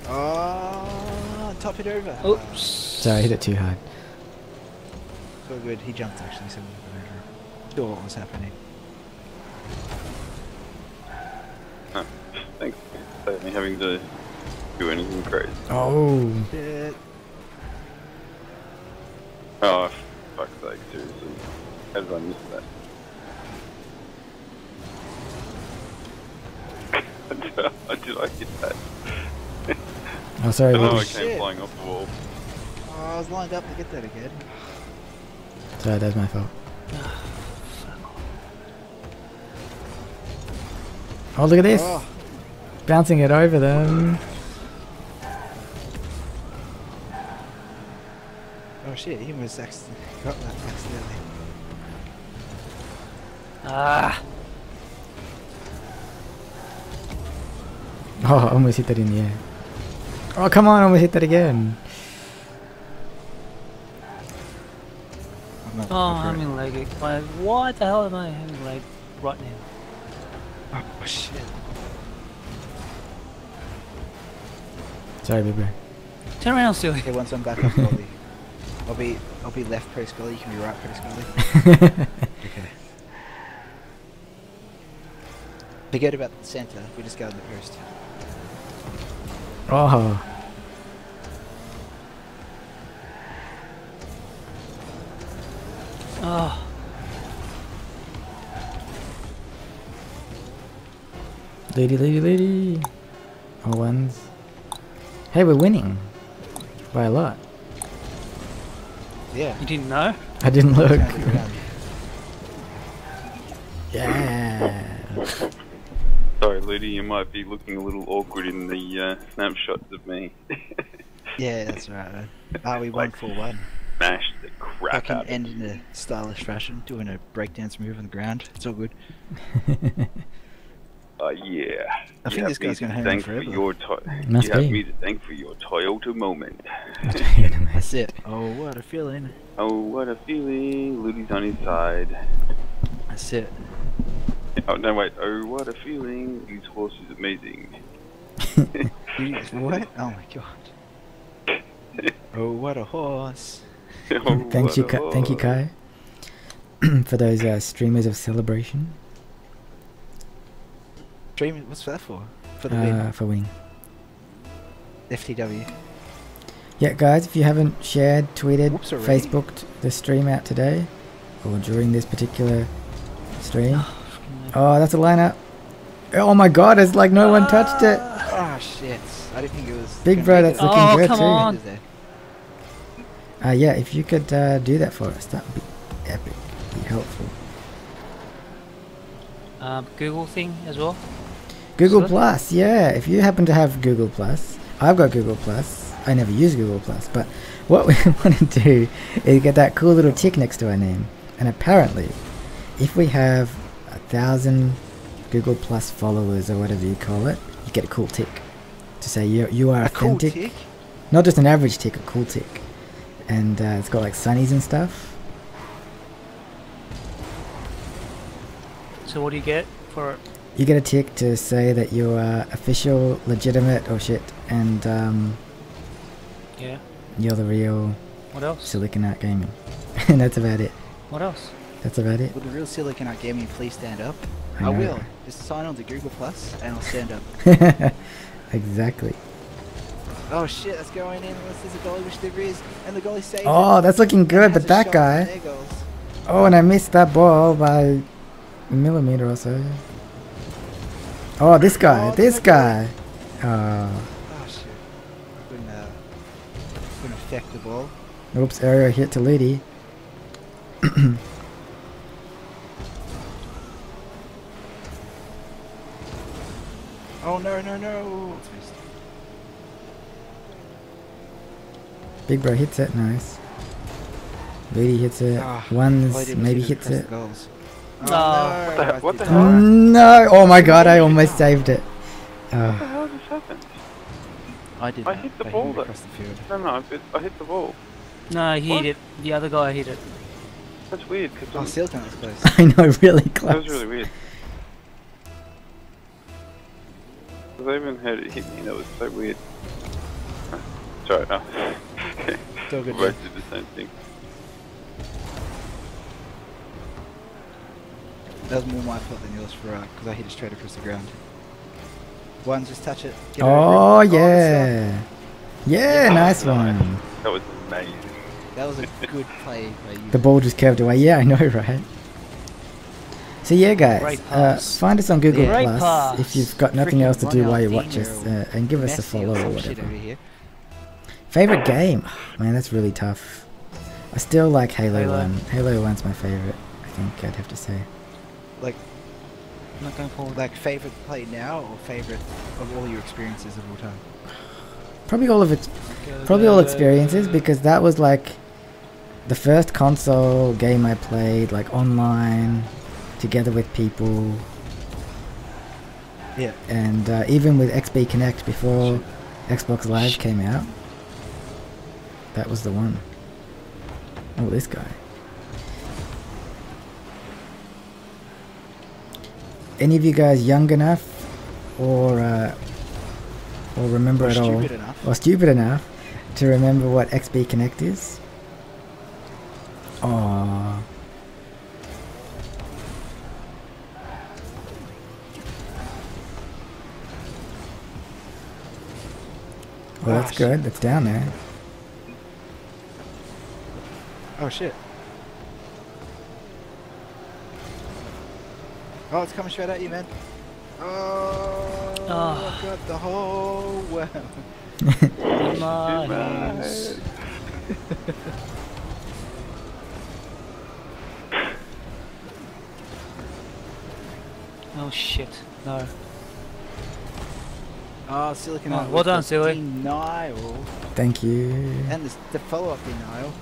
[SPEAKER 1] Oh, top it over.
[SPEAKER 4] Oops.
[SPEAKER 2] Sorry, I hit it too hard.
[SPEAKER 1] So good. He jumped actually, so we saw what was happening.
[SPEAKER 9] Thanks for me having to do anything crazy.
[SPEAKER 2] Oh.
[SPEAKER 1] Shit.
[SPEAKER 9] Oh, fuck's sake, seriously. How did I miss that? did I hit that?
[SPEAKER 2] Oh, sorry.
[SPEAKER 9] I know I
[SPEAKER 2] Woody.
[SPEAKER 9] came flying off the wall.
[SPEAKER 1] Oh, I was lined up to get that again.
[SPEAKER 2] Sorry, that's my fault. Oh, look at this.
[SPEAKER 1] Oh.
[SPEAKER 2] Bouncing it over them.
[SPEAKER 1] Oh shit, he was accidentally got that accidentally.
[SPEAKER 4] Ah,
[SPEAKER 2] Oh, I almost hit that in the air. Oh, come on, I almost hit that again.
[SPEAKER 1] I'm not
[SPEAKER 4] oh,
[SPEAKER 1] over
[SPEAKER 4] I'm
[SPEAKER 1] it.
[SPEAKER 4] in lag. Why, why the hell am I having lag right now?
[SPEAKER 1] Oh shit.
[SPEAKER 2] Sorry, baby.
[SPEAKER 4] Turn around, silly.
[SPEAKER 1] Okay, once I'm back up, I'll be, I'll be, I'll be left press gully. You can be right press gully. okay. Forget about the center. We just go in the first.
[SPEAKER 2] Oh.
[SPEAKER 4] Oh,
[SPEAKER 2] Lady, lady, lady. All ones. Hey, we're winning. By a lot.
[SPEAKER 1] Yeah.
[SPEAKER 4] you didn't know?
[SPEAKER 2] I didn't look.
[SPEAKER 1] Turned it around.
[SPEAKER 2] yeah.
[SPEAKER 9] Sorry, Ludi, you might be looking a little awkward in the uh, snapshots of me.
[SPEAKER 1] Yeah, that's right. Man. Ah, we won
[SPEAKER 9] Like-
[SPEAKER 1] for one.
[SPEAKER 9] Smashed the crap
[SPEAKER 1] Fucking
[SPEAKER 9] out
[SPEAKER 1] end in a stylish fashion, doing a breakdance move on the ground. It's all good.
[SPEAKER 9] Uh, yeah.
[SPEAKER 1] I
[SPEAKER 9] You
[SPEAKER 1] think this guy's gonna hang on
[SPEAKER 9] for
[SPEAKER 1] forever.
[SPEAKER 9] your to-
[SPEAKER 2] Must
[SPEAKER 9] You have
[SPEAKER 2] be.
[SPEAKER 9] me to thank for your Toyota moment.
[SPEAKER 1] That's it. Oh, what a feeling.
[SPEAKER 9] Oh, what a feeling. Ludi's on his side.
[SPEAKER 1] That's it.
[SPEAKER 9] Oh, no, wait. Oh, what a feeling. His horse is amazing.
[SPEAKER 1] What? Oh my god. Oh, what a horse.
[SPEAKER 9] Oh,
[SPEAKER 2] Thank you,
[SPEAKER 9] what a
[SPEAKER 2] Kai, thank you. Kai, for those uh, streamers of celebration
[SPEAKER 1] Dream, what's that for? For the
[SPEAKER 2] uh,
[SPEAKER 1] win.
[SPEAKER 2] for winning.
[SPEAKER 1] FTW.
[SPEAKER 2] Yeah, guys, if you haven't shared, tweeted,
[SPEAKER 1] Whoops.
[SPEAKER 2] Facebooked the stream out today, or during this particular stream. Oh, that's a lineup. Oh my god, it's like no one touched it.
[SPEAKER 1] Oh shit. I didn't think it was.
[SPEAKER 2] Big
[SPEAKER 1] gonna
[SPEAKER 2] bro, that's
[SPEAKER 1] it.
[SPEAKER 2] looking
[SPEAKER 4] Oh,
[SPEAKER 2] good
[SPEAKER 4] come
[SPEAKER 2] too.
[SPEAKER 4] on.
[SPEAKER 1] Is there?
[SPEAKER 2] Uh, yeah, if you could uh, do that for us, that would be epic. Be helpful.
[SPEAKER 4] Um, Google thing as well.
[SPEAKER 2] Google
[SPEAKER 4] So-
[SPEAKER 2] Plus, yeah. If you happen to have Google Plus, I've got Google Plus. I never use Google Plus, but what we want to do is get that cool little tick next to our name. And apparently, if we have a thousand Google Plus followers or whatever you call it, you get a cool tick to say you you are
[SPEAKER 1] A cool
[SPEAKER 2] authentic.
[SPEAKER 1] tick?
[SPEAKER 2] Not just an average tick, a cool tick. And uh, it's got like sunnies and stuff.
[SPEAKER 4] So what do you get for it?
[SPEAKER 2] You get a tick to say that you are official, legitimate, or shit, and um,
[SPEAKER 4] Yeah.
[SPEAKER 2] you're the real
[SPEAKER 4] What else?
[SPEAKER 2] Silicon Art Gaming. and that's about it.
[SPEAKER 4] What else?
[SPEAKER 2] That's about it.
[SPEAKER 1] Will the real Silicon Art Gaming please stand up?
[SPEAKER 2] I
[SPEAKER 1] I, will. Just sign on to Google Plus and I'll stand up.
[SPEAKER 2] exactly.
[SPEAKER 1] oh shit, that's going in unless there's a goalie, which there is, and the goalie saved
[SPEAKER 2] Oh,
[SPEAKER 1] it.
[SPEAKER 2] that's looking good, but that guy. Oh, and I missed that ball by a millimeter or so. Oh, this guy.
[SPEAKER 1] Oh,
[SPEAKER 2] this guy. Oh,
[SPEAKER 1] Oh shit. Couldn't, uh, couldn't affect the ball.
[SPEAKER 2] oops, area hit to Lady.
[SPEAKER 1] Oh no, no, no.
[SPEAKER 2] Big bro hits it. Nice. Lady hits it.
[SPEAKER 1] Ah,
[SPEAKER 2] Ones maybe hits it.
[SPEAKER 4] Oh.
[SPEAKER 1] no,
[SPEAKER 9] What the what the hell?
[SPEAKER 2] No! Oh my god, I almost saved it.
[SPEAKER 9] What the
[SPEAKER 2] Oh,
[SPEAKER 9] hell just happened?
[SPEAKER 1] I did
[SPEAKER 9] I
[SPEAKER 1] not,
[SPEAKER 9] hit the
[SPEAKER 1] but
[SPEAKER 9] ball though.
[SPEAKER 1] across the field.
[SPEAKER 9] No, no, I hit, I hit the ball.
[SPEAKER 4] No, he
[SPEAKER 9] What?
[SPEAKER 4] hit it. The other guy hit it.
[SPEAKER 9] That's weird, because
[SPEAKER 1] Oh, Silicon was close.
[SPEAKER 2] I know, really close.
[SPEAKER 9] that
[SPEAKER 2] close.
[SPEAKER 9] was really weird. Because I even heard it hit me, that was so weird. Sorry, no.
[SPEAKER 1] It's all good,
[SPEAKER 9] We both did the same thing.
[SPEAKER 1] That was more my fault than yours for uh, because I hit it straight across the ground. One, just touch it. Get
[SPEAKER 2] Oh, oh
[SPEAKER 1] over it.
[SPEAKER 2] yeah. Yeah, nice one.
[SPEAKER 9] That was amazing.
[SPEAKER 1] That was a good play by you.
[SPEAKER 2] The ball just curved away. Yeah, I know, right? So yeah, guys, uh, find us on Google
[SPEAKER 4] Great
[SPEAKER 2] Plus if you've got nothing
[SPEAKER 1] Freaking
[SPEAKER 2] else to do while you watch us, uh, and give us a follow or whatever. Favorite game? Man, that's really tough. I still like Halo,
[SPEAKER 4] Halo.
[SPEAKER 2] 1. Halo 1's my favorite, I think I'd have to say.
[SPEAKER 1] Like, I'm
[SPEAKER 4] Not going forward.
[SPEAKER 1] like favorite play now or favorite of all your experiences of all time?
[SPEAKER 2] Probably all of it, probably all experiences because that was like the first console game I played like online together with people
[SPEAKER 1] Yeah.
[SPEAKER 2] and uh, even with XB Connect before Xbox Live came out. That was the one. Oh, this guy. Any of you guys young enough or uh, or remember
[SPEAKER 1] Or
[SPEAKER 2] at all
[SPEAKER 1] enough.
[SPEAKER 2] or stupid enough to remember what XB Connect is? Aww. Well, that's
[SPEAKER 1] shit.
[SPEAKER 2] good. That's down there.
[SPEAKER 1] Oh shit. Oh, it's coming straight at you, man. Oh,
[SPEAKER 4] Ah.
[SPEAKER 1] I've got the whole world.
[SPEAKER 4] In my. Oh shit, no.
[SPEAKER 1] Oh, Silicon
[SPEAKER 4] Oh, well done,
[SPEAKER 1] the
[SPEAKER 4] Silly.
[SPEAKER 1] Denial.
[SPEAKER 2] Thank you.
[SPEAKER 1] And the, the follow-up denial.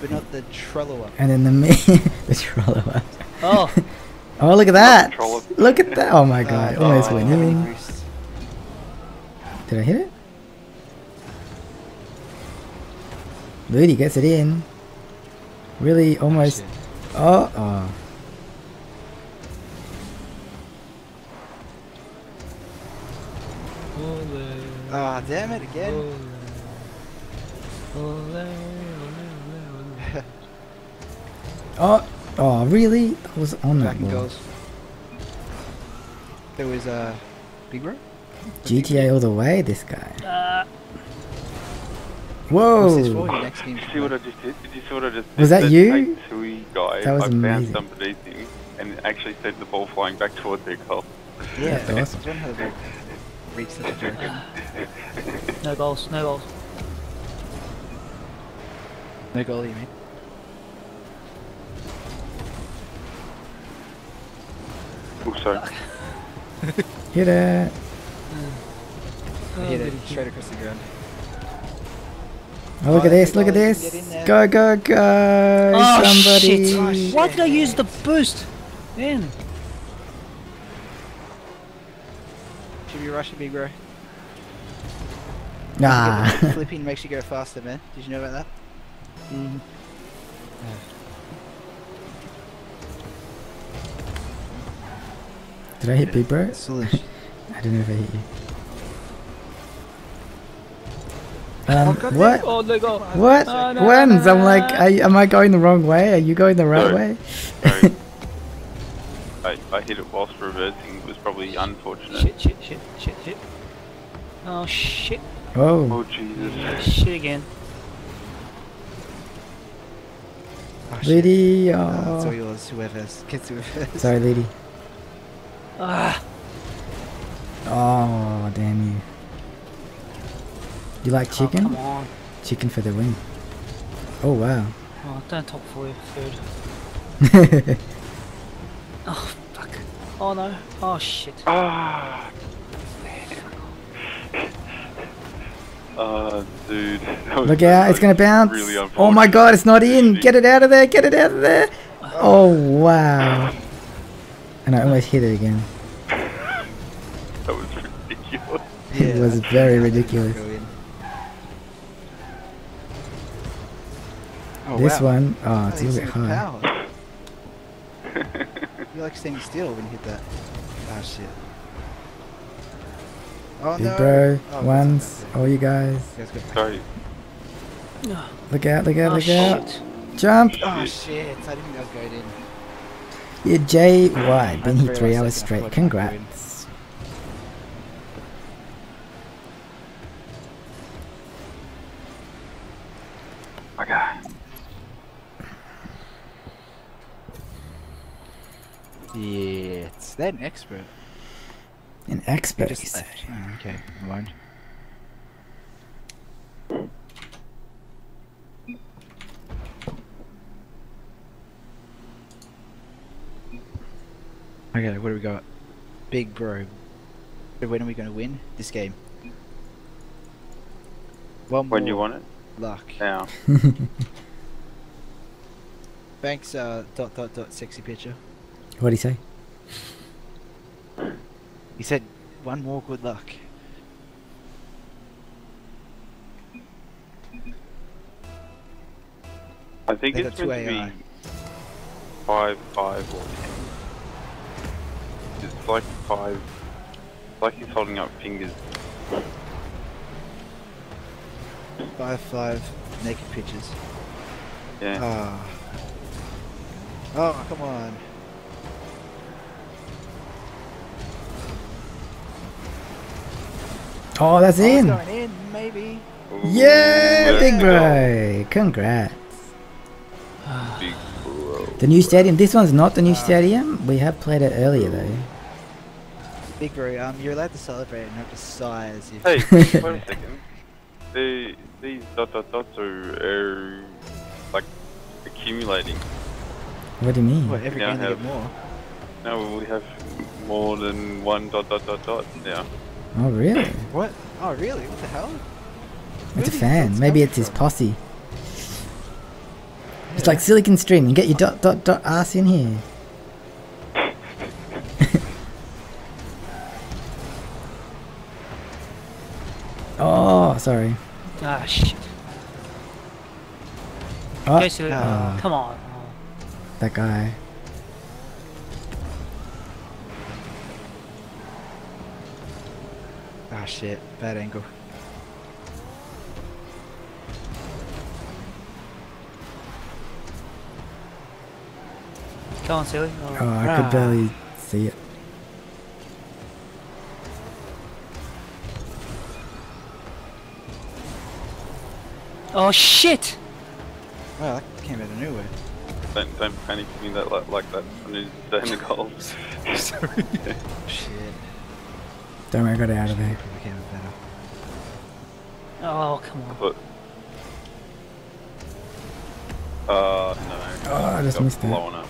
[SPEAKER 1] But not the Trello up.
[SPEAKER 2] And then the me, the troller.
[SPEAKER 4] Oh,
[SPEAKER 2] Oh, look at that! Look at that! Oh my uh, god,
[SPEAKER 1] Oh,
[SPEAKER 2] almost
[SPEAKER 1] oh,
[SPEAKER 2] went
[SPEAKER 1] heavily
[SPEAKER 2] in.
[SPEAKER 1] greased.
[SPEAKER 2] Did I hit it? Ludi gets it in. Really, almost. Oh, oh.
[SPEAKER 1] Ah, damn it again.
[SPEAKER 2] Oh, oh, really? That was on that
[SPEAKER 1] Back and goes. There was uh, Big Bro?
[SPEAKER 2] GTA all the way, this guy.
[SPEAKER 4] uh,
[SPEAKER 1] What's this for?
[SPEAKER 2] Whoa!
[SPEAKER 1] Your next game?
[SPEAKER 9] Did you see what I just did? Did you see what I just did?
[SPEAKER 2] Was that you?
[SPEAKER 9] Take Tui guy,
[SPEAKER 2] That was
[SPEAKER 9] I
[SPEAKER 2] amazing.
[SPEAKER 9] found underneath him and actually sent the ball flying back towards their goal.
[SPEAKER 1] Yeah,
[SPEAKER 2] That's awesome.
[SPEAKER 1] I don't know how reach such a
[SPEAKER 4] no goals, no goals.
[SPEAKER 1] No goalie, mean?
[SPEAKER 9] Oh, sorry.
[SPEAKER 2] Hit it!
[SPEAKER 1] I hit it straight across the ground.
[SPEAKER 2] Oh, look
[SPEAKER 1] Oh,
[SPEAKER 2] at this! Look at
[SPEAKER 1] go, you can
[SPEAKER 2] this!
[SPEAKER 1] get.
[SPEAKER 2] Go, go, go!
[SPEAKER 4] Oh,
[SPEAKER 2] Somebody!
[SPEAKER 4] shit.
[SPEAKER 1] Oh, shit.
[SPEAKER 4] Why did I use the boost? Man,
[SPEAKER 1] Should be rushing, Big Bro.
[SPEAKER 2] Nah.
[SPEAKER 1] Flipping makes you go faster, man. Did you know about that?
[SPEAKER 4] mm,
[SPEAKER 2] Did I hit Big Bro?
[SPEAKER 1] Solution.
[SPEAKER 2] I don't know if I hit you. Um, what?
[SPEAKER 4] oh no.
[SPEAKER 2] What?
[SPEAKER 4] Oh, no,
[SPEAKER 2] When's?
[SPEAKER 4] no,
[SPEAKER 2] I'm like,
[SPEAKER 4] no.
[SPEAKER 2] are am I going the wrong way? Are you going the right
[SPEAKER 9] No.
[SPEAKER 2] way?
[SPEAKER 9] Sorry. I, I hit it whilst reversing. It was probably unfortunate.
[SPEAKER 4] Shit, shit, shit, shit, shit. Oh shit,
[SPEAKER 2] Oh,
[SPEAKER 9] Oh, Jesus.
[SPEAKER 4] shit again.
[SPEAKER 1] Oh, shit.
[SPEAKER 2] Lady.
[SPEAKER 1] Uh, it's all
[SPEAKER 2] Oh.
[SPEAKER 1] yours, whoever's. Gets whoever's.
[SPEAKER 2] Sorry, Lady.
[SPEAKER 4] Ah,
[SPEAKER 2] Oh, damn you. You like
[SPEAKER 4] oh,
[SPEAKER 2] chicken?
[SPEAKER 4] come on.
[SPEAKER 2] Chicken for the win. Oh, wow.
[SPEAKER 4] Oh, don't top for you, third. Oh fuck. Oh no. Oh shit.
[SPEAKER 9] Ah. Uh, dude.
[SPEAKER 2] Look out, it's gonna bounce.
[SPEAKER 9] Really
[SPEAKER 2] oh my god, it's not in. Get it out of there, get it out of there. Oh, wow. And I almost hit it again.
[SPEAKER 9] That was ridiculous.
[SPEAKER 2] It was very
[SPEAKER 1] think I did
[SPEAKER 2] ridiculous.
[SPEAKER 1] Oh,
[SPEAKER 2] This
[SPEAKER 1] wow.
[SPEAKER 2] one, oh,
[SPEAKER 1] Oh,
[SPEAKER 2] it's a little bit
[SPEAKER 1] seen the
[SPEAKER 2] high.
[SPEAKER 1] power. You like staying still when you hit that. Ah, shit. Oh,
[SPEAKER 2] Big
[SPEAKER 1] no.
[SPEAKER 2] bro,
[SPEAKER 1] Oh,
[SPEAKER 2] ones,
[SPEAKER 1] that's
[SPEAKER 2] all you guys.
[SPEAKER 1] You guys
[SPEAKER 9] Sorry.
[SPEAKER 2] Look out, look out,
[SPEAKER 4] Oh
[SPEAKER 2] look out. Jump!
[SPEAKER 1] Oh, shit. I didn't think that was going in.
[SPEAKER 2] Yeah, Jay White, been
[SPEAKER 1] That's
[SPEAKER 2] here three hours straight.
[SPEAKER 1] thought it might go in.
[SPEAKER 2] Congrats.
[SPEAKER 9] Okay.
[SPEAKER 1] Yeah, it's they're an expert.
[SPEAKER 2] An expert.
[SPEAKER 1] just
[SPEAKER 2] he said.
[SPEAKER 1] left. Oh, okay, never mind. Okay, what do we got? Big bro. When are we going to win this game? One
[SPEAKER 9] When you want it?
[SPEAKER 1] luck.
[SPEAKER 9] Now.
[SPEAKER 1] Thanks, uh, dot dot dot sexy picture.
[SPEAKER 2] What'd he say?
[SPEAKER 1] He said, one more good luck.
[SPEAKER 9] I think
[SPEAKER 1] They
[SPEAKER 9] it's
[SPEAKER 1] got
[SPEAKER 9] to be five, five, or ten. It's like five. It's like he's holding up fingers.
[SPEAKER 1] Five five naked pictures.
[SPEAKER 9] Yeah.
[SPEAKER 1] Ah. Oh, come on.
[SPEAKER 2] Oh, that's
[SPEAKER 1] Oh,
[SPEAKER 2] in.
[SPEAKER 1] going in, maybe.
[SPEAKER 2] Yeah,
[SPEAKER 9] Let's
[SPEAKER 2] big
[SPEAKER 9] go.
[SPEAKER 2] bro. Congrats.
[SPEAKER 9] Big bro.
[SPEAKER 2] The new stadium. This one's not the new stadium. We have played it earlier though.
[SPEAKER 1] Big bro, um, you're allowed to celebrate and not just sigh as if.
[SPEAKER 9] Hey, wait a second. The, these dot dot dots are, are like accumulating.
[SPEAKER 2] What do you mean?
[SPEAKER 1] What, every
[SPEAKER 9] Now
[SPEAKER 1] game
[SPEAKER 9] have-
[SPEAKER 1] get more?
[SPEAKER 9] Now we have more than one dot dot dot dot now.
[SPEAKER 2] Oh really?
[SPEAKER 1] What? Oh, really? What the hell?
[SPEAKER 2] It's a fan. Maybe it's his
[SPEAKER 1] from?
[SPEAKER 2] posse. It's like Silicon Stream. You get your dot dot dot ass in here. oh, sorry.
[SPEAKER 4] Ah, shit.
[SPEAKER 2] Oh,
[SPEAKER 4] Go to,
[SPEAKER 2] ah,
[SPEAKER 4] come on. Oh,
[SPEAKER 2] that guy.
[SPEAKER 1] Ah, shit. Bad angle.
[SPEAKER 4] Come on, silly. Oh.
[SPEAKER 2] Oh, I
[SPEAKER 1] Ah.
[SPEAKER 2] could barely see it.
[SPEAKER 4] Oh, shit!
[SPEAKER 1] Well, that came out of nowhere.
[SPEAKER 9] Don't don't panic me that like, like that. I need to stay in the goals. Sorry.
[SPEAKER 1] Shit.
[SPEAKER 2] Don't worry, I got it out of there.
[SPEAKER 4] Oh, come on.
[SPEAKER 9] But uh no.
[SPEAKER 2] Oh, I just
[SPEAKER 9] Got
[SPEAKER 2] missed it.
[SPEAKER 9] blown up.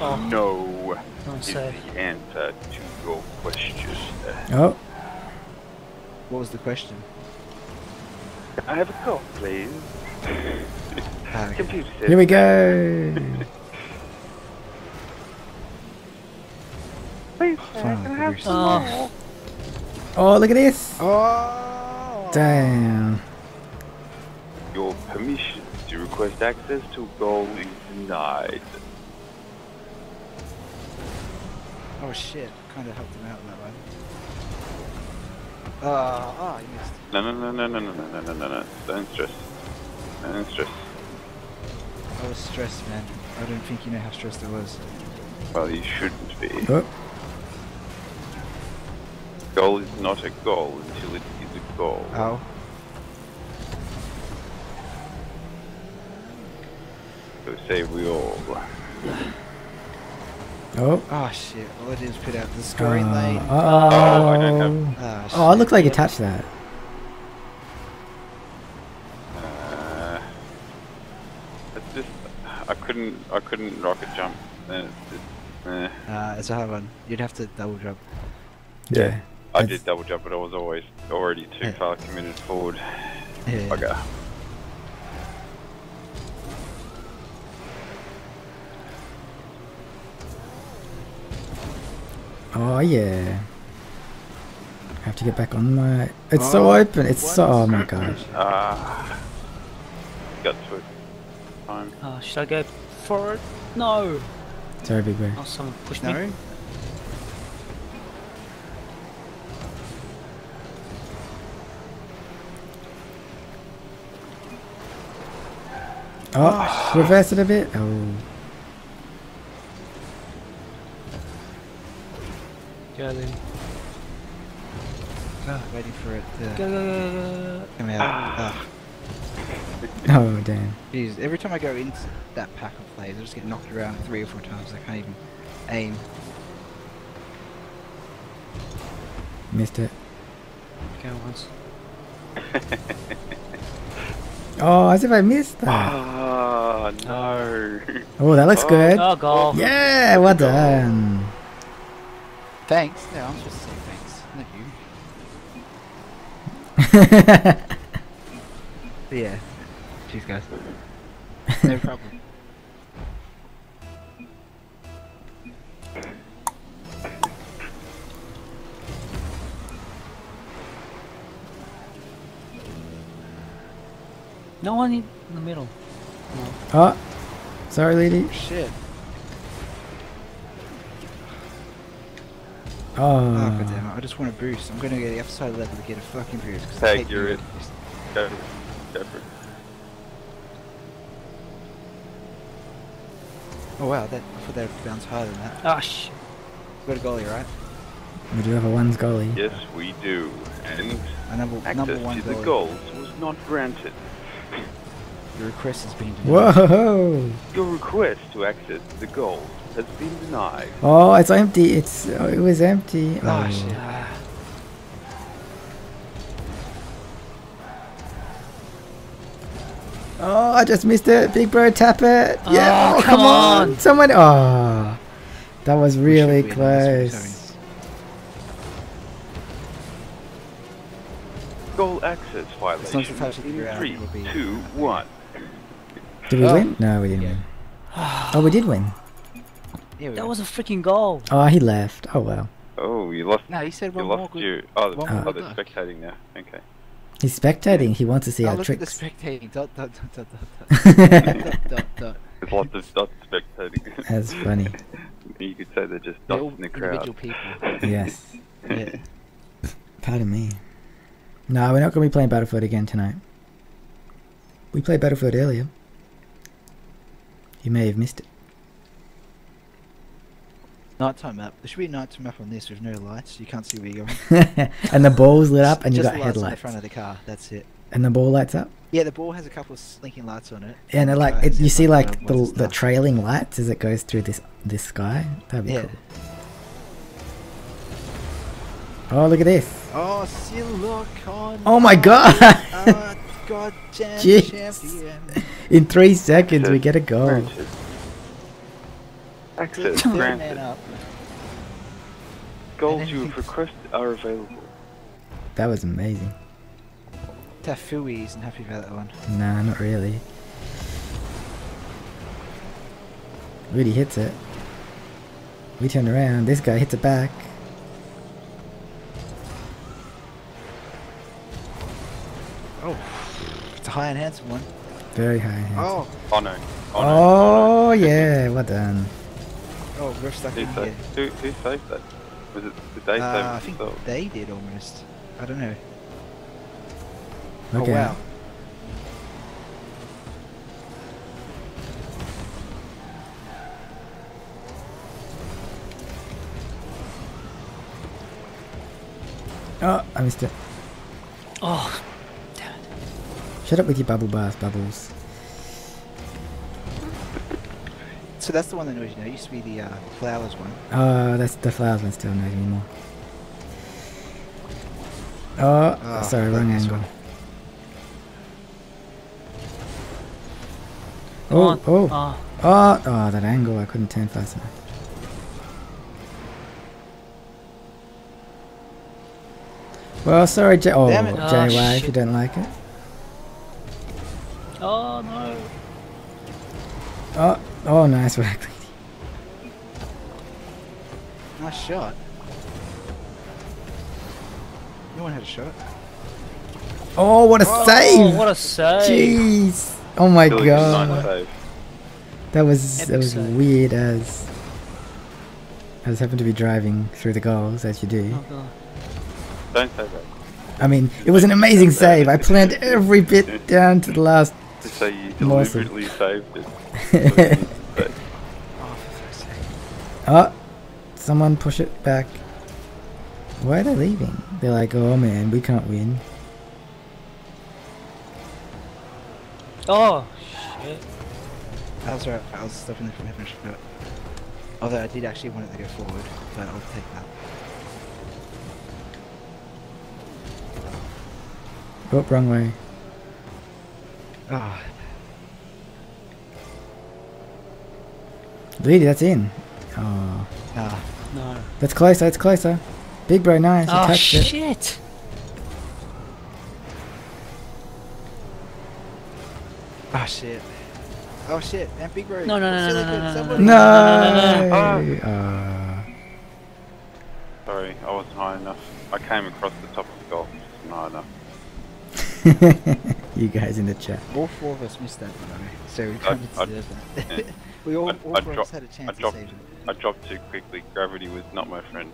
[SPEAKER 4] Oh,
[SPEAKER 9] No
[SPEAKER 4] don't
[SPEAKER 9] is
[SPEAKER 4] say.
[SPEAKER 9] the answer to your question.
[SPEAKER 2] Oh,
[SPEAKER 1] What was the question?
[SPEAKER 9] I have a call, please.
[SPEAKER 1] Okay.
[SPEAKER 9] Computer
[SPEAKER 2] here we go.
[SPEAKER 9] Please,
[SPEAKER 1] Finally,
[SPEAKER 9] can have some
[SPEAKER 4] Oh.
[SPEAKER 9] more?
[SPEAKER 2] Oh, look at this.
[SPEAKER 1] Oh!
[SPEAKER 2] Damn.
[SPEAKER 9] Your permission to request access to goal is denied.
[SPEAKER 1] Oh shit, kind of helped him out in that one. Uh, oh, you missed.
[SPEAKER 9] No, no, no, no, no, no, no, no, no, no, no. Don't stress. Don't stress.
[SPEAKER 1] I was stressed, man. I don't think you know how stressed I was.
[SPEAKER 9] Well, you shouldn't be.
[SPEAKER 2] Oh,
[SPEAKER 9] Goal is not a goal until it is a goal.
[SPEAKER 1] Oh.
[SPEAKER 9] So save we all.
[SPEAKER 2] oh.
[SPEAKER 1] Oh shit, all I did was put out the scoring
[SPEAKER 2] Uh,
[SPEAKER 1] lane.
[SPEAKER 2] oh.
[SPEAKER 9] Oh, I don't have-
[SPEAKER 1] Ah,
[SPEAKER 2] Oh, it
[SPEAKER 1] shit.
[SPEAKER 2] looked like you touched that.
[SPEAKER 9] Uh, it's just I couldn't I couldn't rocket jump. Uh, it's, uh,
[SPEAKER 1] Uh, it's a hard one. You'd have to double jump.
[SPEAKER 2] Yeah.
[SPEAKER 9] I
[SPEAKER 2] That's-
[SPEAKER 9] did double jump, but I was always already too
[SPEAKER 1] Yeah.
[SPEAKER 9] far committed forward.
[SPEAKER 1] Yeah.
[SPEAKER 9] Bugger.
[SPEAKER 2] Oh yeah. I have to get back on my. It's so
[SPEAKER 1] Oh,
[SPEAKER 2] open. It's so. Oh my gosh.
[SPEAKER 9] Ah, got to it. Time.
[SPEAKER 4] Oh, should I go for it? No!
[SPEAKER 2] Sorry, big bro.
[SPEAKER 4] Oh, someone pushed me.
[SPEAKER 1] No?
[SPEAKER 2] Oh, reverse it a bit. Oh.
[SPEAKER 4] Go then.
[SPEAKER 1] Ah, waiting for it to
[SPEAKER 4] Go, go, go, go, go.
[SPEAKER 1] come out. Ah.
[SPEAKER 2] Oh damn.
[SPEAKER 1] Jeez, every time I go into that pack of players, I just get knocked around three or four times. I can't even aim.
[SPEAKER 2] Missed it.
[SPEAKER 4] Okay, once.
[SPEAKER 2] Oh, as if I missed that.
[SPEAKER 9] Ah, no.
[SPEAKER 2] Oh, that looks
[SPEAKER 9] Oh,
[SPEAKER 2] good.
[SPEAKER 4] Oh, golf.
[SPEAKER 2] Yeah, well done.
[SPEAKER 1] Thanks. No, I'm supposed to say thanks, not you. Yeah. Cheers, guys. No problem.
[SPEAKER 4] No one in the middle.
[SPEAKER 2] Oh, sorry, lady.
[SPEAKER 1] Shit.
[SPEAKER 2] Oh,
[SPEAKER 1] Oh, god damn it. I just want a boost. I'm gonna go to the other side of the level to get a fucking boost. 'cause I
[SPEAKER 9] Tag, you're it.
[SPEAKER 1] boost.
[SPEAKER 9] Go, go for it.
[SPEAKER 1] Oh wow, that, I thought that would bounce higher than that.
[SPEAKER 4] Ah, shit.
[SPEAKER 1] Got a goalie, right?
[SPEAKER 2] we do have a one's goalie.
[SPEAKER 9] Yes, we do. And
[SPEAKER 1] A number, number one
[SPEAKER 9] to the
[SPEAKER 1] goalie.
[SPEAKER 9] goals was not granted.
[SPEAKER 1] Your request has been denied.
[SPEAKER 2] Whoa!
[SPEAKER 9] Your request to access the goals has been denied.
[SPEAKER 2] Oh, it's empty. It's oh, it was empty.
[SPEAKER 1] Oh,
[SPEAKER 2] Oh,
[SPEAKER 1] shit.
[SPEAKER 2] Oh, I just missed it. Big bro, tap it. Oh, yeah.
[SPEAKER 4] Oh,
[SPEAKER 2] Oh,
[SPEAKER 4] come on.
[SPEAKER 2] Someone. Oh, that was really
[SPEAKER 1] We should win this, we're
[SPEAKER 2] close.
[SPEAKER 9] Goal access
[SPEAKER 1] long as
[SPEAKER 9] violation
[SPEAKER 1] the touch hit the
[SPEAKER 9] in
[SPEAKER 1] ground,
[SPEAKER 9] 3,
[SPEAKER 1] it'll be-
[SPEAKER 9] 2, 1.
[SPEAKER 2] Did we
[SPEAKER 1] oh.
[SPEAKER 2] win? No, we didn't
[SPEAKER 1] yeah.
[SPEAKER 2] win. Oh, we did win.
[SPEAKER 1] Yeah, we
[SPEAKER 4] that was a freaking goal.
[SPEAKER 2] Oh, he left. Oh, well.
[SPEAKER 9] Oh, you lost.
[SPEAKER 1] No, he said one you
[SPEAKER 9] lost
[SPEAKER 1] more.
[SPEAKER 9] You, oh, the, oh.
[SPEAKER 1] oh,
[SPEAKER 9] they're spectating now. Okay.
[SPEAKER 2] He's spectating. He wants to see
[SPEAKER 1] oh,
[SPEAKER 2] our
[SPEAKER 1] look
[SPEAKER 2] tricks.
[SPEAKER 1] At the spectating. Dot dot dot dot dot. dot, dot, dot.
[SPEAKER 9] There's lots of dots spectating.
[SPEAKER 2] That's funny.
[SPEAKER 9] you could say they're just dots
[SPEAKER 1] they're
[SPEAKER 9] in the crowd.
[SPEAKER 1] Individual people.
[SPEAKER 2] Yes.
[SPEAKER 1] yeah.
[SPEAKER 2] Pardon me. No, we're not going to be playing Battlefield again tonight. We played Battlefield earlier. You may have missed it.
[SPEAKER 1] Nighttime map. There should be a nighttime map on this with no lights. You can't see where you're going.
[SPEAKER 2] and the ball's lit up, and you got
[SPEAKER 1] the lights on the front of the car. That's it.
[SPEAKER 2] And the ball lights up.
[SPEAKER 1] Yeah, the ball has a couple of slinking lights on it.
[SPEAKER 2] Yeah, and it, like
[SPEAKER 1] uh,
[SPEAKER 2] it, you see like
[SPEAKER 1] um,
[SPEAKER 2] the the trailing lights as it goes through this this sky. That'd be
[SPEAKER 1] Yeah.
[SPEAKER 2] cool. Oh, look at this!
[SPEAKER 1] Oh, silicon.
[SPEAKER 2] Oh my god!
[SPEAKER 1] Goddamn
[SPEAKER 2] Jeez.
[SPEAKER 1] champion.
[SPEAKER 2] In three seconds, we get a goal.
[SPEAKER 9] Granted. Access granted. Goals you have requested are available.
[SPEAKER 2] That was amazing.
[SPEAKER 1] Tafui isn't happy about that one.
[SPEAKER 2] Nah, not really. Really hits it. We turn around. This guy hits it back.
[SPEAKER 1] Oh, it's a high and handsome one.
[SPEAKER 2] Very high. hands.
[SPEAKER 1] Oh,
[SPEAKER 9] Oh no. Oh, no.
[SPEAKER 2] Oh, yeah, well done.
[SPEAKER 1] oh, we're stuck
[SPEAKER 9] Who,
[SPEAKER 1] in here.
[SPEAKER 9] who, who saved that? Was it did they
[SPEAKER 1] Uh,
[SPEAKER 9] save
[SPEAKER 1] I
[SPEAKER 9] it
[SPEAKER 1] think
[SPEAKER 9] themselves?
[SPEAKER 1] they did almost. I don't know.
[SPEAKER 2] Okay.
[SPEAKER 1] Oh wow.
[SPEAKER 2] Oh, I missed it.
[SPEAKER 4] Oh,
[SPEAKER 2] Shut up with your bubble bath, bubbles.
[SPEAKER 1] So that's the one that annoys you now. It used to be the uh, flowers one.
[SPEAKER 2] Oh, that's the flowers one still annoys me more. Oh,
[SPEAKER 1] Ah,
[SPEAKER 2] sorry, wrong
[SPEAKER 1] this
[SPEAKER 2] angle.
[SPEAKER 1] one.
[SPEAKER 2] Oh, oh,
[SPEAKER 4] Oh,
[SPEAKER 2] oh, oh, that angle, I couldn't turn fast enough. Well, sorry, J- oh,
[SPEAKER 1] Damn it.
[SPEAKER 4] Ah,
[SPEAKER 2] JY, if you don't like it.
[SPEAKER 4] Oh no.
[SPEAKER 2] Oh, oh, nice work, lady.
[SPEAKER 1] Nice shot. No one had a shot.
[SPEAKER 2] Oh, what a
[SPEAKER 4] Oh,
[SPEAKER 2] save!
[SPEAKER 4] what a save.
[SPEAKER 2] Jeez! Oh my
[SPEAKER 9] Billy did a nice
[SPEAKER 2] god, that was that was
[SPEAKER 4] save.
[SPEAKER 2] weird as. I just happened to be driving through the goals as you do.
[SPEAKER 4] Oh, God.
[SPEAKER 9] Don't say that.
[SPEAKER 2] I mean, it was an amazing save. I planned every bit down to the last.
[SPEAKER 9] Just say you
[SPEAKER 2] Morsel.
[SPEAKER 9] deliberately saved it. But
[SPEAKER 1] Oh, for fuck's sake.
[SPEAKER 2] Oh, someone push it back. Why are they leaving? They're like, oh man, we can't win.
[SPEAKER 4] Oh shit.
[SPEAKER 1] That was alright. I was stopping them from having a shot. Although I did actually want it to go forward, but I'll take that.
[SPEAKER 2] Oh, wrong way.
[SPEAKER 1] Ah,
[SPEAKER 2] Lady, that's in. Oh,
[SPEAKER 1] ah.
[SPEAKER 4] No.
[SPEAKER 2] that's closer. that's closer. Big bro, nice. You
[SPEAKER 4] Oh
[SPEAKER 2] touched it.
[SPEAKER 4] shit.
[SPEAKER 1] Oh shit. Oh shit. And Big Bro.
[SPEAKER 4] No, no, no, no,
[SPEAKER 1] Silicon,
[SPEAKER 4] no, no, no,
[SPEAKER 1] somebody-
[SPEAKER 2] No.
[SPEAKER 9] Oh.
[SPEAKER 2] Uh,
[SPEAKER 9] Sorry, I wasn't high enough. I came across the top of the golf, just not high enough.
[SPEAKER 2] you guys in the chat.
[SPEAKER 1] All four of us missed that, by the way. So we
[SPEAKER 9] I-
[SPEAKER 1] kind of deserve that. we all,
[SPEAKER 9] I-
[SPEAKER 1] all
[SPEAKER 9] I
[SPEAKER 1] four of us
[SPEAKER 9] dropped-
[SPEAKER 1] had a chance to
[SPEAKER 9] dropped,
[SPEAKER 1] save it.
[SPEAKER 9] I dropped too quickly. Gravity was not my friend.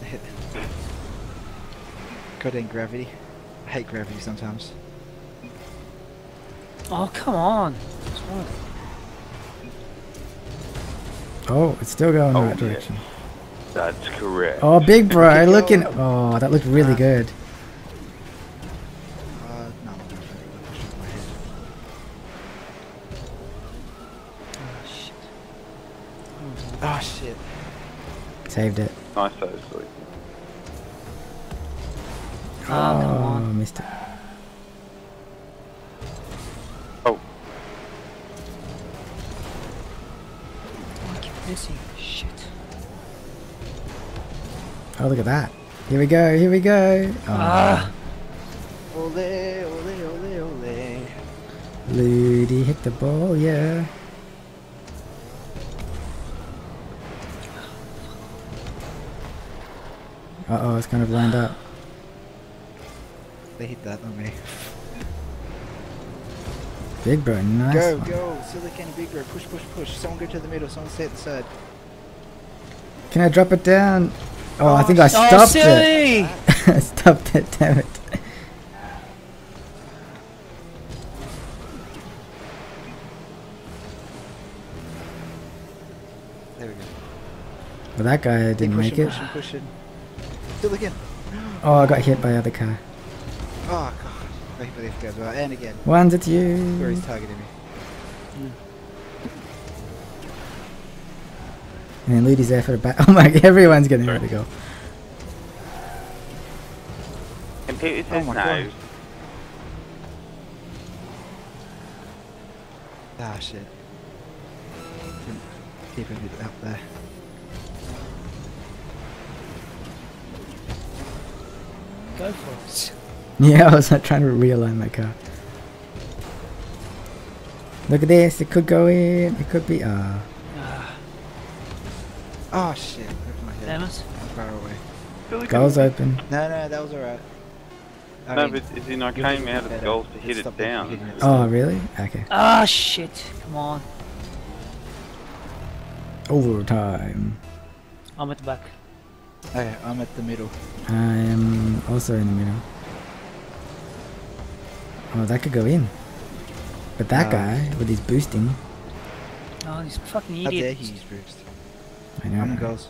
[SPEAKER 1] God Goddamn gravity. I hate gravity sometimes.
[SPEAKER 4] Oh come on.
[SPEAKER 2] Oh, it's still going
[SPEAKER 9] Oh,
[SPEAKER 2] the right
[SPEAKER 9] yeah.
[SPEAKER 2] direction.
[SPEAKER 9] That's correct.
[SPEAKER 2] Oh, big bro, looking. Oh, that looked really good.
[SPEAKER 1] Uh, no, I'm not gonna push it in my head.
[SPEAKER 4] Oh shit.
[SPEAKER 2] Saved it.
[SPEAKER 9] Nice though, sweet.
[SPEAKER 4] Oh, come
[SPEAKER 2] Oh,
[SPEAKER 4] on.
[SPEAKER 2] missed it.
[SPEAKER 9] Oh,
[SPEAKER 4] I keep missing. Shit.
[SPEAKER 2] Oh, look at that. Here we go. Here we go. Oh,
[SPEAKER 4] Ah.
[SPEAKER 1] Ole, ole, ole, ole.
[SPEAKER 2] Ludi hit the ball. Yeah. Uh oh, it's kind of lined up.
[SPEAKER 1] They hit that on me.
[SPEAKER 2] Big bro, nice.
[SPEAKER 1] go,
[SPEAKER 2] one.
[SPEAKER 1] go. Silicon and Big Bro. Push, push, push. Someone go to the middle. Someone stay at the side.
[SPEAKER 2] Can I drop it down? Oh, I think I
[SPEAKER 4] Oh,
[SPEAKER 2] stopped it.
[SPEAKER 4] silly!
[SPEAKER 2] I stopped it, damn it.
[SPEAKER 1] There we go.
[SPEAKER 2] Well, that guy didn't
[SPEAKER 1] pushing,
[SPEAKER 2] make it.
[SPEAKER 1] Pushing, pushing. Silicon.
[SPEAKER 2] Oh, I got hit by other car.
[SPEAKER 1] Oh god. I hit by the guys well. And again.
[SPEAKER 2] One's it's
[SPEAKER 1] Where he's targeting me.
[SPEAKER 2] And then Ludi's there for the back. Oh my god, everyone's getting ready to go.
[SPEAKER 9] computer
[SPEAKER 1] Oh
[SPEAKER 9] says
[SPEAKER 1] my
[SPEAKER 9] no.
[SPEAKER 1] god. Ah shit. Didn't Keep it up there.
[SPEAKER 4] Go for it.
[SPEAKER 2] Yeah, I was uh, trying to realign my car. Look at this, it could go in, it could be, uh,
[SPEAKER 4] Ah,
[SPEAKER 1] Oh shit. Over my head.
[SPEAKER 4] damn it.
[SPEAKER 1] Far away.
[SPEAKER 9] Silicon-
[SPEAKER 2] goals open.
[SPEAKER 1] No, no, that was alright. I
[SPEAKER 9] No,
[SPEAKER 1] mean,
[SPEAKER 9] but as in I came out of the
[SPEAKER 1] better.
[SPEAKER 9] goals to hit it
[SPEAKER 1] Stop them from
[SPEAKER 9] down.
[SPEAKER 1] it.
[SPEAKER 2] Oh, really? Okay.
[SPEAKER 4] Ah shit. Come on.
[SPEAKER 2] Overtime.
[SPEAKER 4] I'm at the back.
[SPEAKER 1] Okay, I'm at the middle.
[SPEAKER 2] I am also in the middle. Oh, that could go in. But that
[SPEAKER 1] No.
[SPEAKER 2] guy, with his boosting,
[SPEAKER 4] Oh, these fucking
[SPEAKER 1] How dare
[SPEAKER 4] idiots.
[SPEAKER 1] he use boost.
[SPEAKER 2] I know.
[SPEAKER 1] I'm in goals.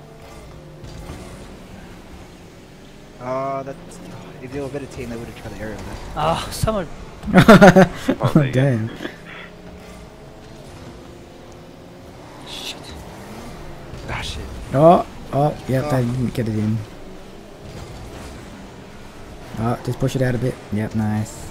[SPEAKER 1] Oh, that's. If they were a better team, they would have tried the aerial there.
[SPEAKER 4] Ah, someone.
[SPEAKER 2] oh,
[SPEAKER 9] there
[SPEAKER 2] damn.
[SPEAKER 4] Shit.
[SPEAKER 1] Ah, shit.
[SPEAKER 2] Oh, oh, yep,
[SPEAKER 1] Oh.
[SPEAKER 2] didn't get it in. Oh, just push it out a bit. Yep, nice.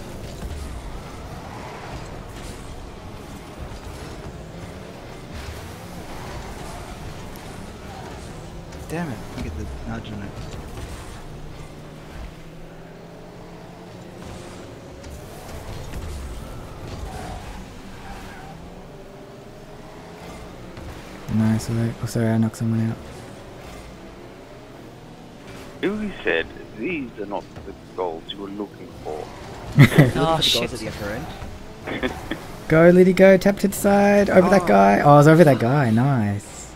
[SPEAKER 1] Damn it. I get the nudge on it.
[SPEAKER 2] Nice, alright. Oh, sorry, I knocked someone out.
[SPEAKER 9] Who said these are not the goals you were looking for?
[SPEAKER 4] Oh
[SPEAKER 1] Look goals
[SPEAKER 4] shit.
[SPEAKER 1] at the upper end.
[SPEAKER 2] Go, Liddy, go. Tap to the side. Over that
[SPEAKER 1] Oh.
[SPEAKER 2] guy. Oh, I was over that guy. Nice.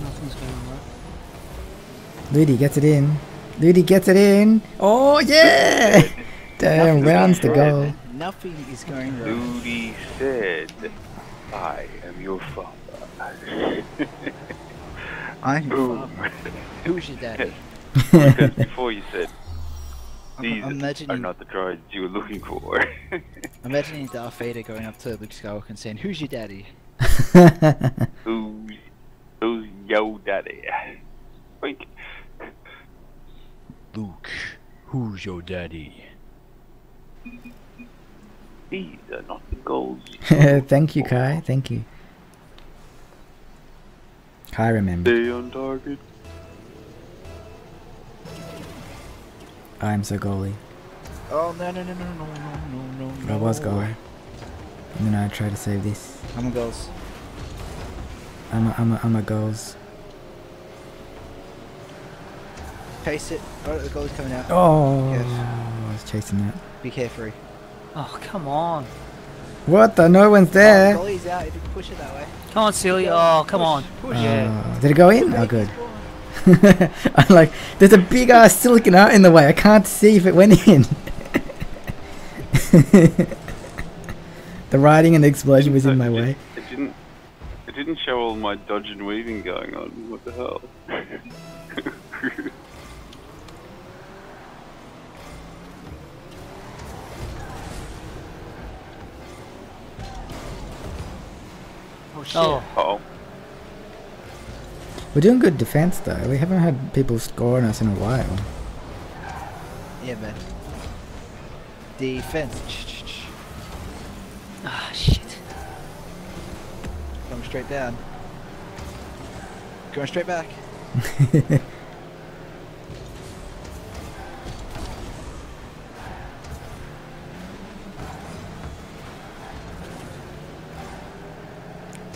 [SPEAKER 4] Nothing's going right.
[SPEAKER 2] Ludi gets it in. Ludi gets it in. Oh, yeah! Damn, rounds the goal.
[SPEAKER 1] Nothing is going wrong.
[SPEAKER 9] Ludi said, I am your father.
[SPEAKER 1] I'm
[SPEAKER 9] Boom.
[SPEAKER 1] Who's your daddy?
[SPEAKER 9] Because before you said,
[SPEAKER 1] I'm,
[SPEAKER 9] these
[SPEAKER 1] I'm
[SPEAKER 9] are not the droids you were looking for.
[SPEAKER 1] I'm imagining Darth Vader going up to Luke Skywalker and saying, "Who's your daddy?"
[SPEAKER 9] who's, who's yo daddy? Wink.
[SPEAKER 1] Luke, who's your daddy?
[SPEAKER 9] These are not the goals.
[SPEAKER 2] Thank you, Kai. Thank you. Kai remember.
[SPEAKER 9] Stay on target.
[SPEAKER 2] I'm so goalie.
[SPEAKER 1] Oh no no no no no no no no!
[SPEAKER 2] I was
[SPEAKER 1] no.
[SPEAKER 2] goalie. And then I try to save this.
[SPEAKER 1] I'm a goals.
[SPEAKER 2] I'm a, I'm a, I'm a goals.
[SPEAKER 1] Chase it. Oh, the goal's coming out.
[SPEAKER 2] Oh,
[SPEAKER 1] Yes.
[SPEAKER 2] I was chasing that.
[SPEAKER 1] Be carefree.
[SPEAKER 4] Oh, come on.
[SPEAKER 2] What the? No one's
[SPEAKER 1] Oh,
[SPEAKER 2] there.
[SPEAKER 1] the goalie's out. If you can push it that way.
[SPEAKER 4] Come on, silly. Oh, come on.
[SPEAKER 1] Push.
[SPEAKER 4] Yeah.
[SPEAKER 2] Uh, did it go in? Oh, good. I'm like, there's a big ass silicon art in the way. I can't see if it went in. the writing and the explosion was in my way.
[SPEAKER 9] It didn't. It didn't show all my dodge and weaving going on. What the hell?
[SPEAKER 1] Oh shit.
[SPEAKER 4] Oh,
[SPEAKER 9] oh.
[SPEAKER 2] We're doing good defense though. We haven't had people score on us in a while.
[SPEAKER 1] Yeah, man. Defense.
[SPEAKER 4] ah, shit.
[SPEAKER 1] Going straight down. Going straight back.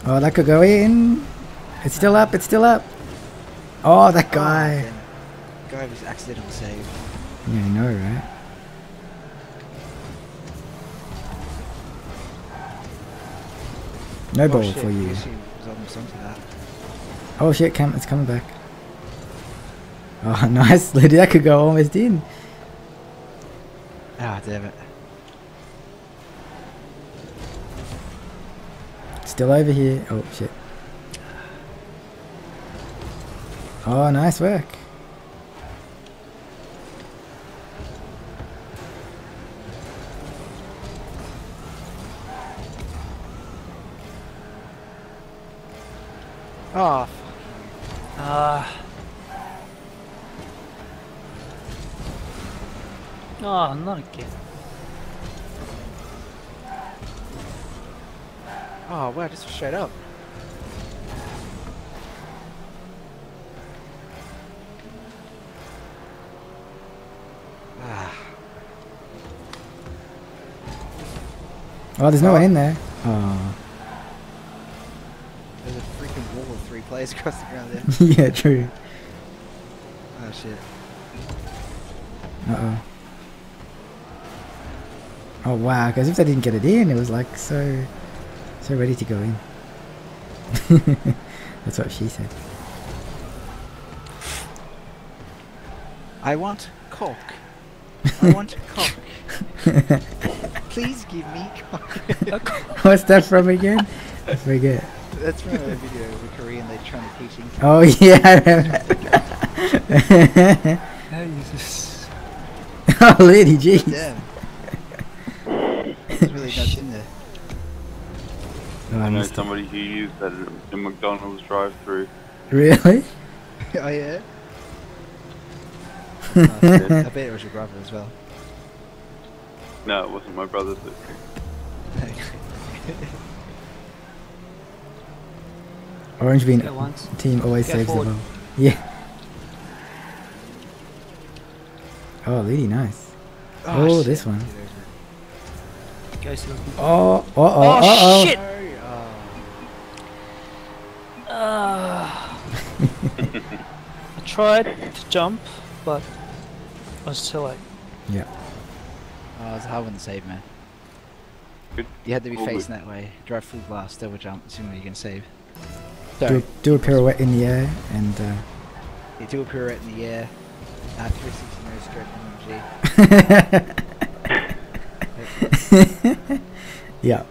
[SPEAKER 2] Oh, that could go in. It's still up. It's still up. Oh, that
[SPEAKER 1] Oh,
[SPEAKER 2] guy.
[SPEAKER 1] it. Guy was accidental save.
[SPEAKER 2] Yeah, I know, right? No
[SPEAKER 1] oh,
[SPEAKER 2] ball
[SPEAKER 1] shit.
[SPEAKER 2] for you.
[SPEAKER 1] Guess he was almost onto that.
[SPEAKER 2] Oh shit, Cam, it's coming back. Oh, nice, Liddy. That could go almost in.
[SPEAKER 1] Ah, damn it.
[SPEAKER 2] Still over here. Oh shit. Oh, nice work.
[SPEAKER 1] Oh,
[SPEAKER 4] Ah. Oh, not again.
[SPEAKER 1] Oh, wow, just straight up. Ah,
[SPEAKER 2] Oh, there's no
[SPEAKER 1] Oh.
[SPEAKER 2] in there. Oh,
[SPEAKER 1] there's a freaking wall of three players across the ground there.
[SPEAKER 2] yeah, true.
[SPEAKER 1] Oh shit.
[SPEAKER 2] Uh oh. Oh wow, because if they didn't get it in, it was like so, so ready to go in. That's what she said.
[SPEAKER 1] I want cock. I want cock. Please give me cock.
[SPEAKER 2] What's that from again? I forget.
[SPEAKER 1] That's from a video of a Korean they're trying to teach English.
[SPEAKER 2] Oh yeah.
[SPEAKER 4] Jesus.
[SPEAKER 2] oh lady, jeez.
[SPEAKER 1] Damn. It's really nuts in there.
[SPEAKER 2] Oh, I
[SPEAKER 9] I know
[SPEAKER 2] missed it.
[SPEAKER 9] somebody who used that at the McDonald's drive-through.
[SPEAKER 2] Really?
[SPEAKER 1] oh yeah? Oh, I bet it was your brother as well.
[SPEAKER 9] No, it wasn't my brother, but
[SPEAKER 2] Orange bean team always
[SPEAKER 4] Get
[SPEAKER 2] saves the ball. Yeah. Oh, lady, nice. Oh,
[SPEAKER 1] shit.
[SPEAKER 2] this one.
[SPEAKER 1] Get over it.
[SPEAKER 2] Oh, uh oh,
[SPEAKER 4] Oh,
[SPEAKER 2] uh oh.
[SPEAKER 4] shit! I tried to jump, but I was too late.
[SPEAKER 2] Yeah.
[SPEAKER 1] oh, it was a hard one to save, man.
[SPEAKER 9] Good.
[SPEAKER 1] You had to be
[SPEAKER 9] All good.
[SPEAKER 1] facing that way. Drive full blast, double jump, assuming you can save.
[SPEAKER 2] Do,
[SPEAKER 1] Sorry.
[SPEAKER 2] do a pirouette in the air and uh,
[SPEAKER 1] You do a pirouette in the air. Uh, 360 no stroke MMG.
[SPEAKER 2] yeah.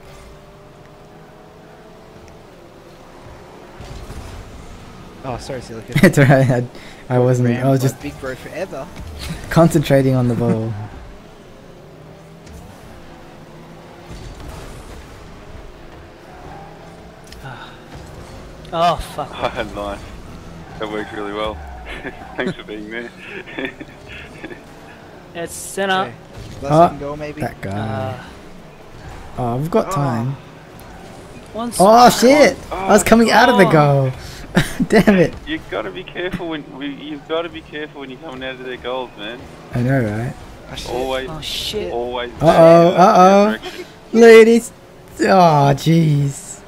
[SPEAKER 1] Oh, sorry, Silicon.
[SPEAKER 2] it's alright. I, I wasn't. I was just
[SPEAKER 1] big bro forever.
[SPEAKER 2] concentrating on the ball. Ah.
[SPEAKER 4] Oh fuck.
[SPEAKER 9] nice. That worked really well. Thanks for being there.
[SPEAKER 4] It's center.
[SPEAKER 1] Okay. Last
[SPEAKER 2] oh,
[SPEAKER 1] goal, maybe.
[SPEAKER 2] That guy.
[SPEAKER 4] Uh,
[SPEAKER 2] oh, we've got time.
[SPEAKER 4] one
[SPEAKER 2] Oh
[SPEAKER 4] spot.
[SPEAKER 2] shit! I was coming out of the
[SPEAKER 4] Oh.
[SPEAKER 2] goal. Damn it!
[SPEAKER 9] you gotta be careful when we, you've got to be careful when you're coming out of their goals, man.
[SPEAKER 2] I know, right?
[SPEAKER 1] Oh.
[SPEAKER 9] Always,
[SPEAKER 4] Oh shit.
[SPEAKER 9] always.
[SPEAKER 2] Uh-oh,
[SPEAKER 9] uh,
[SPEAKER 2] uh-oh. Ladies. Oh jeez.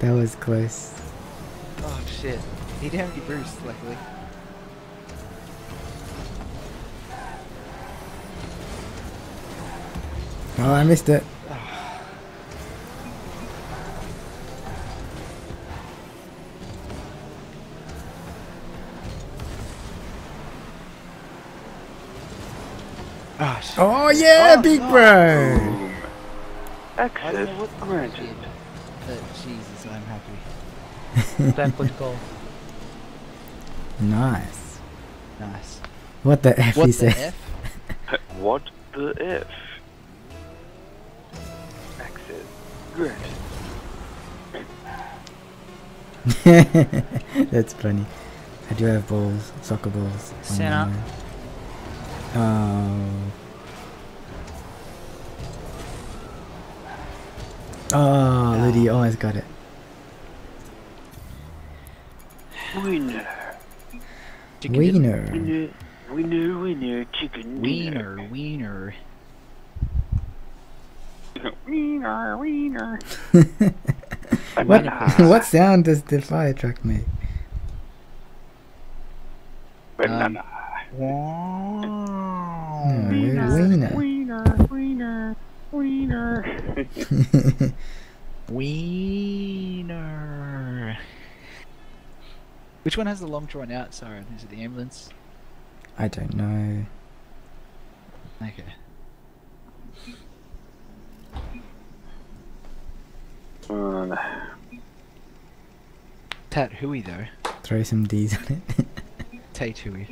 [SPEAKER 2] That was close.
[SPEAKER 1] Oh shit. He didn't have any boost, luckily.
[SPEAKER 2] Oh, I missed it.
[SPEAKER 1] Oh.
[SPEAKER 2] Oh yeah,
[SPEAKER 1] Oh,
[SPEAKER 2] big
[SPEAKER 1] no.
[SPEAKER 2] bro.
[SPEAKER 9] Boom.
[SPEAKER 1] I don't
[SPEAKER 9] Access
[SPEAKER 1] know what the fuck
[SPEAKER 9] granted.
[SPEAKER 1] he. But Jesus, I'm happy.
[SPEAKER 4] Backward goal.
[SPEAKER 2] Nice.
[SPEAKER 1] Nice.
[SPEAKER 2] What the f
[SPEAKER 1] What
[SPEAKER 2] he
[SPEAKER 1] the
[SPEAKER 2] said.
[SPEAKER 1] F?
[SPEAKER 9] What the F? Access granted.
[SPEAKER 2] That's funny. I do have balls, soccer balls. on
[SPEAKER 4] Center.
[SPEAKER 2] Um, ah, mine. Oh. Oh, Liddy almost got it.
[SPEAKER 9] Winner.
[SPEAKER 1] Chicken
[SPEAKER 2] Wiener.
[SPEAKER 9] Winner. Winner, winner, chicken dinner.
[SPEAKER 1] Wiener, wiener.
[SPEAKER 9] Wiener, wiener.
[SPEAKER 2] What what sound does the fire truck make?
[SPEAKER 9] Banana.
[SPEAKER 2] No,
[SPEAKER 1] Wow.
[SPEAKER 2] wiener.
[SPEAKER 9] Wiener, wiener, wiener.
[SPEAKER 1] Wiener. Which one has the long drawn out siren? Is it the ambulance?
[SPEAKER 2] I don't know.
[SPEAKER 1] Okay.
[SPEAKER 9] Um,
[SPEAKER 1] Tat Hui though.
[SPEAKER 2] Throw some D's on it.
[SPEAKER 1] Tate Hui.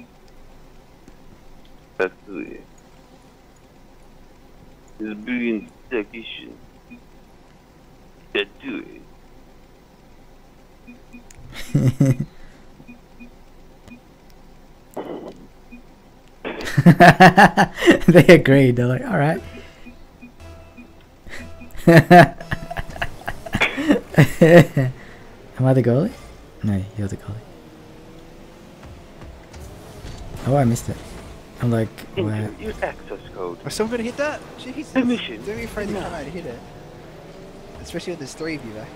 [SPEAKER 9] Being technician. That's it.
[SPEAKER 2] they agreed. They're like, all right. Am I the goalie? No, you're the goalie. Oh, I missed it. I'm like, what?
[SPEAKER 9] Enter your access code.
[SPEAKER 1] Are someone gonna hit that? Jesus.
[SPEAKER 9] Permission.
[SPEAKER 1] Don't be afraid to
[SPEAKER 9] No.
[SPEAKER 1] come out and hit it. Especially with there's three of you there.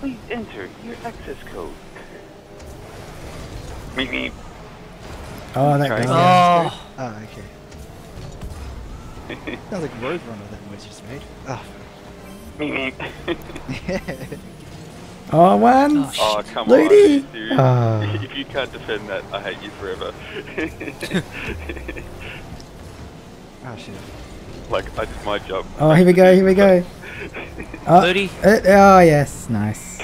[SPEAKER 9] Please enter your access code. Meet me.
[SPEAKER 2] Oh, that
[SPEAKER 9] Sorry.
[SPEAKER 2] guy.
[SPEAKER 4] Oh.
[SPEAKER 1] Oh, okay. Sounds like Roadrunner that noise just made. Oh.
[SPEAKER 9] Meet me.
[SPEAKER 2] Oh, one.
[SPEAKER 4] Oh,
[SPEAKER 9] Oh, come
[SPEAKER 2] Lady!
[SPEAKER 9] on. Dude.
[SPEAKER 2] Ah.
[SPEAKER 9] If you can't defend that, I hate you forever.
[SPEAKER 1] Oh shit.
[SPEAKER 9] like, I did my job.
[SPEAKER 2] Oh, here we go. Here we go. Oh,
[SPEAKER 4] Thirty.
[SPEAKER 2] uh, oh yes, nice.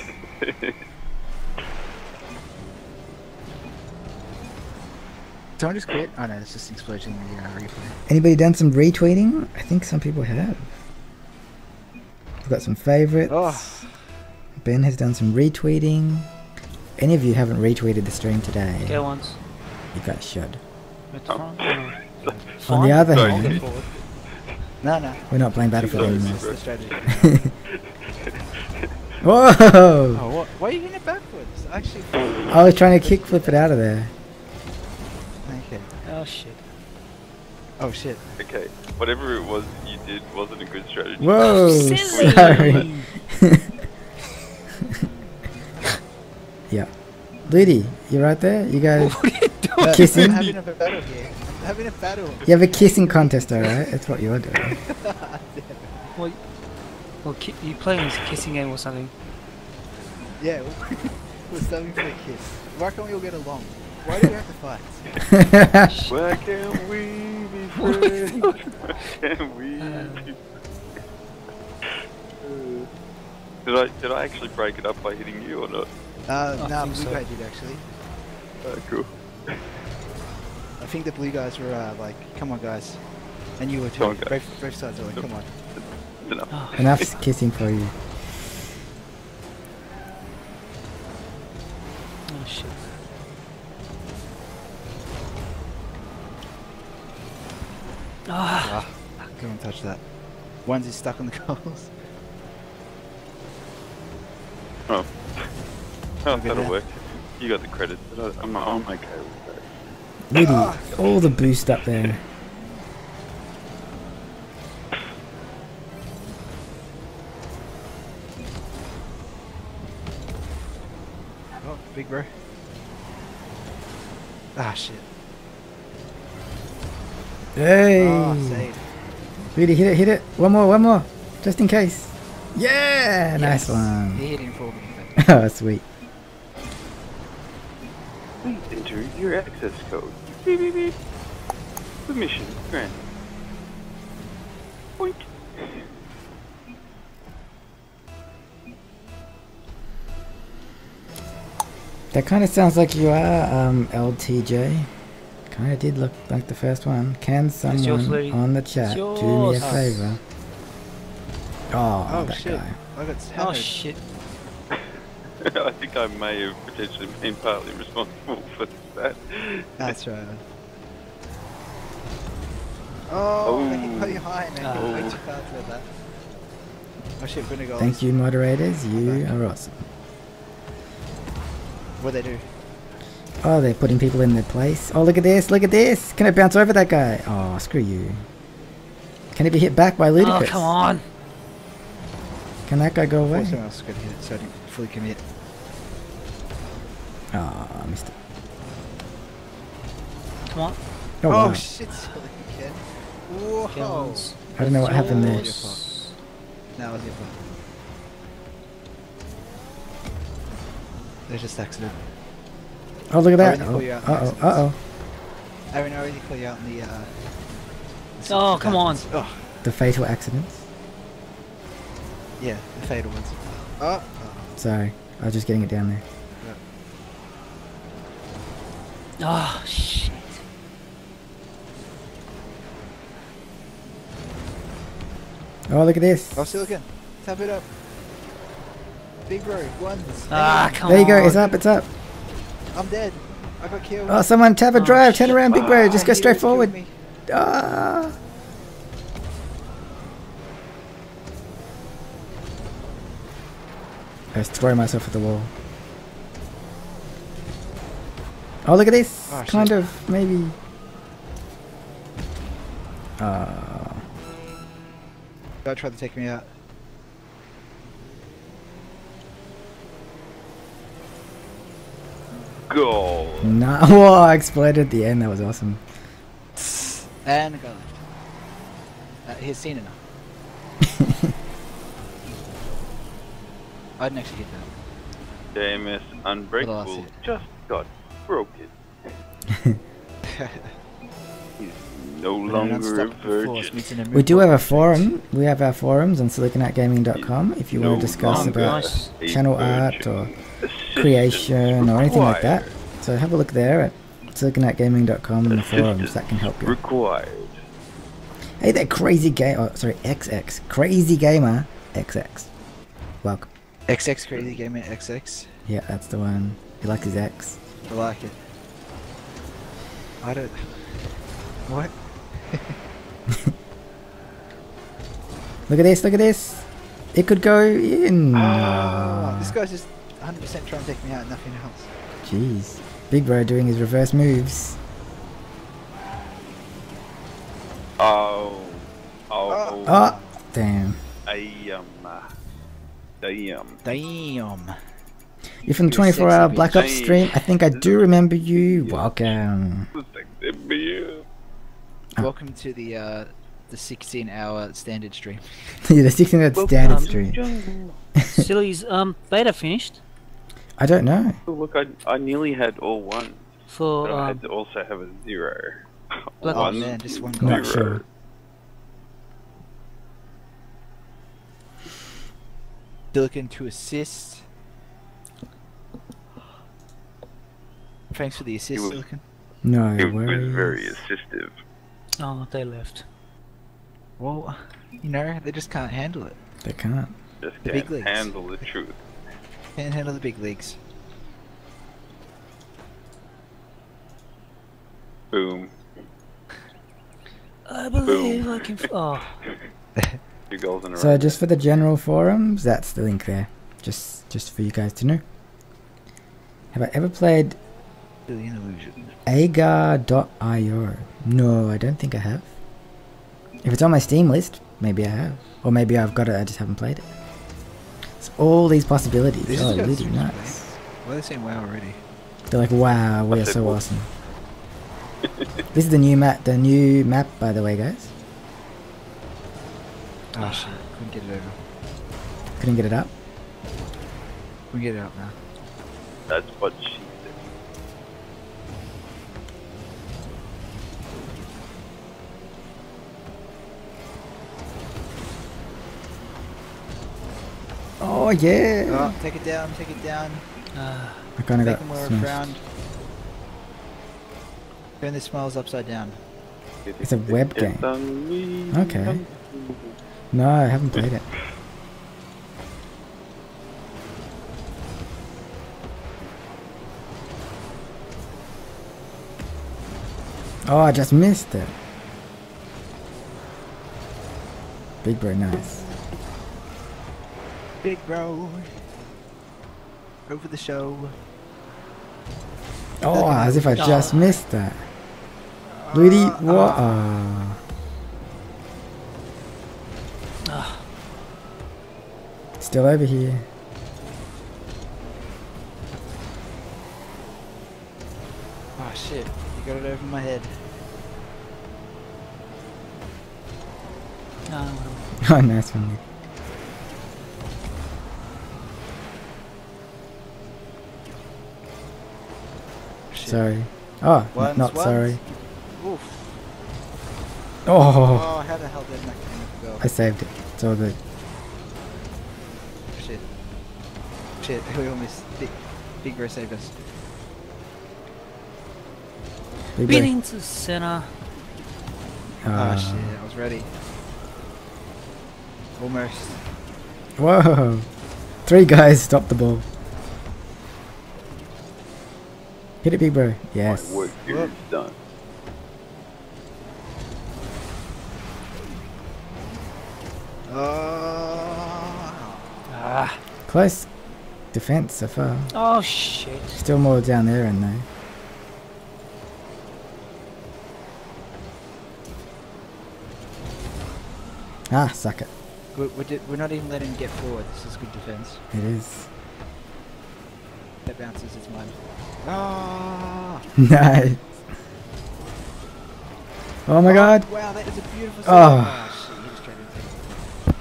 [SPEAKER 1] Someone just quit? Oh no, it's just an explosion the uh, replay.
[SPEAKER 2] Anybody done some retweeting? I think some people have. We've got some favorites.
[SPEAKER 1] Oh.
[SPEAKER 2] Ben has done some retweeting. Any of you haven't retweeted the stream today,
[SPEAKER 4] Go once.
[SPEAKER 2] you guys should.
[SPEAKER 4] At the front. Oh.
[SPEAKER 2] On the other
[SPEAKER 9] Sorry.
[SPEAKER 2] hand,
[SPEAKER 1] No, no.
[SPEAKER 2] we're not playing Battlefield
[SPEAKER 9] Sorry,
[SPEAKER 1] That's
[SPEAKER 2] anymore.
[SPEAKER 1] the strategy.
[SPEAKER 2] Whoa!
[SPEAKER 1] oh, what? Why are you hitting it backwards? Actually.
[SPEAKER 2] I was trying to kickflip it out of there.
[SPEAKER 1] Okay.
[SPEAKER 4] Oh shit.
[SPEAKER 1] Oh shit.
[SPEAKER 9] Okay, whatever it was you did wasn't a good strategy.
[SPEAKER 2] Whoa!
[SPEAKER 4] Silly.
[SPEAKER 2] Sorry. yeah. Lady, you right there? You guys
[SPEAKER 1] Uh,
[SPEAKER 2] kissing?
[SPEAKER 1] I'm having a battle here. I'm having a battle.
[SPEAKER 2] You have a kissing contest, alright? That's what you're doing.
[SPEAKER 4] Well, well, ki- you playing this kissing game or something?
[SPEAKER 1] Yeah, we're starting for a kiss. Why can't we all get along? Why do we have to fight?
[SPEAKER 9] Why can't we be friends? Why can't we be Uh, Did I did I actually break it up by hitting you or not?
[SPEAKER 1] Uh, no,
[SPEAKER 4] think
[SPEAKER 1] blue
[SPEAKER 4] so.
[SPEAKER 1] guy did actually.
[SPEAKER 9] Oh, cool.
[SPEAKER 1] I think the blue guys were uh, like, come on guys. And you were too.
[SPEAKER 9] Come on, guys.
[SPEAKER 1] both, both sides were like, come on.
[SPEAKER 9] Enough.
[SPEAKER 2] Kissing for you.
[SPEAKER 4] oh shit. Ah,
[SPEAKER 1] Ah, couldn't touch that. One's is stuck on the coals.
[SPEAKER 9] Oh. Oh, that'll
[SPEAKER 1] yeah.
[SPEAKER 9] work. You got the credit, I, I'm, I'm okay with that.
[SPEAKER 2] Really, all the boost up there.
[SPEAKER 1] Oh, big bro. Ah, shit.
[SPEAKER 2] Hey!
[SPEAKER 1] Oh, save.
[SPEAKER 2] Really, hit it, hit it. One more, one more. Just in case. Yeah! Nice
[SPEAKER 1] Yes.
[SPEAKER 2] one.
[SPEAKER 1] He hit him for me.
[SPEAKER 2] oh, sweet.
[SPEAKER 9] Enter your access code. Beep, beep, beep. Permission granted. Point.
[SPEAKER 2] That kind of sounds like you are, um, LTJ. Kind of did look like the first one. Can someone
[SPEAKER 4] lady.
[SPEAKER 2] on the chat do me a favor? Oh,
[SPEAKER 1] Oh,
[SPEAKER 2] that
[SPEAKER 1] shit.
[SPEAKER 2] guy.
[SPEAKER 1] I got
[SPEAKER 4] oh shit.
[SPEAKER 9] I think I may have potentially been partly responsible for that.
[SPEAKER 1] That's right. Oh,
[SPEAKER 9] Oh.
[SPEAKER 1] way behind, man.
[SPEAKER 4] Ah.
[SPEAKER 1] Way too fast for that. Oh shit, Bruno goals.
[SPEAKER 2] Thank you, moderators. You are awesome.
[SPEAKER 1] What they do?
[SPEAKER 2] Oh, they're putting people in their place. Oh, look at this. Look at this. Can I bounce over that guy? Oh, screw you. Can it be hit back by Ludicrous?
[SPEAKER 4] Oh, come on.
[SPEAKER 2] Can that guy go away?
[SPEAKER 1] someone else could hit it so I didn't fully commit.
[SPEAKER 2] Oh, I missed it.
[SPEAKER 4] Come on.
[SPEAKER 2] Oh,
[SPEAKER 1] Oh,
[SPEAKER 2] wow.
[SPEAKER 1] shit, silly kid. Whoa.
[SPEAKER 4] Kills.
[SPEAKER 2] I don't know what happened there.
[SPEAKER 4] Yours.
[SPEAKER 1] That was your fault. There's just accident.
[SPEAKER 2] Oh, look at that.
[SPEAKER 1] already
[SPEAKER 2] Oh,
[SPEAKER 1] call you out in
[SPEAKER 2] uh-oh,
[SPEAKER 1] accidents.
[SPEAKER 2] uh-oh.
[SPEAKER 1] Aaron, I already call you out in the, uh... the
[SPEAKER 4] Oh, come on.
[SPEAKER 1] Oh,
[SPEAKER 2] The fatal accidents.
[SPEAKER 1] yeah, the fatal ones. Oh,
[SPEAKER 2] Sorry, I was just getting it down there.
[SPEAKER 4] Oh shit.
[SPEAKER 2] Oh, look at this.
[SPEAKER 1] oh, Silicon. Tap it up. Big bro, ones.
[SPEAKER 4] Ah,
[SPEAKER 1] Hey,
[SPEAKER 4] come
[SPEAKER 2] There you
[SPEAKER 4] on.
[SPEAKER 2] go, it's up, it's up.
[SPEAKER 1] I'm dead. I got killed.
[SPEAKER 2] Oh, someone tap a
[SPEAKER 4] Oh,
[SPEAKER 2] drive, turn around, big bro, just go
[SPEAKER 1] he
[SPEAKER 2] straight forward. Ah. I was throwing myself at the wall. Oh, look at this.
[SPEAKER 1] Oh,
[SPEAKER 2] kind
[SPEAKER 1] shit.
[SPEAKER 2] of, maybe. Ah.
[SPEAKER 1] Guy tried to take me out.
[SPEAKER 9] Goal.
[SPEAKER 2] Nah, whoa, I exploded at the end, that was awesome.
[SPEAKER 1] And a guy left. Uh, he's seen enough. I didn't actually hit that.
[SPEAKER 9] JMS Unbreakable just got broken. He's no
[SPEAKER 1] But
[SPEAKER 9] longer a virgin.
[SPEAKER 2] We do have a forum. We have our forums on siliconartgaming.com if you
[SPEAKER 9] No
[SPEAKER 2] want to discuss about
[SPEAKER 4] nice.
[SPEAKER 9] a
[SPEAKER 2] channel art or
[SPEAKER 9] Assistance
[SPEAKER 2] creation or anything like that. So have a look there at siliconartgaming.com and the forums. That can help you.
[SPEAKER 9] Required.
[SPEAKER 2] Hey there, crazy game. Oh, sorry, XX. Crazy gamer XX. Welcome.
[SPEAKER 1] XX Crazy Gamer XX.
[SPEAKER 2] Yeah, that's the one. He likes his X.
[SPEAKER 1] I like it. I don't. What?
[SPEAKER 2] Look at this, look at this. It could go in.
[SPEAKER 1] Oh, this guy's just 100% trying to take me out, nothing else.
[SPEAKER 2] Jeez. Big bro doing his reverse moves.
[SPEAKER 9] Oh. Oh.
[SPEAKER 2] Oh, damn.
[SPEAKER 9] I, um, uh, damn.
[SPEAKER 1] Damn.
[SPEAKER 2] You're from the 24 hour Black. Ops stream. I think I do remember you. Welcome.
[SPEAKER 9] Yeah.
[SPEAKER 1] Welcome to the uh, the 16 hour standard stream.
[SPEAKER 2] You're the 16 at standard stream.
[SPEAKER 4] Silly's um beta finished
[SPEAKER 2] I don't know.
[SPEAKER 9] Oh, look, I, I nearly had all one,
[SPEAKER 4] for
[SPEAKER 9] but I
[SPEAKER 4] um,
[SPEAKER 9] had to also have a zero.
[SPEAKER 4] Black
[SPEAKER 1] Oh
[SPEAKER 4] Ops.
[SPEAKER 1] man, just one
[SPEAKER 2] Not sure.
[SPEAKER 1] Silicon to assist. Thanks for the assist,
[SPEAKER 9] was-
[SPEAKER 1] Silicon.
[SPEAKER 2] No
[SPEAKER 9] It was
[SPEAKER 2] worries.
[SPEAKER 9] very assistive.
[SPEAKER 4] Oh, they left.
[SPEAKER 1] Well, you know, they just can't handle it.
[SPEAKER 2] They can't.
[SPEAKER 9] Just
[SPEAKER 1] The
[SPEAKER 9] can't
[SPEAKER 1] big leagues.
[SPEAKER 9] handle the truth.
[SPEAKER 1] Can't handle the big leagues.
[SPEAKER 9] Boom.
[SPEAKER 4] I believe I can. F- oh,
[SPEAKER 9] Two goals in a
[SPEAKER 2] So
[SPEAKER 9] row.
[SPEAKER 2] just for the general forums, that's the link there. Just just for you guys to know. Have I ever played
[SPEAKER 1] Billion illusion.
[SPEAKER 2] agar.io? No, I don't think I have. If it's on my Steam list, maybe I have. Or maybe I've got it, I just haven't played it. It's all these possibilities.
[SPEAKER 1] This
[SPEAKER 2] oh, really
[SPEAKER 1] some
[SPEAKER 2] nuts.
[SPEAKER 1] Well, they're saying wow already.
[SPEAKER 2] They're like, wow, we are so
[SPEAKER 9] what?
[SPEAKER 2] awesome. this is the new map, the new map, by the way, guys.
[SPEAKER 1] Oh shit, couldn't get it over.
[SPEAKER 2] Couldn't get it up.
[SPEAKER 1] Couldn't get it out now.
[SPEAKER 9] That's what she
[SPEAKER 2] Oh yeah.
[SPEAKER 1] Oh, take it down, take it down.
[SPEAKER 4] uh,
[SPEAKER 2] I kind of got
[SPEAKER 1] them where
[SPEAKER 2] smashed.
[SPEAKER 1] around. Turn the smiles upside down.
[SPEAKER 2] It's a web game. Okay. No, I haven't played it. Oh, I just missed it. Big bro, nice.
[SPEAKER 1] Big bro. Over the show.
[SPEAKER 2] Oh, as if I just missed that. Ludi, uh, uh, what? Ah. Still over here.
[SPEAKER 1] Oh shit, you got it over my head.
[SPEAKER 4] no.
[SPEAKER 2] Oh, nice one.
[SPEAKER 1] Shit.
[SPEAKER 2] Sorry. Oh, n-
[SPEAKER 1] Ones,
[SPEAKER 2] not
[SPEAKER 1] ones.
[SPEAKER 2] sorry.
[SPEAKER 1] Oof.
[SPEAKER 2] Oh,
[SPEAKER 1] Oh, how the hell did that go?
[SPEAKER 2] I saved it. It's all good.
[SPEAKER 1] Shit. Shit, we almost. Big, big bro saved us.
[SPEAKER 2] Big bro.
[SPEAKER 4] Beating to center.
[SPEAKER 2] Ah.
[SPEAKER 1] oh shit, I was ready. Almost.
[SPEAKER 2] Whoa. Three guys stopped the ball. Hit it, big bro. Yes.
[SPEAKER 9] My work here is done.
[SPEAKER 1] Oh.
[SPEAKER 4] Ah.
[SPEAKER 2] Close defense so far.
[SPEAKER 4] Oh shit.
[SPEAKER 2] Still more down there, and though. Ah, suck it.
[SPEAKER 1] We're, we're, we're not even letting him get forward. This is good defense.
[SPEAKER 2] It is.
[SPEAKER 1] That bounces, it's mine. Ah.
[SPEAKER 2] nice. Oh my god.
[SPEAKER 1] Wow, that is a beautiful
[SPEAKER 2] Oh.
[SPEAKER 1] oh. shit, he just tried to take.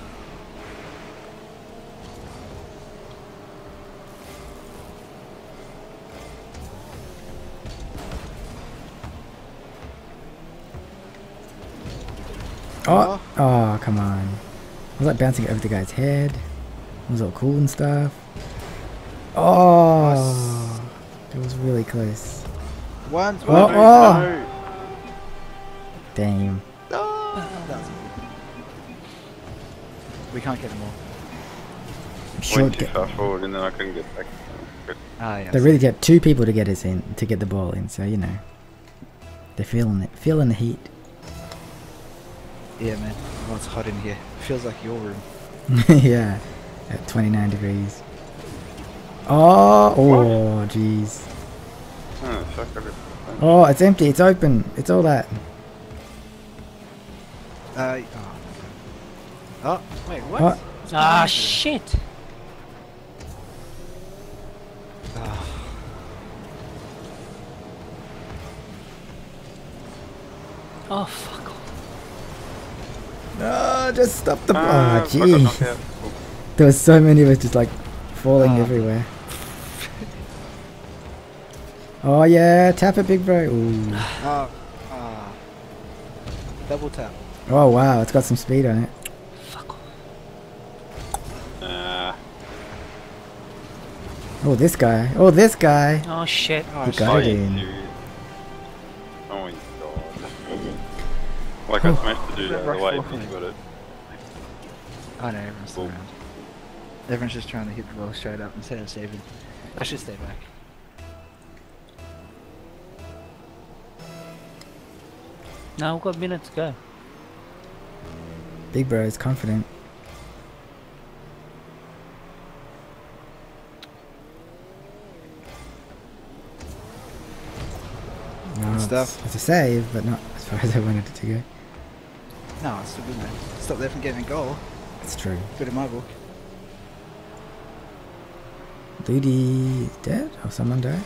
[SPEAKER 2] Oh, oh, come on. I was like bouncing over the guy's head. It was all cool and stuff. Oh, it was really close.
[SPEAKER 1] One's
[SPEAKER 2] Oh,
[SPEAKER 1] one.
[SPEAKER 2] oh. Damn.
[SPEAKER 1] Oh, we can't get them all.
[SPEAKER 2] Short
[SPEAKER 9] Went too far forward and then I couldn't get back. Good.
[SPEAKER 1] Ah, yeah.
[SPEAKER 2] They really get two people to get us in to get the ball in, so you know. They're feeling it, feeling the heat.
[SPEAKER 1] Yeah, man. Oh, it's hot in here. Feels like your room.
[SPEAKER 2] yeah, at 29 degrees. Oh, oh, jeez.
[SPEAKER 9] Oh, fuck, I got-
[SPEAKER 2] Oh, it's empty. It's open. It's all that.
[SPEAKER 1] Uh, oh. oh, wait, what?
[SPEAKER 2] What?
[SPEAKER 1] What's going
[SPEAKER 4] Ah
[SPEAKER 1] on
[SPEAKER 4] shit.
[SPEAKER 1] today? Ah.
[SPEAKER 4] Oh fuck. off.
[SPEAKER 2] No, just stop the ball.
[SPEAKER 9] Ah,
[SPEAKER 2] Oh,
[SPEAKER 9] fuck, I got knocked
[SPEAKER 2] jeez.
[SPEAKER 9] out. Oh,
[SPEAKER 2] There was so many of us just like falling
[SPEAKER 1] Ah.
[SPEAKER 2] everywhere. Oh yeah, tap it, big bro. Ooh.
[SPEAKER 1] Oh, ah. Double tap.
[SPEAKER 2] Oh wow, it's got some speed on it.
[SPEAKER 4] Fuck. off.
[SPEAKER 9] Ah,
[SPEAKER 2] Oh, this guy. Oh, this guy.
[SPEAKER 4] Oh shit.
[SPEAKER 2] He got it in.
[SPEAKER 9] Oh my god. Like I smashed the dude out of the way, but you got it.
[SPEAKER 1] Oh no, everyone's still around. Everyone's just trying to hit the ball straight up instead of saving. I should stay back.
[SPEAKER 4] No, we've got a minute to go.
[SPEAKER 2] Big bro is confident. No,
[SPEAKER 1] Good
[SPEAKER 2] it's,
[SPEAKER 1] stuff.
[SPEAKER 2] it's a save, but not as far as I wanted it to go.
[SPEAKER 1] No, it's still good man. Stop there from getting a goal.
[SPEAKER 2] It's true.
[SPEAKER 1] Good in my book.
[SPEAKER 2] Ludi dead? Or someone died?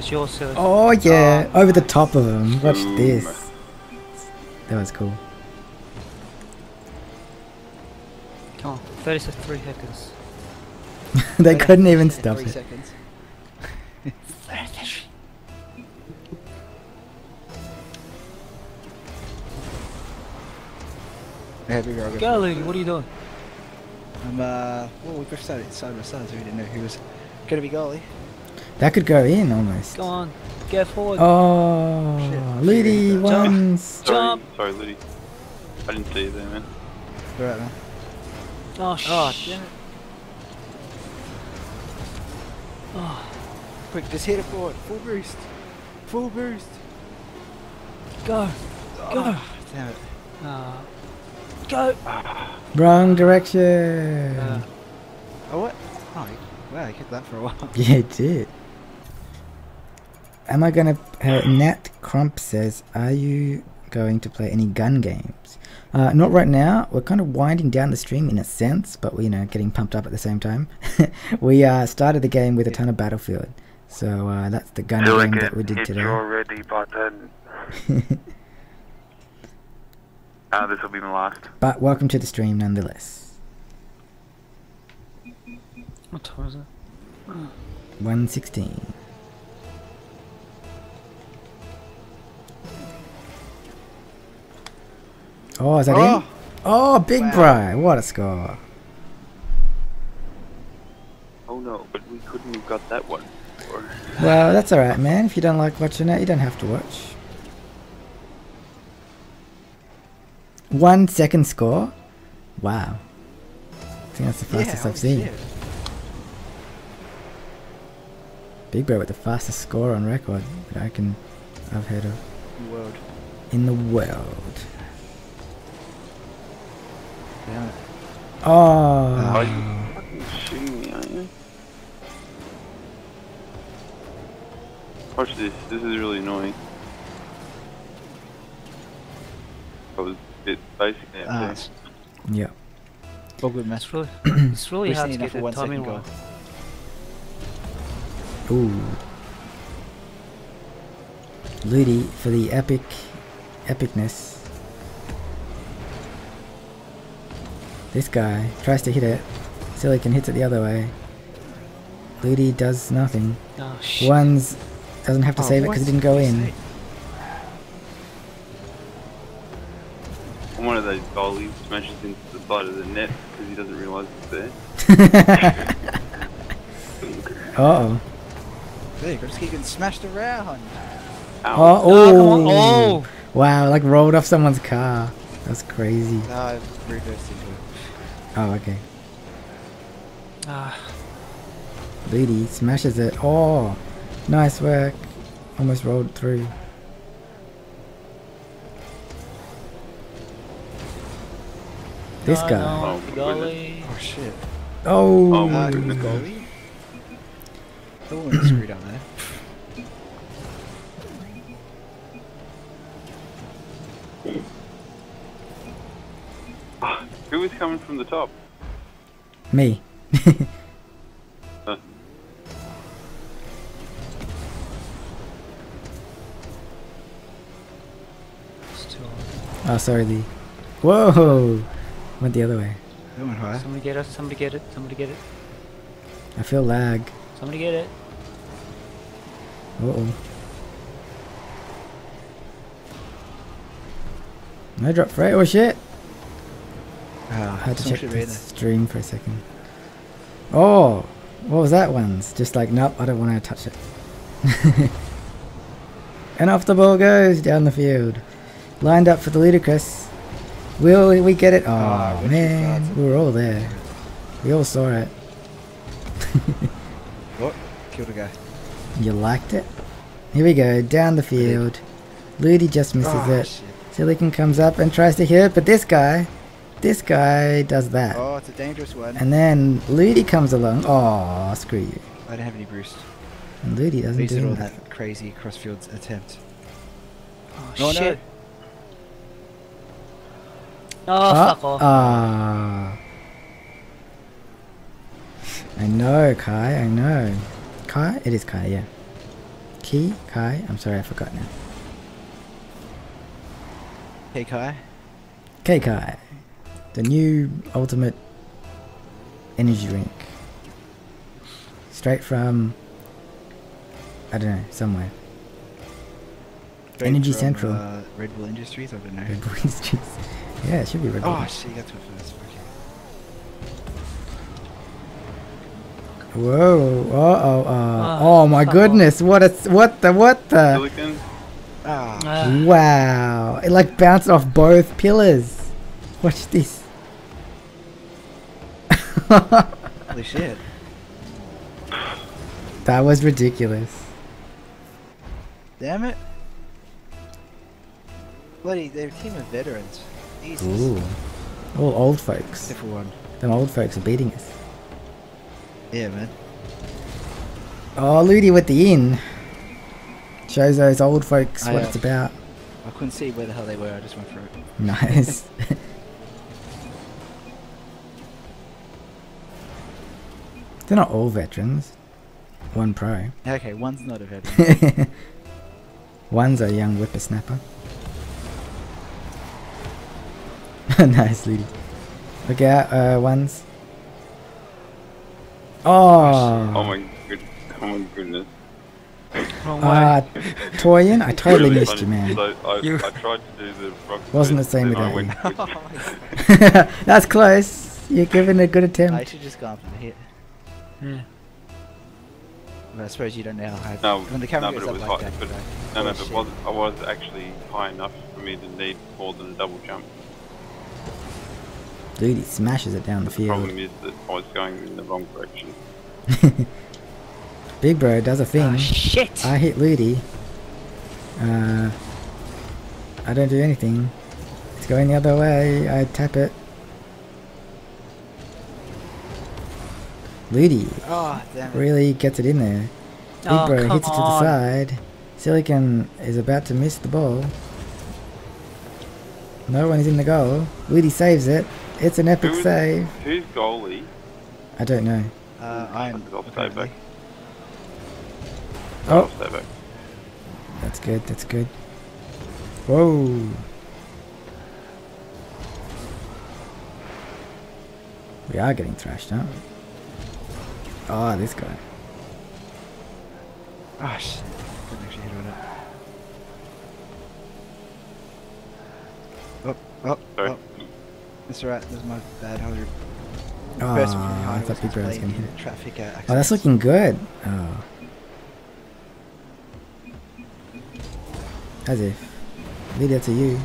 [SPEAKER 4] It's yours, sir.
[SPEAKER 2] Oh yeah, over the top of him. Watch this. That was cool.
[SPEAKER 4] Come on, 33 seconds.
[SPEAKER 2] they couldn't even stop
[SPEAKER 1] Three
[SPEAKER 2] it.
[SPEAKER 1] seconds. Yeah, big Roger.
[SPEAKER 4] Go, Lady, what are you doing?
[SPEAKER 1] I'm uh, well, we both started side by side, so we didn't know who was gonna be goalie.
[SPEAKER 2] That could go in almost.
[SPEAKER 4] Go on, get forward.
[SPEAKER 2] Oh, Ludi
[SPEAKER 1] Jump.
[SPEAKER 2] ones.
[SPEAKER 9] Sorry,
[SPEAKER 4] Jump.
[SPEAKER 9] sorry, Liddy. I didn't see you there, man.
[SPEAKER 1] Alright, man.
[SPEAKER 4] Oh, sh-
[SPEAKER 1] Oh, damn it.
[SPEAKER 4] Oh,
[SPEAKER 1] Quick, just hit it forward. Full boost. Full boost.
[SPEAKER 4] go. Go.
[SPEAKER 1] Oh, damn it.
[SPEAKER 4] Uh, go.
[SPEAKER 2] Wrong direction.
[SPEAKER 4] Uh,
[SPEAKER 1] Oh, what? Oh, you- wow, I kept that for a while.
[SPEAKER 2] Yeah, it did am I gonna? Uh, Nat Crump says, "Are you going to play any gun games?" Uh, not right now. We're kind of winding down the stream in a sense, but we're you know getting pumped up at the same time. we uh, started the game with a ton of Battlefield, so uh, that's the gun game that we did today.
[SPEAKER 9] you ready uh, this will be my last.
[SPEAKER 2] But welcome to the stream nonetheless.
[SPEAKER 4] What time is it?
[SPEAKER 2] 116. Oh, is that in?
[SPEAKER 1] Oh!
[SPEAKER 2] Oh, Big
[SPEAKER 1] Wow.
[SPEAKER 2] Bri, what a score!
[SPEAKER 9] Oh no, but we couldn't have got that one. Or...
[SPEAKER 2] Well, that's alright, man. If you don't like watching it, you don't have to watch. One second score? Wow. I think that's the fastest
[SPEAKER 1] yeah,
[SPEAKER 2] I've seen.
[SPEAKER 1] shit.
[SPEAKER 2] Big Bro with the fastest score on record that I can, I've heard of
[SPEAKER 1] World.
[SPEAKER 2] in the world.
[SPEAKER 1] Damn it.
[SPEAKER 2] Oh,
[SPEAKER 9] Oh, you fucking shooting me, aren't you? Watch this. This is really annoying. I was a bit basic there.
[SPEAKER 1] Ah,
[SPEAKER 2] yeah.
[SPEAKER 1] all good, man.
[SPEAKER 4] It's really, it's really hard to
[SPEAKER 1] enough
[SPEAKER 4] get
[SPEAKER 1] for
[SPEAKER 4] the timing
[SPEAKER 1] second
[SPEAKER 4] right.
[SPEAKER 2] Ooh. Ludi for the epic epicness. This guy tries to hit it. Silicon hits it the other way. Ludi does nothing.
[SPEAKER 4] Oh, shit.
[SPEAKER 2] One's doesn't have to
[SPEAKER 1] Oh,
[SPEAKER 2] save it because it didn't go in.
[SPEAKER 9] I'm one of those goalies smashes into the side of the net because he doesn't realise it's there.
[SPEAKER 2] Uh oh.
[SPEAKER 1] There you go, just keep getting smashed around.
[SPEAKER 2] Oh,
[SPEAKER 4] Oh,
[SPEAKER 2] oh.
[SPEAKER 4] Oh.
[SPEAKER 2] Wow, like rolled off someone's car. That's crazy.
[SPEAKER 1] No, I reversed into it.
[SPEAKER 2] Oh, okay.
[SPEAKER 4] Ah,
[SPEAKER 2] Ludi smashes it. Oh, nice work. Almost rolled through. This guy.
[SPEAKER 9] Oh,
[SPEAKER 4] the
[SPEAKER 9] goodness.
[SPEAKER 4] goalie.
[SPEAKER 1] Oh shit.
[SPEAKER 2] Oh,
[SPEAKER 9] Oh my goodness.
[SPEAKER 1] goalie? The woman screwed up there.
[SPEAKER 9] Who was coming from the top?
[SPEAKER 2] me.
[SPEAKER 9] Huh.
[SPEAKER 2] Oh, sorry, Lee. Whoa! Went the other way.
[SPEAKER 1] That went high.
[SPEAKER 4] Somebody get us, somebody get it, somebody get it,
[SPEAKER 2] I feel lag.
[SPEAKER 4] somebody get it.
[SPEAKER 2] Uh oh. No drop freight. Oh shit!
[SPEAKER 1] Ah,
[SPEAKER 2] I had to check the stream for a second. Oh, what was that one's? Just like, nope, I don't want to touch it. and off the ball goes down the field. Lined up for the ludicrous. Will we get it? Oh,
[SPEAKER 1] Richard
[SPEAKER 2] man, we were all there. We all saw it.
[SPEAKER 1] What? Killed a guy.
[SPEAKER 2] You liked it? Here we go, down the field. Ludi just misses
[SPEAKER 1] Ah,
[SPEAKER 2] it.
[SPEAKER 1] shit.
[SPEAKER 2] Silicon comes up and tries to hit, it, but this guy, this guy does that.
[SPEAKER 1] Oh, it's a dangerous one.
[SPEAKER 2] And then Ludi comes along. Oh, screw you.
[SPEAKER 1] I don't have any boost.
[SPEAKER 2] And Ludi doesn't
[SPEAKER 1] Wasted
[SPEAKER 2] do
[SPEAKER 1] all
[SPEAKER 2] that.
[SPEAKER 1] that crazy crossfield attempt.
[SPEAKER 4] Oh,
[SPEAKER 1] Oh, no.
[SPEAKER 4] shit. Oh,
[SPEAKER 2] Ah,
[SPEAKER 4] fuck off.
[SPEAKER 2] Ah. I know, Kai, I know. Kai? It is Kai, yeah. Key? Kai? I'm sorry, I forgot now.
[SPEAKER 1] Hey Kai.
[SPEAKER 2] K Kai. The new ultimate energy drink. Straight from I don't know, somewhere.
[SPEAKER 1] Straight
[SPEAKER 2] Energy
[SPEAKER 1] from,
[SPEAKER 2] Central.
[SPEAKER 1] Uh, Red Bull Industries. I don't know.
[SPEAKER 2] Red Bull Industries. Yeah, it should be Red Bull.
[SPEAKER 1] Oh shit! You got to it first.
[SPEAKER 2] Whoa! Uh oh! Uh,
[SPEAKER 4] Ah,
[SPEAKER 2] oh my
[SPEAKER 4] fuck
[SPEAKER 2] goodness! What a what the what the!
[SPEAKER 9] Silicon.
[SPEAKER 1] Ah.
[SPEAKER 4] Ah,
[SPEAKER 2] Wow! It like bounced off both pillars. Watch this.
[SPEAKER 1] Holy shit!
[SPEAKER 2] That was ridiculous.
[SPEAKER 1] Damn it! Bloody, they're a team of veterans. Jesus.
[SPEAKER 2] Ooh. All old folks.
[SPEAKER 1] Except for one.
[SPEAKER 2] Them old folks are beating us.
[SPEAKER 1] Yeah, man.
[SPEAKER 2] Oh, Ludi with the inn. Shows those old folks
[SPEAKER 1] I,
[SPEAKER 2] what
[SPEAKER 1] uh,
[SPEAKER 2] it's about.
[SPEAKER 1] I couldn't see where the hell they were. I just went for it.
[SPEAKER 2] Nice. They're not all veterans. One pro.
[SPEAKER 1] Okay, one's not a veteran.
[SPEAKER 2] One's a young whippersnapper. nice, Ludi. Look out, uh, one's. Oh!
[SPEAKER 9] Oh my good. Oh my goodness.
[SPEAKER 4] wrong way.
[SPEAKER 2] Uh, Toyin, I totally
[SPEAKER 9] Really
[SPEAKER 2] missed you,
[SPEAKER 9] man.
[SPEAKER 2] man.
[SPEAKER 9] 'cause I, I,
[SPEAKER 4] You-
[SPEAKER 9] I tried to do the rock
[SPEAKER 2] Wasn't the same
[SPEAKER 9] then I
[SPEAKER 2] without
[SPEAKER 9] went
[SPEAKER 2] you.
[SPEAKER 9] with-
[SPEAKER 2] That's close. You're giving a good attempt.
[SPEAKER 1] I should just gone for the hit.
[SPEAKER 4] Yeah.
[SPEAKER 1] But I suppose you don't know how. high.
[SPEAKER 9] No,
[SPEAKER 1] when the camera
[SPEAKER 9] no,
[SPEAKER 1] goes
[SPEAKER 9] but it
[SPEAKER 1] up
[SPEAKER 9] was
[SPEAKER 1] like
[SPEAKER 9] high.
[SPEAKER 1] that,
[SPEAKER 9] But
[SPEAKER 1] you
[SPEAKER 9] no, no,
[SPEAKER 1] Oh,
[SPEAKER 9] but was, I was actually high enough for me to need more than a double jump.
[SPEAKER 2] Dude, he smashes it down the
[SPEAKER 9] The
[SPEAKER 2] field.
[SPEAKER 9] problem is that I was going in the wrong direction.
[SPEAKER 2] Big Bro does a thing.
[SPEAKER 4] Ah, shit.
[SPEAKER 2] I hit Ludi. Uh, I don't do anything. It's going the other way. I tap it. Ludi
[SPEAKER 1] Oh, damn it.
[SPEAKER 2] really gets it in there. Big
[SPEAKER 4] Oh,
[SPEAKER 2] Bro
[SPEAKER 4] come
[SPEAKER 2] hits it to the side. Silicon is about to miss the ball. No one is in the goal. Ludi saves it. It's an epic
[SPEAKER 9] Who is-
[SPEAKER 2] save.
[SPEAKER 9] Who's goalie?
[SPEAKER 2] I don't know.
[SPEAKER 1] Uh, I'm.
[SPEAKER 9] I'll stay back.
[SPEAKER 2] Oh.
[SPEAKER 9] I'll stay back.
[SPEAKER 2] That's good, that's good. Whoa. We are getting thrashed, aren't we? Oh, this guy.
[SPEAKER 1] Oh shit! Didn't actually hit on it. Oh, oh,
[SPEAKER 9] Sorry.
[SPEAKER 1] oh. That's alright. That was my bad. I
[SPEAKER 2] Oh,
[SPEAKER 1] first one
[SPEAKER 2] I thought Big Bro was
[SPEAKER 1] playing
[SPEAKER 2] gonna
[SPEAKER 1] Traffic. Uh,
[SPEAKER 2] Oh, that's looking good. Oh. As if. Lead it to you.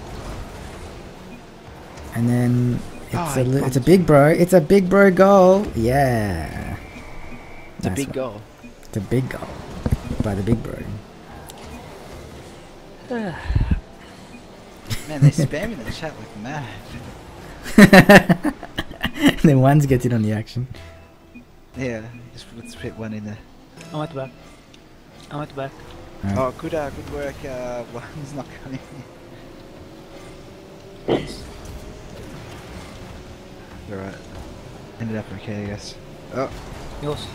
[SPEAKER 2] And then it's
[SPEAKER 1] Oh,
[SPEAKER 2] a it's a big bro. It's a big bro goal. Yeah.
[SPEAKER 1] It's a big
[SPEAKER 2] one.
[SPEAKER 1] goal.
[SPEAKER 2] It's a big goal by the big bro.
[SPEAKER 1] Man, they spam in the chat like mad.
[SPEAKER 2] then one's gets it on the action.
[SPEAKER 1] Yeah, just let's put one in there.
[SPEAKER 4] I'm at the back. I'm at the back.
[SPEAKER 2] Alright.
[SPEAKER 1] Oh, good, uh, good work. Uh, one's not coming. Alright. Ended up okay, I guess. Oh,
[SPEAKER 4] Yours.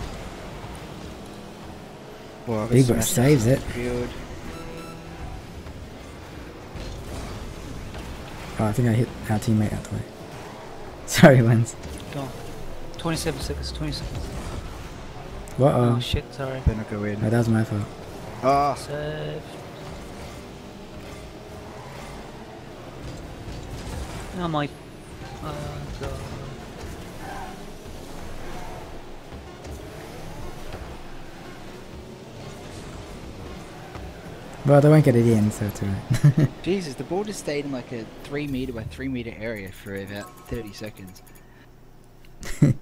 [SPEAKER 1] Well, I got
[SPEAKER 2] Big bro
[SPEAKER 1] smashed
[SPEAKER 2] saves it.
[SPEAKER 1] Field.
[SPEAKER 2] Oh, I think I hit our teammate out the way. Sorry, ones.
[SPEAKER 4] Go on. 27 seconds, 20 seconds.
[SPEAKER 2] What?
[SPEAKER 4] Oh,
[SPEAKER 2] Oh,
[SPEAKER 4] shit, sorry.
[SPEAKER 1] Better not go in.
[SPEAKER 2] Oh, that was my fault.
[SPEAKER 1] Oh,
[SPEAKER 4] Save. Oh my. Oh god.
[SPEAKER 2] Well, I won't get it in, so it's alright.
[SPEAKER 1] Jesus, the ball just stayed in like a three meter by three meter area for about thirty seconds.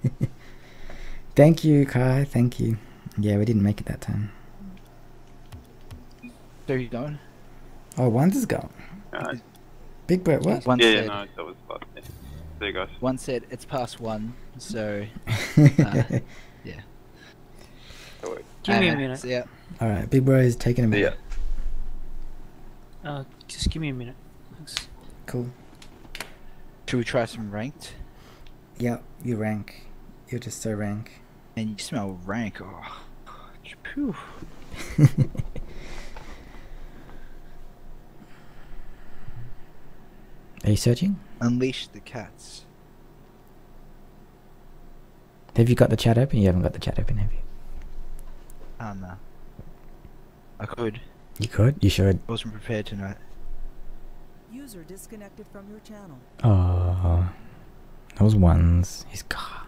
[SPEAKER 2] Thank you, Kai. Thank you. Yeah, we didn't make it that time.
[SPEAKER 1] So you going?
[SPEAKER 2] Oh, one's is gone.
[SPEAKER 9] Uh,
[SPEAKER 2] Big Bird, what?
[SPEAKER 1] One
[SPEAKER 9] yeah, yeah,
[SPEAKER 1] said,
[SPEAKER 9] no, that was fun. Yeah. There you go.
[SPEAKER 1] one said it's past one, so uh, yeah.
[SPEAKER 4] Give me a
[SPEAKER 1] Uh,
[SPEAKER 4] minute.
[SPEAKER 1] yeah.
[SPEAKER 2] Alright, Big Bro is taking a minute.
[SPEAKER 4] Uh, just give me a minute. Thanks.
[SPEAKER 2] Cool.
[SPEAKER 1] Should we try some ranked?
[SPEAKER 2] Yeah, you rank. You're just so rank.
[SPEAKER 1] And you smell rank. Oh, phew.
[SPEAKER 2] Are you searching?
[SPEAKER 1] Unleash the cats.
[SPEAKER 2] Have you got the chat open? You haven't got the chat open, have you?
[SPEAKER 1] Oh no. I could.
[SPEAKER 2] You could. You should.
[SPEAKER 1] I Wasn't prepared tonight.
[SPEAKER 11] User disconnected from your channel.
[SPEAKER 2] Oh, those ones. He's gone.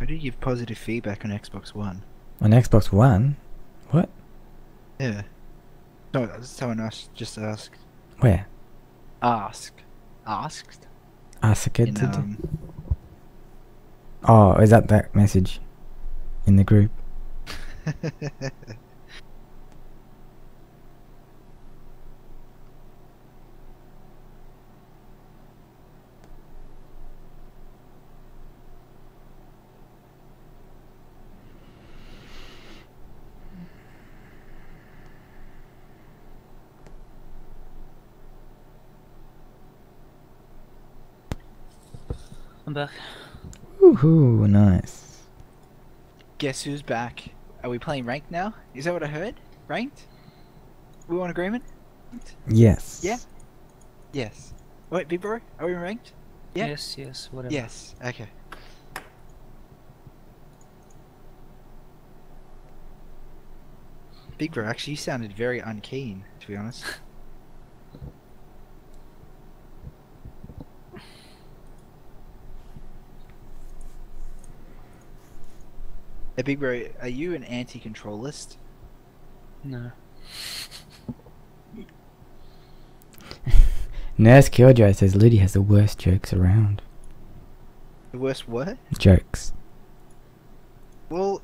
[SPEAKER 1] How do you give positive feedback on Xbox One?
[SPEAKER 2] On Xbox One. What?
[SPEAKER 1] Yeah. No, someone else just asked.
[SPEAKER 2] Where?
[SPEAKER 1] Asked. Asked.
[SPEAKER 2] Ask a kid
[SPEAKER 1] In,
[SPEAKER 2] to do.
[SPEAKER 1] um,
[SPEAKER 2] Oh, is that that message in the group?
[SPEAKER 4] I'm back.
[SPEAKER 2] Woohoo! Nice.
[SPEAKER 1] Guess who's back? Are we playing ranked now? Is that what I heard? Ranked? We want agreement?
[SPEAKER 2] Yes.
[SPEAKER 1] Yeah? Yes. Wait, Big Bro, are we ranked? Yeah?
[SPEAKER 4] Yes, yes, whatever.
[SPEAKER 1] Yes. Okay. Big Bro, actually, you sounded very unkeen, to be honest. Hey, Big Bro, are you an anti-control list?
[SPEAKER 4] No.
[SPEAKER 2] Nurse Killjoy says Liddy has the worst jokes around.
[SPEAKER 1] The worst what?
[SPEAKER 2] Jokes.
[SPEAKER 1] Well,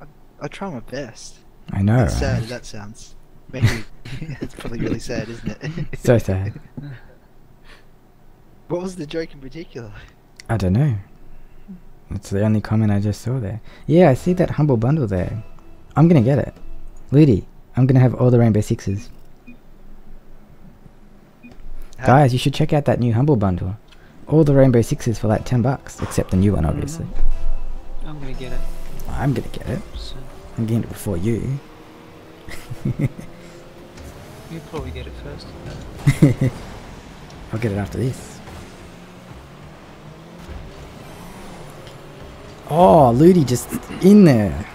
[SPEAKER 1] I, I try my best.
[SPEAKER 2] I know.
[SPEAKER 1] As sad
[SPEAKER 2] right?
[SPEAKER 1] as that sounds. Maybe it's probably really sad, isn't it?
[SPEAKER 2] So sad.
[SPEAKER 1] What was the joke in particular?
[SPEAKER 2] I don't know. That's the only comment I just saw there. Yeah, I see that humble bundle there. I'm gonna get it. Liddy, I'm gonna have all the Rainbow Sixes. Guys, you should check out that new humble bundle. All the Rainbow Sixes for like 10 bucks, except the new one, obviously. Mm-hmm.
[SPEAKER 4] I'm gonna get it.
[SPEAKER 2] I'm gonna get it.
[SPEAKER 4] So
[SPEAKER 2] I'm getting it before you.
[SPEAKER 4] you probably get it first.
[SPEAKER 2] I'll get it after this. Oh, Ludi just in there.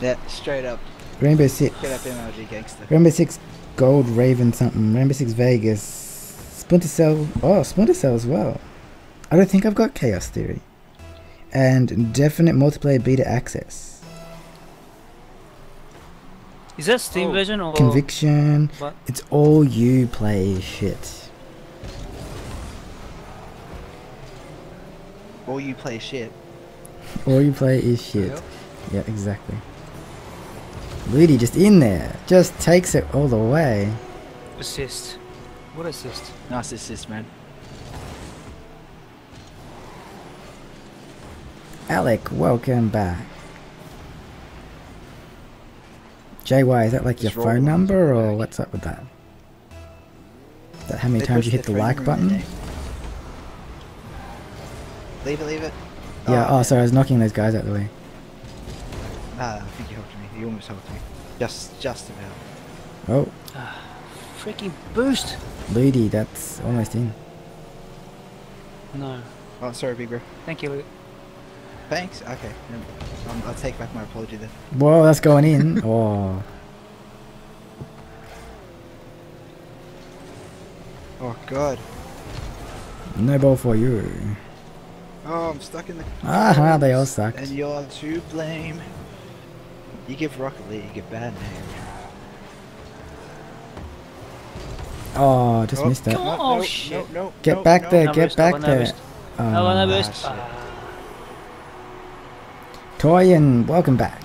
[SPEAKER 1] Yeah, straight up.
[SPEAKER 2] Rainbow Six.
[SPEAKER 1] Get up MLG gangster.
[SPEAKER 2] Rainbow Six Gold Raven something. Rainbow Six Vegas. Splinter Cell. Oh, Splinter Cell as well. I don't think I've got Chaos Theory. And definite multiplayer beta access.
[SPEAKER 4] Is that Steam oh. version or
[SPEAKER 2] Conviction.
[SPEAKER 4] What?
[SPEAKER 2] It's all you play shit.
[SPEAKER 1] Or you play shit.
[SPEAKER 2] All you play is shit. Yeah, exactly. Ludi just in there. Just takes it all the way.
[SPEAKER 4] assist? What assist?
[SPEAKER 1] Nice assist, man.
[SPEAKER 2] Alec, welcome back. JY, is that like your
[SPEAKER 1] Just roll
[SPEAKER 2] phone number or what's up with that? Is that how many
[SPEAKER 1] They
[SPEAKER 2] times you hit the like
[SPEAKER 1] number in
[SPEAKER 2] button?
[SPEAKER 1] There. Leave it, leave it.
[SPEAKER 2] Yeah, oh, sorry, I was knocking those guys out of the way.
[SPEAKER 1] Ah, I think you helped me. You almost helped me. Just, just about.
[SPEAKER 2] Oh,
[SPEAKER 4] Freaking boost!
[SPEAKER 2] Ludi, that's almost in.
[SPEAKER 4] No.
[SPEAKER 1] Oh, sorry, big bro.
[SPEAKER 4] Thank you, Luke.
[SPEAKER 1] Thanks. Okay, um, I'll take back my apology then.
[SPEAKER 2] Whoa, that's going in. oh,
[SPEAKER 1] Oh God.
[SPEAKER 2] no ball for you.
[SPEAKER 1] Oh, I'm stuck in the.
[SPEAKER 2] Ah, they all suck.
[SPEAKER 1] And you're to blame. You give Rocket League a bad name.
[SPEAKER 2] Oh, just
[SPEAKER 1] Oh,
[SPEAKER 2] missed it.
[SPEAKER 1] no,
[SPEAKER 4] Oh,
[SPEAKER 1] no,
[SPEAKER 4] shit.
[SPEAKER 1] No, no,
[SPEAKER 2] Get back
[SPEAKER 1] no.
[SPEAKER 2] there, get
[SPEAKER 4] boost,
[SPEAKER 2] back there.
[SPEAKER 4] boost. No one
[SPEAKER 2] Oh,
[SPEAKER 4] boost.
[SPEAKER 1] shit.
[SPEAKER 4] Ah.
[SPEAKER 2] Toyin, welcome back.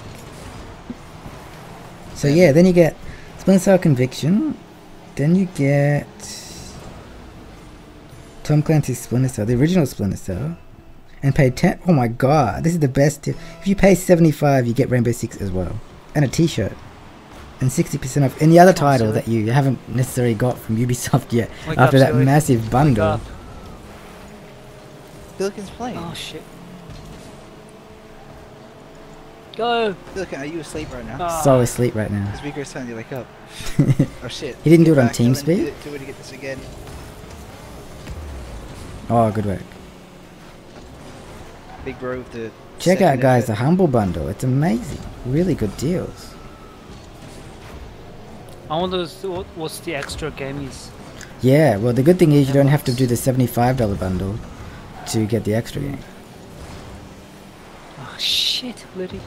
[SPEAKER 2] So yeah, then you get Splinter Cell Conviction, then you get Tom Clancy's Splinter Cell, the original Splinter Cell, and pay ten. Oh my god, this is the best. Deal. If you pay seventy-five, you get Rainbow Six as well, and a T-shirt, and sixty percent off any other title
[SPEAKER 4] silly.
[SPEAKER 2] that you haven't necessarily got from Ubisoft yet.
[SPEAKER 4] Wake
[SPEAKER 2] after
[SPEAKER 4] up,
[SPEAKER 2] that
[SPEAKER 4] silly.
[SPEAKER 2] massive
[SPEAKER 4] Wake
[SPEAKER 2] bundle.
[SPEAKER 4] up.
[SPEAKER 1] Billiken's playing.
[SPEAKER 4] Oh shit. Go.
[SPEAKER 1] Billiken, are you asleep right now?
[SPEAKER 4] Ah.
[SPEAKER 2] So asleep right now.
[SPEAKER 1] This Vigor's telling you wake up. Oh shit.
[SPEAKER 2] He didn't do it on
[SPEAKER 1] back, Dylan.
[SPEAKER 2] TeamSpeak?
[SPEAKER 1] Do it- Do it to get this again.
[SPEAKER 2] Oh, good work.
[SPEAKER 1] Big bro with the.
[SPEAKER 2] Check out, guys,
[SPEAKER 1] effort.
[SPEAKER 2] the Humble Bundle. It's amazing. Really good deals.
[SPEAKER 4] I wonder what's the extra game is.
[SPEAKER 2] Yeah, well, the good thing is you don't have to do the $75 bundle to get the extra game.
[SPEAKER 4] Oh shit, Liddy.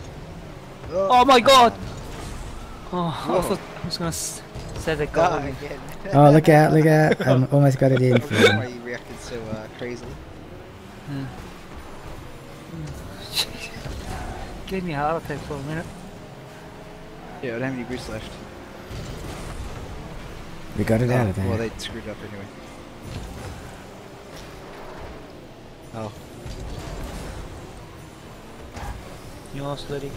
[SPEAKER 1] Oh,
[SPEAKER 4] Oh my god! Oh, I
[SPEAKER 1] Whoa.
[SPEAKER 4] thought I was gonna set say the
[SPEAKER 1] die again.
[SPEAKER 2] Oh, look out, look out. I almost got it in for
[SPEAKER 1] Why are
[SPEAKER 2] you.
[SPEAKER 1] you reacting so uh, crazily?
[SPEAKER 4] Gave me a heart attack for a minute.
[SPEAKER 1] Yeah, I don't have any grease left.
[SPEAKER 2] We got it out of
[SPEAKER 1] there. Well, they screwed up anyway. Oh,
[SPEAKER 4] You lost, Liddy.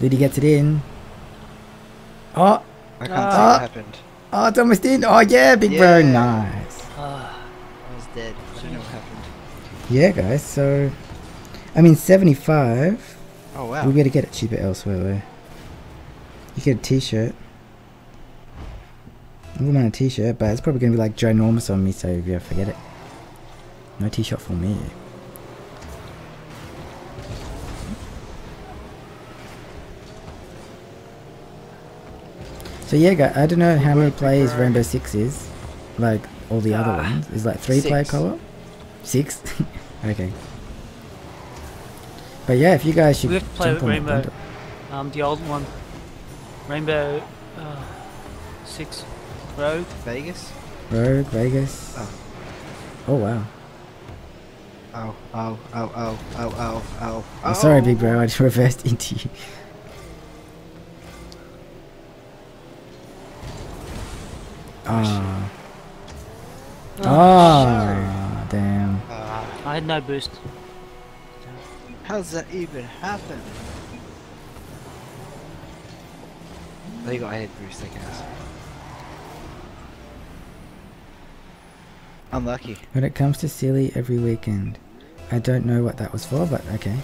[SPEAKER 2] Liddy gets it in. Oh,
[SPEAKER 1] I can't
[SPEAKER 4] Ah.
[SPEAKER 1] see what happened.
[SPEAKER 2] oh, it's almost in. Oh, yeah, big bro. Nice.
[SPEAKER 4] Ah,
[SPEAKER 1] I was dead. I don't know what happened.
[SPEAKER 2] Yeah, guys, so. I mean, 75
[SPEAKER 1] Oh wow.
[SPEAKER 2] We'll be able to get it cheaper elsewhere, though. You get a t-shirt. I wouldn't mind a t-shirt, but it's probably going to be like ginormous on me, so yeah, forget it. No t-shirt for me. So yeah, guys, I don't know how many players Rainbow Six is, like all the other
[SPEAKER 4] Ah,
[SPEAKER 2] ones. Is like three player
[SPEAKER 1] six.
[SPEAKER 2] co-op? Six? okay. But yeah, if you guys should
[SPEAKER 4] We have to play
[SPEAKER 2] jump on that
[SPEAKER 4] Rainbow.
[SPEAKER 2] bundle.
[SPEAKER 4] um, the old one. Rainbow uh, Six Road.
[SPEAKER 1] Vegas?
[SPEAKER 2] Rogue, Vegas.
[SPEAKER 1] Oh.
[SPEAKER 2] Oh wow.
[SPEAKER 1] Oh, oh, oh, oh, oh, oh, oh.
[SPEAKER 2] I'm sorry,
[SPEAKER 1] oh.
[SPEAKER 2] big bro. I just reversed into you. Ah. Ah, damn.
[SPEAKER 1] Uh,
[SPEAKER 4] I had no boost.
[SPEAKER 1] How's that even happen? Oh, you got a head boost, I guess. Unlucky.
[SPEAKER 2] When it comes to silly every weekend, I don't know what that was for, but okay.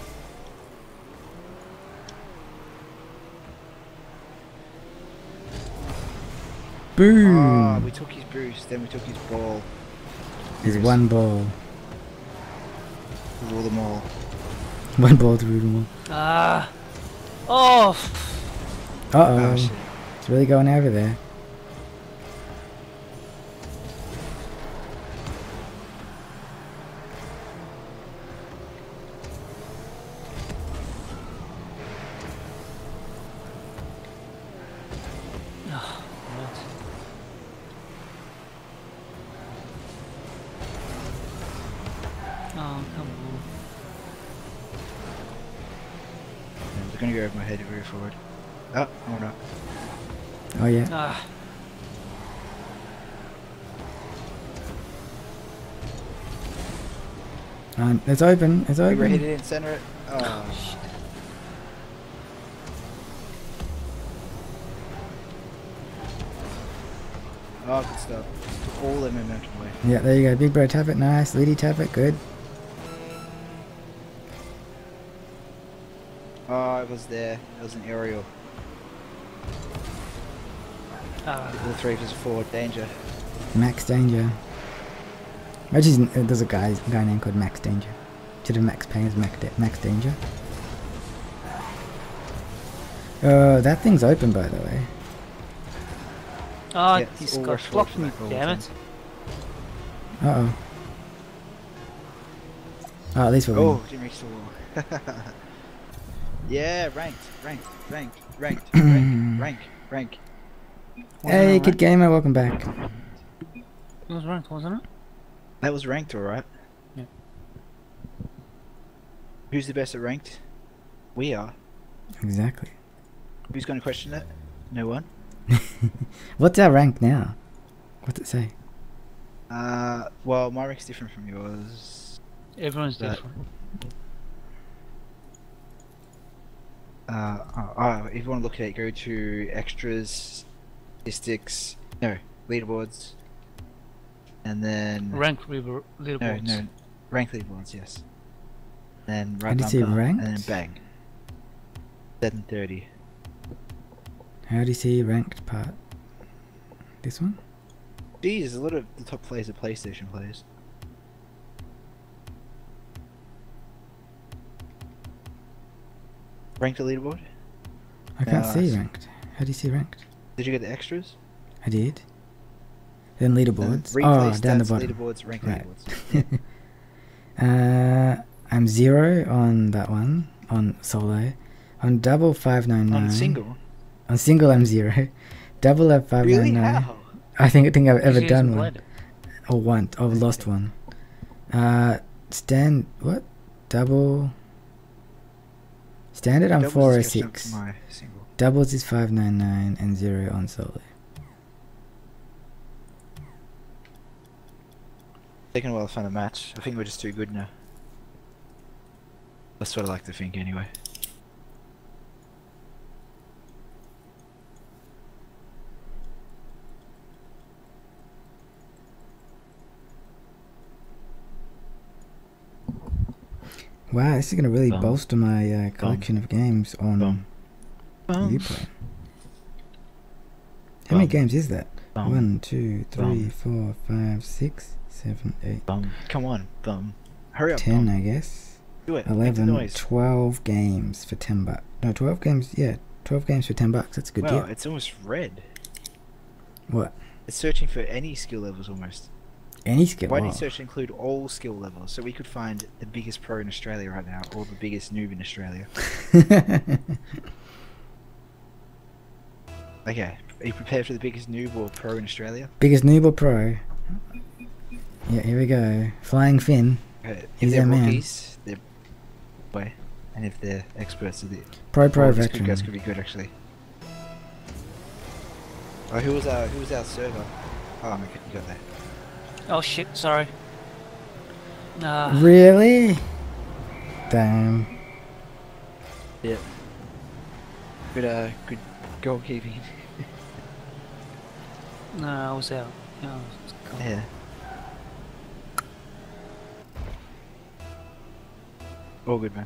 [SPEAKER 2] Boom!
[SPEAKER 1] Oh, we took his boost, then we took his ball.
[SPEAKER 2] Is one ball.
[SPEAKER 1] Rule them all.
[SPEAKER 2] To them all.
[SPEAKER 4] Ah. Oh.
[SPEAKER 2] Uh oh.
[SPEAKER 1] Oh,
[SPEAKER 2] it's really going over there.
[SPEAKER 1] Yeah, They're gonna go my head very forward. Oh, oh no.
[SPEAKER 2] Oh yeah.
[SPEAKER 4] Ah.
[SPEAKER 2] Um, it's open. It's
[SPEAKER 1] Over hit
[SPEAKER 2] open.
[SPEAKER 1] it in, center it. Oh, shit. Oh, good stuff. All the momentum away.
[SPEAKER 2] Yeah, there you go. Big bro tap it. Nice. Liddy tap it. Good.
[SPEAKER 1] Oh, it was there. It was an aerial.
[SPEAKER 4] Ah.
[SPEAKER 1] All three of us are forward. Danger.
[SPEAKER 2] Max Danger. Imagine uh, there's a guy, guy named called Max Danger. Should have Max Payne as Max, Max Danger. Uh, that thing's open by the way.
[SPEAKER 4] Oh,
[SPEAKER 1] Yeah, it's
[SPEAKER 4] he's
[SPEAKER 1] all
[SPEAKER 4] got
[SPEAKER 1] rush
[SPEAKER 4] blocked me, damn it.
[SPEAKER 2] Uh Oh, at least we're
[SPEAKER 1] Oh,
[SPEAKER 2] winning.
[SPEAKER 1] didn't reach the wall. Yeah, ranked, ranked, ranked, ranked, ranked, rank, rank. Wasn't
[SPEAKER 2] Hey,
[SPEAKER 1] I
[SPEAKER 2] Kid
[SPEAKER 1] ranked?
[SPEAKER 2] Gamer, welcome back.
[SPEAKER 4] It was ranked, wasn't it?
[SPEAKER 1] That was ranked, alright.
[SPEAKER 4] Yeah.
[SPEAKER 1] Who's the best at ranked? We are.
[SPEAKER 2] Exactly.
[SPEAKER 1] Who's going to question that? No one.
[SPEAKER 2] What's our rank now? What's it say?
[SPEAKER 1] Uh, well, my rank's different from yours.
[SPEAKER 4] Everyone's
[SPEAKER 1] That-
[SPEAKER 4] different.
[SPEAKER 1] Uh, oh, oh, if you want to look at it, go to extras, statistics, no, leaderboards, and then
[SPEAKER 4] Rank leader-
[SPEAKER 1] no,
[SPEAKER 4] leaderboards.
[SPEAKER 1] no, rank leaderboards, yes. Then
[SPEAKER 2] How
[SPEAKER 1] right
[SPEAKER 2] do
[SPEAKER 1] bumper,
[SPEAKER 2] ranked?
[SPEAKER 1] and then bang. Seven thirty.
[SPEAKER 2] How do you see ranked part? This one?
[SPEAKER 1] Geez, a lot of the top players are PlayStation players. Ranked the leaderboard?
[SPEAKER 2] I can't see
[SPEAKER 1] Nice.
[SPEAKER 2] ranked. How do you see ranked?
[SPEAKER 1] Did you get the extras?
[SPEAKER 2] I did. Then leaderboards.
[SPEAKER 1] replay
[SPEAKER 2] oh, down the bottom.
[SPEAKER 1] leaderboards, rank
[SPEAKER 2] right.
[SPEAKER 1] leaderboards.
[SPEAKER 2] uh, I'm zero on that one on solo. On double five nine nine.
[SPEAKER 1] On single?
[SPEAKER 2] On single, I'm zero. Double at five
[SPEAKER 1] Really?
[SPEAKER 2] nine nine.
[SPEAKER 1] How?
[SPEAKER 2] I think I think I've ever done one.
[SPEAKER 4] played it.
[SPEAKER 2] Or one. I've lost one. Uh, stand what? Double. Standard, I'm
[SPEAKER 1] Doubles
[SPEAKER 2] four or
[SPEAKER 1] is catching up to
[SPEAKER 2] six.
[SPEAKER 1] my single.
[SPEAKER 2] Doubles is five nine nine and zero on solo.
[SPEAKER 1] Taking a while to find a match. I think we're just too good now. That's what I like to think anyway.
[SPEAKER 2] Wow, this is gonna really
[SPEAKER 1] Bum.
[SPEAKER 2] bolster my uh, collection of games on
[SPEAKER 1] Bum. Bum.
[SPEAKER 2] Uplay. How many games is that?
[SPEAKER 1] Bum.
[SPEAKER 2] One, two, three,
[SPEAKER 1] Bum.
[SPEAKER 2] four, five, six, seven, eight,
[SPEAKER 1] Bum. Come on, bum. Hurry up,
[SPEAKER 2] ten,
[SPEAKER 1] bum.
[SPEAKER 2] I guess.
[SPEAKER 1] Do it. Noise.
[SPEAKER 2] 12 games for 10 bucks. No, 12 games, yeah. 12 games for 10 bucks. That's a good
[SPEAKER 1] Wow,
[SPEAKER 2] deal.
[SPEAKER 1] Wow, it's almost red.
[SPEAKER 2] What?
[SPEAKER 1] It's searching for any skill levels almost.
[SPEAKER 2] Any skill?
[SPEAKER 1] Why did search include all skill levels? So we could find the biggest pro in Australia right now, or the biggest noob in Australia. Okay, are you prepared for the biggest noob or pro in Australia?
[SPEAKER 2] Biggest noob or pro? Yeah, here we go. Flying Finn.
[SPEAKER 1] If
[SPEAKER 2] He's
[SPEAKER 1] they're
[SPEAKER 2] our man.
[SPEAKER 1] they're way, and if they're experts, they're
[SPEAKER 2] Pro, pro,
[SPEAKER 1] oh,
[SPEAKER 2] veteran.
[SPEAKER 1] guys could be good actually. Oh, who was our who was our server? Oh, okay, you got that.
[SPEAKER 4] Oh shit, sorry. Nah.
[SPEAKER 2] Really? Damn.
[SPEAKER 1] Yeah. Good, uh, good goalkeeping.
[SPEAKER 4] No, I was out. Yeah, I was gone.
[SPEAKER 1] Yeah. All good, man.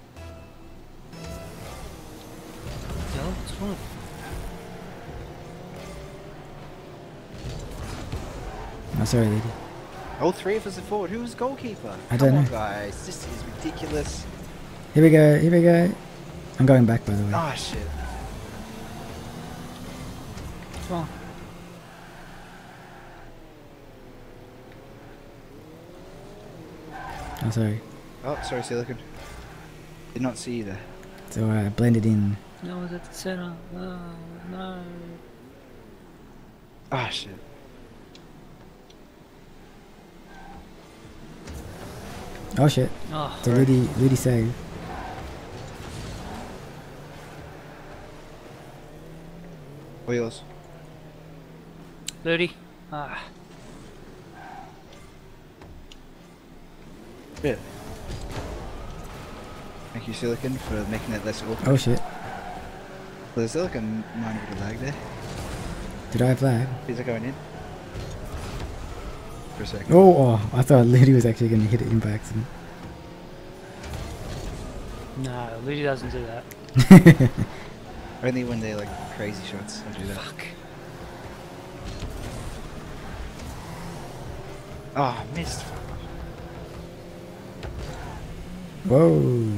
[SPEAKER 4] Yeah, what's wrong?
[SPEAKER 2] I'm oh, sorry, lady.
[SPEAKER 1] All three of us are forward. Who's goalkeeper?
[SPEAKER 2] I
[SPEAKER 1] Come
[SPEAKER 2] don't
[SPEAKER 1] on,
[SPEAKER 2] know.
[SPEAKER 1] guys. This is ridiculous.
[SPEAKER 2] Here we go, here we go. I'm going back, by the way.
[SPEAKER 1] Ah, shit.
[SPEAKER 4] What's wrong?
[SPEAKER 2] Oh, sorry.
[SPEAKER 1] Oh, sorry, Silicon. Did not see you there.
[SPEAKER 2] It's alright, I blended in.
[SPEAKER 4] No, was at the center. Oh, no.
[SPEAKER 1] Ah, shit.
[SPEAKER 2] Oh shit.
[SPEAKER 4] Oh,
[SPEAKER 2] It's a Ludi, Ludi save.
[SPEAKER 1] Wheels.
[SPEAKER 4] Ludi. Ah.
[SPEAKER 1] Shit. Thank you, Silicon, for making it less awkward.
[SPEAKER 2] Oh shit.
[SPEAKER 1] Well, the Silicon minor bit of lag there.
[SPEAKER 2] Did I flag?
[SPEAKER 1] Is it going in? For a second.
[SPEAKER 2] Oh, oh, I thought Ludi was actually going to hit it in by accident.
[SPEAKER 4] No, Ludi doesn't do that.
[SPEAKER 1] Only when they're like crazy shots, I do that.
[SPEAKER 4] Fuck.
[SPEAKER 1] Ah, missed.
[SPEAKER 2] Whoa.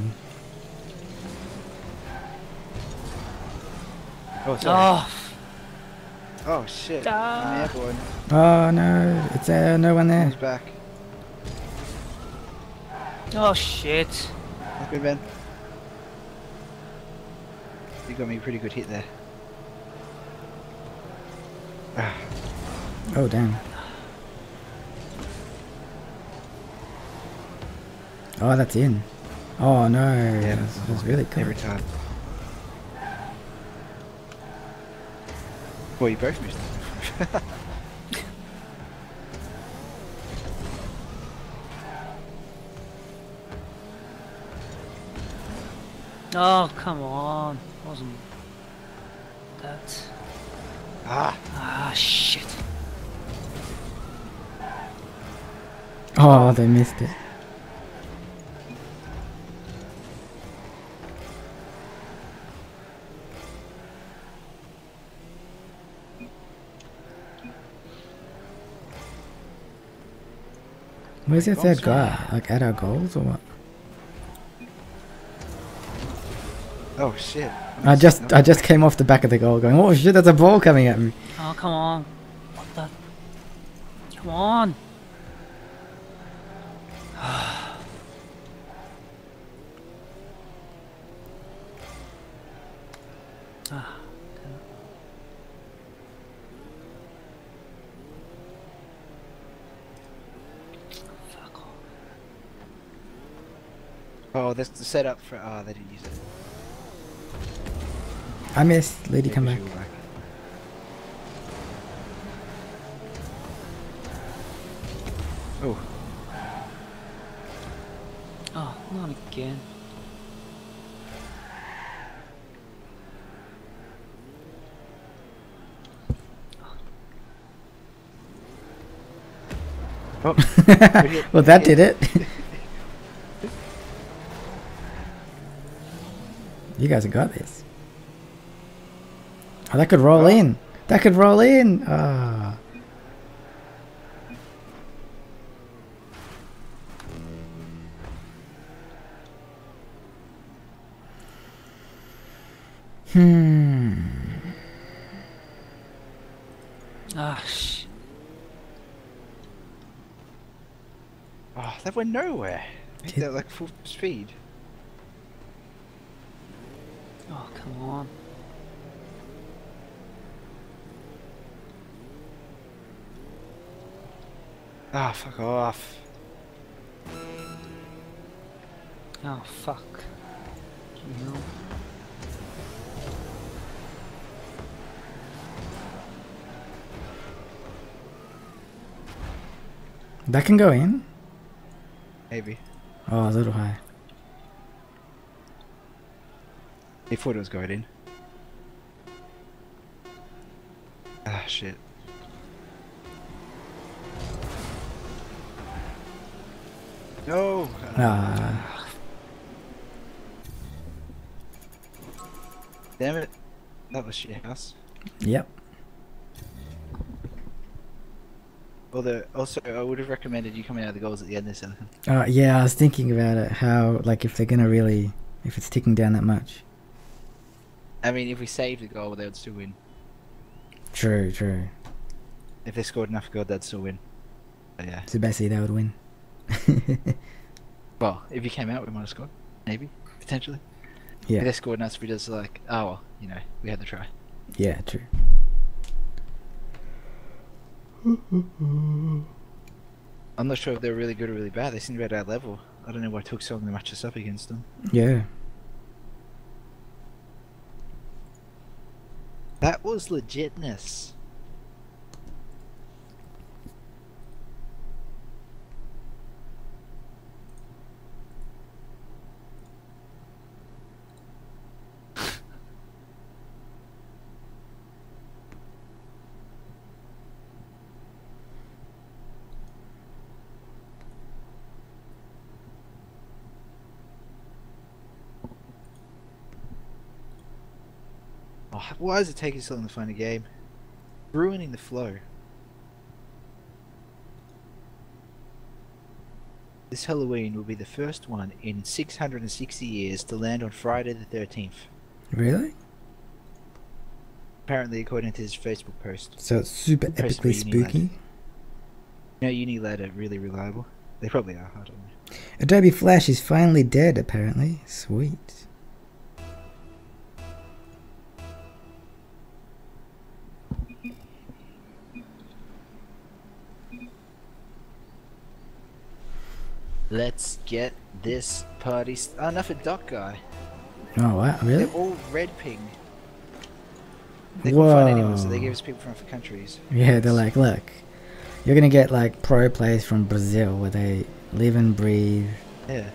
[SPEAKER 1] Oh, sorry.
[SPEAKER 4] Oh,
[SPEAKER 1] Oh, shit. I'm airborne.
[SPEAKER 2] Oh no, it's uh, no one there.
[SPEAKER 1] Comes back.
[SPEAKER 4] Oh shit.
[SPEAKER 1] Not good, man. You got me a pretty good hit there. Ah,
[SPEAKER 2] Oh damn. Oh, that's in. Oh no,
[SPEAKER 1] Yeah,
[SPEAKER 2] that's, that's really cool.
[SPEAKER 1] every time. Well, you both missed.
[SPEAKER 4] Oh come on. Wasn't that
[SPEAKER 1] ah,
[SPEAKER 4] ah shit.
[SPEAKER 2] Oh, they missed it. Where's your third guy? Like at our goals or what?
[SPEAKER 1] oh shit.
[SPEAKER 2] I just I just came off the back of the goal going, oh shit, there's a ball coming at me.
[SPEAKER 4] Oh come on. What the Come on. ah, damn it. Fuck off.
[SPEAKER 1] Oh, that's the setup for. Oh, they didn't use it.
[SPEAKER 2] I missed. Lady,
[SPEAKER 1] Yeah,
[SPEAKER 2] come back.
[SPEAKER 1] back. Oh,
[SPEAKER 4] Oh, not again.
[SPEAKER 1] oh.
[SPEAKER 2] well, that did it. you guys have got this. Oh, that could roll in. That could roll in. Ah. Hmm.
[SPEAKER 4] Ah, sh.
[SPEAKER 1] oh, that went nowhere. Make
[SPEAKER 2] Did-
[SPEAKER 1] that like full speed.
[SPEAKER 4] Oh, come on.
[SPEAKER 1] Ah, fuck off.
[SPEAKER 4] Oh, fuck. You know.
[SPEAKER 2] That can go in.
[SPEAKER 1] Maybe.
[SPEAKER 2] Oh, a little high.
[SPEAKER 1] He thought it was going in. Ah, shit. No!
[SPEAKER 2] Ah.
[SPEAKER 1] Damn it. That was shit house.
[SPEAKER 2] Yep.
[SPEAKER 1] Although, also, I would have recommended you coming out of the goals at the end this.
[SPEAKER 2] Uh, yeah, I was thinking about it. How, like, if they're gonna really, if it's ticking down that much.
[SPEAKER 1] I mean, if we saved the goal, they would still win.
[SPEAKER 2] True, true.
[SPEAKER 1] If they scored enough goal, they'd still win. But yeah.
[SPEAKER 2] So basically, they would win.
[SPEAKER 1] Well, if he came out, we might have scored. Maybe. Potentially.
[SPEAKER 2] Yeah.
[SPEAKER 1] If they scored enough, we just like, oh well, you know, we had the try.
[SPEAKER 2] yeah, true.
[SPEAKER 1] I'm not sure if they're really good or really bad. They seem to be at our level. I don't know why it took so long to match us up against them.
[SPEAKER 2] Yeah.
[SPEAKER 1] That was legitness. Why is it taking so long to find a game? Ruining the flow. This Halloween will be the first one in 660 years to land on Friday the 13th.
[SPEAKER 2] Really?
[SPEAKER 1] Apparently, according to his Facebook post.
[SPEAKER 2] So it's super
[SPEAKER 1] Post
[SPEAKER 2] epically spooky.
[SPEAKER 1] No, Unilad are really reliable. They probably are. I don't know.
[SPEAKER 2] Adobe Flash is finally dead, apparently. Sweet.
[SPEAKER 1] Let's get this party. St- oh, ah, enough a doc guy.
[SPEAKER 2] Oh, what? Really?
[SPEAKER 1] They're all red ping. They couldn't find anyone, so they
[SPEAKER 2] Whoa.
[SPEAKER 1] gave us people from other countries.
[SPEAKER 2] Yeah, they're like, look, you're gonna get like pro players from Brazil where they live and breathe
[SPEAKER 1] Yeah.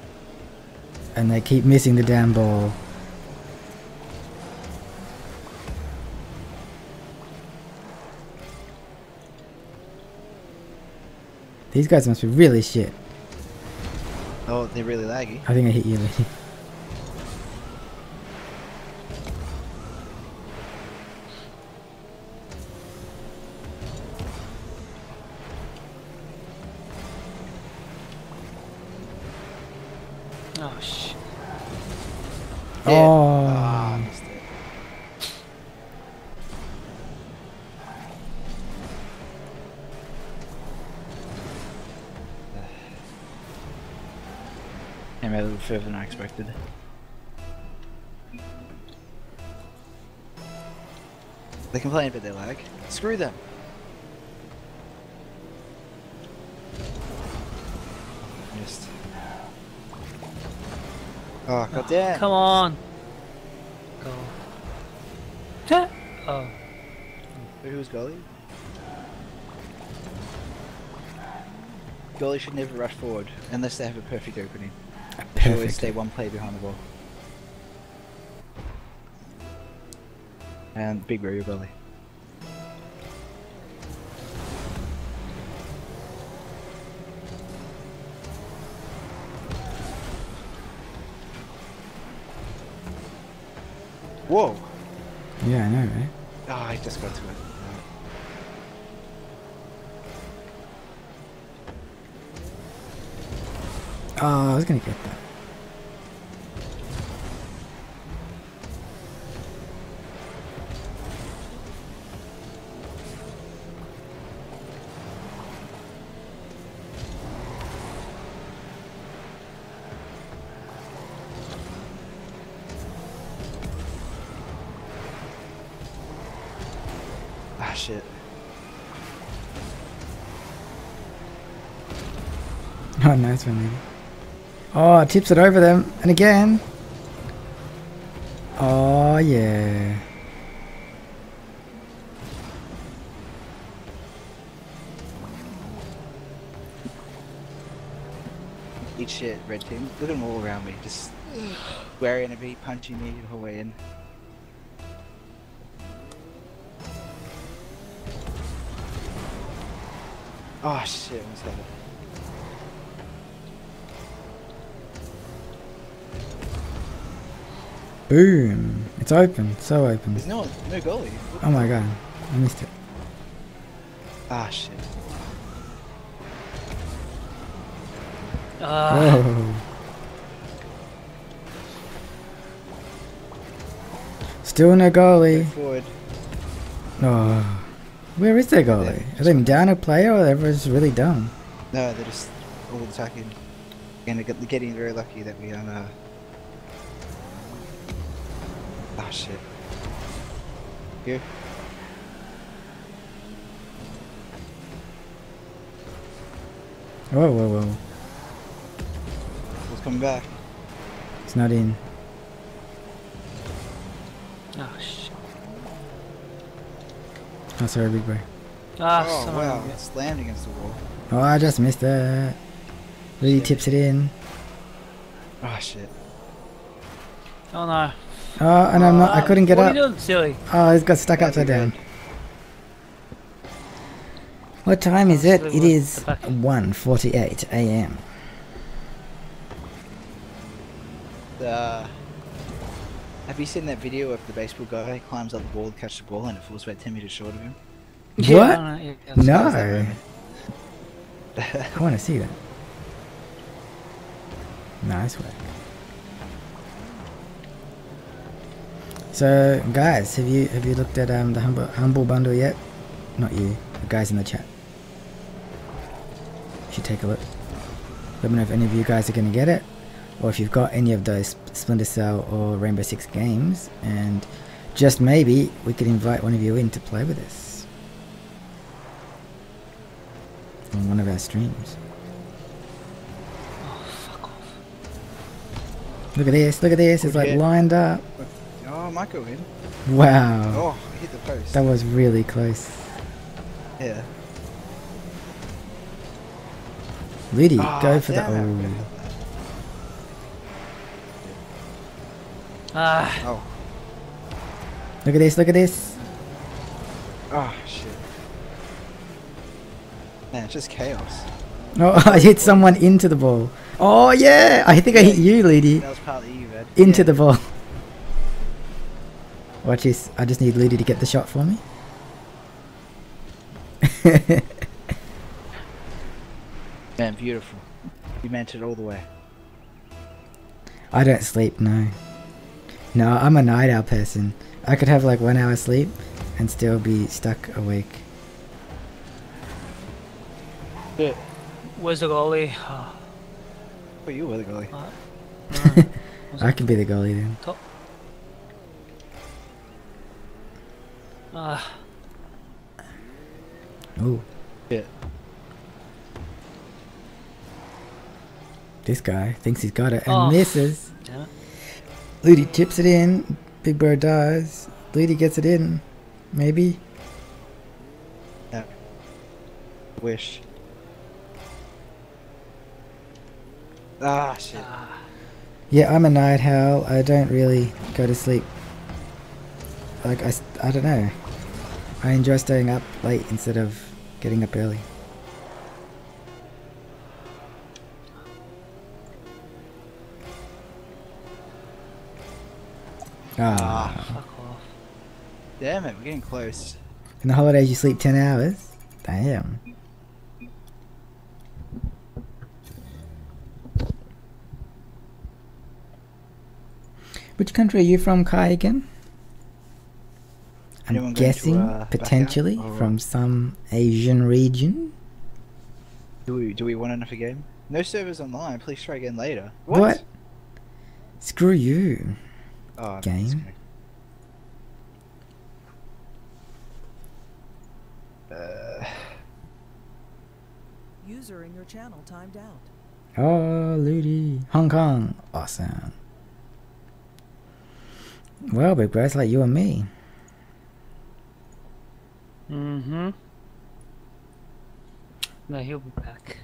[SPEAKER 2] and they keep missing the damn ball. These guys must be really shit.
[SPEAKER 1] Oh, they're really laggy.
[SPEAKER 2] I think I hit you, lady.
[SPEAKER 4] Oh shit.
[SPEAKER 2] Oh.
[SPEAKER 1] Complain about they lag. Screw them. Missed. Oh, god damn.
[SPEAKER 4] Come on. Go. Ta- Oh.
[SPEAKER 1] Who's goalie? Goalie should never rush forward unless they have a perfect opening. Should always stay one play behind the ball. And big rear your goalie. Whoa!
[SPEAKER 2] Yeah, I know, right?
[SPEAKER 1] Oh, I just got to it.
[SPEAKER 2] Oh, I was gonna get that. Oh, nice one, lady. Oh, tips it over them. And again. Oh, yeah.
[SPEAKER 1] Eat shit, red team. Look at them all around me. Just squaring at me, punching me the whole way in. Oh shit, almost had it.
[SPEAKER 2] Boom. It's open. So open.
[SPEAKER 1] There's no no goalie.
[SPEAKER 2] Oh my god. I missed it.
[SPEAKER 1] Ah shit.
[SPEAKER 4] Ah.
[SPEAKER 2] Whoa. Still no goalie.
[SPEAKER 1] Forward.
[SPEAKER 2] Oh. Where is their goalie? Are they down a player or they're really dumb?
[SPEAKER 1] No, they're just all attacking. And they're getting very lucky that we are. Uh... shit. Here.
[SPEAKER 2] Whoa, whoa, whoa.
[SPEAKER 1] Who's coming back?
[SPEAKER 2] It's not in.
[SPEAKER 4] Oh shit.
[SPEAKER 2] Oh, sorry, big boy.
[SPEAKER 4] Ah,
[SPEAKER 1] oh
[SPEAKER 4] someone
[SPEAKER 1] wow,
[SPEAKER 4] get-
[SPEAKER 1] it slammed against the wall.
[SPEAKER 2] Oh, I just missed that. Really tips it in.
[SPEAKER 1] Ah shit.
[SPEAKER 4] Oh no.
[SPEAKER 2] Oh, and I'm not. I couldn't get
[SPEAKER 4] what
[SPEAKER 2] up.
[SPEAKER 4] Are you doing, silly?
[SPEAKER 2] Uh, oh, it's got stuck upside down. What time is it? It is 1:48 a.m.
[SPEAKER 1] The, have you seen that video of the baseball guy climbs up the wall to catch the ball and it falls about 10 meters short of him?
[SPEAKER 2] What?
[SPEAKER 4] Yeah, yeah,
[SPEAKER 2] No.
[SPEAKER 1] How's that moment?
[SPEAKER 2] I want to see that. Nice work. So, guys, have you have you looked at um the humble humble bundle yet? Not you, the guys in the chat. You should take a look. Let me know if any of you guys are going to get it, or if you've got any of those Splinter Cell or Rainbow Six games, and just maybe we could invite one of you in to play with us on one of our streams. Look at this! Look at this! It's like lined up.
[SPEAKER 1] Oh, I might go in.
[SPEAKER 2] Wow,
[SPEAKER 1] Oh, I hit the post.
[SPEAKER 2] that was really close.
[SPEAKER 1] yeah.
[SPEAKER 2] Ludi,
[SPEAKER 1] Ah,
[SPEAKER 2] go for the.
[SPEAKER 1] damn it.
[SPEAKER 2] Oh.
[SPEAKER 4] Ah,
[SPEAKER 1] Oh,
[SPEAKER 2] Look at this! Look at this!
[SPEAKER 1] oh shit. Man, it's just chaos.
[SPEAKER 2] Oh, I hit someone into the ball. Oh yeah! I think I hit you, Ludi.
[SPEAKER 1] That was partly you, man.
[SPEAKER 2] Into
[SPEAKER 1] Yeah.
[SPEAKER 2] the ball. Watch this. I just need Ludi to get the shot for me.
[SPEAKER 1] Man, beautiful. You meant it all the way.
[SPEAKER 2] I don't sleep, no. No, I'm a night owl person. I could have like one hour sleep and still be stuck awake.
[SPEAKER 4] where's the goalie?
[SPEAKER 1] Oh, you were the goalie.
[SPEAKER 4] Ah,
[SPEAKER 2] I can be the goalie then.
[SPEAKER 4] top? Ah,
[SPEAKER 2] Ooh.
[SPEAKER 1] Shit.
[SPEAKER 2] This guy thinks he's got it and
[SPEAKER 4] Oh.
[SPEAKER 2] misses.
[SPEAKER 4] damn it.
[SPEAKER 2] Ludi chips it in. Big Bird dies. Ludi gets it in. Maybe.
[SPEAKER 1] Wish. Ah, shit.
[SPEAKER 2] Yeah, I'm a night owl. I don't really go to sleep. Like, I, I don't know. I enjoy staying up late instead of getting up early. Ah.
[SPEAKER 4] Fuck off.
[SPEAKER 1] Damn it, we're getting close.
[SPEAKER 2] In the holidays, you sleep 10 hours? Damn. Which country are you from, Kai, again? I'm
[SPEAKER 1] Anyone going to,
[SPEAKER 2] guessing,
[SPEAKER 1] uh, back out,
[SPEAKER 2] potentially,
[SPEAKER 1] or-
[SPEAKER 2] from some Asian region.
[SPEAKER 1] Do we do we want enough a game? No servers online. Please try again later.
[SPEAKER 2] What? Screw you.
[SPEAKER 1] Oh,
[SPEAKER 2] Game?
[SPEAKER 1] Uh,
[SPEAKER 11] User in your channel timed out.
[SPEAKER 2] Oh, Ludi. Hong Kong. Awesome. Well, big bro, it's like you and me.
[SPEAKER 4] Mm-hmm. No, he'll be back.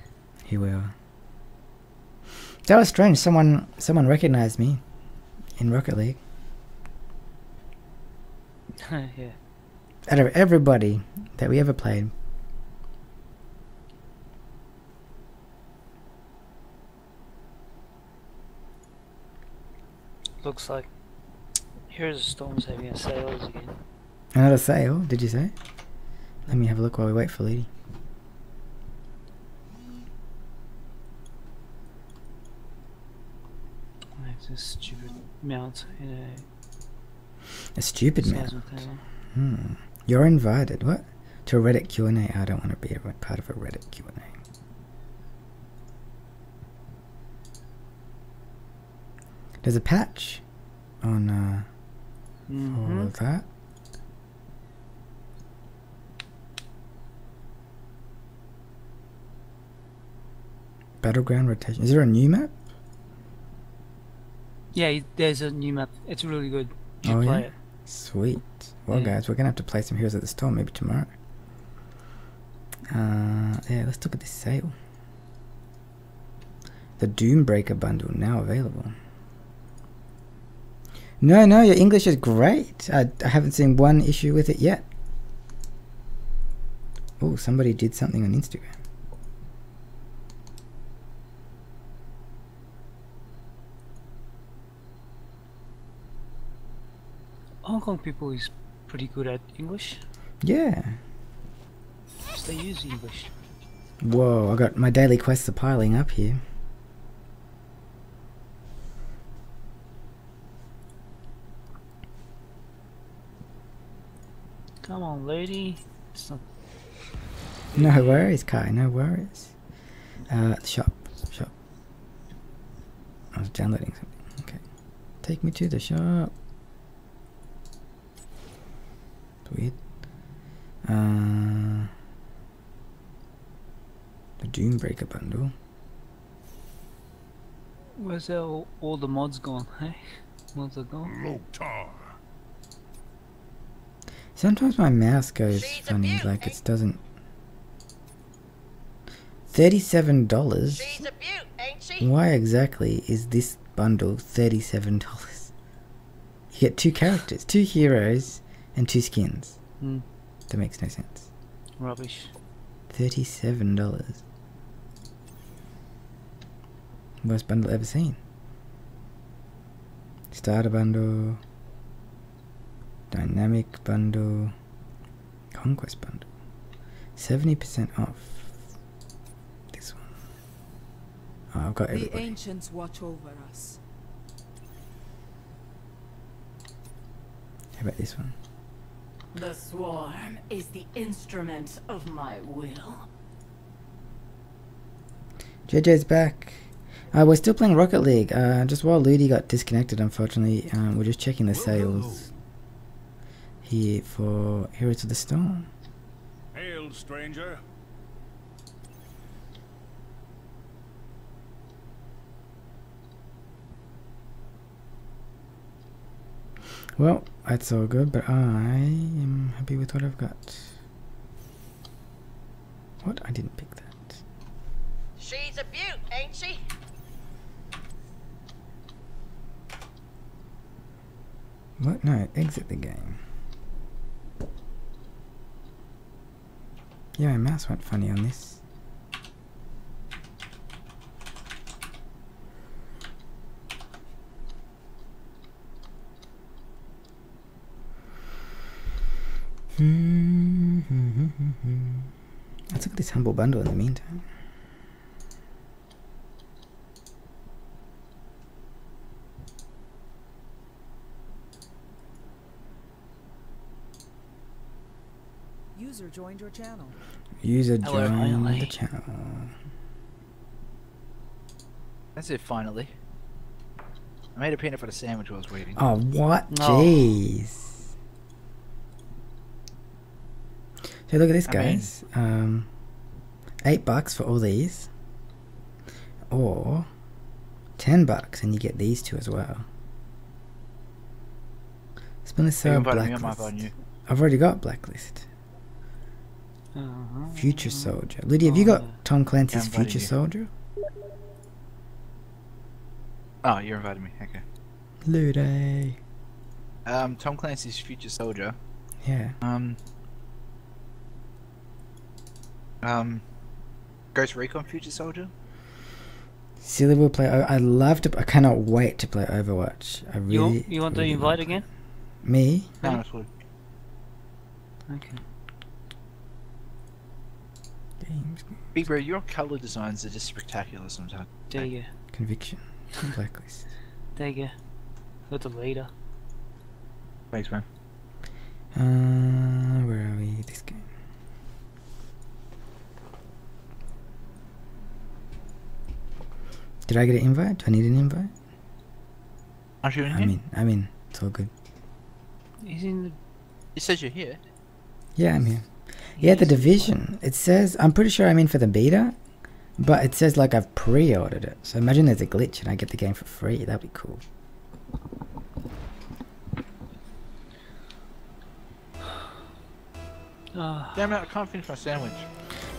[SPEAKER 2] He will. That was strange. Someone someone recognized me in Rocket League.
[SPEAKER 4] yeah.
[SPEAKER 2] Out of everybody that we ever played.
[SPEAKER 4] Looks like here's the storms having a sales again.
[SPEAKER 2] Another sale, did you say? Let me have a look while we wait for Lady.
[SPEAKER 4] This stupid mount in a
[SPEAKER 2] A stupid
[SPEAKER 4] table.
[SPEAKER 2] Hmm. You're invited. What? To a Reddit Q&A. I don't want to be a part of a Reddit Q&A. There's a patch on uh,
[SPEAKER 4] Mhm.
[SPEAKER 2] for that. Battleground rotation. Is there a new map?
[SPEAKER 4] Yeah, there's a new map. It's really good. You
[SPEAKER 2] Oh,
[SPEAKER 4] play
[SPEAKER 2] yeah?
[SPEAKER 4] it.
[SPEAKER 2] Sweet. Well,
[SPEAKER 4] Yeah.
[SPEAKER 2] guys, we're gonna have to play some Heroes of the Storm maybe tomorrow. Uh, yeah, let's look at this sale. The Doombreaker bundle now available. No, no, your English is great. I, I haven't seen one issue with it yet. Oh, somebody did something on Instagram.
[SPEAKER 4] Hong Kong people is pretty good at English.
[SPEAKER 2] Yeah.
[SPEAKER 4] They use English.
[SPEAKER 2] Whoa, I got my daily quests are piling up here.
[SPEAKER 4] Come on, lady. Not
[SPEAKER 2] No worries, Kai. No worries. Uh, shop, shop. I was downloading something. Okay. Take me to the shop. It's weird. Uh, the Doombreaker bundle.
[SPEAKER 4] Where's all, all the mods gone, hey? Mods are gone.
[SPEAKER 2] Sometimes my mouse goes funny, like it doesn't. Thirty-seven dollars. Why exactly is this bundle thirty-seven dollars? You get two characters, two heroes, and two skins.
[SPEAKER 4] Hmm.
[SPEAKER 2] That makes no sense.
[SPEAKER 4] Rubbish.
[SPEAKER 2] Thirty-seven dollars. Worst bundle ever seen. Starter bundle. Dynamic bundle. Conquest bundle. Seventy percent off. This one. Oh, I've got
[SPEAKER 11] The
[SPEAKER 2] everybody.
[SPEAKER 11] ancients watch over us.
[SPEAKER 2] How about this one?
[SPEAKER 12] The swarm is the instrument of my will.
[SPEAKER 2] JJ's back. Uh, we're still playing Rocket League. Uh, just while Ludi got disconnected, unfortunately, um, we're just checking the sales here for Heroes of the Storm.
[SPEAKER 13] Hail, stranger.
[SPEAKER 2] Well, that's all good, but I am happy with what I've got. What? I didn't pick that.
[SPEAKER 12] She's a beaut, ain't she?
[SPEAKER 2] What? No, exit the game. Yeah, my mouse went funny on this. Let's look at this humble bundle in the meantime.
[SPEAKER 11] User joined your channel.
[SPEAKER 2] User
[SPEAKER 1] Hello,
[SPEAKER 2] the channel.
[SPEAKER 1] That's it, finally. I made a peanut butter sandwich while I was waiting.
[SPEAKER 2] Oh, what?
[SPEAKER 1] No.
[SPEAKER 2] Jeez. So look at this,
[SPEAKER 1] I mean-
[SPEAKER 2] guys. Um, eight bucks for all these, or ten bucks, and you get these two as well. Splinter
[SPEAKER 1] You
[SPEAKER 2] Cell
[SPEAKER 1] invited me, I'm
[SPEAKER 2] Blacklist.
[SPEAKER 1] inviting you.
[SPEAKER 2] I've already got Blacklist.
[SPEAKER 4] Uh-huh.
[SPEAKER 2] Future Soldier. Lydia, have you
[SPEAKER 1] Oh,
[SPEAKER 2] got Tom Clancy's
[SPEAKER 1] invited
[SPEAKER 2] Future
[SPEAKER 1] you.
[SPEAKER 2] Soldier?
[SPEAKER 1] Oh, you're inviting me. Okay.
[SPEAKER 2] Lude.
[SPEAKER 1] Um, Tom Clancy's Future Soldier.
[SPEAKER 2] Yeah.
[SPEAKER 1] Um. Um. Ghost Recon Future Soldier.
[SPEAKER 2] Silly will play. I I love to. I cannot wait to play Overwatch. I
[SPEAKER 4] You,
[SPEAKER 2] really.
[SPEAKER 4] you want to
[SPEAKER 2] really
[SPEAKER 4] invite
[SPEAKER 2] wanna play.
[SPEAKER 4] again?
[SPEAKER 2] Me?
[SPEAKER 1] No, that's good.
[SPEAKER 4] Okay.
[SPEAKER 2] Games.
[SPEAKER 1] Big bro, your color designs are just spectacular sometimes.
[SPEAKER 4] There you go.
[SPEAKER 2] Conviction. Blacklist.
[SPEAKER 4] There you go. With the leader.
[SPEAKER 1] Thanks, man.
[SPEAKER 2] Uh, where are we? This game. Did I get an invite? Do I need an invite?
[SPEAKER 1] Aren't you in
[SPEAKER 2] I'm
[SPEAKER 1] here?
[SPEAKER 2] in. I'm in. It's all good.
[SPEAKER 4] He's in the.
[SPEAKER 1] It says you're here.
[SPEAKER 2] Yeah, I'm here. Yeah, the division. It says I'm pretty sure I'm in for the beta, but it says like I've pre-ordered it. So imagine there's a glitch and I get the game for free. That'd be cool.
[SPEAKER 4] Oh,
[SPEAKER 1] Damn it, I can't finish my sandwich.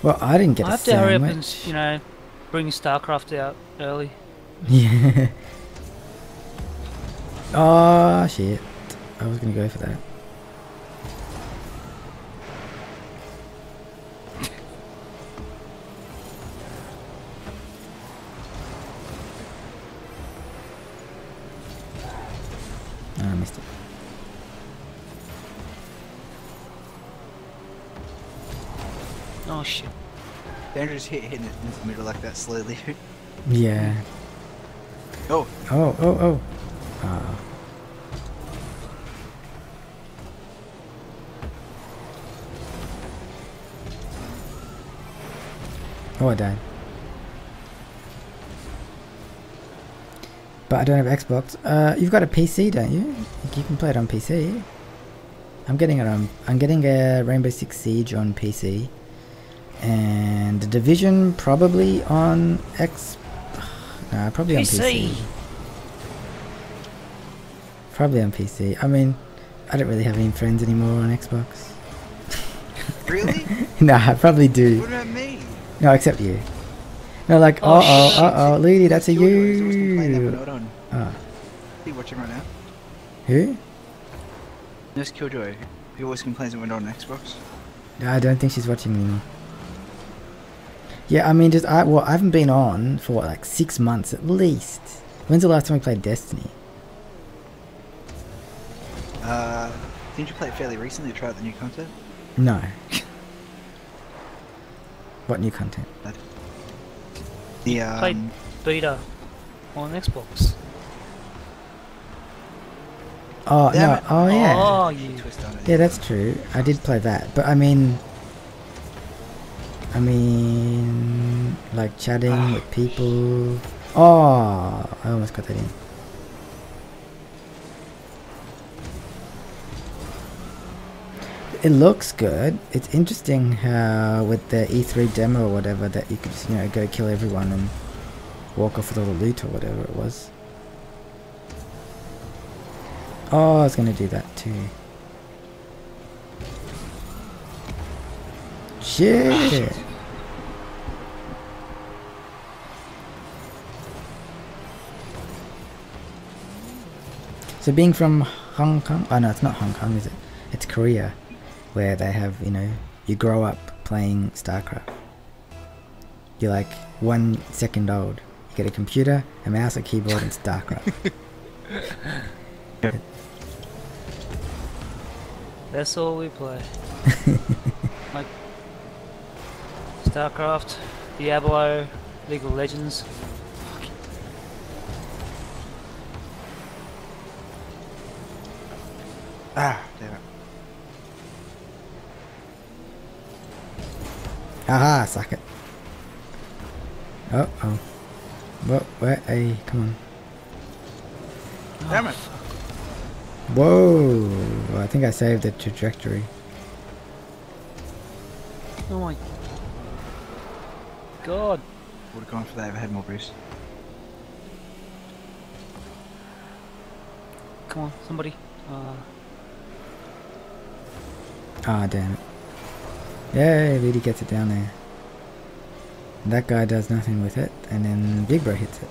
[SPEAKER 2] Well, I didn't get
[SPEAKER 4] I
[SPEAKER 2] a
[SPEAKER 4] have to hurry up
[SPEAKER 2] sandwich.
[SPEAKER 4] and, you know, bring StarCraft out early.
[SPEAKER 2] Yeah. Oh shit! I was gonna go for that. Ah, I missed it.
[SPEAKER 4] Oh shit.
[SPEAKER 1] Andrew just hit hitting it in the middle like that slowly.
[SPEAKER 2] Yeah.
[SPEAKER 1] oh,
[SPEAKER 2] Oh, oh, oh. Ah. Oh, I died. but I don't have Xbox. Uh, you've got a PC, don't you? You can play it on PC. I'm getting it on. I'm getting a Rainbow Six Siege on PC, and the Division probably on X. No, probably on PC.
[SPEAKER 4] PC.
[SPEAKER 2] Probably on PC. I mean, I don't really have any friends anymore on Xbox.
[SPEAKER 1] Really?
[SPEAKER 2] no, I probably do.
[SPEAKER 1] What about me?
[SPEAKER 2] No, except you. No, like,
[SPEAKER 1] Oh,
[SPEAKER 2] uh oh,
[SPEAKER 1] shit.
[SPEAKER 2] uh oh, Lady, that's a
[SPEAKER 1] Killjoy is also playing that one,
[SPEAKER 2] you.
[SPEAKER 1] hold on.
[SPEAKER 2] Oh,
[SPEAKER 1] Are watching right now?
[SPEAKER 2] who?
[SPEAKER 1] Nurse Killjoy, He always complains when we're not on Xbox.
[SPEAKER 2] No, I don't think she's watching anymore. Yeah, I mean, just I well, I haven't been on for what, like six months at least. When's the last time we played Destiny?
[SPEAKER 1] Uh, didn't you play it fairly recently to try out the new content?
[SPEAKER 2] No. what new content?
[SPEAKER 1] The um,
[SPEAKER 4] Played beta on Xbox.
[SPEAKER 2] Oh
[SPEAKER 1] Damn
[SPEAKER 2] no!
[SPEAKER 1] it.
[SPEAKER 2] Oh yeah.
[SPEAKER 4] Oh, you.
[SPEAKER 1] twist on it.
[SPEAKER 2] Yeah, that's true. I did play that, but I mean, I mean, like chatting with people. Oh, I almost got that in. It looks good. It's interesting how with the E3 demo or whatever that you could just, you know go kill everyone and walk off with all the loot or whatever it was. Oh, I was gonna do that too. Shit. So being from Hong Kong, oh no, it's not Hong Kong, is it? It's Korea, where they have, you know, you grow up playing StarCraft. You're like one second old. You get a computer, a mouse, a keyboard, and StarCraft.
[SPEAKER 4] That's all we play. like StarCraft, Diablo, League of Legends.
[SPEAKER 1] Ah, damn it.
[SPEAKER 2] Aha, suck it. Oh, oh. What, where, hey, come on.
[SPEAKER 1] Damn it.
[SPEAKER 2] Whoa, I think I saved the trajectory.
[SPEAKER 4] Oh my god.
[SPEAKER 1] Would have gone for that if I had more boost.
[SPEAKER 4] Come on, somebody. Uh,
[SPEAKER 2] Ah, damn it. Yay, Lady gets it down there. That guy does nothing with it, and then Big Bro hits it.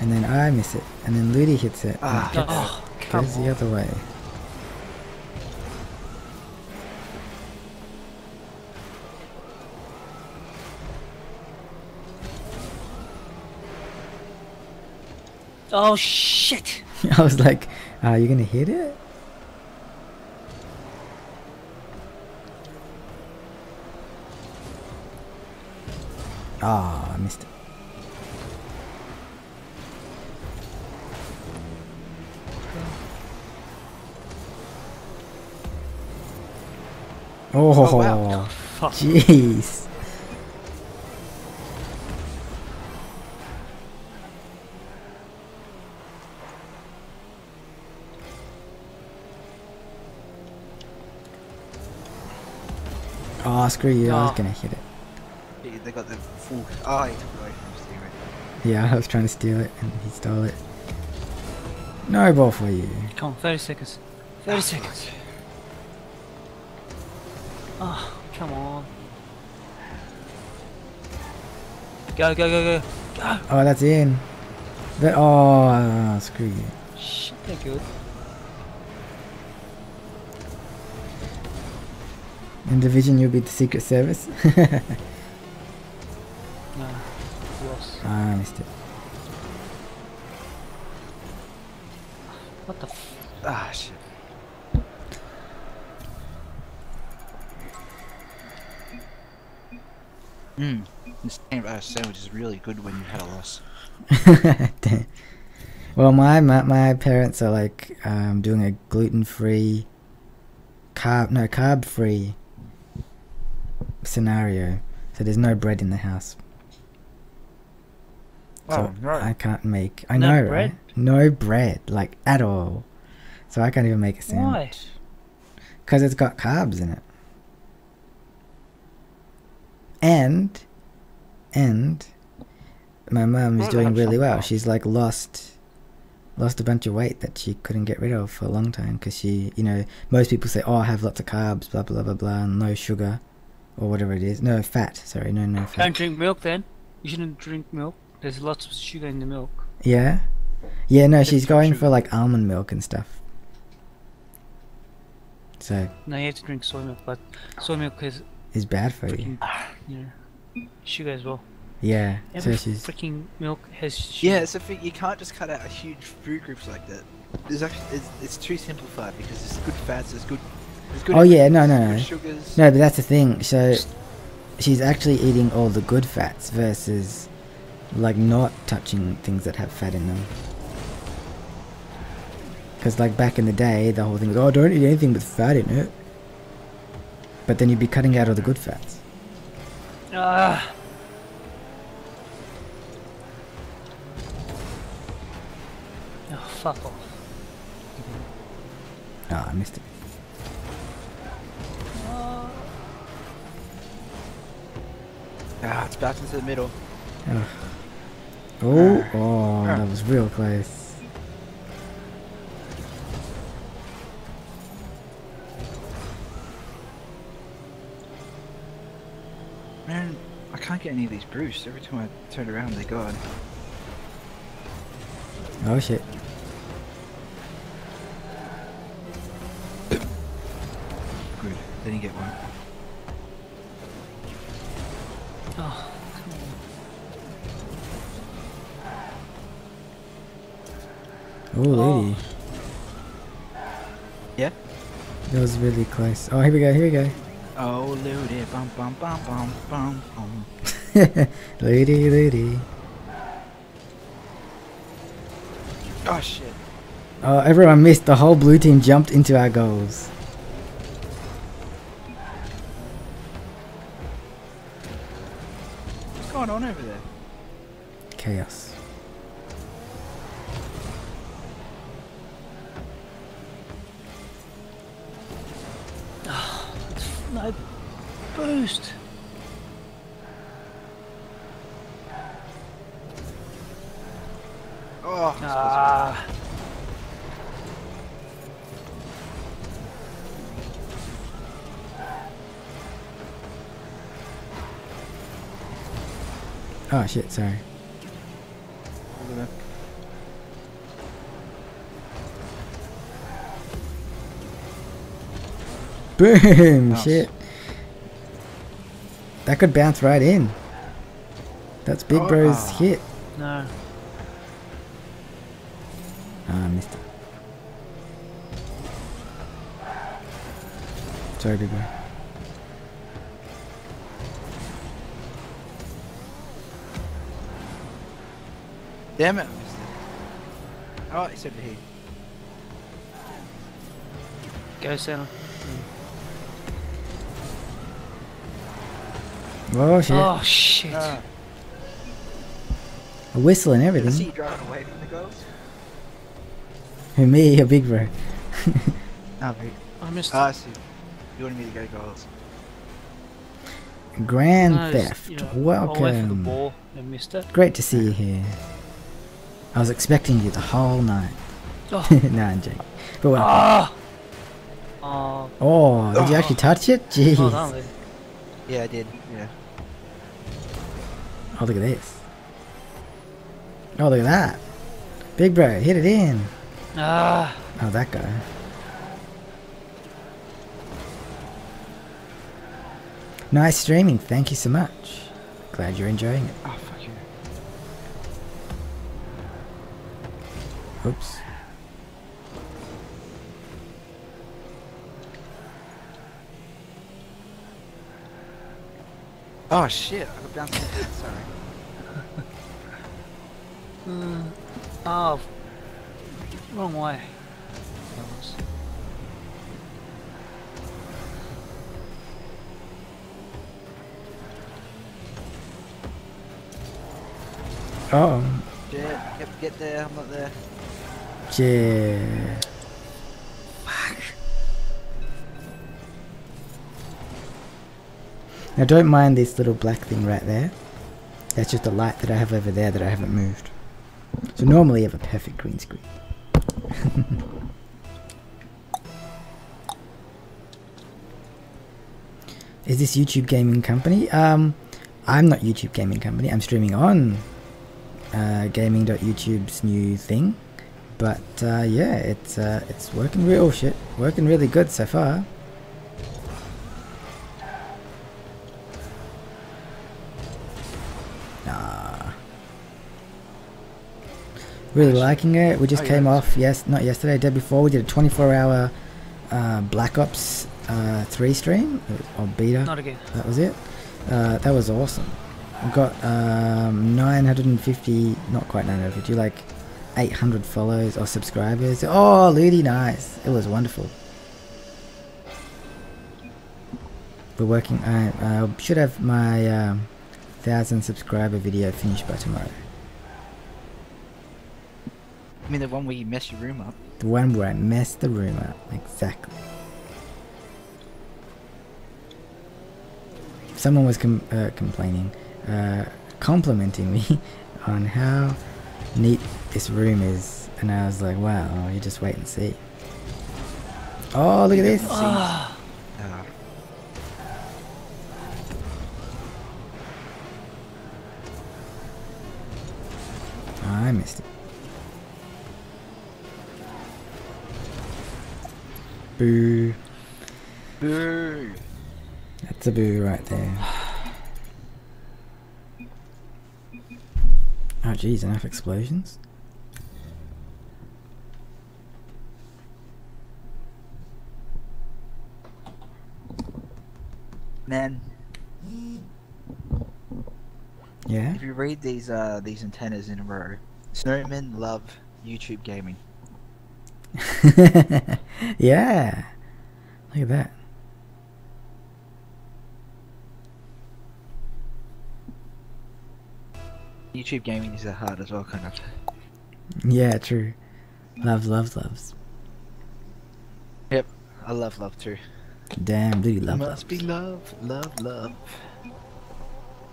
[SPEAKER 2] And then I miss it, and then Ludi hits it, and
[SPEAKER 1] Ah,
[SPEAKER 2] it gets-
[SPEAKER 4] oh, come
[SPEAKER 2] goes the other way.
[SPEAKER 4] Oh shit!
[SPEAKER 2] I was like, are you gonna hit it? Ah, I missed it. Oh,
[SPEAKER 1] Oh, wow.
[SPEAKER 2] Jeez. Oh, screw you, I was
[SPEAKER 4] Oh.
[SPEAKER 2] gonna hit it.
[SPEAKER 1] Yeah, They got the full. Oh, he took it away from Steve.
[SPEAKER 2] Yeah, I was trying to steal it and he stole it. No ball for you.
[SPEAKER 4] Come on, 30 seconds. 30 ah, seconds. Oh, come on. Go, go, go, go. Go!
[SPEAKER 2] Oh, that's in. But, oh, screw you.
[SPEAKER 4] Shit, they're good.
[SPEAKER 2] In Division, you'll be the Secret Service.
[SPEAKER 4] No, lost.
[SPEAKER 2] Ah, I missed it.
[SPEAKER 4] What the f-
[SPEAKER 1] Ah, shit. Mmm. This peanut butter sandwich is really good when you had a loss.
[SPEAKER 2] Damn. Well, my, my my parents are like um, doing a gluten free, carb no carb free scenario, so there's no bread in the house. So
[SPEAKER 1] Oh, no.
[SPEAKER 2] I can't make. I
[SPEAKER 4] No
[SPEAKER 2] know,
[SPEAKER 4] bread?
[SPEAKER 2] right? No bread, like at all. So I can't even make a
[SPEAKER 4] Why?
[SPEAKER 2] sandwich. Because it's got carbs in it. And, and, my mum is doing really well. She's like lost, lost a bunch of weight that she couldn't get rid of for a long time. Because she, you know, most people say, oh, I have lots of carbs, blah blah blah blah, and no sugar, or whatever it is. No fat. Sorry, no no fat.
[SPEAKER 4] Don't drink milk then. You shouldn't drink milk. There's lots of sugar in the milk.
[SPEAKER 2] Yeah, yeah. No, she's going
[SPEAKER 1] sugar.
[SPEAKER 2] for like almond milk and stuff. So
[SPEAKER 4] No, you have to drink soy milk, but soy milk is
[SPEAKER 2] it's bad for you.
[SPEAKER 4] freaking, you know, sugar as well.
[SPEAKER 2] Yeah.
[SPEAKER 4] Every
[SPEAKER 2] So she's
[SPEAKER 4] freaking milk has sugar.
[SPEAKER 1] Yeah, it's a thing. You can't just cut out huge food groups like that. There's actually it's, it's too simplified because there's good fats, there's good.
[SPEAKER 2] Oh yeah, no, no, no.
[SPEAKER 1] sugars.
[SPEAKER 2] No, but that's the thing. So she's actually eating all the good fats versus like not touching things that have fat in them. Because like back in the day, the whole thing was, oh, don't eat anything with fat in it. But then you'd be cutting out all the good fats.
[SPEAKER 4] Ah. Oh, fuck off.
[SPEAKER 2] Ah, I missed it.
[SPEAKER 1] Ah, it's back into the middle.
[SPEAKER 2] Oh, oh, that was real close.
[SPEAKER 1] Man, I can't get any of these Bruce. Every time I turn around, they're gone.
[SPEAKER 2] Oh shit.
[SPEAKER 1] Good. Didn't get one.
[SPEAKER 4] Oh,
[SPEAKER 2] Oh, lady. Oh.
[SPEAKER 1] Yeah?
[SPEAKER 2] That was really close. Oh, here we go, here we go.
[SPEAKER 1] Oh, Ludi, bum bum bum bum bum bum.
[SPEAKER 2] lady, lady.
[SPEAKER 1] Oh shit.
[SPEAKER 2] Oh, everyone missed. The whole blue team jumped into our goals.
[SPEAKER 1] Going on over there?
[SPEAKER 2] Chaos.
[SPEAKER 4] no boost.
[SPEAKER 1] Oh,
[SPEAKER 4] Ah.
[SPEAKER 2] Oh shit, sorry. Boom!
[SPEAKER 1] Nice.
[SPEAKER 2] Shit. That could bounce right in. That's Big
[SPEAKER 1] Oh,
[SPEAKER 2] Bro's hit.
[SPEAKER 4] No.
[SPEAKER 2] Ah, I missed it. Sorry, Big Bro.
[SPEAKER 1] Damn it. I missed it. Oh, it's over here.
[SPEAKER 4] Go center.
[SPEAKER 2] Oh shit.
[SPEAKER 4] Oh shit.
[SPEAKER 1] Ah,
[SPEAKER 2] A whistle and
[SPEAKER 1] I see
[SPEAKER 2] everything.
[SPEAKER 1] you driving away from the goals.
[SPEAKER 2] Who, me a Big Bro?
[SPEAKER 1] Oh, wait.
[SPEAKER 4] I missed
[SPEAKER 1] Ah, I
[SPEAKER 4] it.
[SPEAKER 1] see. You wanted me to go goals.
[SPEAKER 2] Grand
[SPEAKER 4] No,
[SPEAKER 2] Theft.
[SPEAKER 4] you know, I went for the
[SPEAKER 2] Welcome.
[SPEAKER 4] ball and missed it.
[SPEAKER 2] Great to see you here. I was expecting you the whole night.
[SPEAKER 4] Oh.
[SPEAKER 2] nah, I'm joking. But well.
[SPEAKER 4] Ah. Oh.
[SPEAKER 2] Oh, did you actually touch it? Jeez.
[SPEAKER 1] Yeah, I did. Yeah.
[SPEAKER 2] Oh, look at this. Oh, look at that. Big bro, hit it in.
[SPEAKER 4] Ah.
[SPEAKER 2] Oh, that guy. Nice streaming. Thank you so much. Glad you're enjoying it. Oops.
[SPEAKER 1] Oh, shit. I got it. Sorry.
[SPEAKER 4] Mm. Oh. Wrong way.
[SPEAKER 2] Oh,
[SPEAKER 1] Jet, get, get there, I'm not there.
[SPEAKER 2] Yeah. Now don't mind this little black thing right there. That's just a light that I have over there that I haven't moved. So normally you have a perfect green screen. Is this YouTube Gaming Company? Um, I'm not YouTube Gaming Company. I'm streaming on uh, gaming.youtube's new thing. But uh, yeah, it's uh, it's working real shit. Working really good so far. Nah. Really liking it. We just
[SPEAKER 1] Oh,
[SPEAKER 2] came
[SPEAKER 1] yeah.
[SPEAKER 2] off, yes, not yesterday, day before. We did a 24 hour uh, Black Ops uh, 3 stream or beta.
[SPEAKER 4] Not again.
[SPEAKER 2] That was it. Uh, that was awesome. We got um, 950, not quite 950, like 800 follows or subscribers. Oh, Ludi, nice. It was wonderful. We're working. I uh, should have my um, thousand subscriber video finished by tomorrow.
[SPEAKER 1] I mean the one where you mess your room up.
[SPEAKER 2] The one where I messed the room up. Exactly. Someone was com- uh, complaining, uh, complimenting me on how neat this room is, and I was like, "Wow, you just wait and see." Oh, look at this!
[SPEAKER 1] Ah.
[SPEAKER 2] I missed it. Boo.
[SPEAKER 1] Boo.
[SPEAKER 2] That's a boo right there. Oh geez, enough explosions?
[SPEAKER 1] Man,
[SPEAKER 2] Yeah?
[SPEAKER 1] if you read these uh these antennas in a row, snowmen love YouTube gaming.
[SPEAKER 2] yeah. Look at that.
[SPEAKER 1] YouTube gaming is that hard as well, kind of.
[SPEAKER 2] Yeah, true. Loves, loves, loves.
[SPEAKER 1] Yep, I love love too.
[SPEAKER 2] Damn, do you love
[SPEAKER 1] Must
[SPEAKER 2] loves.
[SPEAKER 1] be love, love, love.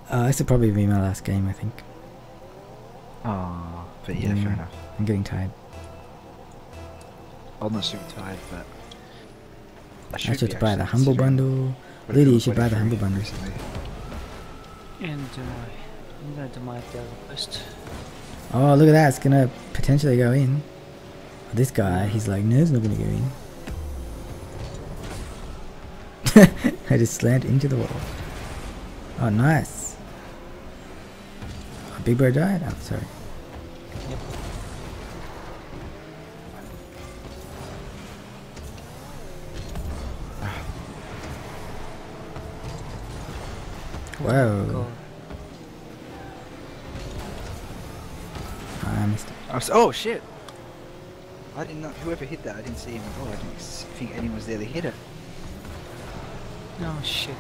[SPEAKER 2] Uh, this will probably be my last game, I think.
[SPEAKER 1] Oh, but yeah, fair enough.
[SPEAKER 2] I'm getting tired.
[SPEAKER 1] I'm not super tired, but I
[SPEAKER 2] I
[SPEAKER 1] should,
[SPEAKER 2] should buy the Humble Bundle.
[SPEAKER 1] what
[SPEAKER 2] Lily,
[SPEAKER 1] it-
[SPEAKER 2] you should buy the Humble Bundle.
[SPEAKER 1] recently.
[SPEAKER 4] And do my. I'm gonna do my daily quest.
[SPEAKER 2] Oh, look at that. It's gonna potentially go in. This guy, he's like, no, it's not gonna go in. I just slammed into the wall. Oh, nice. Oh, Big Bro died? I'm sorry.
[SPEAKER 4] Yep.
[SPEAKER 2] Whoa.
[SPEAKER 4] Go.
[SPEAKER 2] I missed it.
[SPEAKER 1] Was- oh shit! I didn't know whoever hit that. I didn't see him at all. I didn't think anyone was there to hit it.
[SPEAKER 4] No shit.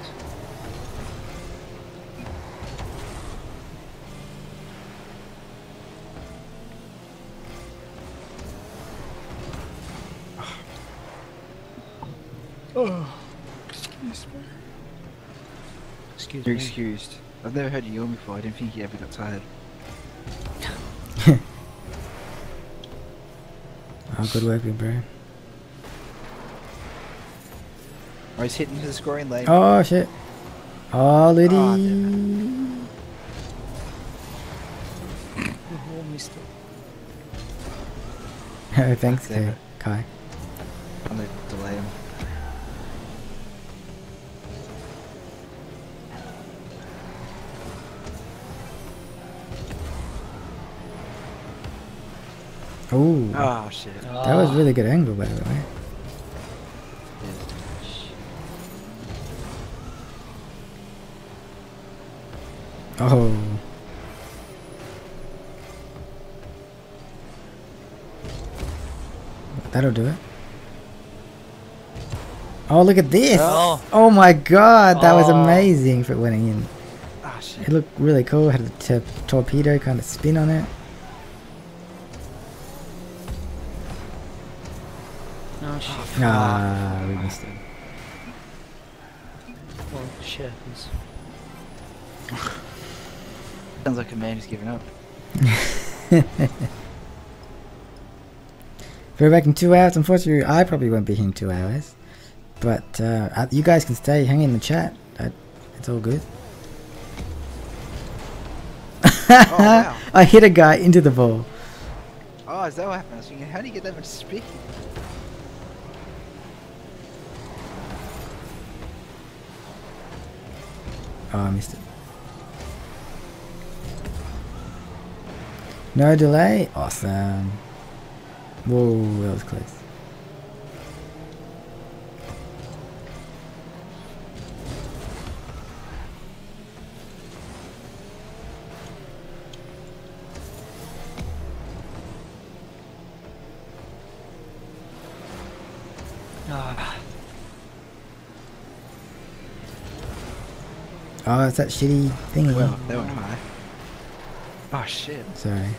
[SPEAKER 1] Oh, excuse me.
[SPEAKER 4] Excuse
[SPEAKER 1] You're
[SPEAKER 4] me.
[SPEAKER 1] excused. I've never heard you yawn before. I didn't think you ever got tired.
[SPEAKER 2] Oh, good work, Big Bro.
[SPEAKER 1] I was hitting the scoring lane.
[SPEAKER 2] Oh, shit. Oh, Liddy.
[SPEAKER 4] Oh.
[SPEAKER 2] Thanks to
[SPEAKER 1] it.
[SPEAKER 2] Kai.
[SPEAKER 1] I'm gonna delay him.
[SPEAKER 2] Oh,
[SPEAKER 1] Oh shit.
[SPEAKER 2] that was really good angle, by the way. Oh. That'll do it. Oh, look at this!
[SPEAKER 4] Oh.
[SPEAKER 2] Oh my god, that was
[SPEAKER 4] Oh.
[SPEAKER 2] amazing for winning in.
[SPEAKER 1] Ah
[SPEAKER 2] It looked really cool. Had a torpedo kind of spin on it.
[SPEAKER 4] Oh shit.
[SPEAKER 2] Ah, we missed it.
[SPEAKER 4] Well, shit.
[SPEAKER 1] Sounds like a man who's given up.
[SPEAKER 2] We're back in two hours. Unfortunately, I probably won't be here in two hours. But uh, uh, you guys can stay, hang in the chat. It's all good.
[SPEAKER 1] wow.
[SPEAKER 2] I hit a guy into the ball.
[SPEAKER 1] Oh, is that what happened? I was thinking, how do you get that much speed?
[SPEAKER 2] Oh, I missed it. No delay. Awesome. Whoa, that was close.
[SPEAKER 4] Ah,
[SPEAKER 2] Oh, it's that shitty thingy.
[SPEAKER 1] Well, that went high. Oh shit.
[SPEAKER 2] Sorry.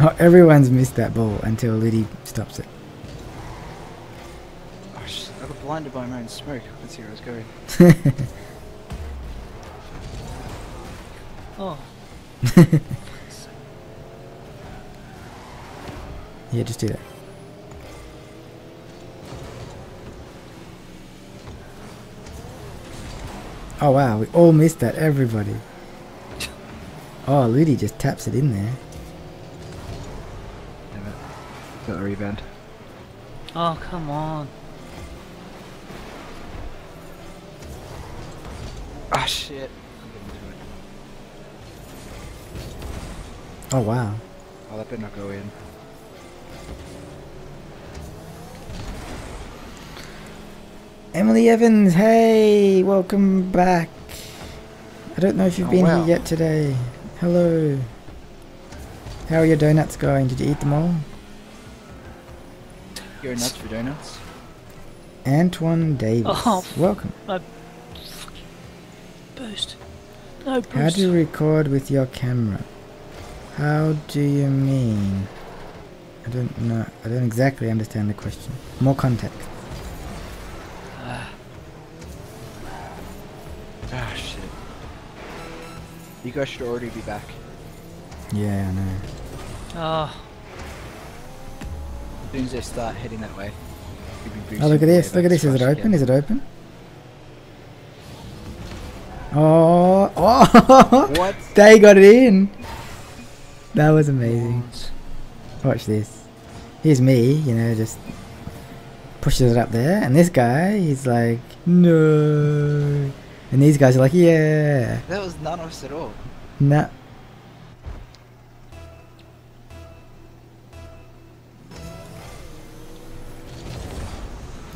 [SPEAKER 2] Oh, everyone's missed that ball until Liddy stops it.
[SPEAKER 1] Oh shit. I got blinded by my own smoke. Let's see where I was going.
[SPEAKER 4] oh.
[SPEAKER 2] Yeah, just do that. Oh wow, we all missed that, everybody. Oh, Liddy just taps it in there.
[SPEAKER 1] Damn it. Got a rebound.
[SPEAKER 4] Oh, come on.
[SPEAKER 1] Ah shit.
[SPEAKER 2] Oh wow.
[SPEAKER 1] Oh, that better not go in.
[SPEAKER 2] Emily Evans, hey, welcome back. I don't know if you've
[SPEAKER 1] Oh,
[SPEAKER 2] been
[SPEAKER 1] wow.
[SPEAKER 2] here yet today. Hello. How are your donuts going? Did you eat them all?
[SPEAKER 1] Go nuts for donuts.
[SPEAKER 2] Antoine Davis,
[SPEAKER 4] Oh,
[SPEAKER 2] welcome.
[SPEAKER 4] I fucking boost. No boost.
[SPEAKER 2] How do you record with your camera? How do you mean? I don't know. I don't exactly understand the question. More context.
[SPEAKER 1] You guys should already be back.
[SPEAKER 2] Yeah, I know.
[SPEAKER 4] Oh,
[SPEAKER 1] As soon as they start heading that way. be
[SPEAKER 2] Oh, look at this. Look at this. Is it
[SPEAKER 1] fast as you
[SPEAKER 2] open?
[SPEAKER 1] can.
[SPEAKER 2] Is it open? Oh, oh!
[SPEAKER 1] What?
[SPEAKER 2] They got it in. That was amazing. Watch this. Here's me, you know, just pushes it up there, and this guy, he's like, no. And these guys are like, yeah.
[SPEAKER 1] That was none of us at all.
[SPEAKER 2] Nah.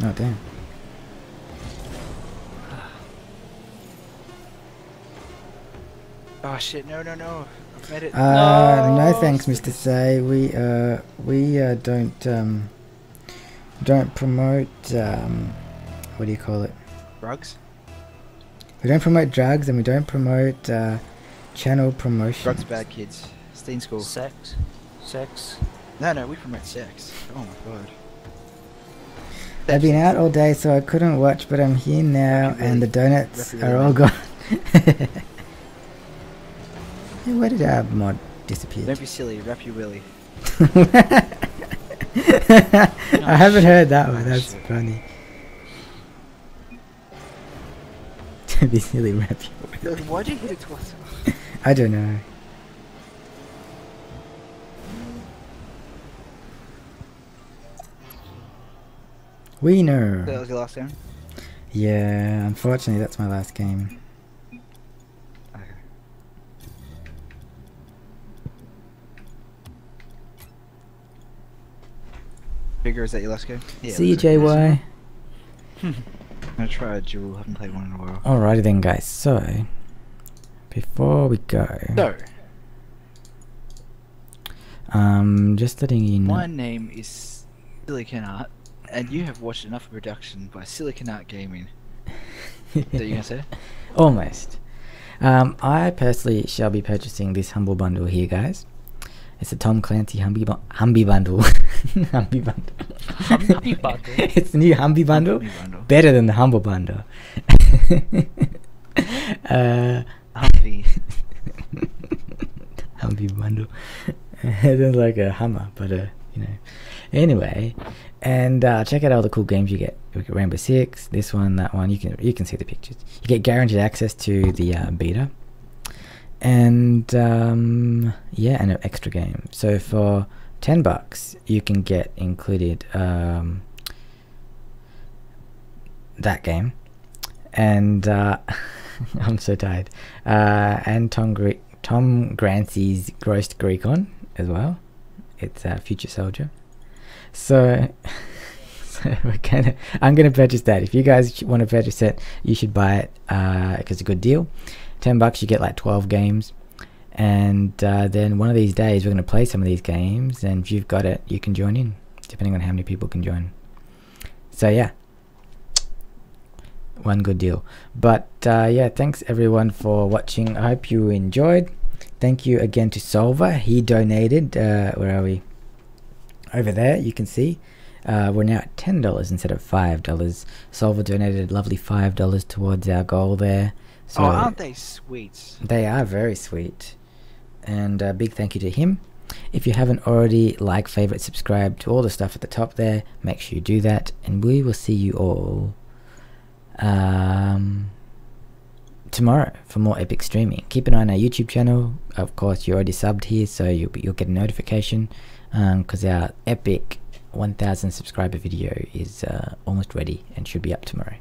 [SPEAKER 2] Oh damn.
[SPEAKER 1] Oh shit, no, no, no. I've made it.
[SPEAKER 2] Uh, no, thanks, Mr. Say. We uh, we uh, don't um, don't promote um, what do you call it?
[SPEAKER 1] Drugs?
[SPEAKER 2] We don't promote drugs, and we don't promote uh, channel promotion.
[SPEAKER 1] Drugs bad kids. Stay in school.
[SPEAKER 4] sex. Sex.
[SPEAKER 1] No, no, we promote sex. Oh my god.
[SPEAKER 2] I've been out all day, so I couldn't watch, but I'm here now, and the donuts
[SPEAKER 1] Reppy
[SPEAKER 2] are all gone. Hey, where did our mod disappear?
[SPEAKER 1] Don't be silly, wrap your willy.
[SPEAKER 2] I haven't heard that one. That's funny. To be silly, rap your
[SPEAKER 1] Why'd you hit it twice?
[SPEAKER 2] I don't know. Wiener.
[SPEAKER 1] That was your last game?
[SPEAKER 2] Yeah, unfortunately, that's my last game.
[SPEAKER 1] Okay. Bigger is that your last game?
[SPEAKER 2] See you, JY.
[SPEAKER 1] I'm gonna try a duel, haven't played one in a while.
[SPEAKER 2] Alrighty then, guys. So, before we go,
[SPEAKER 1] So,
[SPEAKER 2] um, just letting you know.
[SPEAKER 1] my name is Siliconart, and you have watched enough production by Siliconart Gaming. Is that you gonna say?
[SPEAKER 2] Almost. Um, I personally shall be purchasing this humble bundle here, guys. It's a Tom Clancy Humby bu- Humby bundle. Humby bundle.
[SPEAKER 4] Humby bundle?
[SPEAKER 2] it's the new Humby bundle.
[SPEAKER 1] Humby bundle.
[SPEAKER 2] Better than the humble bundle. uh,
[SPEAKER 1] Humvee.
[SPEAKER 2] Humvee bundle. it is like a Hummer, but uh, you know. Anyway, and uh, check out all the cool games you get. You get Rainbow Six, this one, that one. You can you can see the pictures. You get guaranteed access to the uh, beta, and um, yeah, and an extra game. So for ten bucks, you can get included um, that game, and uh, I'm so tired. Uh, and Tom Gre- Tom Grancy's Ghost Recon as well. It's uh, Future Soldier. So, we're gonna. I'm gonna purchase that. If you guys want to purchase it, you should buy it because it's a good deal. Ten bucks, you get like twelve games, and uh, then one of these days we're gonna play some of these games. And if you've got it, you can join in, depending on how many people can join. So yeah, one good deal. But uh, yeah, thanks everyone for watching. I hope you enjoyed. Thank you again to Solver. He donated. Uh, where are we? Over there, you can see. Uh, we're now at ten dollars instead of five dollars. Solver donated a lovely five dollars towards our goal there. So
[SPEAKER 1] oh, aren't they sweet?
[SPEAKER 2] they are very sweet. And a big thank you to him. If you haven't already, like, favorite, subscribe to all the stuff at the top there, make sure you do that. And we will see you all um, tomorrow for more epic streaming. Keep an eye on our YouTube channel. Of course, you're already subbed here, so you'll, be, you'll get a notification because our epic 1000 subscriber video is uh, almost ready and should be up tomorrow.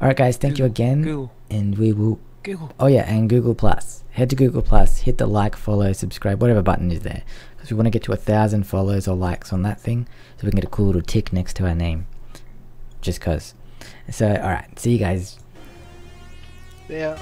[SPEAKER 2] Alright, guys, thank you again.
[SPEAKER 4] Google.
[SPEAKER 2] And we will
[SPEAKER 4] Google.
[SPEAKER 2] Oh yeah, and Google Plus. Head to Google Plus, hit the like, follow, subscribe, whatever button is there, because we want to get to a thousand follows or likes on that thing, so we can get a cool little tick next to our name. Just cause. So, all right, see you guys.
[SPEAKER 1] Yeah.